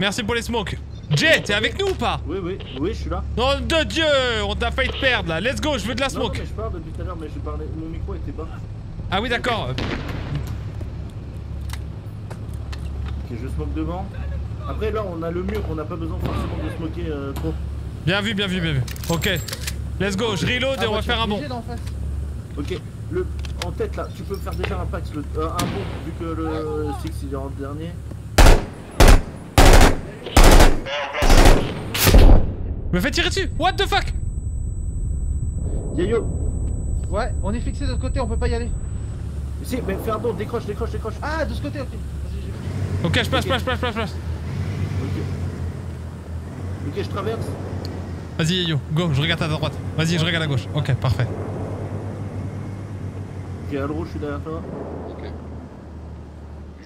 Merci pour les smokes. Jay, t'es avec nous ou pas? Oui, oui, oui, je suis là. Nom de Dieu On t'a failli te perdre là, let's go, je veux de la Non, non, smoke mais je parle depuis tout à l'heure, mais je parlais, mon micro était bas. Ah oui d'accord. Ok, je smoke devant. Après, là, on a le mur, on n'a pas besoin forcément de smoker euh, trop. Bien vu, bien vu, bien vu. Ok. Let's go, je reload et on va faire un bon. Ok, le, en tête là, tu peux me faire déjà un pax, le, euh, un bon, vu que le Six il est en dernier. Me fait tirer dessus What the fuck? Yayo Ouais, on est fixé de l'autre côté, on peut pas y aller. Si, mais fais un don, décroche, décroche, décroche. Ah, de ce côté, ok. Vas-y, j'ai vu. Ok, je passe, je passe, je passe, je passe, je passe. Ok. Ok, je traverse. Vas-y, yo, go, je regarde à ta droite. Vas-y, je regarde à gauche. Ok, parfait. Ok, Alro, je suis derrière toi.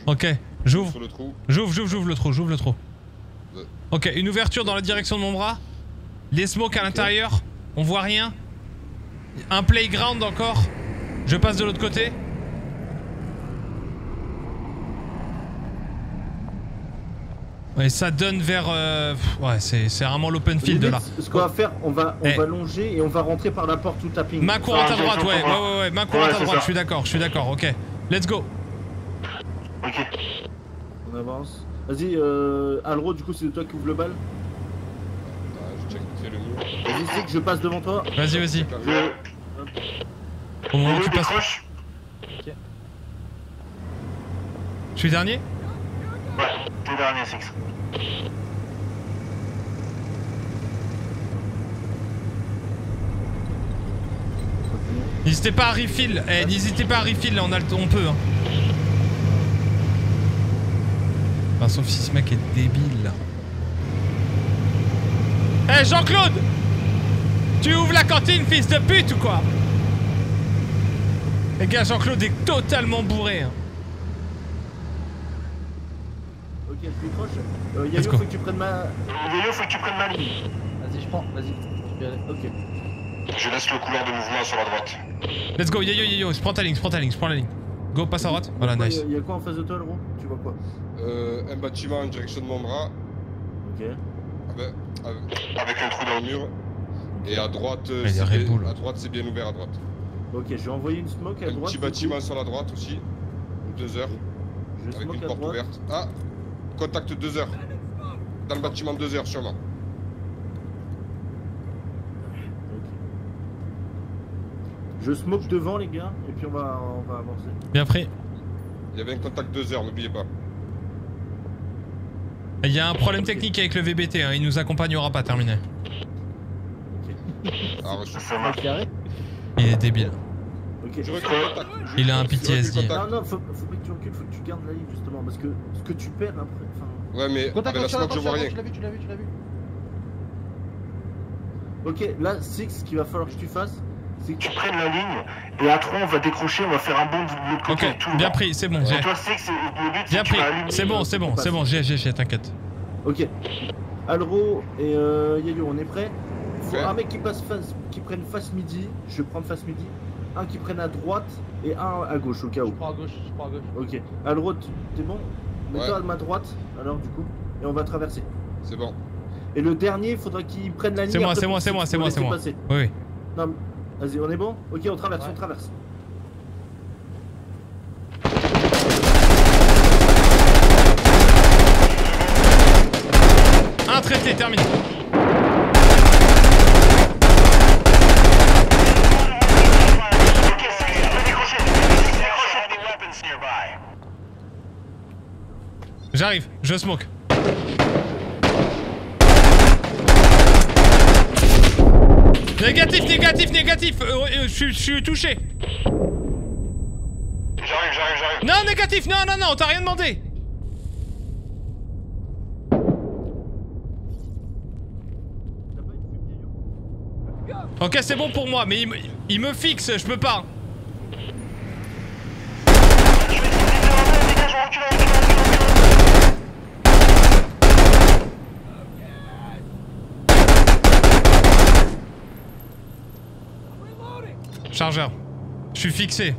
Ok, j'ouvre. Le trou. J'ouvre, j'ouvre, j'ouvre le trou, j'ouvre le trou. Ok, une ouverture dans la direction de mon bras. Les smokes à l'intérieur. On voit rien. Un playground encore. Je passe de l'autre côté. Ouais, ça donne vers. euh, Ouais, c'est c'est vraiment l'open field là. Ce qu'on va faire, on va, on Eh. va longer et on va rentrer par la porte tout tapping. Main courante à droite, ouais, ouais, ouais, ouais, main courante à droite, je suis d'accord, je suis d'accord, ok. Let's go. Ok. On avance. Vas-y, euh, Alro, du coup, c'est toi qui ouvre le bal. Ah, je check le mur. Vas-y, c'est que je passe devant toi. Vas-y, vas-y. Je... Au moment où tu passes. Je suis dernier Ouais, t'es dernier, Six. N'hésitez pas à refill, eh, n'hésitez pas à refill, là, on, a le on peut. Hein. Enfin, sauf si ce mec est débile là. Eh Jean-Claude Tu ouvres la cantine, fils de pute ou quoi? Les gars, Jean-Claude est totalement bourré. hein. Ok, je décroche. Euh, Yayo, faut que tu prennes ma. Yayo, faut que tu prennes ma ligne. Vas-y, je prends, vas-y. Ok. Je laisse le couloir de mouvement sur la droite. Let's go, yo yo yo yo, je prends ta ligne, je prends ta ligne, je prends la ligne. Go, passe à droite. Voilà, Quoi, nice. y a- y a quoi en face de toi, Alro Tu vois quoi? Euh, un bâtiment en direction de mon bras. Ok. Avec, un trou dans le mur. Et à droite, il y a c'est bien, à droite, c'est bien ouvert à droite. Ok, je vais envoyer une smoke à Un droite. petit bâtiment sur la droite aussi. Deux heures. Je Avec smoke une à porte droite. ouverte. Ah Contact deux heures. Dans le bâtiment deux heures sûrement. Je smoke devant, les gars, et puis on va, on va avancer. Bien pris. Il y avait un contact deux heures, n'oubliez pas. Il y a un problème technique avec le VBT, hein, il nous accompagnera pas, terminé. Ah, reçu. Il est débile. Ok. Je recule Il a un PTSD. Non, non, faut, faut pas que tu recules, faut que tu gardes la ligne justement, parce que ce que tu perds après. Enfin... Ouais, mais Contact avec la smoke, je vois rien. tu l'as vu, tu l'as vu, tu l'as vu. Ok, là, Six, ce qu'il va falloir que tu fasses, tu prennes la ligne, et à 3, on va décrocher, on va faire un bond de l'autre côté. Ok, bien pris, c'est bon, Et j'ai. toi, Six, le but, c'est Bien pris, c'est bon, le- c'est bon, c'est bon, j'ai, j'ai, j'ai, t'inquiète. Ok. Alro et euh, Yayo, on est prêts? Faut Ouais. un mec qui passe face, qui prenne face midi, je vais prendre face midi. Un qui prenne à droite et un à gauche au cas Je où. prends à gauche, je prends à gauche. Ok. Alro, tu- t'es bon? Mets-toi Ouais. à ma droite, alors du coup, et on va traverser. C'est bon. Et le dernier, il faudra qu'il prenne la ligne. C'est moi, c'est moi, c'est moi, c'est moi, c'est moi. Oui. Non, Vas-y, on est bon Ok, on traverse, on traverse. Un traité, terminé. J'arrive, je smoke. Négatif, négatif, négatif. Euh, euh, je suis- je touché. J'arrive, j'arrive, j'arrive. Non, négatif, non, non, non, t'as rien demandé. Ok, c'est bon pour moi, mais il me, il me fixe, je peux pas. Chargeur. Je suis fixé.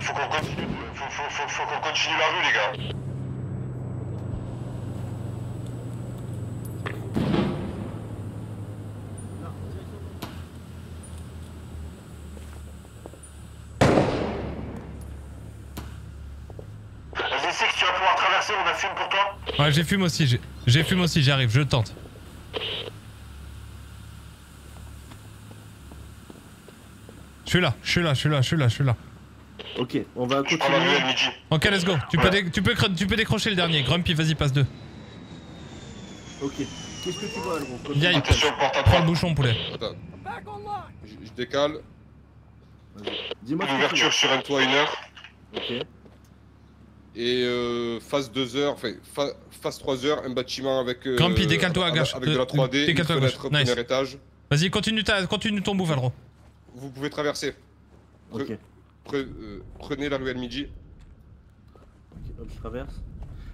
Faut qu'on continue, faut, faut, faut, faut qu'on continue la rue, les gars. Vas-y, c'est que tu vas pouvoir traverser, on a fume pour toi. Ouais, j'ai fume aussi, j'ai- fume aussi, j'arrive, je tente. Je suis là, je suis là, je suis là, je suis là, je suis là. Ok, on va continuer. Ok, let's go. Tu, peux, dé- tu, peux, tu peux décrocher le dernier. Grumpy, vas-y, passe deux. Ok. Qu'est-ce que tu vois, gros Viens, Attention, porte à prends le bouchon, poulet. Attends. Je, je décale. Dis-moi vois. sur un toit, une heure. Ok. Et euh, phase 2 heures, enfin fa- phase 3 heures, un bâtiment avec. Euh, décale-toi à gauche. Avec de la 3D, une décale-toi à gauche. Nice. premier étage. Vas-y, continue, ta, continue ton bout, Valro. Vous pouvez traverser. Pre- Ok. pre- euh, prenez la ruelle midi. Ok, hop, je traverse.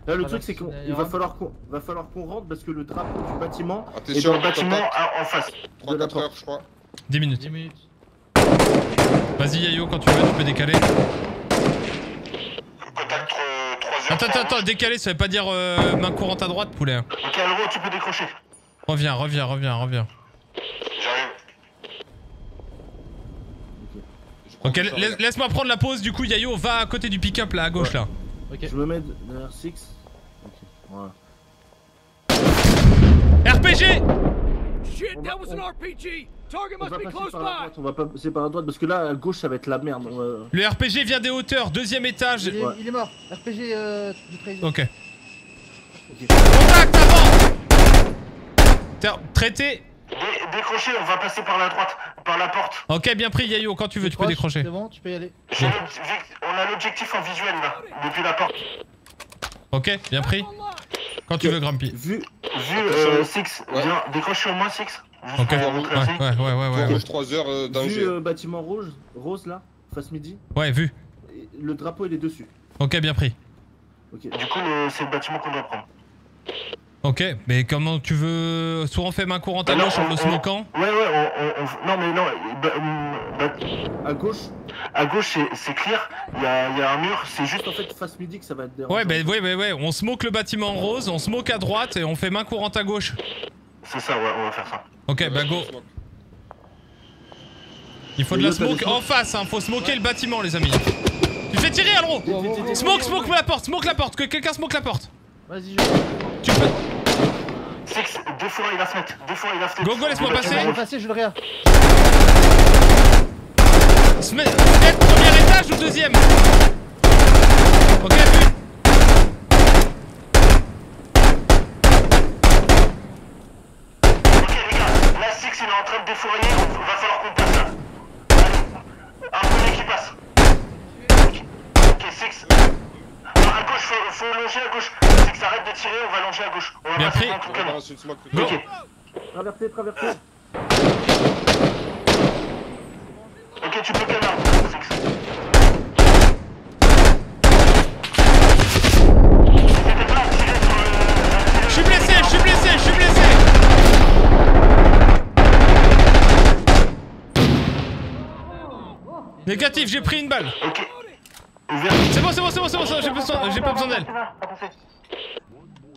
Là, le truc, c'est qu'il va falloir qu'on va falloir qu'on rentre parce que le drapeau du bâtiment est Attention, dans le bâtiment en face. 3-4 heures, je crois. 10 minutes. 10 minutes. Vas-y, Yayo, quand tu veux, tu peux décaler. Contact 3 heures. Attends, attends, attends, décaler, ça veut pas dire euh, main courante à droite, poulet. Ok, Alro, tu peux décrocher. Reviens, reviens, reviens, reviens. J'arrive. Ok, la- laisse-moi prendre la pause, du coup, Yayo, va à côté du pick-up là, à gauche là. Je me mets derrière Six. Ok, voilà. RPG Shit, that was an RPG! On va passer par la droite, on va pas passer par la droite parce que là à gauche ça va être la merde. va- Le RPG vient des hauteurs, deuxième étage. Il est, il est mort. RPG euh, du. Ok. Contact avant Traité Dé- décrocher, on va passer par la droite, par la porte. Ok, bien pris, Yayo, quand tu veux, tu peux décrocher. C'est bon, tu peux y aller. On a l'objectif en visuel là, depuis la porte. Ok, bien pris. Quand tu veux, Grumpy. Vu, vu euh, Six, viens, décroche sur moi Six. Ok, pour ouais, ouais, ouais, ouais, ouais, ouais. Rouge 3 heures, euh, danger. Vu euh, bâtiment rouge, rose là, face midi, Ouais, vu. le drapeau il est dessus. Ok, bien pris. Ok. Du coup, c'est le bâtiment qu'on doit prendre. Ok, mais comment tu veux. Soit on fait main courante à gauche en on- le smokant Ouais, ouais, on, on- on- non mais non, bah, hum, bah, À gauche à gauche c'est- clear, il y a, il y a un mur, c'est juste en fait face midi que ça va être. Ouais, bah ouais, ouais, ouais. On smoke le bâtiment en rose, on smoke à droite et on fait main courante à gauche. C'est ça, ouais, on va faire ça. Ok, bah go. Il faut de la smoke en face, hein. Faut smoker le bâtiment, les amis. Tu fais tirer, Alro Smoke, smoke la porte, smoke la porte, que quelqu'un smoke la porte. Vas-y, Tu peux. Six, défouraille la fenêtre, défouraille la fenêtre. Go, go, laisse-moi passer. je passer, je le réa. Sme- Fenêtre, premier étage ou deuxième Ok, vu. Ok les il est en train de défourailler, il va falloir qu'on passe là. Allez, un premier qui passe. Ok, Six. Alors, à gauche, faut, faut longer à gauche. Six arrête de tirer, on va longer à gauche. On va Bien passer pris. dans tout le Ok. Traversez, traversez. Ok, tu peux canard, Six. Je suis blessé, je suis blessé, je suis blessé. Négatif, j'ai pris une balle. C'est bon, c'est bon, c'est bon, c'est bon, c'est bon, j'ai pas besoin d'elle.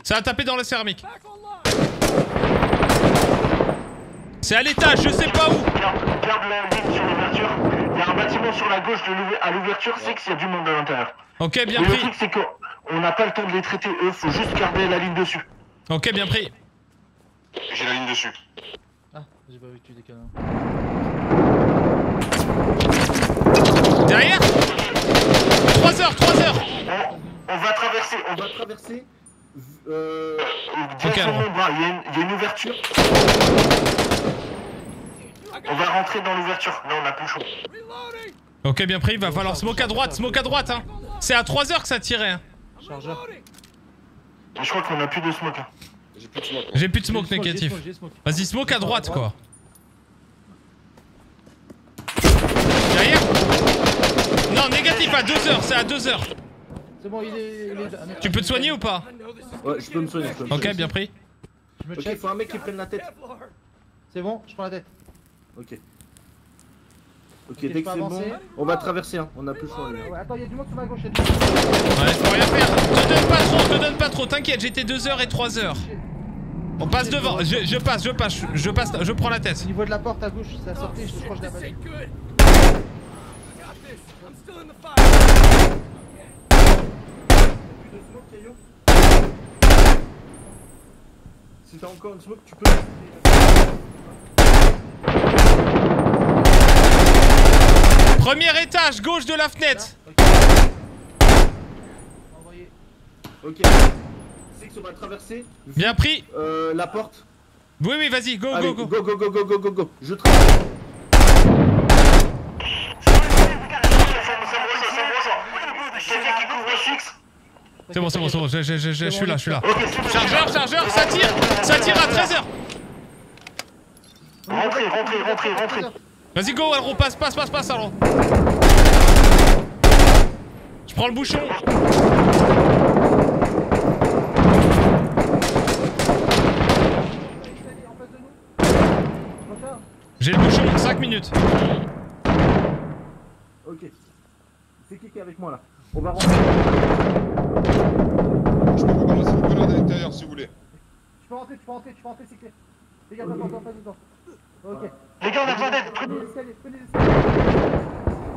Ça a tapé dans la céramique. C'est à l'étage, je sais pas où. Garde, garde la ligne sur l'ouverture. Il y a un bâtiment sur la gauche de à l'ouverture, Six, il y a du monde à l'intérieur. Ok, bien Mais le pris. truc, c'est qu'on n'a pas le temps de les traiter, eux, faut juste garder la ligne dessus. Ok, bien pris. J'ai la ligne dessus. Ah, j'ai pas vu que tu décales. Derrière 3 heures, 3 heures On va traverser, on va traverser. Euh. Il y, a une- il y a une ouverture. On va rentrer dans l'ouverture. Là, on a plus chaud. Ok, bien pris, il va falloir smoke à droite, smoke à droite, hein. C'est à 3 heures que ça tirait, hein. Chargeur. Je crois qu'on a plus de smoke. hein. J'ai plus de smoke. J'ai plus de smoke négatif. Vas-y, smoke à droite, quoi. Derrière Non, négatif à 2 heures, c'est à 2 heures. C'est bon, il est. il est- merde. Tu peux te soigner ou pas Ouais, je peux me soigner. je peux me Ok, soigner. bien pris. Je me faut un mec qui prenne la tête. C'est bon, je prends la tête. Ok. Ok, dès que c'est bon, on va traverser. hein. On a plus le choix. Ouais, attends, il y a du monde sur ma gauche. Ouais, je peux rien faire. Te donne pas trop, te donne pas trop. T'inquiète, j'étais 2 heures et 3 heures. On passe devant. Je, je passe, je passe, je passe, je prends la tête. Au niveau de la porte à gauche, ça sortait, je crois que je l'ai abattu. Si t'as encore une smoke, tu peux. Premier étage, gauche de la fenêtre. Ok. C'est que on va traverser. Bien pris. Euh, la porte. Oui, oui, vas-y, go, Allez, go, go. go, go, go, go, go, go, go. Je traverse. C'est bon, c'est bon, c'est bon, je, je, je, je, je suis là, je suis là. Chargeur, chargeur, ça tire, ça tire à 13h. Rentrez, rentrez, rentrez, rentrez. Vas-y, go, Alro, passe, passe, passe, passe, Alro. Je prends le bouchon. J'ai le bouchon, 5 minutes. Ok. C'est qui qui est avec moi là? On va rentrer. Je peux vous balancer une grenade à l'intérieur si vous voulez. Tu peux rentrer, tu peux rentrer, tu peux rentrer, c'est clair. Les gars, attends, attends, attends. Ok. Les gars, on a besoin d'aide. Prenez les escaliers, prenez les escaliers.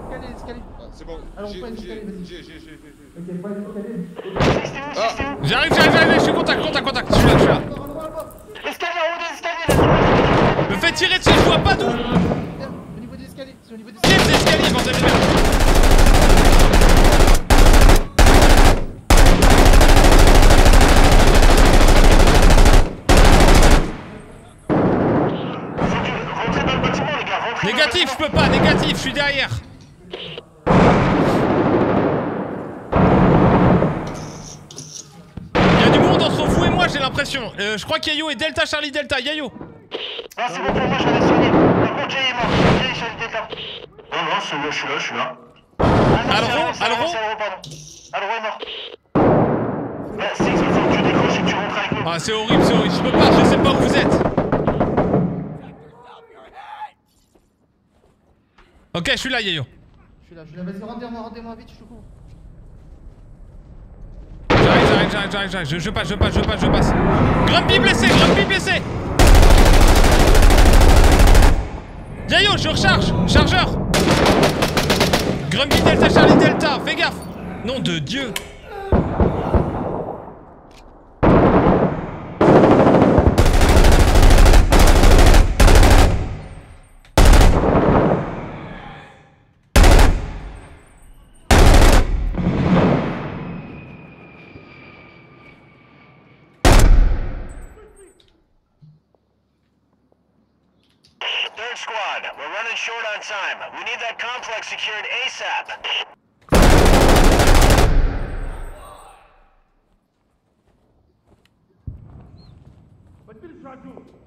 Escaliers, les escaliers. Ah, c'est bon, Alors, on j'ai, j'ai, j'ai, j'ai. Ok, prends les escaliers. Ah J'arrive, j'arrive, j'arrive, je suis contact, contact, contact. Je suis là, je suis là. Escalier, en haut des escaliers, là. Me fais tirer dessus, je vois pas d'où. Au niveau des escaliers, c'est au niveau des escaliers. des escaliers, bordel de merde. Rentrez dans le bâtiment, les gars, rentrez. Négatif, je peux pas, négatif, je suis derrière. Il y a du monde entre vous et moi, j'ai l'impression. Euh, je crois qu'Yayo est Delta Charlie Delta. Yayo. Non, c'est bon pour moi, je vais soigner. Par contre, Jay est mort. Jay le delta. Non, non, c'est bon, je suis là, je suis là. Ah Alro, c'est Alro, Alro est mort. Bah, faut que tu décroches et que tu rentres avec nous. Ah, c'est horrible, c'est horrible. Je peux pas, je sais pas où vous êtes. Ok, je suis là, Yayo. Je suis là, je suis là. Vas-y, rendez-moi, rendez-moi vite, je te couvre. J'arrive, j'arrive, j'arrive, j'arrive, j'arrive. Je, je passe, je passe, je passe, je passe. Grumpy blessé, Grumpy blessé. Yayo, je recharge. Chargeur. Grumpy Delta Charlie Delta. Fais gaffe. Nom de Dieu. We're running short on time. We need that complex secured ASAP. Tear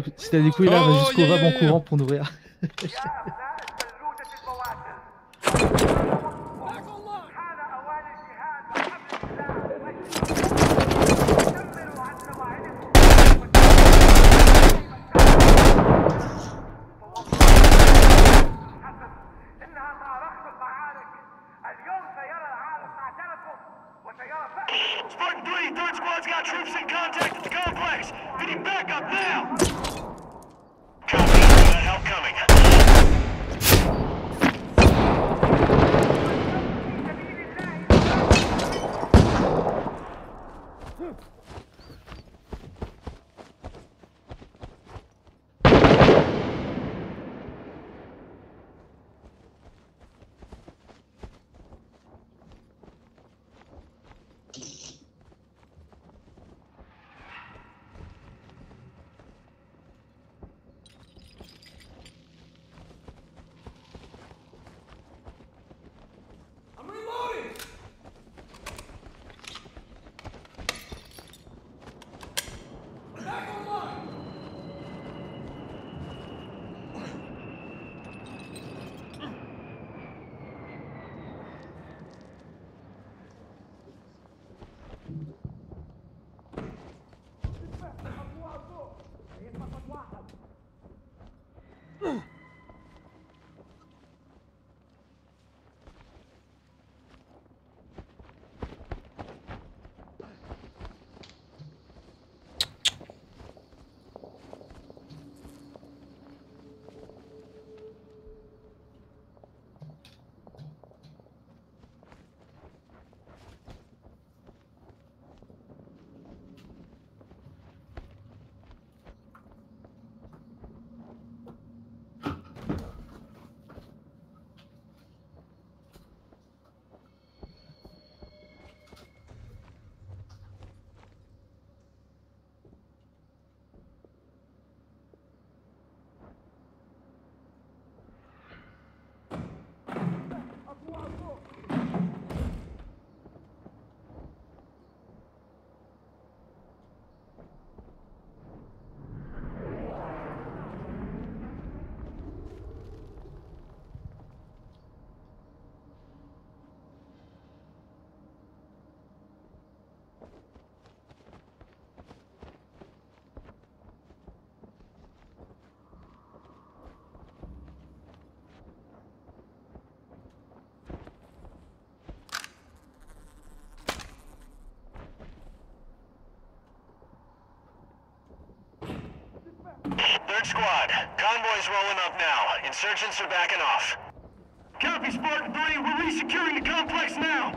des, si t'as des couilles là, Oh, va jusqu'au yeah, rab en yeah, courant pour nourrir. [laughs] Spartan Third squad, convoy's rolling up now. Insurgents are backing off. Copy, Spartan 3. We're resecuring the complex now.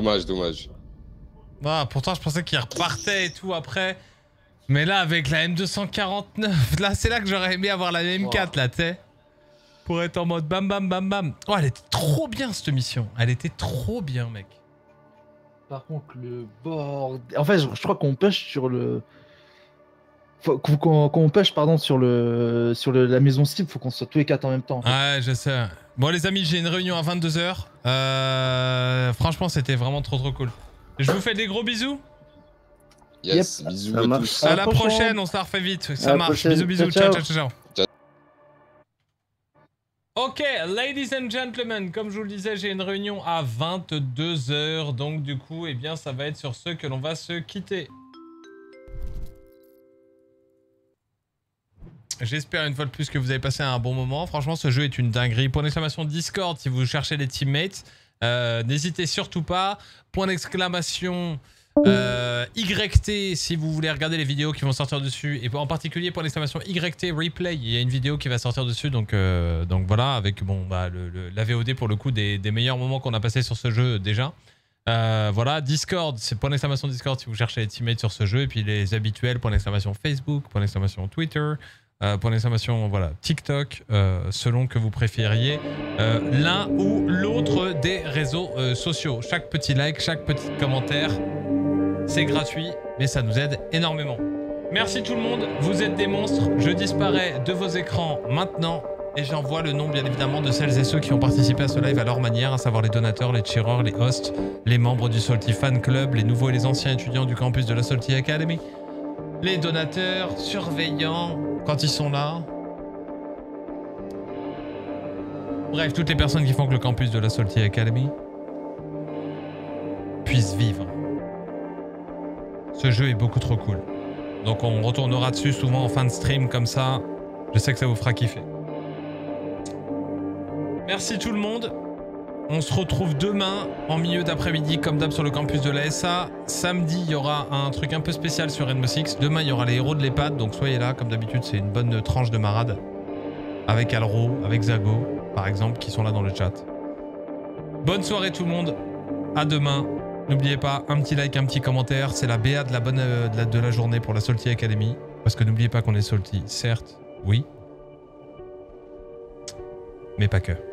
Dommage, dommage. Ah, pourtant, je pensais qu'il repartait et tout après. Mais là, avec la M249, là, c'est là que j'aurais aimé avoir la M4, là, tu sais. Pour être en mode bam bam bam bam. Oh, elle était trop bien, cette mission. Elle était trop bien, mec. Par contre, le bordel. En fait, je, je crois qu'on push sur le. Qu'on push, pardon, sur le sur le- la maison cible, faut qu'on soit tous les quatre en même temps. en fait. Ouais, je sais. Bon, les amis, j'ai une réunion à 22h. Euh, franchement, c'était vraiment trop trop cool. Je vous fais des gros bisous. Yes, bisous Ça à marche. tous. À la prochaine, on se la refait vite. À Ça la marche. prochaine. Bisous, bisous. Ciao, Ciao, ciao. ciao, ciao. Ok, ladies and gentlemen, comme je vous le disais, j'ai une réunion à 22h, donc du coup, eh bien, ça va être sur ce que l'on va se quitter. J'espère une fois de plus que vous avez passé un bon moment. Franchement, ce jeu est une dinguerie. Point d'exclamation Discord si vous cherchez des teammates. Euh, N'hésitez surtout pas. Point d'exclamation Euh, YT, si vous voulez regarder les vidéos qui vont sortir dessus, et en particulier pour l'exclamation YT Replay, il y a une vidéo qui va sortir dessus, donc, euh, donc voilà, avec bon, bah, la VOD pour le coup des, meilleurs moments qu'on a passé sur ce jeu déjà. Voilà, Discord, c'est point d'exclamation Discord si vous cherchez les teammates sur ce jeu, et puis les habituels, point d'exclamation Facebook, point d'exclamation Twitter, euh, point d'exclamation voilà, TikTok, euh, selon que vous préfériez euh, l'un ou l'autre des réseaux sociaux. Chaque petit like, chaque petit commentaire, c'est gratuit, mais ça nous aide énormément. Merci tout le monde, vous êtes des monstres. Je disparais de vos écrans maintenant et j'envoie le nom bien évidemment de celles et ceux qui ont participé à ce live à leur manière, à savoir les donateurs, les cheerers, les hosts, les membres du Salty Fan Club, les nouveaux et les anciens étudiants du campus de la Salty Academy, les donateurs, surveillants, quand ils sont là. Bref, toutes les personnes qui font que le campus de la Salty Academy puisse vivre. Ce jeu est beaucoup trop cool. Donc on retournera dessus souvent en fin de stream comme ça. Je sais que ça vous fera kiffer. Merci tout le monde. On se retrouve demain en milieu d'après-midi comme d'hab sur le campus de l'ASA. Samedi, il y aura un truc un peu spécial sur Rainbow Six. Demain, il y aura les héros de l'EHPAD. Donc soyez là, comme d'habitude, c'est une bonne tranche de marade. Avec Alro, avec Zago, par exemple, qui sont là dans le chat. Bonne soirée tout le monde. À demain. N'oubliez pas, un petit like, un petit commentaire. C'est la BA de la bonne euh, de, la, journée pour la Salty Academy. Parce que n'oubliez pas qu'on est Salty, certes, oui. Mais pas que.